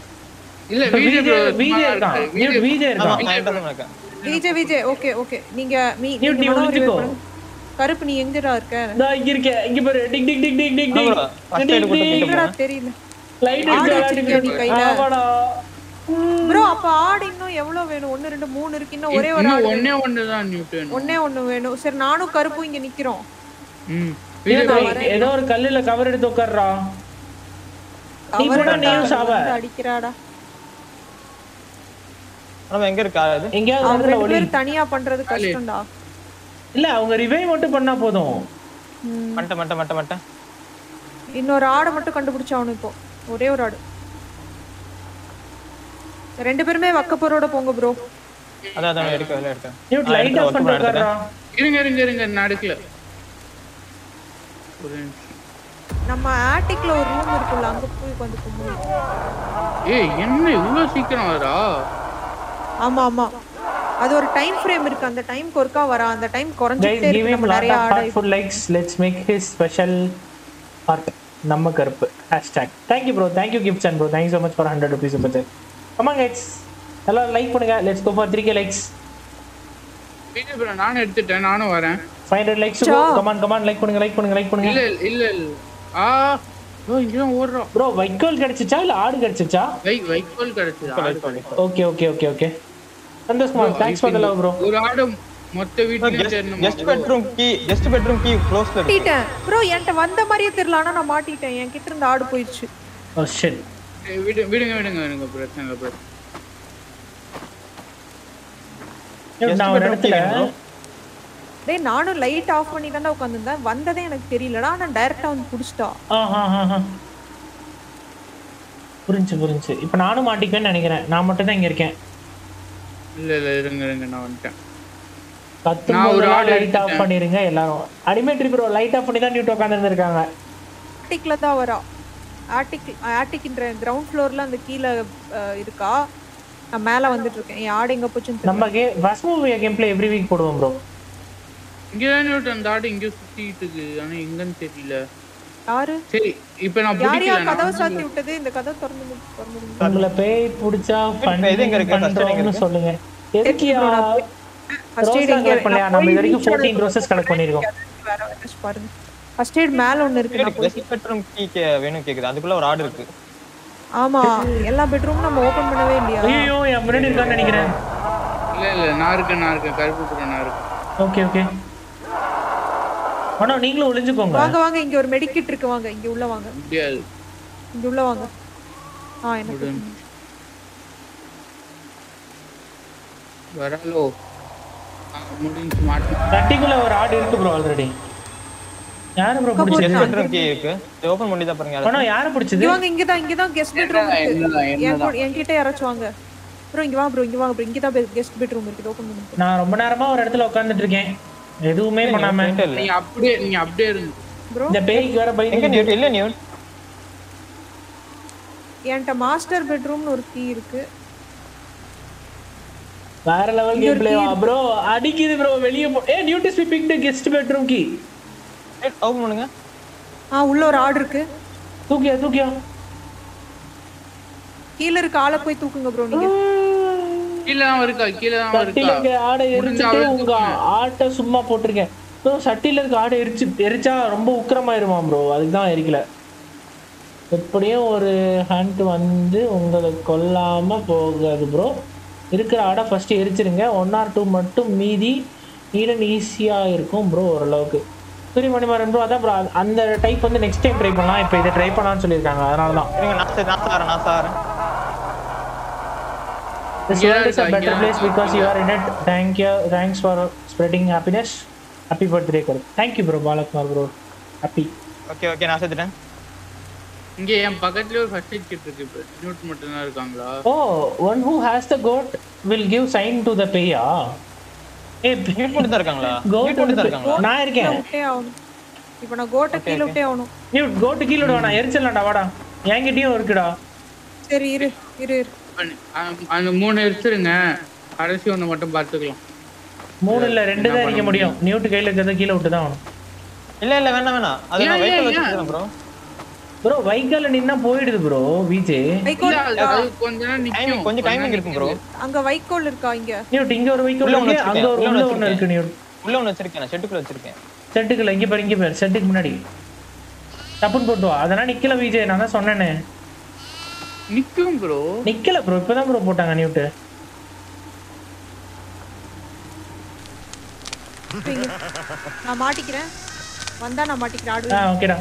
இல்ல விஜய் விஜய் இருக்கான் ஆமா இருக்கான் விஜய் விஜய் ஓகே ஓகே நீங்க மீ நீ பண்ணுங்க. கருப்பு நீ எங்கடா இருக்க? நான் இங்க இருக்கேன் இங்க பாரு. Tick tick tick tick tick tick. கொடுத்து எங்கடா தெரியல லைட் ஆடு வச்சிருக்கியா நீ கையில? ஆமாடா. அப்ப ஆடு இன்னும் எவ்வளவு வேணும்? ஒன்னு ரெண்டு மூணு இருக்கு. இன்னும் ஒரே ஒரு ஆடு ஒண்ணே ஒண்ணு தான் நியூட் வேணும். ஒண்ணே ஒண்ணு வேணும். சரி நானும் கருப்பும் இங்க நிக்கிறோம். ம். ஏதோ ஒரு கல்லுல கவர் எடுத்து உட்கார்றா. நீ போனா நீயும் சாவ. வந்து அடிக்கிறாடா. நம்ம எங்க இருக்கா அது? எங்கேயாவது வரதுல ரெண்டு தனியா பண்றது கஷ்டம்டா. இல்ல அவங்க ரிவைவ் மட்டும் பண்ணா போதும். ம். மட்ட மட்ட மட்ட மட்ட. இன்னொரு ஆடை மட்டும் கண்டுபிடிச்சாவணும் இப்போ. ஒரே ஒரு ஆடு. ரெண்டு பேருமே வக்கப்பரோட போங்க ப்ரோ அதான் அதான் எடுக்க வேலை எடுக்க மியூட் லைட் ஆஃப் பண்ணிட்டு இருங்க இருங்க இருங்க நான் எடுக்கல. நம்ம ஆட்டிக்ல ஒரு ரூம் இருக்குல்ல அங்க போய் உட்கார்ந்து போவோம் ஏய் என்ன இவ்வளவு சீக்கிரம் வரா ஆமா ஆமா. அது ஒரு டைம் ஃப்ரேம் இருக்கு. அந்த டைம் ஒருக்கா வர. அந்த டைம் குறஞ்சிட்டே இருக்கு. நம்ம நிறைய order food likes let's make his special art நம்ம கருப்பு. Hashtag thank you bro thank you gift and bro thank you so much for hundred rupees budget 100 rupees super chat come on guys எல்லாரும் like பண்ணுங்க. Let's go for 3k likes. Video bro நானும் எடுத்துட்டேன். நானும் வரேன். 500 likes to go come on come on. Like பண்ணுங்க like பண்ணுங்க like பண்ணுங்க. இல்ல இல்ல இல்ல. ஆ ஓ இங்கதான் ஓடுறோம். ப்ரோ வைக்கோல் கிடைச்சிச்சா இல்ல ஆடு கிடைச்சிச்சா? வை வைக்கோல் கிடைச்சது. Okay okay okay okay Santhoshkumar thanks for the love bro ஒரு ஆடு மொத்த வீட்டுலயும் சேரணுமா? Guest bedroom key guest bedroom key க்ளோஸ்ல இருக்கு. மாட்டிட்டேன். ப்ரோ என்கிட்ட வந்த மாதிரியே தெரியல ஆனா நான் மாட்டிட்டேன். என் கிட்ட இருந்த ஆடு போயிடுச்சு. ஓ ஷிட் ஏய், விடு விடுங்க விடுங்க விடுங்க பிரச்சனை இல்லை பிரச்சனை நான் ஒரு இடத்துல டேய் நானும் லைட் ஆஃப் பண்ணி தானே உட்காந்துருந்தேன் வந்ததே எனக்கு தெரியலடா ஆனா டைரக்டா வந்து புடிச்சிட்டா. ஆஹா ஆஹா புரிஞ்சு புரிஞ்சு. இப்போ நானும் மாட்டிக்குவேன்னு நினைக்கிறேன். நான் மட்டும் தான் இங்க இருக்கேன். இல்ல இல்ல இருங்க இருங்க நான் வந்துட்டேன். நான் ஒரு ஆள் லைட் ஆஃப். பண்ணிருங்க எல்லாரும். அடிமேட்ரி ப்ரோ லைட் ஆஃப் பண்ணி தான் நியூட் உட்காந்துருந்துருக்காங்க ஆட்டிக்ல தான் வரா ஆட்டிக் ஆட்டிக்ன்ற கிரவுண்ட் ஃப்ளோர்ல அந்த கீழே இருக்கா? நான் மேல வந்துட்டு இருக்கேன் என் ஆடு எங்க போச்சுன்னு. நம்ம K first movie game play every week போடுவோம் ப்ரோ இங்கதான் விட்டு அந்த ஆடு இங்க சுத்திட்டு இருக்கு ஆனா எங்கன்னு தெரியல. யாரு? சரி இப்ப நான் யார் யார் பிடிக்கல கதவை சாத்தி விட்டது? இந்த கதவை திறந்து திறந்து. உங்களை பேய் பிடிச்சா இது எங்க இருக்கு? எங்க? சொல்லுங்க. எதுக்கியா இங்க கலெக்ட் பண்ணலையா? நான் நம்ம இது வரைக்கும் reach ஃபோர்டீன் ஆனதுக்கு ரோசஸ் கலெக்ட் பண்ணிருக்கோம் பாருங்க. ஃபர்ஸ்ட் எய்ட் மேல ஒண்ணு இருக்கு நான் போய் பெட்ரூம் கீ வேணும் கேக்குது. அதுக்குள்ள ஒரு ஆடு இருக்கு. ஆமா எல்லா பெட்ரூமும் நம்ம ஓபன் பண்ணவே இல்லையா? ஐயோ என் முன்னாடி இருக்கான்னு நினைக்கிறேன். இல்ல இல்ல நான் இருக்கேன் நான் இருக்கேன். கருப்பு கூட நான் இருக்கேன். Okay okay. ஆனா நீங்களும் ஒளிஞ்சுக்கோங்க. வாங்க வாங்க இங்க ஒரு மெடிக்கிட் இருக்கு. வாங்க இங்க உள்ள வாங்க. முடியாது. இங்க உள்ள வாங்க. ஆ எனக்கு. வராலோ? முடிஞ்சு மாட்டேன். தட்டிக்குள்ள ஒரு ஆடு இருக்கு ப்ரோ ஆல்ரெடி யாரு ப்ரோ கெஸ்ட் பிடிச்சது? பெட்ரூம் கீ இருக்கு. ஓபன் பண்ணி தான் பாருங்க ஆனா யாரு பிடிச்சது? இங்க வாங்க இங்க தான் இங்க தான் கெஸ்ட் பெட்ரூம் இருக்கு. என்னதான், என் என்னதான். கூட- என்கிட்ட யாராச்சும் வாங்க. ப்ரோ இங்க வாங்க ப்ரோ இங்க வாங்க ப்ரோ இங்க தான் கெஸ்ட் பெட்ரூம் இருக்கு. ஓபன் பண்ணுங்க நான் ரொம்ப நேரமா ஒரு இடத்துல உட்கார்ந்துட்டு இருக்கேன். எதுவுமே பண்ணாம. இல்ல இல்ல. நீங்க அப்படியே நீங்க அப்படியே இருங்க. ப்ரோ இந்த பேய்க்கு வேற எங்க பயந்து நியூட் இல்ல நியூட் என்கிட்ட மாஸ்டர் பெட்ரூம்னு ஒரு கீ இருக்கு. வேற லெவல் கேம் பிளே ப்ரோ அடிக்குது ப்ரோ வெளிய போ a new to speak the guest bedroom key open பண்ணுங்க. ஆ உள்ள ஒரு ஆடு இருக்கு. தூக்கியா தூக்கியா? கீழ இருக்க ஆளை போய் தூக்குங்க ப்ரோ நீங்க. கீழே தான் இருக்கா? கீழே தான் இருக்கா? ஆடை எரிச்சுட்டு உங்க ஆட்டை சும்மா போட்டிருக்கேன். ப்ரோ சட்டில இருக்க ஆடை எரிச்சு எரிச்சா ரொம்ப உக்கிரமாயிருமா ப்ரோ அதுக்கு தான் எரிக்கல. எப்படியும் ஒரு ஹண்ட் வந்து உங்களை கொல்லாம போகாது ப்ரோ இருக்கிற ஆடை ஃபர்ஸ்ட் எரிச்சிருங்க. ஒன் ஆர் டூ மட்டும் மீதி ஈடன் ஈஸியாக இருக்கும் ப்ரோ ஓரளவுக்கு. சூரிய மணிமாறன் ப்ரோ அதான் ப்ரோ அந்த டைப் வந்து நெக்ஸ்ட் டைம் ட்ரை பண்ணலாம் இப்போ இதை ட்ரை பண்ணலாம்னு சொல்லியிருக்காங்க அதனால தான் நான் சரி நான் சாரேன் நான் சாரேன் This world is a better place because you are in it. Thank you. Thanks for spreading happiness. Happy birthday, Karu. Thank you, bro. Balakumar, bro. Happy. Okay okay நான் செத்துட்டேன் இங்க என் பக்கத்துல ஒரு ஃபர்ஸ்ட் எய்ட் கிட் இருக்கு இப்போ nude மட்டும் தான் இருக்காங்களா Oh, one who has the goat will give sign to the paya. பண்ணி தான் இருக்காங்களா? பண்ணி தான் இருக்காங்களா? நான் இருக்கேன். இப்ப நான் கோட்டை கீழே விட்டே ஆகணும். நீ கோட்டு கீழே விடுவா நான் எரிச்சிடலாம்டா வாடா. என்கிட்டயும் இருக்குடா. சரி இரு இரு இரு. அந்த- மூணு எடுத்துருங்க கடைசி ஒண்ணு மட்டும் பார்த்துக்கலாம். மூணு இல்ல ரெண்டு தான் எரிக்க முடியும்? நியூட்டு கையில இருக்கிறத கீழே விட்டு தான் ஆகணும். இல்ல இல்ல வேண்டாம் வேணாம். அது நான் ஏன், வெயிட் ஏன், வச்சிருக்கேன் ப்ரோ ப்ரோ வைக்கால நின்னா போயிடுது ப்ரோ. டைமிங் கொஞ்சம் டைமிங் இருக்கும் ப்ரோ அங்க வைக்கோல் இருக்கா இங்க? நியூட் இங்க ஒரு வைக்கோல் ஒண்ணு இருக்கு அங்க ஒரு உள்ள ஒண்ணு இருக்கு நியூட் உள்ள ஒன்று வச்சிருக்கேன் நான் ஷெட்டுக்குள்ள வச்சிருக்கேன். செட்டுக்குள்ள இங்க பாரு இங்க பாரு செட்டுக்கு முன்னாடி. தப்புன்னு போட்டு வா. அதெல்லாம் நிக்கல விஜய் நான் தான் சொன்னேனே. நிக்கும் ப்ரோ நிக்கல ப்ரோ இப்பதான் ப்ரோ போட்டாங்க நியூட்டு இங்க. நான் மாட்டிக்கிறேன். வந்தா நான் மாட்டிக்கிறேன் ஆ ஓகேடா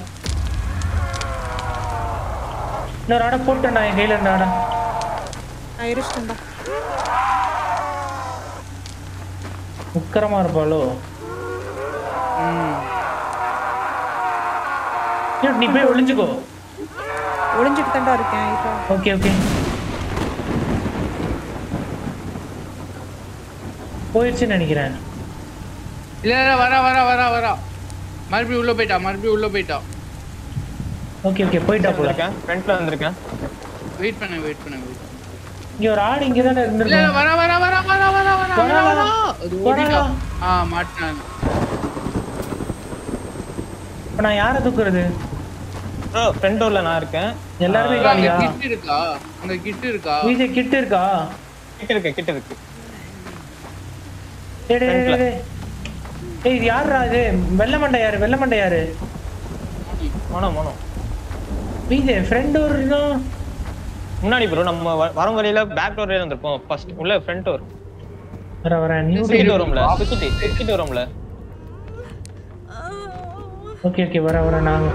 இன்னொரு ஆடை போட்டேன்டா என் கையில இருந்த ஆடை நான் எரிச்சிட்டேன்டா உக்கரமா இருப்பாளோ நீ போய் ஒளிஞ்சுக்கோ ஒளிஞ்சிட்டு தான்டா இருக்கேன் இப்போ ஓகே ஓகே போயிடுச்சுன்னு நினைக்கிறேன் இல்ல இல்ல வரா வரா வரா வரா மறுபடியும் உள்ள போயிட்டா மறுபடியும் உள்ள போயிட்டா ஓகே ஓகே போயிட்டா போல வந்திருக்கேன். ஃப்ரண்ட்ல வந்திருக்கேன். வெயிட் பண்ணு வெயிட் பண்ணு. இங்க ஒரு ஆடு இங்க தானே இல்ல இல்ல வரா வரா வரா வரா வரா வரா வரா, வரா வரா. அது வரா. ஓடிட்டா ஆ மாட்டான் இப்ப நான் யாரை தூக்குறது? ப்ரோ ஃப்ரண்ட் டோர்ல நான் இருக்கேன். எல்லாருமே அங்க காலியா கிட் இருக்கா? அங்க கிட் இருக்கா? விஜய் கிட்ட இருக்கா? கிட்ட இருக்கு கிட்ட இருக்கு. டேய், டேய், டேய், இது யாருடா இது? வெள்ளை மண்டை யாரு? வெள்ளை மண்டை யாரு? Mono mono. விஜய் ஃப்ரெண்ட் ஒரு முன்னாடி ப்ரோ நம்ம வரும் வழியில பேக் டோர் வந்திருப்போம். ஃபர்ஸ்ட் உள்ள ஃப்ரண்ட் டோர் வர வர நியூ சுக்கிட்டு வரும்ல சுக்கிட்டு சுக்கிட்டு வரும்ல ஓகே ஓகே வர வர நான்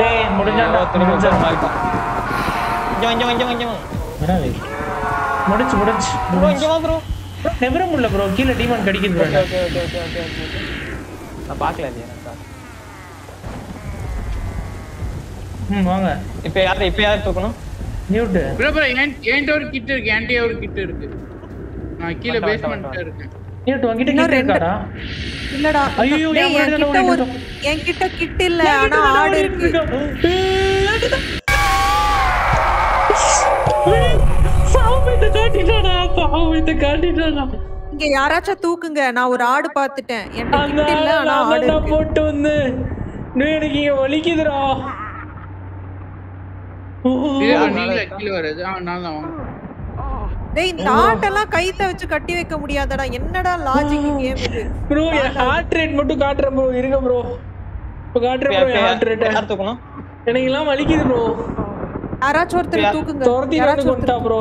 டேய் முடிஞ்சாடா திரும்ப ஒரு மாதிரி. இங்க இங்க இங்க இங்க வா. வர வை முடிச்சு முடிச்சு ப்ரோ இங்க வா ப்ரோ நெவர முடியல ப்ரோ கீழே டீமன் கடிக்குது bro. Okay okay okay okay நான் பார்க்கல அது எனக்கு ம் வாங்க. இப்போ யார் இப்போ யார் தூக்கணும்? நியூட்டு ப்ரோ ப்ரோ என்கிட்ட ஒரு கிட் இருக்கு? என்கிட்ட ஒரு கிட் இருக்கு? நான் கீழே வந்துட்டேன். இருக்கேன். நியூட்டு உங்ககிட்ட இன்னும் கிட்ட ரெண்டு- இருக்காடா? இல்லடா. ஐயோ, என்கிட்ட ஒரு என்கிட்ட கிட் இல்ல. ஆனா ஆடு இருக்கு. சாமித்த காட்டிட்டாடா பாவத்தை காட்டிட்டாடா இங்க யாராச்சும் தூக்குங்க. நான் ஒரு ஆடு பாத்துட்டேன் என்கிட்ட கிட் இல்ல ஆனா ஆடு போட்டு வந்து எனக்கு இங்க வலிக்குதுடா ஓ, இல்ல நீங்களே கீழே வர்றது ஆ நான் தான் வாங்க டேய் இந்த ஆட்டெல்லாம் கைத்த வச்சு கட்டி வைக்க முடியாதடா. என்னடா லாஜிக் கேம் இது? ப்ரோ ஹார்ட் ரேட் மட்டும் காட்டுறேன் ப்ரோ இருங்க ப்ரோ இப்போ காட்டுறேன் ப்ரோ ஹார்ட் ரேட் யார் தூக்கணும் எனக்கு எல்லாம் வலிக்குது ப்ரோ யாராச்சும் ஒருத்தர் தூக்குங்க. துரத்தி யாராச்சும் கொண்டா ப்ரோ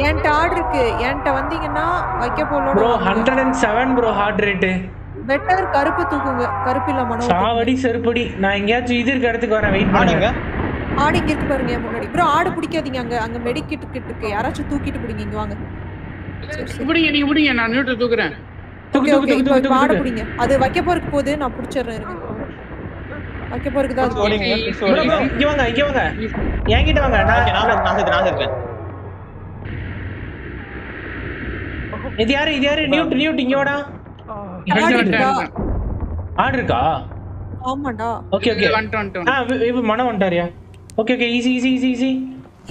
என்கிட்ட ஆடு இருக்கு. என்கிட்ட வந்தீங்கன்னா வைக்க bro போலோட hundred and seven bro heart rate better கருப்பு தூக்குங்க. கருப்பு இல்ல மனோ சாவடி செருப்படி. நான் எங்கேயாச்சும் இது இருக்க இடத்துக்கு வரேன். வெயிட் பண்ணுங்க. ஆடு இங்க இருக்கு பாருங்க முன்னாடி. ப்ரோ ஆடு பிடிக்காதீங்க அங்க. அங்க மெடிக்கிட் கிட் இருக்கு. யாராச்சும் தூக்கிட்டு பிடிங்க இங்க வாங்க. இப்படிங்க நீங்க இப்படிங்க நான் நியூட்டை தூக்குறேன். தூக்கு தூக்கு தூக்கு ஆடு பிடிங்க. அது வைக்க போறதுக்கு போகுது நான் பிடிச்சிடுறேன் இருங்க வைக்க போறதுக்கு தான் ஓடிங்க இங்க வாங்க இங்க வாங்க. என்கிட்ட வாங்க. நான் நான் நான் செத்து நான் செத்துறேன் இது யாரு? இது யாரு? நியூட் நியூட். இங்க வாடா. ஆடு இருக்கா? இருக்கா ஓகே ஓகே வந்துட்டேன், வந்துட்டேன். ஆ இவ வந்துட்டாரியா? Okay okay easy easy easy easy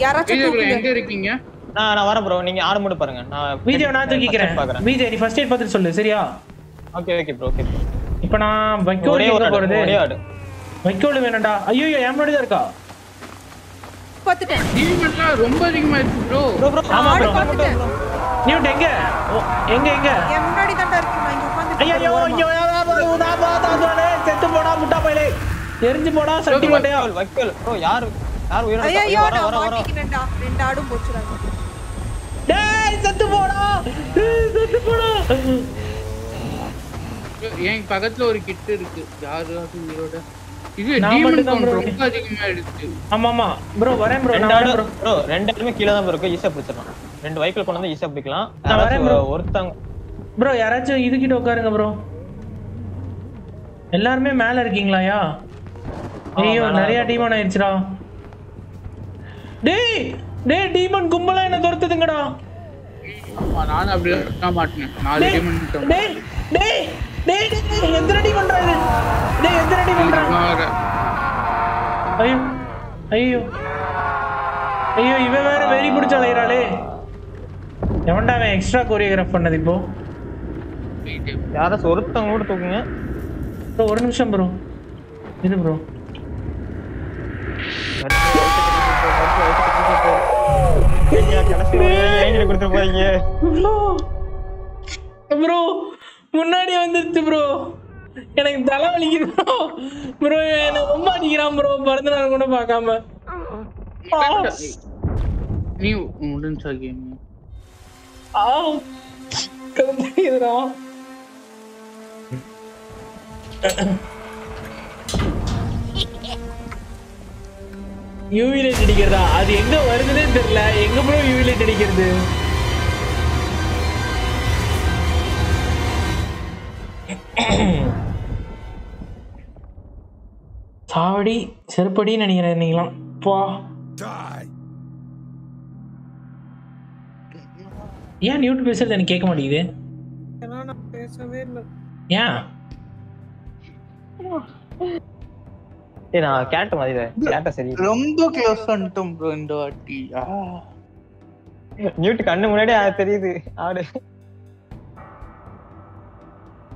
யாராச்சும் எங்க இருக்கீங்க? நான் நான் வரேன் ப்ரோ நீங்க ஆடு மட்டும் பாருங்க. நான் வீடியோ நான் தூக்கிக்கிறேன். பார்க்கறேன் விஜய் நீ ஃபர்ஸ்ட் எய்ட் பார்த்துட்டு சொல்லு சரியா? Okay okay bro okay bro இப்போ நான் வைக்கோல் எங்க போறது? ஒரே ஆடு. வைக்கோல் வேணாம்டா. ஐயோ என் முன்னாடி தான் இருக்கா? பாத்துட்டேன் டீமெல்லாம் ரொம்ப அதிகமாயிருச்சு ப்ரோ ப்ரோ ப்ரோ ஆமா ஆடு ப்ரோ பாத்துட்டேன் நியூட் எங்க எங்க? எங்க என் முன்னாடி இருக்கு ஐயோ இங்க செத்து போடா முட்டா பையலே. எரிஞ்சு போடா சட்டி மட்டையா வைக்கோல் வைக்கோல். ப்ரோ யார்? யார் உயிரோட ஐயோ நான் மாட்டிக்கினேன்டா ரெண்டு ஆடும் போச்சுடா. டேய் செத்து போடா. செத்து போடா. என் பக்கத்துல ஒரு கிட் இருக்கு. யாராவது உயிரோட? இது நான் டீமன் மட்டும்தான் கவுண்ட் bro. ரொம்ப அதிகமா எடுத்து ஆமா ஆமா ப்ரோ வரேன் ப்ரோ ரெண்டு ஆடு ப்ரோ ப்ரோ ரெண்டு ஆடுமே கீழே தான் இருக்கு. ஈஸியா ரெண்டு வைக்கோல் கொண்டு வந்து ஈஸியா பிடிக்கலாம். நான் வரேன் bro. ஒருத்தங்க ப்ரோ யாராச்சும் இதுகிட்ட உட்காருங்க ப்ரோ எல்லாருமே மேல இருக்கீங்களாயா? ஐயோ நிறைய டீமன் ஆயிடுச்சுடா. டேய் டேய் டீமன் கும்பலா என்ன துரத்துதுங்கடா? ஆமா நானும் அப்படி தான் மாட்டினேன் நாலு டேய் டீமன் டேய் டேய் டேய் டேய் எத்தனை அடி பண்றாரு டேய் எத்தனை அடி பண்றாரு ஐயோ ஐயோ. ஐயோ இவன் வேற வெறி பிடிச்ச அலையிறாளே. எவன்டா அவன் எக்ஸ்ட்ரா கோரியோகிராஃப் பண்ணது இப்போ? யாராச்சும் ஒருத்தவங்க கூட தூக்குங்க. ப்ரோ ஒரு நிமிஷம் ப்ரோ. இது ப்ரோ. ப்ரோ முன்னாடி வந்துருச்சு ப்ரோ. எனக்கு தலை வலிக்குது ப்ரோ. ப்ரோ என்ன ரொம்ப அடிக்கிறான் ப்ரோ. பிறந்த நாள் கூட பார்க்காம. நீ முடிஞ்சா கேம். ஆ. கரும்புகிறா யூவி லைட் அடிக்கிறதா? அது எங்க வருதுன்னே தெரியல. எங்க ப்ரோ யூவி லைட் அடிக்கிறது? சாவடி செருப்படின்னு நினைக்கிறேன் நீங்களாம். பா. ஏன் நியூட் பேசுறது எனக்கு கேட்க மாட்டேங்குது? பேசவே இல்லை. ஏன்? ஏய் நான் கேட்ட மாதிரி கேட்ட சரி. ரொம்ப க்ளோஸ் பண்ணிட்டோம் ப்ரோ இந்த வாட்டி. ஆ. நியூட் கண்ணு முன்னாடி தெரியுது. ஆடு.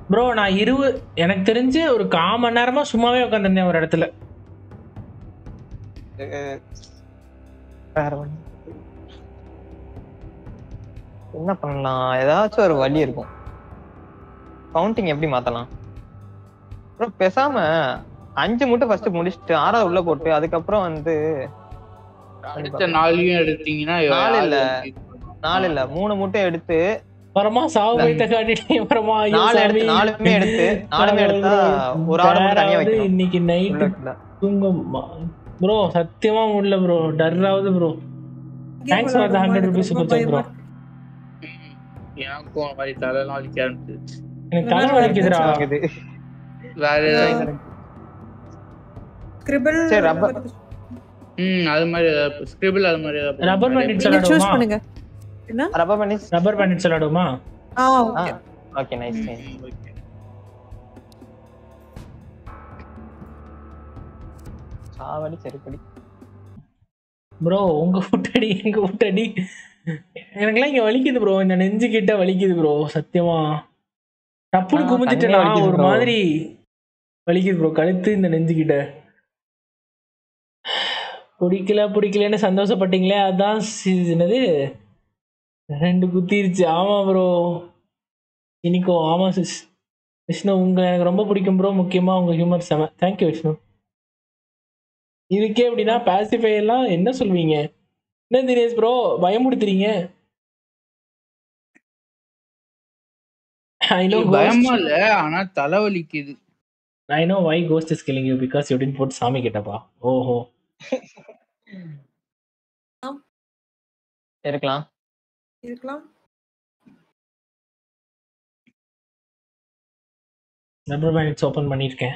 ப்ரோ நான் இருவு எனக்கு தெரிஞ்சு ஒரு கால் மணி நேரமா சும்மாவே உட்காந்துருந்தேன் ஒரு இடத்துல. என்ன பண்ணலாம்? ஏதாச்சும் ஒரு வழி இருக்கும். கவுண்டிங் எப்படி மாத்தலாம்? ப்ரோ பேசாம அஞ்சு மட்டும் ஃபர்ஸ்ட் முடிச்சுட்டு ஆறாவது உள்ள போட்டு அதுக்கப்புறம் வந்து அடுத்த நாளையும் எடுத்தீங்கன்னா நாலு இல்ல. நாலு இல்ல. மூணு முட்டை எடுத்து வரமா சாவு வைத்த காட்டிட்டேன் வரமா ஐயோ நாலு. எடுத்து நாலுமே எடுத்து நாலுமே எடுத்தா ஒரு ஆடு மட்டும் தனியா வைக்கணும். இன்னைக்கு வைக்கல. தூங்க ப்ரோ சத்தியமா முடியல bro டர்ராவது bro thanks for the hundred rupees super chat bro எனக்கும் மாதிரி தலைலாம் வலிக்க ஆரம்பிச்சிருச்சு எனக்கு தலை வலிக்குதுடா. வேற ஏதாவது ஸ்கிரிபிள் சரி, rubber. ம் அது மாதிரி ஏதாவது ஸ்கிரிபிள் அது மாதிரி ஏதாவது ரப்பர் பேண்டட் நீங்க சூஸ் விளாடுவோமா பண்ணுங்க. என்ன? ரப்பர் பண்ணி ரப்பர் பேண்டட் விளாடுவோமா ஆ ஆ ஓகே ஓகே நைஸ் ம், okay. சாவடி செருப்படி. ப்ரோ உங்க ஃபுட்டடி எங்க ஃபுட்டடி எனக்குலாம் இங்க வலிக்குது ப்ரோ இந்த நெஞ்சு கிட்ட வலிக்குது ப்ரோ சத்தியமா. டப்புன்னு குமிஞ்சிட்டேனா ஒரு. மாதிரி. வலிக்குது ப்ரோ கழுத்து இந்த நெஞ்சு கிட்ட பிடிக்கல பிடிக்கலன்னு சந்தோஷப்பட்டீங்களே? அதான் சி- என்னது? ரெண்டு குத்திருச்சு. ஆமா ப்ரோ இனிக்கும் ஆமா சிஸ். விஷ்ணு உங்க எனக்கு ரொம்ப பிடிக்கும் ப்ரோ முக்கியமா உங்க ஹியூமர் செம. Thank you Vishnu. இதுக்கே எப்படின்னா பாசிஃபை எல்லாம் என்ன சொல்வீங்க? என்ன தினேஷ் ப்ரோ பயமுடுத்துறீங்க பயமா இல்ல ஆனா தலை வலிக்குது. I know why ghost is killing you because you didn't bought சாமி கிட்டப்பா ஓஹோ இருக்கலாம். இருக்கலாம். ரப்பர் பேண்ட்ஸ் ஓபன் பண்ணிருக்கேன்.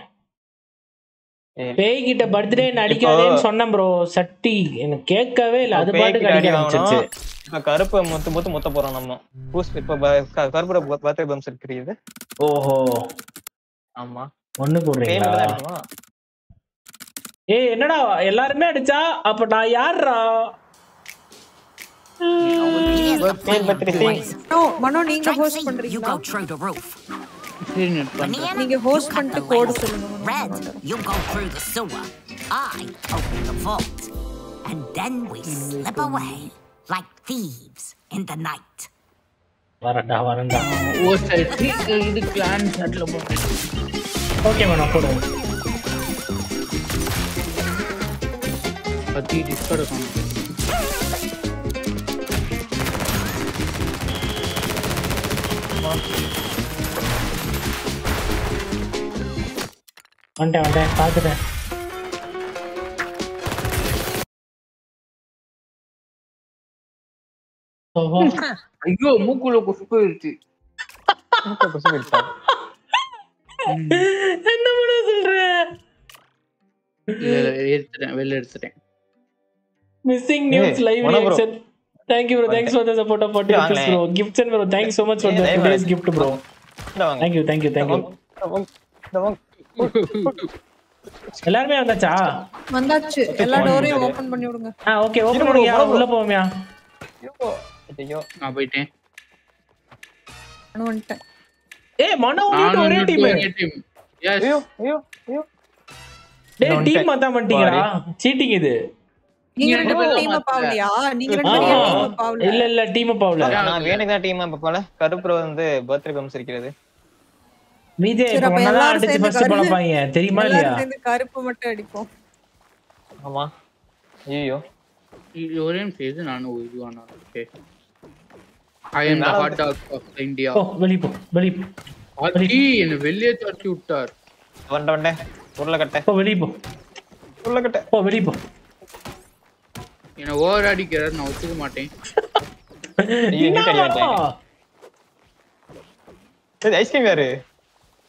பேய் கிட்ட பர்த்டே அடிக்காதேன்னு சொன்னேன் ப்ரோ சட்டி எனக்கு கேட்கவே இல்லை. அது அடி அடிக்க. ஆரம்பிச்சிருச்சு. இப்ப கருப்பு முத்து முத்து முத்த போறோம் நம்ம. பூஸ் இப்ப ப- க- கருப்புற பர்த்டே பம்ஸ் இருக்கிறது ஓஹோ. ஆமா. ஒண்ணு போடுறீங்களா ஏய் என்னடா எல்லாருமே அடிச்சா அப்ப நான் யாருடா. மனோ நீங்க ஹோஸ்ட் பண்றீங்களா நீங்க ஹோஸ்ட் பண்ணிட்டு கோடு. சொல்லுங்க மனோ. Red, you go through the sewer. I open the vault. And then we slip away like thieves in the night. வரண்டா வரண்டா ஓ சரி இது கிளான் சாட்ல போட்டு ஓகே மேடம் போடுங்க பத்தி டிஸ்கார்ட வந்துட்டேன் வந்துட்டேன் பார்த்துட்டேன். ஐயோ மூக்குல கொசு போயிருச்சு. கொசு. என்ன பண்ண சொல்ற எடுத்துட்டேன் வெளில எடுத்துட்டேன் missing news live. Reaction you bro. Thanks for the support of 40 rupees வாங்களேன். bro. Gifts and bro. Thanks so much for ஏய், the live today's ah. gift bro. இந்த வாங்க. Thank you, thank you, thank you. இந்த வாங்க. இந்த வாங்க. எல்லாருமே வந்தாச்சா வந்தாச்சு எல்லா டோரையும் ஓபன் பண்ணி விடுங்க ஆ ஓகே ஓபன் இரு bro, பண்ணுங்க bro, bro. உள்ள போவோம்யா ஐயோ. ஐயோ. நான் போயிட்டேன் வந்துட்டேன் ஏய் மனோ ஒரே டீம் ஒரே team. Yes. ஐயோ. ஐயோ. ஐயோ. டேய் நான் டீம் வந்துட்டேன். மாத்தா பண்ணிட்டீங்கடா சீட்டிங் இது. நீங்க ரெண்டு பேரும் டீம் அப் நீங்க ரெண்டு டீம் அப் இல்ல இல்ல டீம் அப் ஆகல நான் வேணுக்கு தான் டீம் அப்ப போல. கருப்புற வந்து பர்த்டே பம்ஸ் இருக்கிறது. மீதே எல்லாரும் அடிச்சு ஃபர்ஸ்ட் பழப்பாங்க தெரியுமா இல்லையா? சேர்ந்து கருப்பு மட்டும் அடிப்போம். ஆமா. ஐயோ ஒரே நிமிஷம் இது நானும் இதுவானா okay I am the male hot dog of India ஓ வெளிய போ வெளிய போ அடி என்ன வெளியே தட்டி விட்டார். வண்ட வண்ட உருளைக்கட்டை. போ வெளிய போ. உருளைக்கட்டை. போ வெளிய போ. என்ன ஓவர் அடிக்கிறார் நான் ஒத்துக்க மாட்டேன். ஐயோ நீட் அடி வாங்கிட்டேன் சரி ஐஸ்கிரீம் யாரு?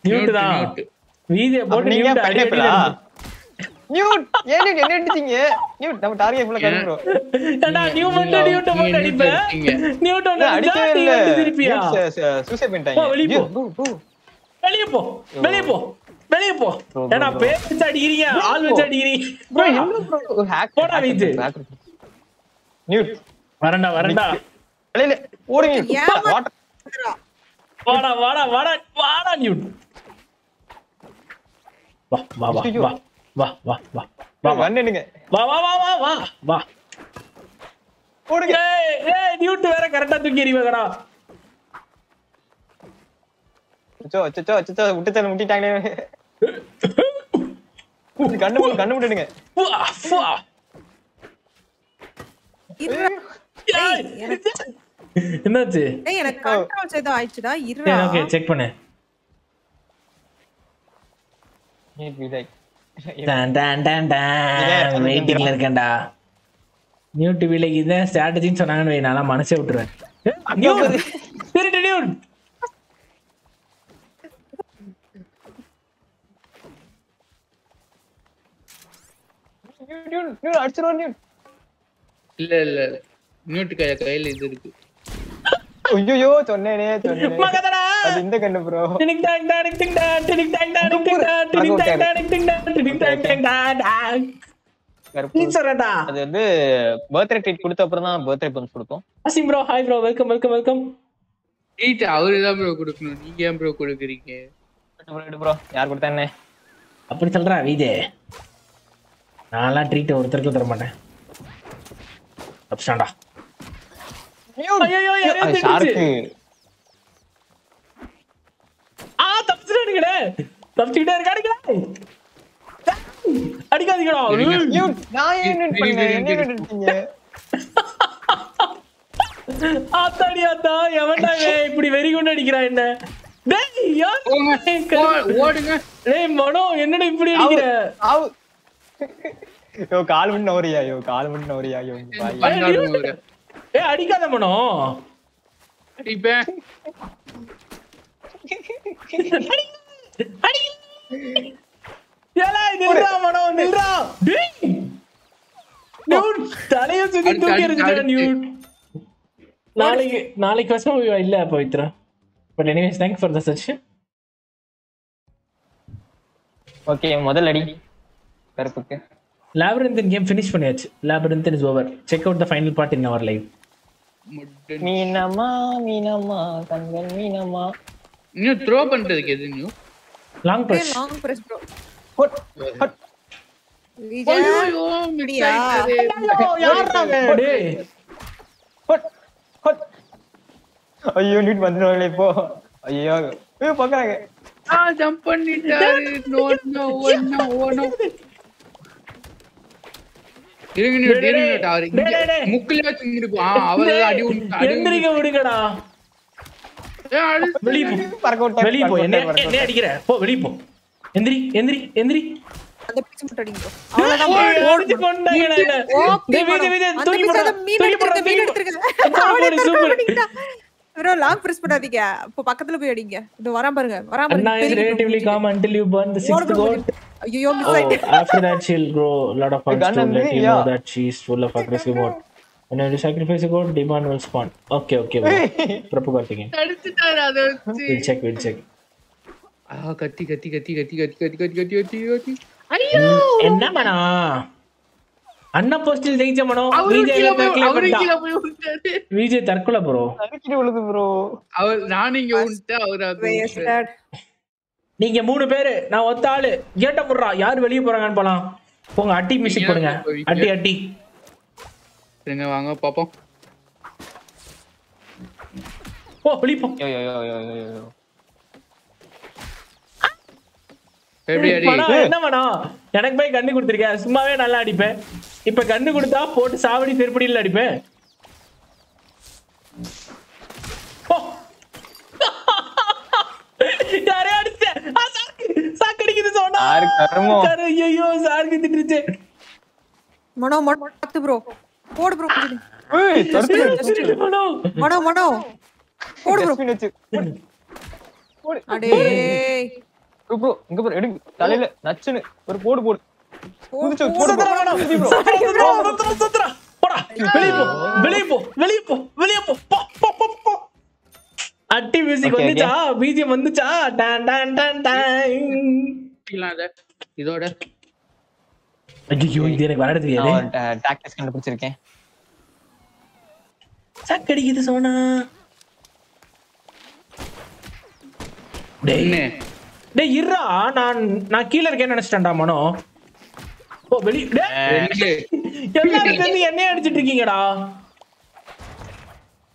நியூட் தான். Mute, mute. வீதிய அப்ப போட்டு நீங்க நியூட் அடி pineapple ஆ? அடி நியூட் ஏன்? என்ன அடிச்சீங்க நியூட் நம்ம டார்கெட் ஃபுல்லா கரு ப்ரோ ஏண்டா நியூ வந்து நீங்க- நியூட் இல்ல. திருப்பியா? சூசைட் பண்ணிட்டாங்க. வெளிய போ. வெளிய போ வெளிய போ வெளிய. பேர் வச்சு அடிக்கிறீங்க? ஆள் வச்சு அடிக்கிறீங்க. bro என்ன bro? ஒரு ஹேக் போடா வீட்டு. நியூட் வரண்டா வரண்டா வெளியில ஓடுங்க. ஏன் வாட்டர் வாடா வாடா வாடா வாடா நியூட் வா வா வா. வா வா வா. வா வா. வா வண்ணுங்க வா வா வா வா வா. வா. ஓடுங்க ஏய் நியூட் வேற கரெக்டா தூக்கி எறிவங்கடா அச்சோ அச்சோ அச்சோ விட்டு தர முட்டிட்டாங்களே கண்ணு மூடு, கண்ணு ஃபுவா இருடா. ஏய், எனக்கு என்னாச்சு? கண்ட்ரோல்ஸ் ஏதோ ஆயிடுச்சுடா. இருடா. ஓகே செக் பண்ணு. நீட் பி லைக் வெயிட்டிங்ல இருக்கேன்டா நியூ டிவில இதான் ஸ்ட்ராட்டஜின்னு சொன்னாங்கன்னு நான் மனசே விட்டுருவேன் இல்ல இல்ல மியூட் கையில இது இருக்கு ஐயோ சொன்னேனே சொன்னேனே. மகதடா அது இந்த கண்ணு ப்ரோ டினிக் டாங் டாங் டிங் டாங் டினிக் டாங் டாங் டிங் டாங் டினிக் டாங் டாங் டிங் டாங் டினிக் டாங் டாங் டாங் டாங். நீ சொல்றடா அது வந்து பர்த்டே ட்ரீட் கொடுத்த அப்புறம் தான் பர்த்டே பம்ஸ் கொடுப்போம் Asim bro hi bro welcome welcome welcome treat அவரு தான் ப்ரோ கொடுக்கணும். நீங்க ஏன் ப்ரோ கொடுக்குறீங்க? ப்ரோ யார் கொடுத்தா என்ன? அப்படி சொல்றா வீதே நான்லாம் ட்ரீட் ஒருத்தருக்கும் தர மாட்டேன் தப்பிச்சாண்டா ஐயோ யாரையோ திட்டுச்சு ஷார்க்கு ஆ தப்பிச்சுட்டானுங்களே தப்பிச்சுக்கிட்டே இருக்கானுங்களே. அடிக்காதீங்கடா. நியூட் நான் ஏன் நியூட் பண்ணேன் என்ன நியூட் அடிச்சீங்க ஆத்தாடி ஆத்தா எவன்டா இவன்? இப்படி வெறி கொண்டு அடிக்கிறான் என்ன? டேய் மனோ என்னடா இப்படி அடிக்கிற? யோ கால் மணி நவரியா யோ கால் மணி நவரியா யோ ஏய் அடிக்காத மனோ. அடிப்பேன். அடி ஏலா நில்றா மனோ நில்றா. டேய். நியூட் தலைய சுத்தி அடுத்து, தூக்கி அடுத்து, எறிஞ்சிட்டா அடுத்து. நியூட் நாளைக்கு நாளைக்கு வருஷம் இல்ல Pavithra but anyways thanks for the suggestion okay முதல் அடி. கருப்புக்கு. லாபரந்தன் கேம் ஃபினிஷ் பண்ணியாச்சு. Labyrinth is over check out the final part in our live முட்டு. மீனம்மா மீனம்மா கண்கள் மீனம்மா இன்னும் த்ரோ பண்றதுக்கு எது new long press long press bro hut ஹட் விஜய் ஐயோ மிஸ் அப்படியா? ஆயிட்டாரு. யாரா டேய். ஹட் ஹட் ஐயோ நீட் வந்துடுவாங்களே இப்போ. ஐயோ ஐயோ பாக்குறாங்க ஆ ஜம்ப் பண்ணிட்டாரு. நோ நோ நோ நோ இருங்க நிமிட் இருங்க நிமிட் அவர் இங்க முக்குல வச்சு இருக்கும் ஆ அவர் அடி உண்டு எந்திரிங்க விடுங்கடா. வெளிய போ. பறக்க விட்டு வெளிய போ. என்ன என்ன அடிக்கிற? போ வெளிய போ. எந்திரி எந்திரி எந்திரி. அந்த பீஸ் மட்டும் அடிங்க அவ்வளவுதான் ஓடிச்சு கொண்டாங்க என்ன டேய் டேய் தூக்கி போடு தூக்கி போடு சூப்பர். bro, long press பண்ணாதீங்க. இப்போ பக்கத்துல போய் அடிங்க. இதோ வரான் பாருங்க, வரான் Anna பாருங்க. is பெரிய relatively மூஞ்சி. calm until you burn the sixth ஓடு bro, goat. ஐயோ மிஸ் Oh, ஆயிட்டு after that she'll grow a lot of The hearts gun to and let me, you know yeah. that she's full of aggressive mode. When you sacrifice a goat, demand will spawn. Okay, okay, bro. Prabhu Karthikeyan. அடிச்சுட்டாரு அதை வச்சு We'll check, we'll check. ஆ கத்தி கத்தி கத்தி கத்தி கத்தி கத்தி கத்தி கத்தி கத்தி கத்தி என்ன மனோ அண்ணா போஸ்டில் ஜெயிச்ச மனோ விஜய் கீழே போய் தற்கொலை ப்ரோ விழுது ப்ரோ அவர் நான் இங்க விட்டு அவர். நீங்க மூணு பேரு நான் ஒத்த ஆளு. கேட்ட போடுறா யார் வெளிய போறாங்கன்னு போலாம். போங்க அட்டி மியூசிக் போடுங்க. அட்டி அட்டி. இருங்க வாங்க பாப்போம். போ வெளிய போ. என்ன படம் எனக்கு போய் கண்டு கொடுத்துருக்கேன் சும்மாவே நல்லா அடிப்பேன். இப்ப கண்டு கொடுத்தா போட்டு சாவடி செருப்படியில் அடிப்பேன். யாரையும் அடிச்சேன் சாக்கடிக்குது சொன்னா ஐயோ சாருக்கு திட்டுருச்சு மனோ மனோ பார்த்து ப்ரோ போடு ப்ரோ மனோ. மனோ போடு ப்ரோ அடே ப்ரோ இங்க ப்ரோ எடுங்க. தலையில நச்சுன்னு ஒரு போடு போடு. குதிச்சு போடு. வெளிய போ வெளிய போ வெளிய போ வெளிய போ. போ போ போ போ. அட்டி மியூசிக் வந்துச்சா? பிஜிஎம் வந்துச்சா? டான் டான் டான் டான். அத. இதோட. ஐயோ இது எனக்கு விளையாட தெரியாது நான் டாக்டிக்ஸ் கண்டுபிடிச்சிருக்கேன். சக்கடிக்குது சோனா. டேய் டேய் இருடா. நான் நான் கீழ இருக்கேன்னு நினைச்சிட்டேன்டா மனோ. ஓ வெளி எல்லாரும் சேர்ந்து என்னைய அடிச்சிட்டு இருக்கீங்கடா.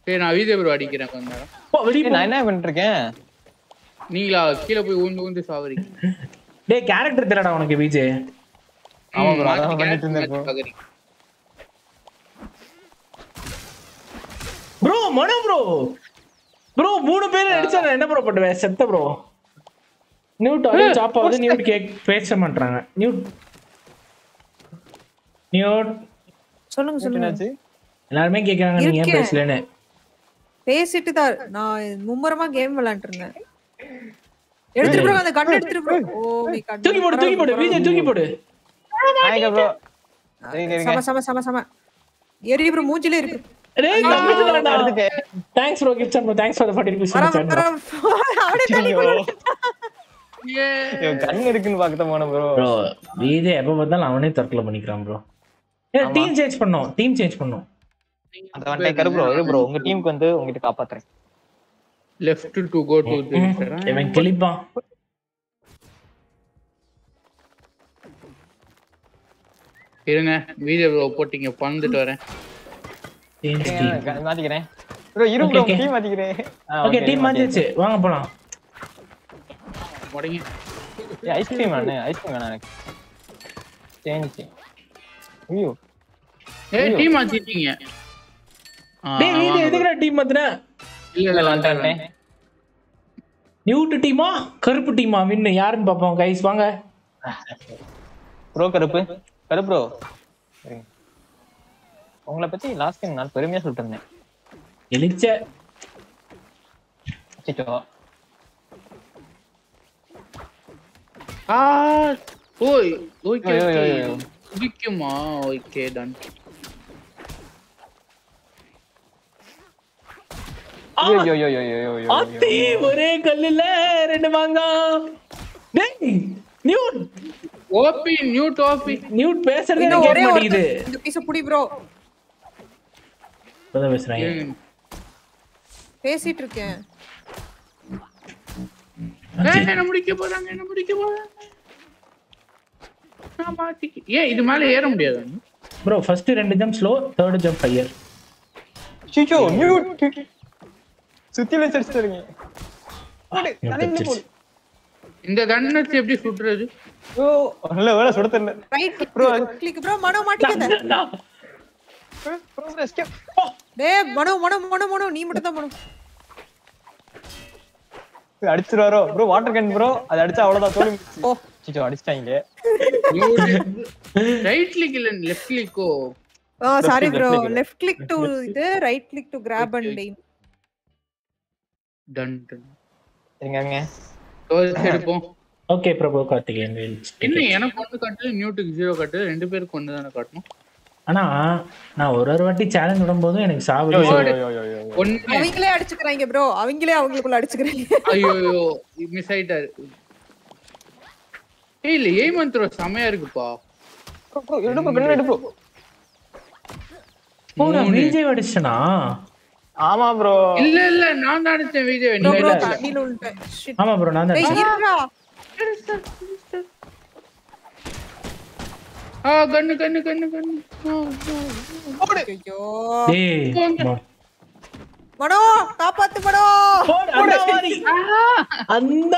சரி நான் வீதிய ப்ரோ அடிக்கிறேன் கொஞ்ச நேரம். போ வெளிய நான் என்ன பண்ணிட்டு இருக்கேன் நீங்களா கீழே போய் ஊந்து ஊந்து சாவறீங்க டேய் கேரக்டர் தெரியடா உனக்கு விஜய். ஆமா ம், அதான் மாத்தி பண்ணிட்டு இருந்தேன். ப்ரோ மனோ ப்ரோ ப்ரோ மூணு பேர் அடிச்சா நான் என்ன ப்ரோ பண்ணுவேன்? செத்த ப்ரோ நியூட் அதே சாப் ஆகுது. நியூட் கேக் பேச மாட்டாங்க நியூட் நியூட் சொல்லுங்க சொல்லுங்க. எல்லாருமே கேக்குறாங்க. நீங்க ஏன். பேசலன்னு. பேசிட்டு தான் நான் மும்மரமா கேம் விளையாண்டுட்டு இருந்தேன் எடுத்துட்டு bro அந்த கன் எடுத்துட்டு bro ஓ மை காட் தூக்கி போடு தூக்கி போடு. விஜய் தூக்கி போடு. ஆயிங்க ப்ரோ. சம சம சம சம. எரி ப்ரோ மூஞ்சிலே இருக்கு. டேய் thanks bro gift bro. Thanks for the 40 rupees வர வர தள்ளி ஐயோ. கண் இருக்குன்னு பார்க்கத்த போன ப்ரோ ப்ரோ விஜய் எப்ப பார்த்தாலும் அவனே தற்கொலை பண்ணிக்கிறான் ப்ரோ டீம் சேஞ்ச் பண்ணோம் டீம் சேஞ்ச் பண்ணோம். அந்த வந்துட்டேன் கரு ப்ரோ உங்க டீமுக்கு வந்து உங்ககிட்ட காப்பாத்துறேன். Left to go to the இவன் கிளிப்பான் இருங்க வீடியோ போட்டீங்க பறந்துட்டு வரேன். ப்ரோ இரு ப்ரோ. டீம் மாத்திக்கிறேன். ஓகே டீம் மாத்தியாச்சு. வாங்க போலாம். முடங்கி ஐஸ்கிரீம் அண்ணே ஐஸ்கிரீம் வேணாம் எனக்கு சேஞ்ச் ஐயோ ஏய் டீம் மாத்திட்டீங்க டேய் bro. எதுக்குடா டீம் மாத்துன இல்ல இல்ல வந்துட்டேன். நியூட் டீமா கருப்பு டீமா வின்னு யாருன்னு பாப்போம் கைஸ் வாங்க ப்ரோ கருப்பு கருப்பு ப்ரோ உங்களை பத்தி லாஸ்ட் டைம் நான் பெருமையா சொல்லிட்டு இருந்தேன் எலிச்ச அச்சச்சோ. ஆ ஓய் ஓகே ஓகே. குதிக்குமா ஓகே டன் அத்தி. ஒரே கல்லுல ரெண்டு மாங்கா டேய் நியூட் ஓபி நியூட் பேசுறதே எனக்கு ஒரே மாட்டேங்குது இந்த பீஸ புடி ப்ரோ இப்பதான் பேசுறாங்க பேசிட்டு இருக்கேன் என்ன முடிக்க போறாங்க என்ன முடிக்க போறாங்க ஏன் இது மேல ஏற முடியாது? ப்ரோ ஃபர்ஸ்ட் ரெண்டு jump slow third jump higher போடு. இந்த கன் வச்சு எப்படி சுட்டுறது ஓ நல்ல வேலை சுட தெரியல right Bro, click bro Mano மாட்டிக்கத. Bro, bro, escape. டேய் மனோ மனோ மனோ மனோ நீ மட்டும் தான் மனோ. அடிச்சிருவாரோ? ப்ரோ வாட்டர் கேன் ப்ரோ அது அடிச்சா அவ்வளவுதான் தோல்வி சிச்சோ அடிச்சிட்டாங்க ரைட் கிளிக் இல்ல லெஃப்ட் கிளிக்கோ ஆ sorry bro. Left click to இது right click to grab. And aim done done சரிங்க இருங்க. தோல்வி எடுப்போம். ஓகே பிரபு கார்த்திகேயன் என்ன. எனக்கு ஒண்ணு காட்டு நியூட்டுக்கு ஜீரோ காட்டு ரெண்டு பேருக்கு ஒண்ணு தானே காட்டணும்? ஆனா நான் ஒரு ஒரு வாட்டி சேலஞ்ச் விடும்போதும் எனக்கு சாவு அவங்களே அடிச்சுக்கறாங்க ப்ரோ அவங்களே அவங்களுக்குள்ள அடிச்சுக்கறாங்க ஐயோ மிஸ் ஆயிட்டாரு. ஏய் இல்ல ஏய் மந்த்ரோ செமையா இருக்குப்பா. Bro, bro, எடு bro, gun எடு bro. ஓ நான் மூணு. விஜய் அடிச்சிட்டனா ஆமா ப்ரோ. இல்ல இல்ல நான் தான் அடிச்சேன் விஜய் ப்ரோ நீ ப்ரோ அடிச்சல. தண்ணில உள்ள ஆமா ப்ரோ நான் தான் அடிச்சேன். இருடா. ஆ கண்ணு கண்ணு கண்ணு கண்ணு. ஆ, ஆ. ஐயோ. டேய் மோ- மனோ காப்பாத்து மனோ. போடு, அந்த மாதிரி. அந்த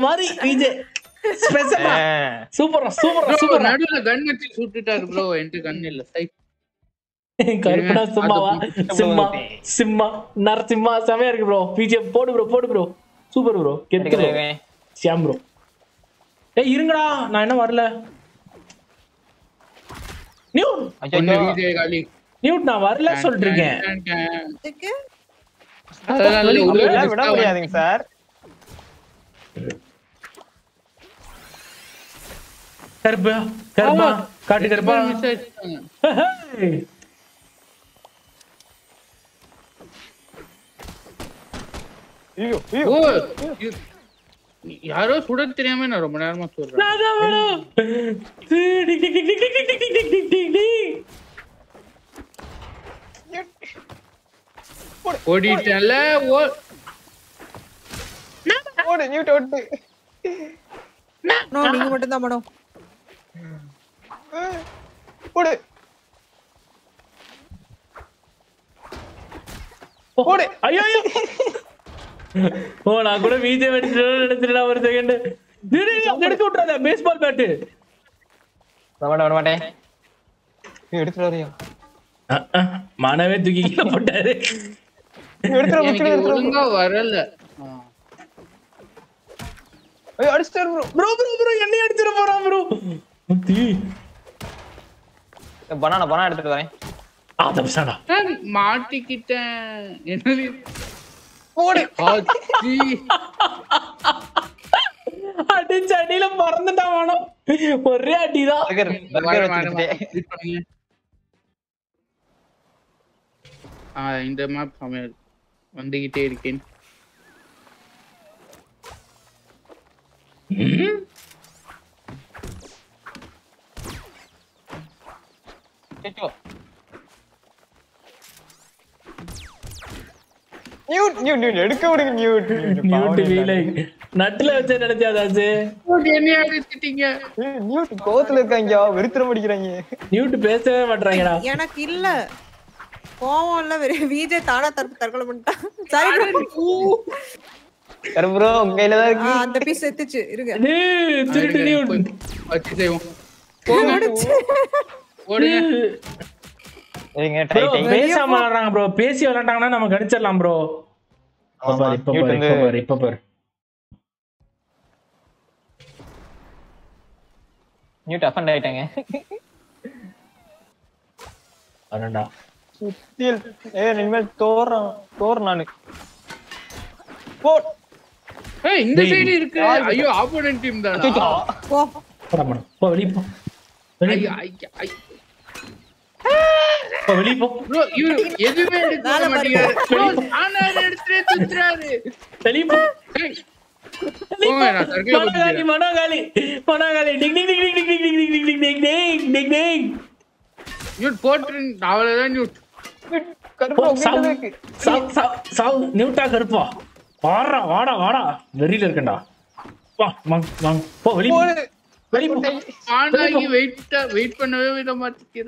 மாதிரி விஜய் சூப்பரா சூப்பரா சூப்பரா நடுவுல கன் வச்சு சுட்டுட்டாரு ப்ரோ என்கிட்ட கன் இல்ல. கருப்பனா சும்மாவா சிம்மா சிம்மா நரசிம்மா செமையா இருக்கு ப்ரோ விஜய் போடு ப்ரோ போடு ப்ரோ சூப்பர் ப்ரோ கெத்து ப்ரோ சியாம் ப்ரோ ஏய் இருங்கடா. நான் என்ன வரல. நியூட் நான் வரல சொல்லிட்டு இருக்கேன் அதெல்லாம் விட முடியாதுங்க sir. Kerba, kerba, kaç kerba? ಯಾರೋ ಸುಡದ್ ತಿರಿಯಮೇನ ಅವರು ಮನೆಯಾರ ಮತ್ತು ಓಡಿಟಲ್ಲ ಓ ಓಡಿ ನೀವು ಓಡಿ ನೋ ನೀವು மட்டும் தான் மேடம் ஓடு போடு. ஐயோ. ஓ நான் கூட விஜய் அடிச்சிட்டு நினைச்சிட்டேன் ஒரு செகண்ட் எடுத்து விட்டுறாத. பேஸ்பால் பேட்டு நான் மாட்டேன் வர மாட்டேன் நீ எடுத்துட்டு வரையா? மனவே தூக்கி கீழே போட்டாரு. வர வரல. அடிச்சிட்டாரு ப்ரோ ப்ரோ ப்ரோ ப்ரோ என்னைய அடிச்சிட போறான் ப்ரோ முத்தி பனானா பனானா எடுத்துட்டு வரேன். ஆ தப்பிச்சாடா நான் மாட்டிக்கிட்டேன் என்னது? ஓடு ஆச்சி. அடிச்ச அடியில பறந்துட்டான் வானம் ஒரே அடிதான். ஆ இந்த மேப் சமையல் வந்துகிட்டே இருக்கேன். அச்சோ மியூட் மியூட் மியூட் எடுக்க விடுங்க மியூட் மியூட் வீலை நட்டுல வச்சு நடத்தியாதாச்சு மியூட் என்னைய அடிச்சிட்டீங்க கோத்துல இருக்காங்க வெறுத்துற முடிக்கிறாங்க மியூட் பேசவே மாட்டறாங்கடா எனக்கு இல்ல கோவம் இல்ல விஜய் தானா தரப்பு தற்கொலை பண்ணிட்டான் சரி ப்ரோ உங்க கையில தான் இருக்கு அந்த பீஸ் செத்துச்சு இருங்க திருட்டு மியூட் வச்சு செய்வோம் ஓடுங்க ப்ரோ டை டை பேசாம விளையாடுறாங்க ப்ரோ பேசி விளையாண்டாங்கன்னா நம்ம கடிச்சிடலாம் ப்ரோ இப்ப பாரு இப்ப பாரு வந்து- இப்ப பாரு இப்ப பாரு. நியூட் அஃபண்ட் ஆயிட்டாங்க. வரண்டா சுத்தியல் ஏ இனிமேல் தோறான் தோற நானு. போ. ஏய் இந்த. சைடு இருக்கு. ஐயோ ஆப்போனன்ட் டீம் தானா? போ போடா போடா. போ வெளிய போ. வெளிய ஐயோ ஐயா, ஐயா. போ வெளிய போ bro இவரு எதுவுமே எடுக்க மாட்டேங்கிறாரு மனோகாலி. மனோகாலி மனோகாலி tick tick tick tick tick tick tick tick tick tick tick tick tick Newt போட்டு அவ்வளவுதான் நியூட் கருப்பு. நியூட்டா வாடா வாடா வாடா வெறியில இருக்கேன்டா வா வாங்க வாங்க போ வெளிய வெயிட் பண்ணவே விட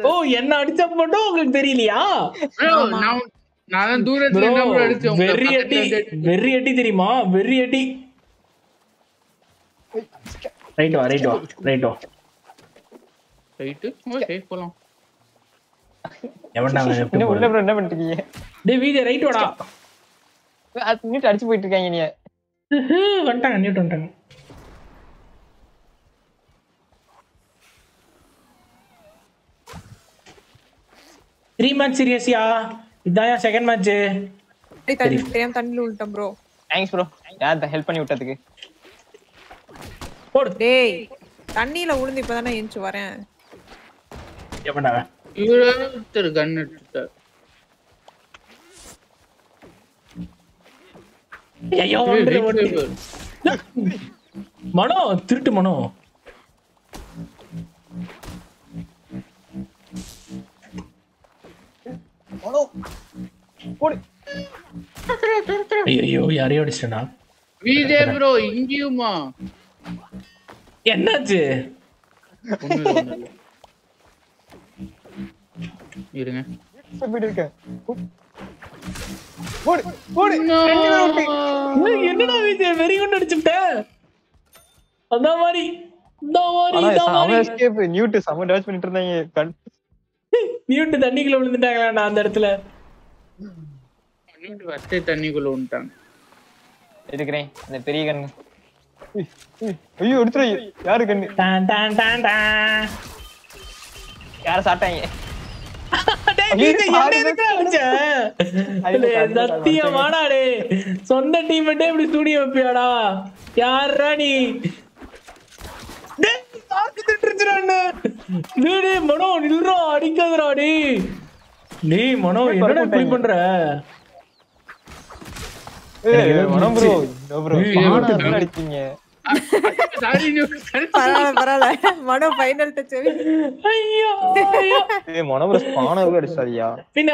ஓ oh, என்ன அடிச்சா மட்டும் உங்களுக்கு தெரியலையா? நான் தூரத்துல வெரி அடி வெரி அடி தெரியுமா? வெரி அடி ரைட் வா ரைட் வா ரைட் வா. ரைட் போலாம். என்ன உள்ள ப்ரோ டேய் வீடியோ ரைட் வாடா. அது அடிச்சு போயிட்டு இருக்காங்க நீ வந்துட்டாங்க வந்துட்டாங்க. த்ரீ மேட்ச் சீரியஸ்யா இதான் செகண்ட் மேட்ச் தண்ணி தெரியாம தண்ணில விழுட்டேன் ப்ரோ தேங்க்ஸ் ப்ரோ யார் ஹெல்ப் பண்ணி விட்டதுக்கு? போடு. டேய் தண்ணியில விழுந்து இப்பதானே எந்திச்சு வரேன். கன் ஐயோ ஏய், வந்துரு, right என்னாச்சு என்னடா விஜய் வெறி கொண்டு அடிச்சுட்ட அந்த மாதிரி அந்த மாதிரி நியூட் மியூட் தண்ணிக்குள்ள விழுந்துட்டாங்களா அந்த இடத்துல? மியூட் தண்ணிக்குள்ள விழுந்துட்டாங்க. எடுக்கிறேன். இந்த பெரிய கண்ணு. ஐயோ எடுத்துற யாரு கண்ணு? டான் டான் டான் டான். யார சாப்பிட்டாங்க. சொந்த டீம் இப்படி சூடியோ வைப்பியாடா? யாரா நீ? டேடி மனோ நில்றா அடிக்காதடா டேய். டேய் மனோ என்னடா இப்படி பண்ற? ஏய் மனோ ப்ரோ ப்ரோ பாடம் அடிச்சீங்க?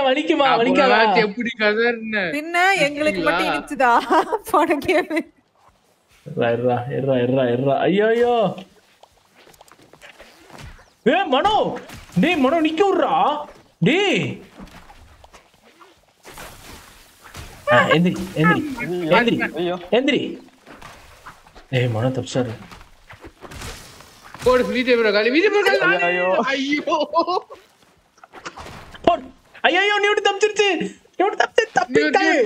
வலிக்குமா வலிக்காதா? எப்படி பின்ன எங்களுக்கு மட்டும் இனிச்சுதா பணம் கேம் எர்ரா எர்ரா எர்ரா எர்ரா ஐயோ ஏ மனோ! டேய் மனோ நிக்க விடுறா டேய். ஆ, எந்திரி எந்திரி எந்திரி ஐயோ. எந்திரி. ஏய் மனோ தப்சாரு போடு விஜய் ப்ரோ காலி விஜய் ப்ரோ காலி ஐயோ. ஐயோ. போட். ஐயோ நியூட் தப்பிச்சிருச்சு. நியூட் தப்பி தப்பிட்டாய்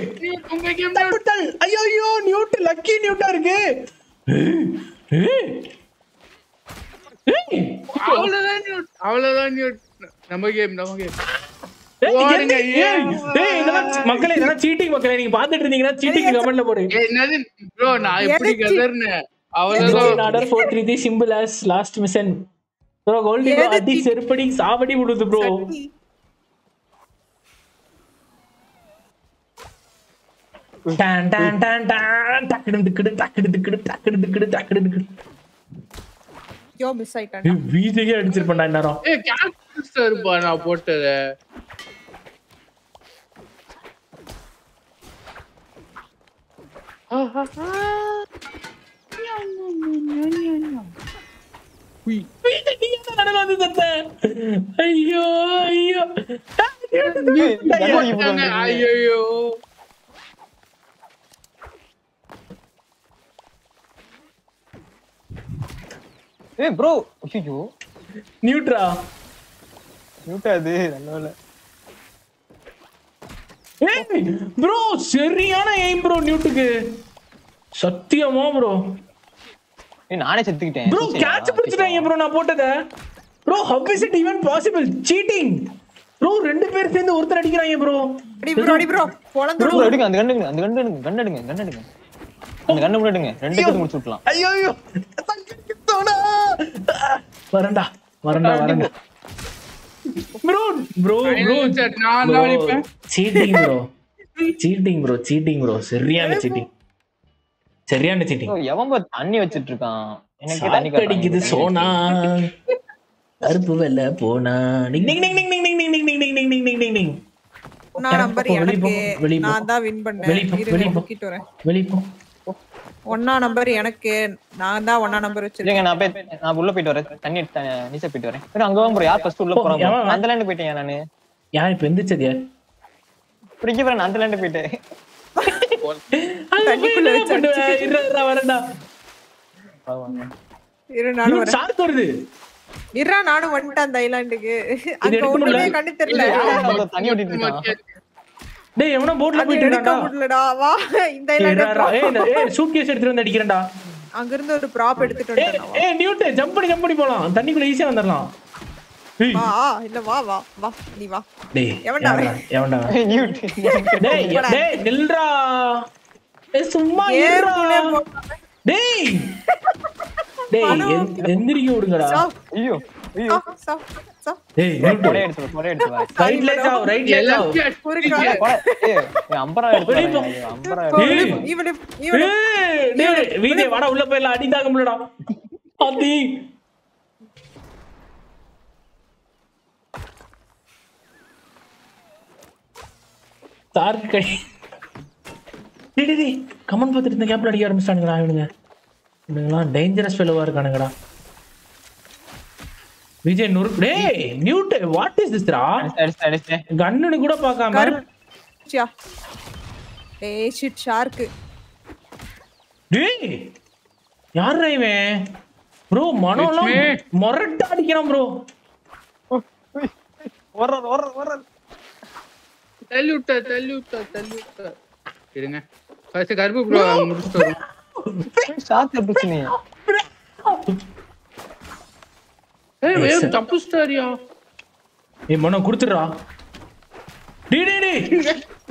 உங்க கேம் தப்பிட்டாள். ஐயோ ஐயோ நியூட் லக்கி நியூட்டா இருக்கு. ஏய், ஏய். ஏய். அவ்வளவுதான் நியூட் அவ்வளவுதான் நியூட் நம்ம கேம் நம்ம கேம் ஏய், ஓடுங்க, என்ன- ஏய், ஏய், இதெல்லாம் சி- மக்களே இதெல்லாம் cheating மக்களே நீங்க பாத்துட்டு இருந்தீங்கன்னா cheating கமெண்ட்ல போடு. என்னது? ப்ரோ நான் எப்படி கதர்னேன்? அவ்வளவுதான். 433 symbol as எது அடி cheat- செருப்படி சாவடி விடுது ப்ரோ டான் டான் டான் டான். டக்குடு திக்குடு டக்குடு திக்குடு டக்குடு திக்குடு டக்குடு திக்குடு எங்கயோ மிஸ் ஆயிட்டானே? விஜய்க்கே அடிச்சிருப்பேன் நான் நேரம் ஏ கேப்ஸ்டர் பா நான் போட்டது. ஐயோ ஐயோ. ஐயோ. ஏய் ப்ரோ ஐயோ நியூட்ரா. நியூட்டா அது நல்ல வேலை. ஏய் ப்ரோ சரியான எய்ம் ப்ரோ நியூட்டுக்கு. சத்தியமா ப்ரோ ஏய் நானே செத்துக்கிட்டேன். ப்ரோ கேட்ச் பிடிச்சிட்டாங்க ப்ரோ நான் போட்டத. Bro how is it even possible cheating bro ரெண்டு பேர் சேர்ந்து ஒருத்தர் அடிக்கிறாங்க ப்ரோ அடி ப்ரோ அடி ப்ரோ பொளந்து ப்ரோ எடுங்க அந்த கண்ணு எடுங்க அந்த கண்ணு கண்ணு எடுங்க அந்த கண்ணு கூட எடுங்க ரெண்டு பேரும் முடிச்சு விட்டலாம். ஐயோ. ஐயோ வரண்டா வரண்டா வரண்டா ப்ரோ ப்ரோ ப்ரோ நான் தான் அடிப்பேன் cheating bro cheating bro cheating bro சரியான சீட்டிங் சரியான சீட்டிங் பா தண்ணி வச்சிட்டு இருக்கான் எனக்கு தண்ணி அடிக்குது சோனா கருப்பு வெள்ள போனா டிங் டிங் டிங் டிங் டிங் டிங் டிங் டிங் டிங் டிங் டிங் டிங் டிங் டிங் நான் நம்பர் எனக்கு. நான் தான் வின் பண்ணேன் வெளிய போ, வெளிய போ. வெளிய போ ஒன்னா நம்பர் எனக்கு நான் தான் ஒன்னா நம்பர் வச்சிருக்கேன். இல்லைங்க நான் போய் நான் உள்ள போயிட்டு வரேன். தண்ணி நீச்சல் போயிட்டு வரேன். அங்க ப்ரோ யார் ஃபர்ஸ்ட் உள்ள போறாங்க? அந்த லேண்ட் போயிட்டேன் நானு? யார் இப்ப எந்திரிச்சது? பாரு, நான் அந்த லேண்ட் போயிட்டேன் இரு நானும் வரேன். ஷார்க் வருது. இருடா நானும் வந்துட்டேன் அந்த ஐலாண்டுக்கு அங்க ஒண்ணுமே. கண்ணு தெரியல. தண்ணி ஓட்டிட்டு இருக்கான். டேய் எவனோ போட்ல போயிட்டு இருக்கான்டா முடியலடா. வா இந்த இருடா, ஏய் இந்த- ஏய் சூட்கேஸ் எடுத்துட்டு வந்து அடிக்கிறேன்டா. அங்க இருந்து ஒரு ப்ராப் எடுத்துட்டு ஏய் வந்துட்டேன் ஏய் நியூட் ஜம்ப் பண்ணி ஜம்ப் பண்ணி போலாம். தண்ணிக்குள்ள ஈஸியா வந்துடலாம். ஏய். வா இல்ல வா வா வா நீ வா. டேய் எவன்டா? எவன்டா நியூட் டேய் டேய் நில்றா. ஏய் சும்மா இருடா. டேய். டேய் எந்- எந்திரிக்க விடுங்கடா. ஐயோ ஐயோ. உள்ள போயிடலாம் அடி தாங்க முடியலடா அடி. தார்க்கு கை. டேய் டேய், டேய் கமெண்ட் பார்த்துட்டு இந்த கேப்ல அடிக்க ஆரம்பிச்சிட்டானுங்கடா இவனுங்க. இவனுங்களாம் டேஞ்சரஸ் ஃபெலோவா இருக்கானுங்கடா. விஜய் நுரு டேய் நியூட் வாட் இஸ் திஸ் ரா. கண்ணுன்னு கூட பார்க்காம. கரு- சியா. ஏய் ஷிட் ஷார்க்கு டேய் யாருடா இவன்? ப்ரோ மனோலாம் மொரட்டா அடிக்கிறான் ப்ரோ ஓடுறாரு, ஓடுறாரு, ஓடுறாரு. தள்ளி விட்டா தள்ளி விட்டா தள்ளி விட்டா இருங்க ஃபர்ஸ்ட் கருப்பு ப்ரோ முடிச்சுட்டு வரும் ஷார்ட் நீ. ஏய் தப்பு ஸ்டாரியா ஏய் மனோ குடுத்துடுறா. டேய் டேய் டேய்.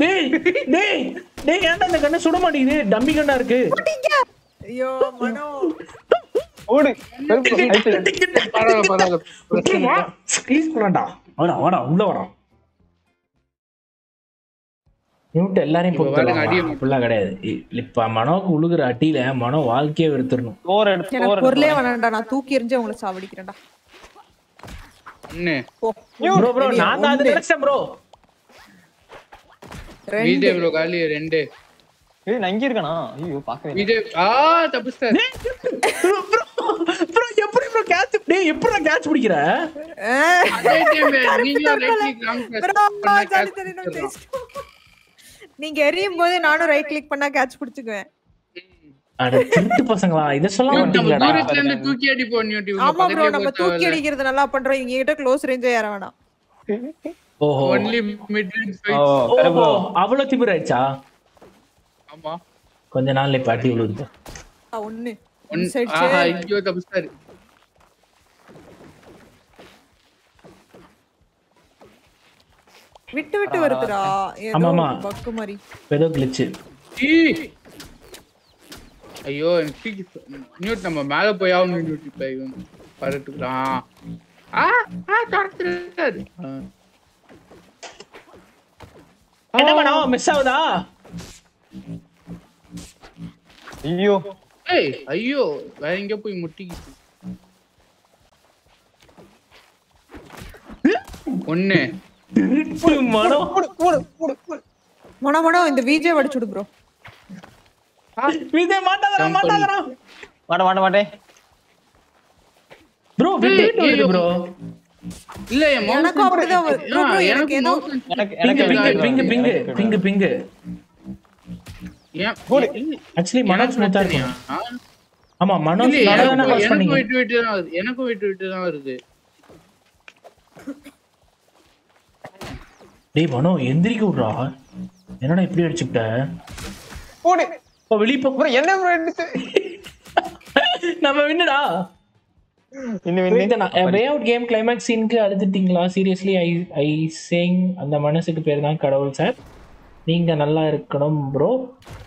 டேய் டேய் டேய் ஏன்டா இந்த கண்ணு சுட மாட்டேங்குது? டம்மி கண்ணா இருக்கு. ஐயோ மனோ. ஓடு. வாடா வாடா உள்ள வாடா. நியூட் எல்லாரையும் அப்படிலாம் கிடையாது. இப்ப மனோக்கு உழுகுற அட்டியில மனோ வாழ்க்கையே வெறுத்துடணும் பொருளே. வேணாம்டா. நான் தூக்கி எறிஞ்சு உங்களை சாவடிக்கிறேன்டா. அண்ணே. ப்ரோ ப்ரோ நான் தான் அது நினைச்சேன் ப்ரோ விஜய் ப்ரோ காலி ரெண்டு. ஏய், நான் இங்க இருக்கேனா? ஐயோ, பார்க்கவே இல்லை. விஜய் ஆ தப்பு ஸ்டார் ப்ரோ ப்ரோ எப்படி ப்ரோ கேட்ச் டேய் எப்படி நான் கேட்ச் பிடிக்கிற? அதே டைம் நீங்களும் ரைட் கிளிக் லாங் பிரஸ் நீங்க எரியும் போது நானும் ரைட் கிளிக் பண்ணா கேட்ச் பிடிச்சுக்குவேன். திருட்டு பசங்களா? இத சொல்ல நம்ம மாட்டீங்களாடா தூரத்துல இருந்து தூக்கி அடிப்போம் நியூட்டி ஆமா ப்ரோ நம்ம தூக்கி அடிக்கிறது நல்லா பண்றோம். இங்க கிட்ட க்ளோஸ் ரேஞ்சே ஏற வேணாம். ஓஹோ. ஒன்லி மிட் ரேஞ்ச் ஓ, ஓஹோ. கருப்பு. அவ்வளவு திமிர் ஆயிடுச்சா? ஆமா. கொஞ்ச நாள்ல அடி விழுது ஆ, ஒண்ணு. ஆஹா ஐயோ விட்டு விட்டு வருதுடா. ஏதோ. பக்கு மாதிரி. ஏதோ கிளிச்சு ஈ! ஐயோ நியூட் நம்ம மேல போய் ஆகணும் நியூட் இப்ப இவன் பரட்டுக்கலாம் ஆ ஆ துரத்துறாரு. என்ன வேணும் மிஸ் ஆகுதா? ஐயோ. ஏய் ஐயோ வேற எங்க போய் முட்டிக்கிச்சு. ஒண்ணு. மொன மொன இந்த விஜய் வடிச்சுடு ப்ரோ விஜய் மாட்டாதடா Jump பண்ணு. மாட்டாதடா. மாட்ட மாட்ட மாட்டேன் ப்ரோ விட்டு வருது ப்ரோ இல்ல என் mouse எனக்கும் அப்படிதான் எனக்கு ஏதோ- எனக்கு எனக்கு பிங்கு பிங்கு பிங்கு பிங்கு ஆக்சுவலி மனோஜ்? ஆமா மனோஜ் விட்டு விட்டு தான் வருது. எனக்கும் விட்டு விட்டு தான் வருது. டேய் மனோ எந்திரிக்க விட்றா. என்னடா இப்படி அடிச்சுக்கிட்ட? போடு. இப்போ அப்புறம் என்ன நம்ம வின்னுடா. வே அவுட் கேம் கிளைமேக்ஸ் சீனுக்கு அழுதுட்டீங்களா? சீரியஸ்லி ஐ ஐ சேங் அந்த மனசுக்கு பேர் தான் கடவுள் சார் நீங்க நல்லா இருக்கணும் ப்ரோ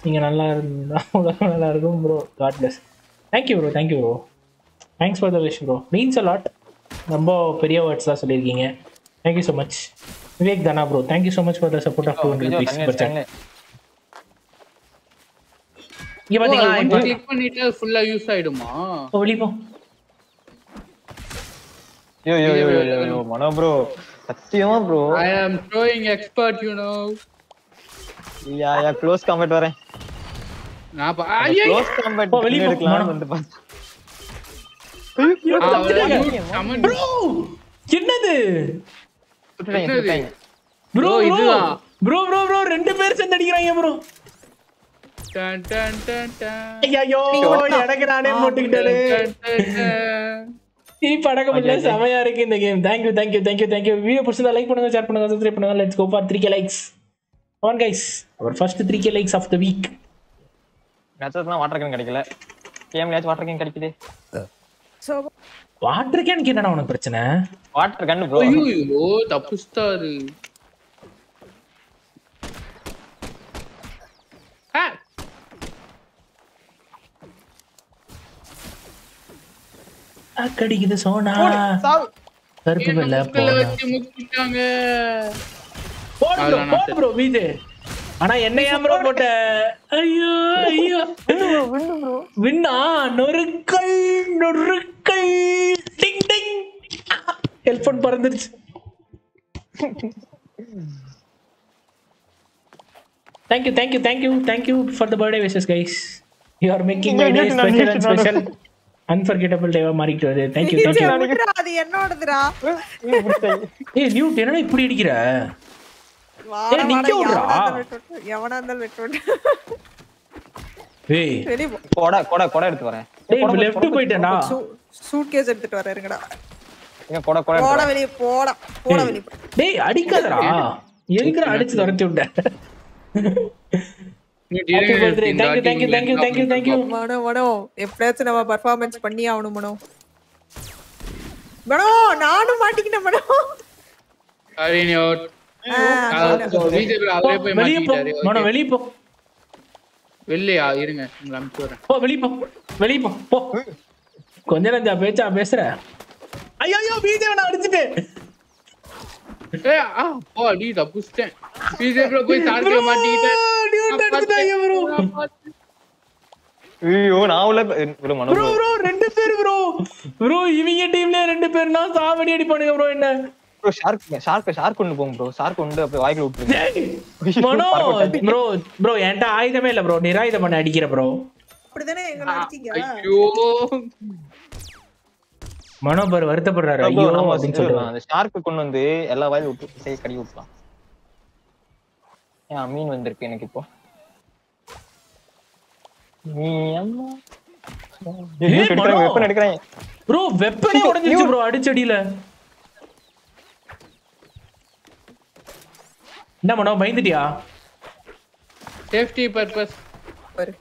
நீங்க நல்லா இருந்தா உலகம் நல்லா இருக்கும் bro god bless thank you bro thank you bro thanks for the wish bro means a lot ரொம்ப பெரிய வேர்ட்ஸ்லாம் சொல்லியிருக்கீங்க. Thank you so much Vivek தானா bro thank you so much for the support of two hundred rupees per sir இங்கே பார்த்தீங்களா இப்போ click பண்ணிட்டு ஃபுல்லா யூஸ் ஆயிடுமா? இப்போ வெளியே போ. ஐயோ ஐயோ ஐயோ ஐயோ, ஐயோ மனோ ப்ரோ சத்தியமா bro I am throwing expert you know yeah yeah close combat வரேன். நான் பா- ஐயோ க்ளோஸ் காம்பேட் போ, வெளிய போ, எடுக்கலாம் மனோ. வந்து கமெண்ட் ப்ரோ என்னது? ப்ரோ இதுதான். ப்ரோ ப்ரோ ப்ரோ ரெண்டு பேர் சேர்ந்து அடிக்கிறாங்க ப்ரோ. ஐயோ எனக்கு நானே போட்டுக்கிட்டே டன் டன் டன். இப்ப அடக்க முடியல செமையா இருக்கு இந்த game thank you thank you thank you thank you video பிடிச்சதா லைக் பண்ணுங்க ஷேர் பண்ணுங்க சப்ஸ்கிரைப் பண்ணுங்க. Let's go for three K likes one guys our first three K likes of the week water can கிடைக்கல. கேம்லயாச்சும் water can கிடைக்குது. So water கேனுக்கு என்னடா உனக்கு பிரச்சனை? வாட்டர் கன் ப்ரோ ஐயோ தப்புஸ்டாரு ஆ கடிக்குது சோனா. கருப்பு வெள்ள போடு போடு ப்ரோ ஆனா என்ன ஏன் ப்ரோ போட்ட? ஐயோ ஐயோ. வின்னா நொறுக்கல் நொறுக்கல். டிங் டிங் ஹெல்போன் பறந்துருச்சு. Thank you thank you thank you thank you for the birthday wishes guys you are making my day special and special unforgettable டேவா மாறிட்டு வருது தேங்க்யூ தேங்க்யூ அது என்னோடதுடா. ஏய் நியூட் என்னடா இப்படி அடிக்கிற? வாடா, ஏய், நிக்க வாடா, விட்றா. எவனா இருந்தாலும் விட்டு விட்டு. ஏய். வெளிய. கொடை கொடை கொடை எடுத்து வரேன். டேய் லெஃப்ட் போயிட்டேன்டா. சூ- suitcase எடுத்துட்டு வரேன் இருங்கடா. இங்க கொடை கொடை போட. வெளிய போடா போட வெளிய. டேய் அடிக்காதடா. எதுக்குடா அடிச்சு துரத்தி விட்ட? எப்படியாச்சும் நம்ம பர்ஃபார்மன்ஸ் பண்ணி ஆகணும் மனோ. மனோ நானும் மாட்டிக்கிட்டேன் மனோ. வெளிய போ மாட்டிக்கிட்டாரு. மனோ வெளிய போ. வெளியா இருங்க உங்களை அனுப்பிச்சு வரேன் போ வெளிய போ வெளிய போ போ. கொஞ்ச நஞ்சா பேச்சா பேசுற. ஐயோ ஐயோ பீஜேவன அடிச்சிட்டு போய் மாட்டிக்கிட்டேன் ஐயோ நான் உள்ள ப்ரோ மனோ ப்ரோ ப்ரோ ரெண்டு பேர் ப்ரோ ப்ரோ இவங்க டீம்ல ரெண்டு பேர்னா சாவடி அடிப்பானுங்க ப்ரோ என்ன? ப்ரோ ஷார்க் ஷார்க் ஷார்க் கொண்டு போங்க ப்ரோ ஷார்க் கொண்டு அப்படியே டேய், மனோ ப்ரோ ப்ரோ என்கிட்ட ஆயுதமே இல்ல ப்ரோ நிராயுதம் பண்ண அடிக்கிற ப்ரோ அப்படிதானே எங்களை அடிச்சீங்க? ஐயோ. மனோ பாரு வருத்தப்படுறாரு. ஐயோ அப்படின்னு சொல்றாரு. அந்த ஷார்க் கொண்டு வந்து எல்லா வாயிலும் விட்டு சரி கடி விட்டுலாம் ஏன் மீன் வந்திருக்கு எனக்கு இப்போ. நீ அம்மா ஏய். வெப்பன் எடுக்கிறேன் ப்ரோ வெப்பனே உடைஞ்சிருச்சு ப்ரோ அடிச்சடியில. என்ன மனோ பயந்துட்டியா? சேஃப்டி பர்பஸ் பாரு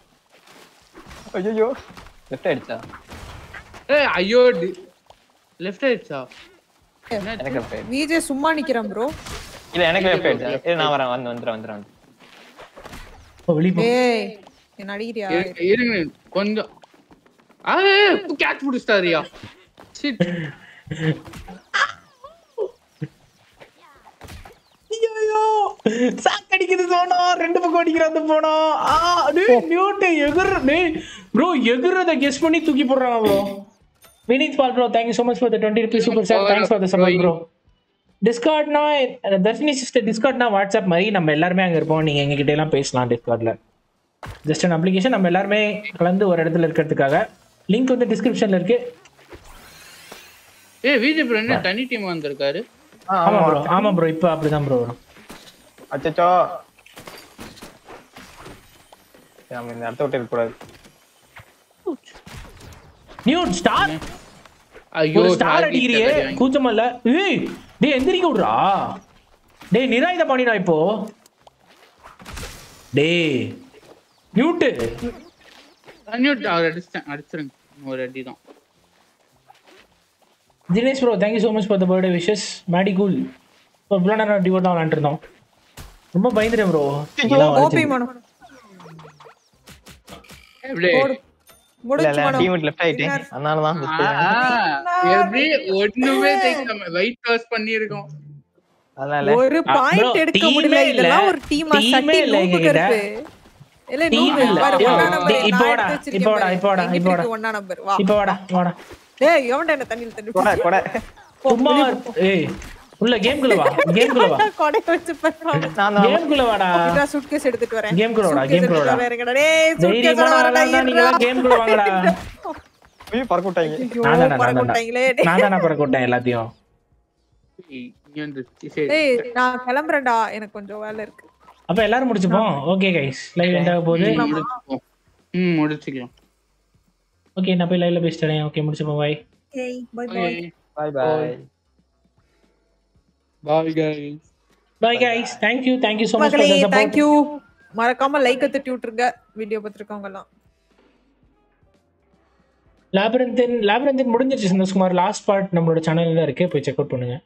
ஐயோ லெஃப்ட் அடிச்சா? ஏ ஐயோ லெஃப்ட் ஆயிடுச்சா? எனக்கு விஜய் சும்மா நிக்கிறான் ப்ரோ இல்ல எனக்கு லெஃப்ட் ஆயிடுச்சா. இரு, நான் வரேன். வந்து வந்துடுறேன் வந்துடுறேன் போ, வெளிய போ. ஏய் என்ன அடிக்கிறியா? இரு- இருங்க. கொஞ்சம். ஆ கேட்ச் பிடிச்சிட்டாரியா சிட் ஐயோ சாக் அடிக்குது சோனா. ரெண்டு பக்கம் அடிக்கிற அந்த போனா. ஆ டேய் நியூட் எகுற டேய் ப்ரோ எகுறத கெஸ் பண்ணி தூக்கி போடுறாங்க bro Vineeth Paul bro thank you so much for the 20 rupees super chat thanks for the support bro டிஸ்கார்ட்னா Dharshini sister டிஸ்கார்ட்னா வாட்ஸ்அப் மாதிரி நம்ம எல்லாருமே அங்க இருப்போம். நீங்க எங்க கிட்ட எல்லாம் பேசலாம் டிஸ்கார்ட்ல ஜஸ்ட் an அப்ளிகேஷன் நம்ம எல்லாருமே கலந்து ஒரு இடத்துல இருக்கிறதுக்காக. லிங்க் வந்து டிஸ்கிரிப்ஷன்ல இருக்கு. ஏ விஜய் என்ன தனி டீம் வந்திருக்காரு? ஆமா ப்ரோ ஆமா. ப்ரோ இப்போ அப்படிதான் ப்ரோ வரும். அச்சச்சோ. நம்ம இந்த இடத்த விட்டு இருக்கக்கூடாது நியூட் ஸ்டார் ஐயோ ஒரு ஸ்டார் அடிக்கிறியே. கூச்சமா இல்ல ஏய் டேய் எந்திரிக்க விடுறா. டேய் நிராயுத பண்ணிடா இப்போ. டேய் நியூட்டு அன்னியூட் அவர் அடிச்சிட்டேன். அடிச்சிருங்க. ஒரு அடி தான் Dinesh bro thank you so much for the birthday wishes Maddy cool இவ்வளோ நேரம் டிவோட் தான் விளாண்டுட்டு இருந்தோம் ரொம்ப பயந்துட்டேன் ப்ரோ ஓபி மனோ. ஒரு பாயிண்ட் எடுக்க team முடியல. இதெல்லாம் ஒரு டீமா சட்டி எங்ககிட்ட. கருப்பு. இல்ல Team நூம்பு இல்ல. பாரு யோ, ஒண்ணா நம்பர். டேய், இப்போ வாடா, இப்போ வாடா, இப்போ வாடா, இப்போ வாடா. ஒண்ணா நம்பர். வா. இப்போ வாடா வாடா. டேய் எவன்டா என்ன தண்ணில தண்ணி கொடை கொடை. சும்மா ஏய் உள்ள கேம்குள்ள வா கேம்குள்ள வா. கொடை வச்சு நான் தான் கேம்குள்ள வாடா. இதா சூட்கேஸ் எடுத்துட்டு வரேன். Game குள்ள வாடா, Suitcase game குள்ள எடுத்துட்டு வாடா. வரேன். டேய் சூட்கேஸ் வரடா நீங்க எல்லாம் கேம்குள்ள வாங்கடா. ஐயோ பறக்க விட்டாங்க நான் தானே நான் பறக்க விட்டாங்களே. நான் தானே பிறக்க விட்டேன் எல்லாத்தையும். டேய் நான் கிளம்புறேன்டா. எனக்கு கொஞ்சம் வேலை இருக்கு. அப்ப எல்லாரும் முடிச்சுப்போம்? ஓகே கைஸ் லைவ் எண்ட் ஆக போகுது? ம், முடிச்சுக்கலாம். ஓகே நான் போய் லைவ்ல பேசிட்டேன் ஓகே முடிச்சுப்போம். பாய் ஏய் bye okay bye bye guys bye guys thank you thank you so much for the support. Thank you மறக்காம லைக் தட்டி விட்டுருங்க. வீடியோ பார்த்துருக்கவங்க எல்லாம் லாபரந்தின் லாபரந்தின் முடிஞ்சிருச்சு சந்தோஷ்குமார். லாஸ்ட் பார்ட் நம்மளோட சேனல்ல இருக்கு. போய் செக் அவுட் பண்ணுங்க.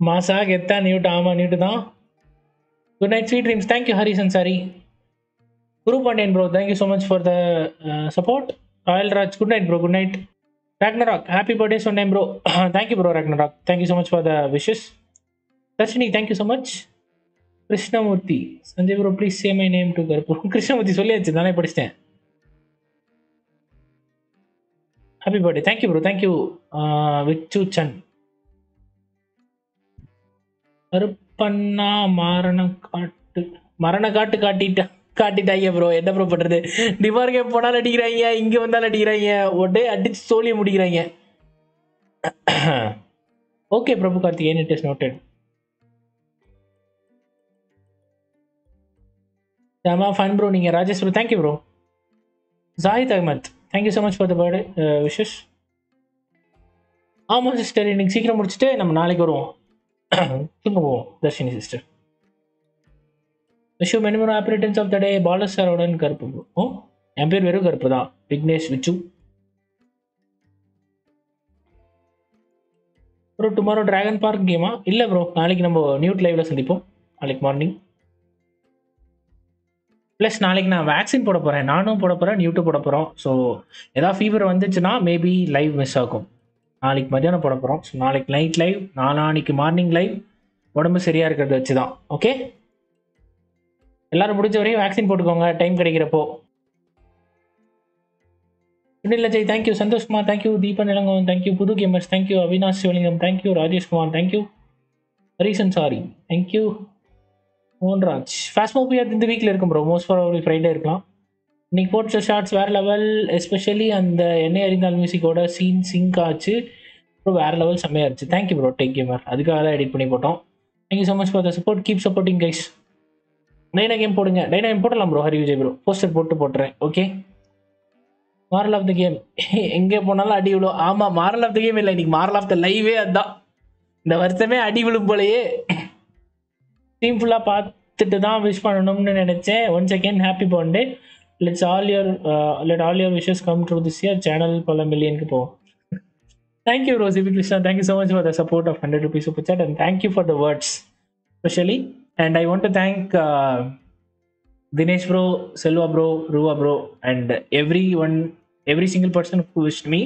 மாசா கெத்தா நியூட் ஆமா நியூட் தான். Good night sweet dreams thank you Hari Sansari Guru Pandian bro thank you so much for the support royal Raj good night bro good night Ragnarok happy birthday சொன்னேன் bro thank you bro Ragnarok thank you so much for the wishes Dharshini thank you so much Krishnamurthy Sanjay bro please same my name to Karuppu Krishnamurthy சொல்லியாச்சு நானே படிச்சிட்டேன். Happy birthday thank you bro thank you Vichu Sun Karuppanna மரண காட்டு மரண காட்டு காட்டிட்டா. காட்டிட்டாங்க bro என்ன bro பண்ணுறது டிமார் போனாலும் அடிக்கிறாங்க இங்கே வந்தாலும் அடிக்கிறாங்க. உடனே அடிச்சு சோழிய முடிக்கிறாங்க. Okay Prabhu Karthikeyan it is noted ஆமா ஃபன் ப்ரோ நீங்கள் Rajesh bro thank you bro Zahid Ahmed thank you so much for the birthday wishes ஆமாம் சிஸ்டர் இன்னைக்கு சீக்கிரம் முடிச்சுட்டு நம்ம நாளைக்கு வருவோம். தூங்க போவோம் Dharshini sister wish minimum operations of the day palace சாரோடன் கருப்பு ஓ என் பேர் வெறும் கருப்பு தான் Vignesh Vichu bro tomorrow dragon park கேமா இல்லை ப்ரோ நாளைக்கு நம்ம நியூட் லைவ்ல சந்திப்போம் நாளைக்கு மார்னிங் ப்ளஸ் நாளைக்கு நான் வேக்சின் போட போகிறேன் நானும் போட போகிறேன் நியூட்டும் போட போகிறோம் ஸோ ஏதாவது ஃபீவர் வந்துச்சுன்னா மேபி லைவ் மிஸ் ஆகும் நாளைக்கு மத்தியானம் போட போகிறோம் ஸோ நாளைக்கு நைட் லைவ் நாளானிக்கு மார்னிங் லைவ் உடம்பு சரியாக இருக்கிறத வச்சு தான் ஓகே எல்லாரும் முடிஞ்ச வரையும் வேக்சின் போட்டுக்கோங்க time கிடைக்கிறப்போ. Sunil Ajay thank you Santhoshkumar thank you Deepan Ilangovan thank you புது gamers thank you Avinash Sivalingam thank you Rajeshkumar thank you Harrison sorry thank you Mohanraj fast movie இந்த வீக்கில் இருக்கும் bro most probably Friday இருக்கலாம். இன்னைக்கு போட்ட shorts வேறு level especially அந்த எண்ணெய் அறிந்தால் மியூசிக்கோட சீன் சிங்க் ஆச்சு. அப்புறம் வேறு லெவல் செம்மையாக இருந்துச்சு. தேங்க்யூ ப்ரோ டேக் கேமர் அதுக்காக தான் எடிட் பண்ணி போட்டோம். Thank you so much for the support keep supporting guys டைனா game போடுங்க. டைனா கேம் போடலாம் bro Hari Vijay bro poster போட்டு போட்டுறேன். Okay moral of the game எங்கே போனாலும் அடி விழும். ஆமாம் மாரல் ஆஃப் த கேம் இல்லை. இன்னைக்கு மாரல் ஆஃப் த லைவே அதுதான் இந்த வருஷமே அடி விழும் போலயே. டீம் ஃபுல்லாக பார்த்துட்டு தான் விஷ் பண்ணணும்னு நினச்சேன். One second happy birthday let's all your let all your wishes come true this year channel பல மில்லியனுக்கு போவோம். Thank you bro Sibi Krishna thank you so much for the support of hundred rupees super chat and thank you for the words specially and I want to thank Dinesh bro Selva bro ரூவா bro and everyone every single person who wish me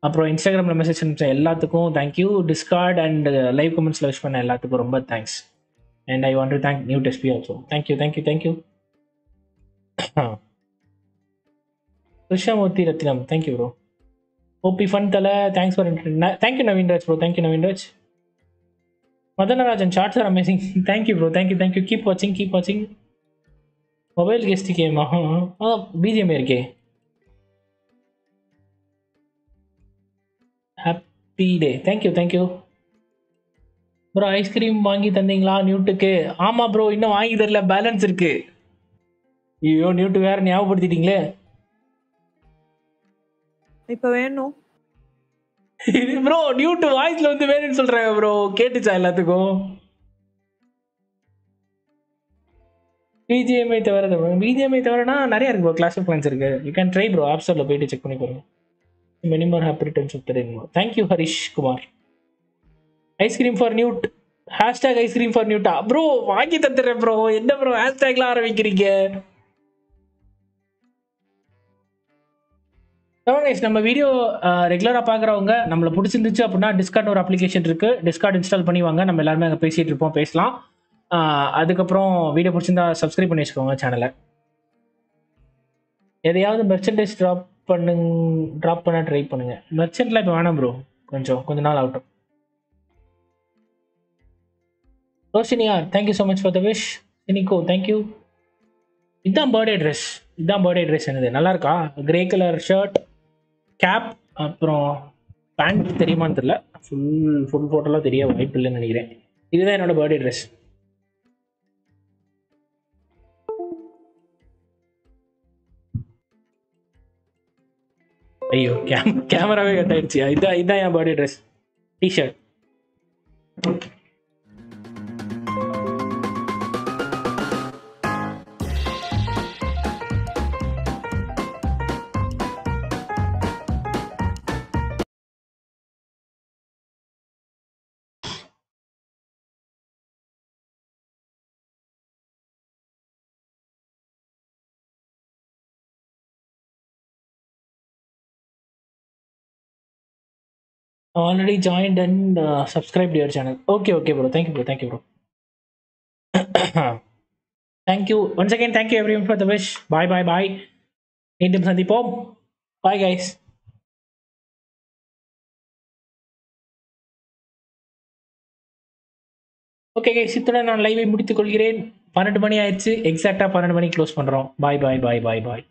அப்புறம் இன்ஸ்டாகிராமில் message அனுப்பிச்ச எல்லாத்துக்கும் thank you Discord and live கமெண்ட்ஸில் wish பண்ண எல்லாத்துக்கும் ரொம்ப thanks and I want to thank new டெஸ்பி also thank you thank you thank you Krishnamoorthy Rathnam thank you bro OP fun தலை thanks for thank you Naveenraj bro thank you Naveen Raj மதனராஜன் shorts R amazing thank you bro thank you thank you keep வாட்சிங் keep வாட்சிங் mobile guest கேமா ஆ BGM இருக்கே. Happy day thank you thank you bro ice cream வாங்கி தந்தீங்களா நியூட்டுக்கு ஆமாம் bro இன்னும் வாங்கி தரல. பேலன்ஸ் இருக்கு. ஐயோ நியூட்டு வேற ஞாபகப்படுத்திட்டீங்களே. இப்போ வேணும். இது ப்ரோ நியூட்டு வாய்ஸ்ல வந்து வேணும்னு சொல்றாங்க ப்ரோ கேட்டுச்சா எல்லாத்துக்கும்? பிஜிஎம்ஐ தவிர பிஜிஎம்ஐ தவிரனா நிறைய இருக்கு ப்ரோ கிளாஸ் ஆஃப் பிளான்ஸ் இருக்கு. You can try bro app ஸ்டோரில் போயிட்டு செக் பண்ணி பாருங்க மினிமம் ஹாப்பி ரிட்டர்ன்ஸ் ஆஃப் தெரியுமா thank you Harish Kumar ice cream for Newt hashtag ice cream for நியூட்டா bro வாங்கி தந்துடுறேன் ப்ரோ என்ன ப்ரோ ஹேஷ்டேக்லாம் ஆரம்பிக்கிறீங்க? கைஸ் நம்ம வீடியோ ரெகுலராக uh, பார்க்குறவங்க நம்மளை பிடிச்சிருந்துச்சு அப்படின்னா டிஸ்கார்ட் ஒரு அப்ளிகேஷன் இருக்குது டிஸ்கார்ட் இன்ஸ்டால் பண்ணி வாங்க. நம்ம எல்லாருமே அங்கே பேசிகிட்டு இருப்போம் பேசலாம். அதுக்கப்புறம் வீடியோ பிடிச்சிருந்தா சப்ஸ்கிரைப் பண்ணி வச்சுக்கோங்க சேனலை எதையாவது மெர்ச்சன்டைஸ் ட்ராப் பண்ணுங்க ட்ராப் பண்ண ட்ரை பண்ணுங்க. மெர்ச்சன்ட்லாம் இப்போ வேணாம் ப்ரோ கொஞ்சம் கொஞ்ச நாள் ஆகட்டும். ரோஷினியார் thank you so much for the wish Inigo thank you இதுதான் பர்த்டே ட்ரெஸ் இதுதான் பர்த்டே ட்ரெஸ் என்னது? நல்லா இருக்கா? கிரே கலர் ஷர்ட் கேப் அப்புறம் பேண்ட் தெரியுமான்னு தெரியல. ஃபுல் ஃபுல் ஃபோட்டோலாம் தெரிய வாய்ப்பு இல்லைன்னு நினைக்கிறேன். இதுதான் என்னோட பர்த்டே ட்ரெஸ் ஐயோ கேம் கேமராவே கட் ஆயிடுச்சு. இதான் இதான் என் birthday dress T shirt already joined and uh, subscribed your channel. Okay, okay, bro. Thank you, bro. Thank you, bro. thank you. Once again, thank you everyone for the wish. Bye, bye, bye. மீண்டும் சந்திப்போம் bye guys okay guys இத்துடன் நான் லைவை முடித்துக் கொள்கிறேன் பன்னெண்டு மணி ஆயிடுச்சு எக்ஸாக்டாக பன்னெண்டு மணிக்கு க்ளோஸ் பண்ணுறோம் பாய் பாய் பாய் பாய் பாய்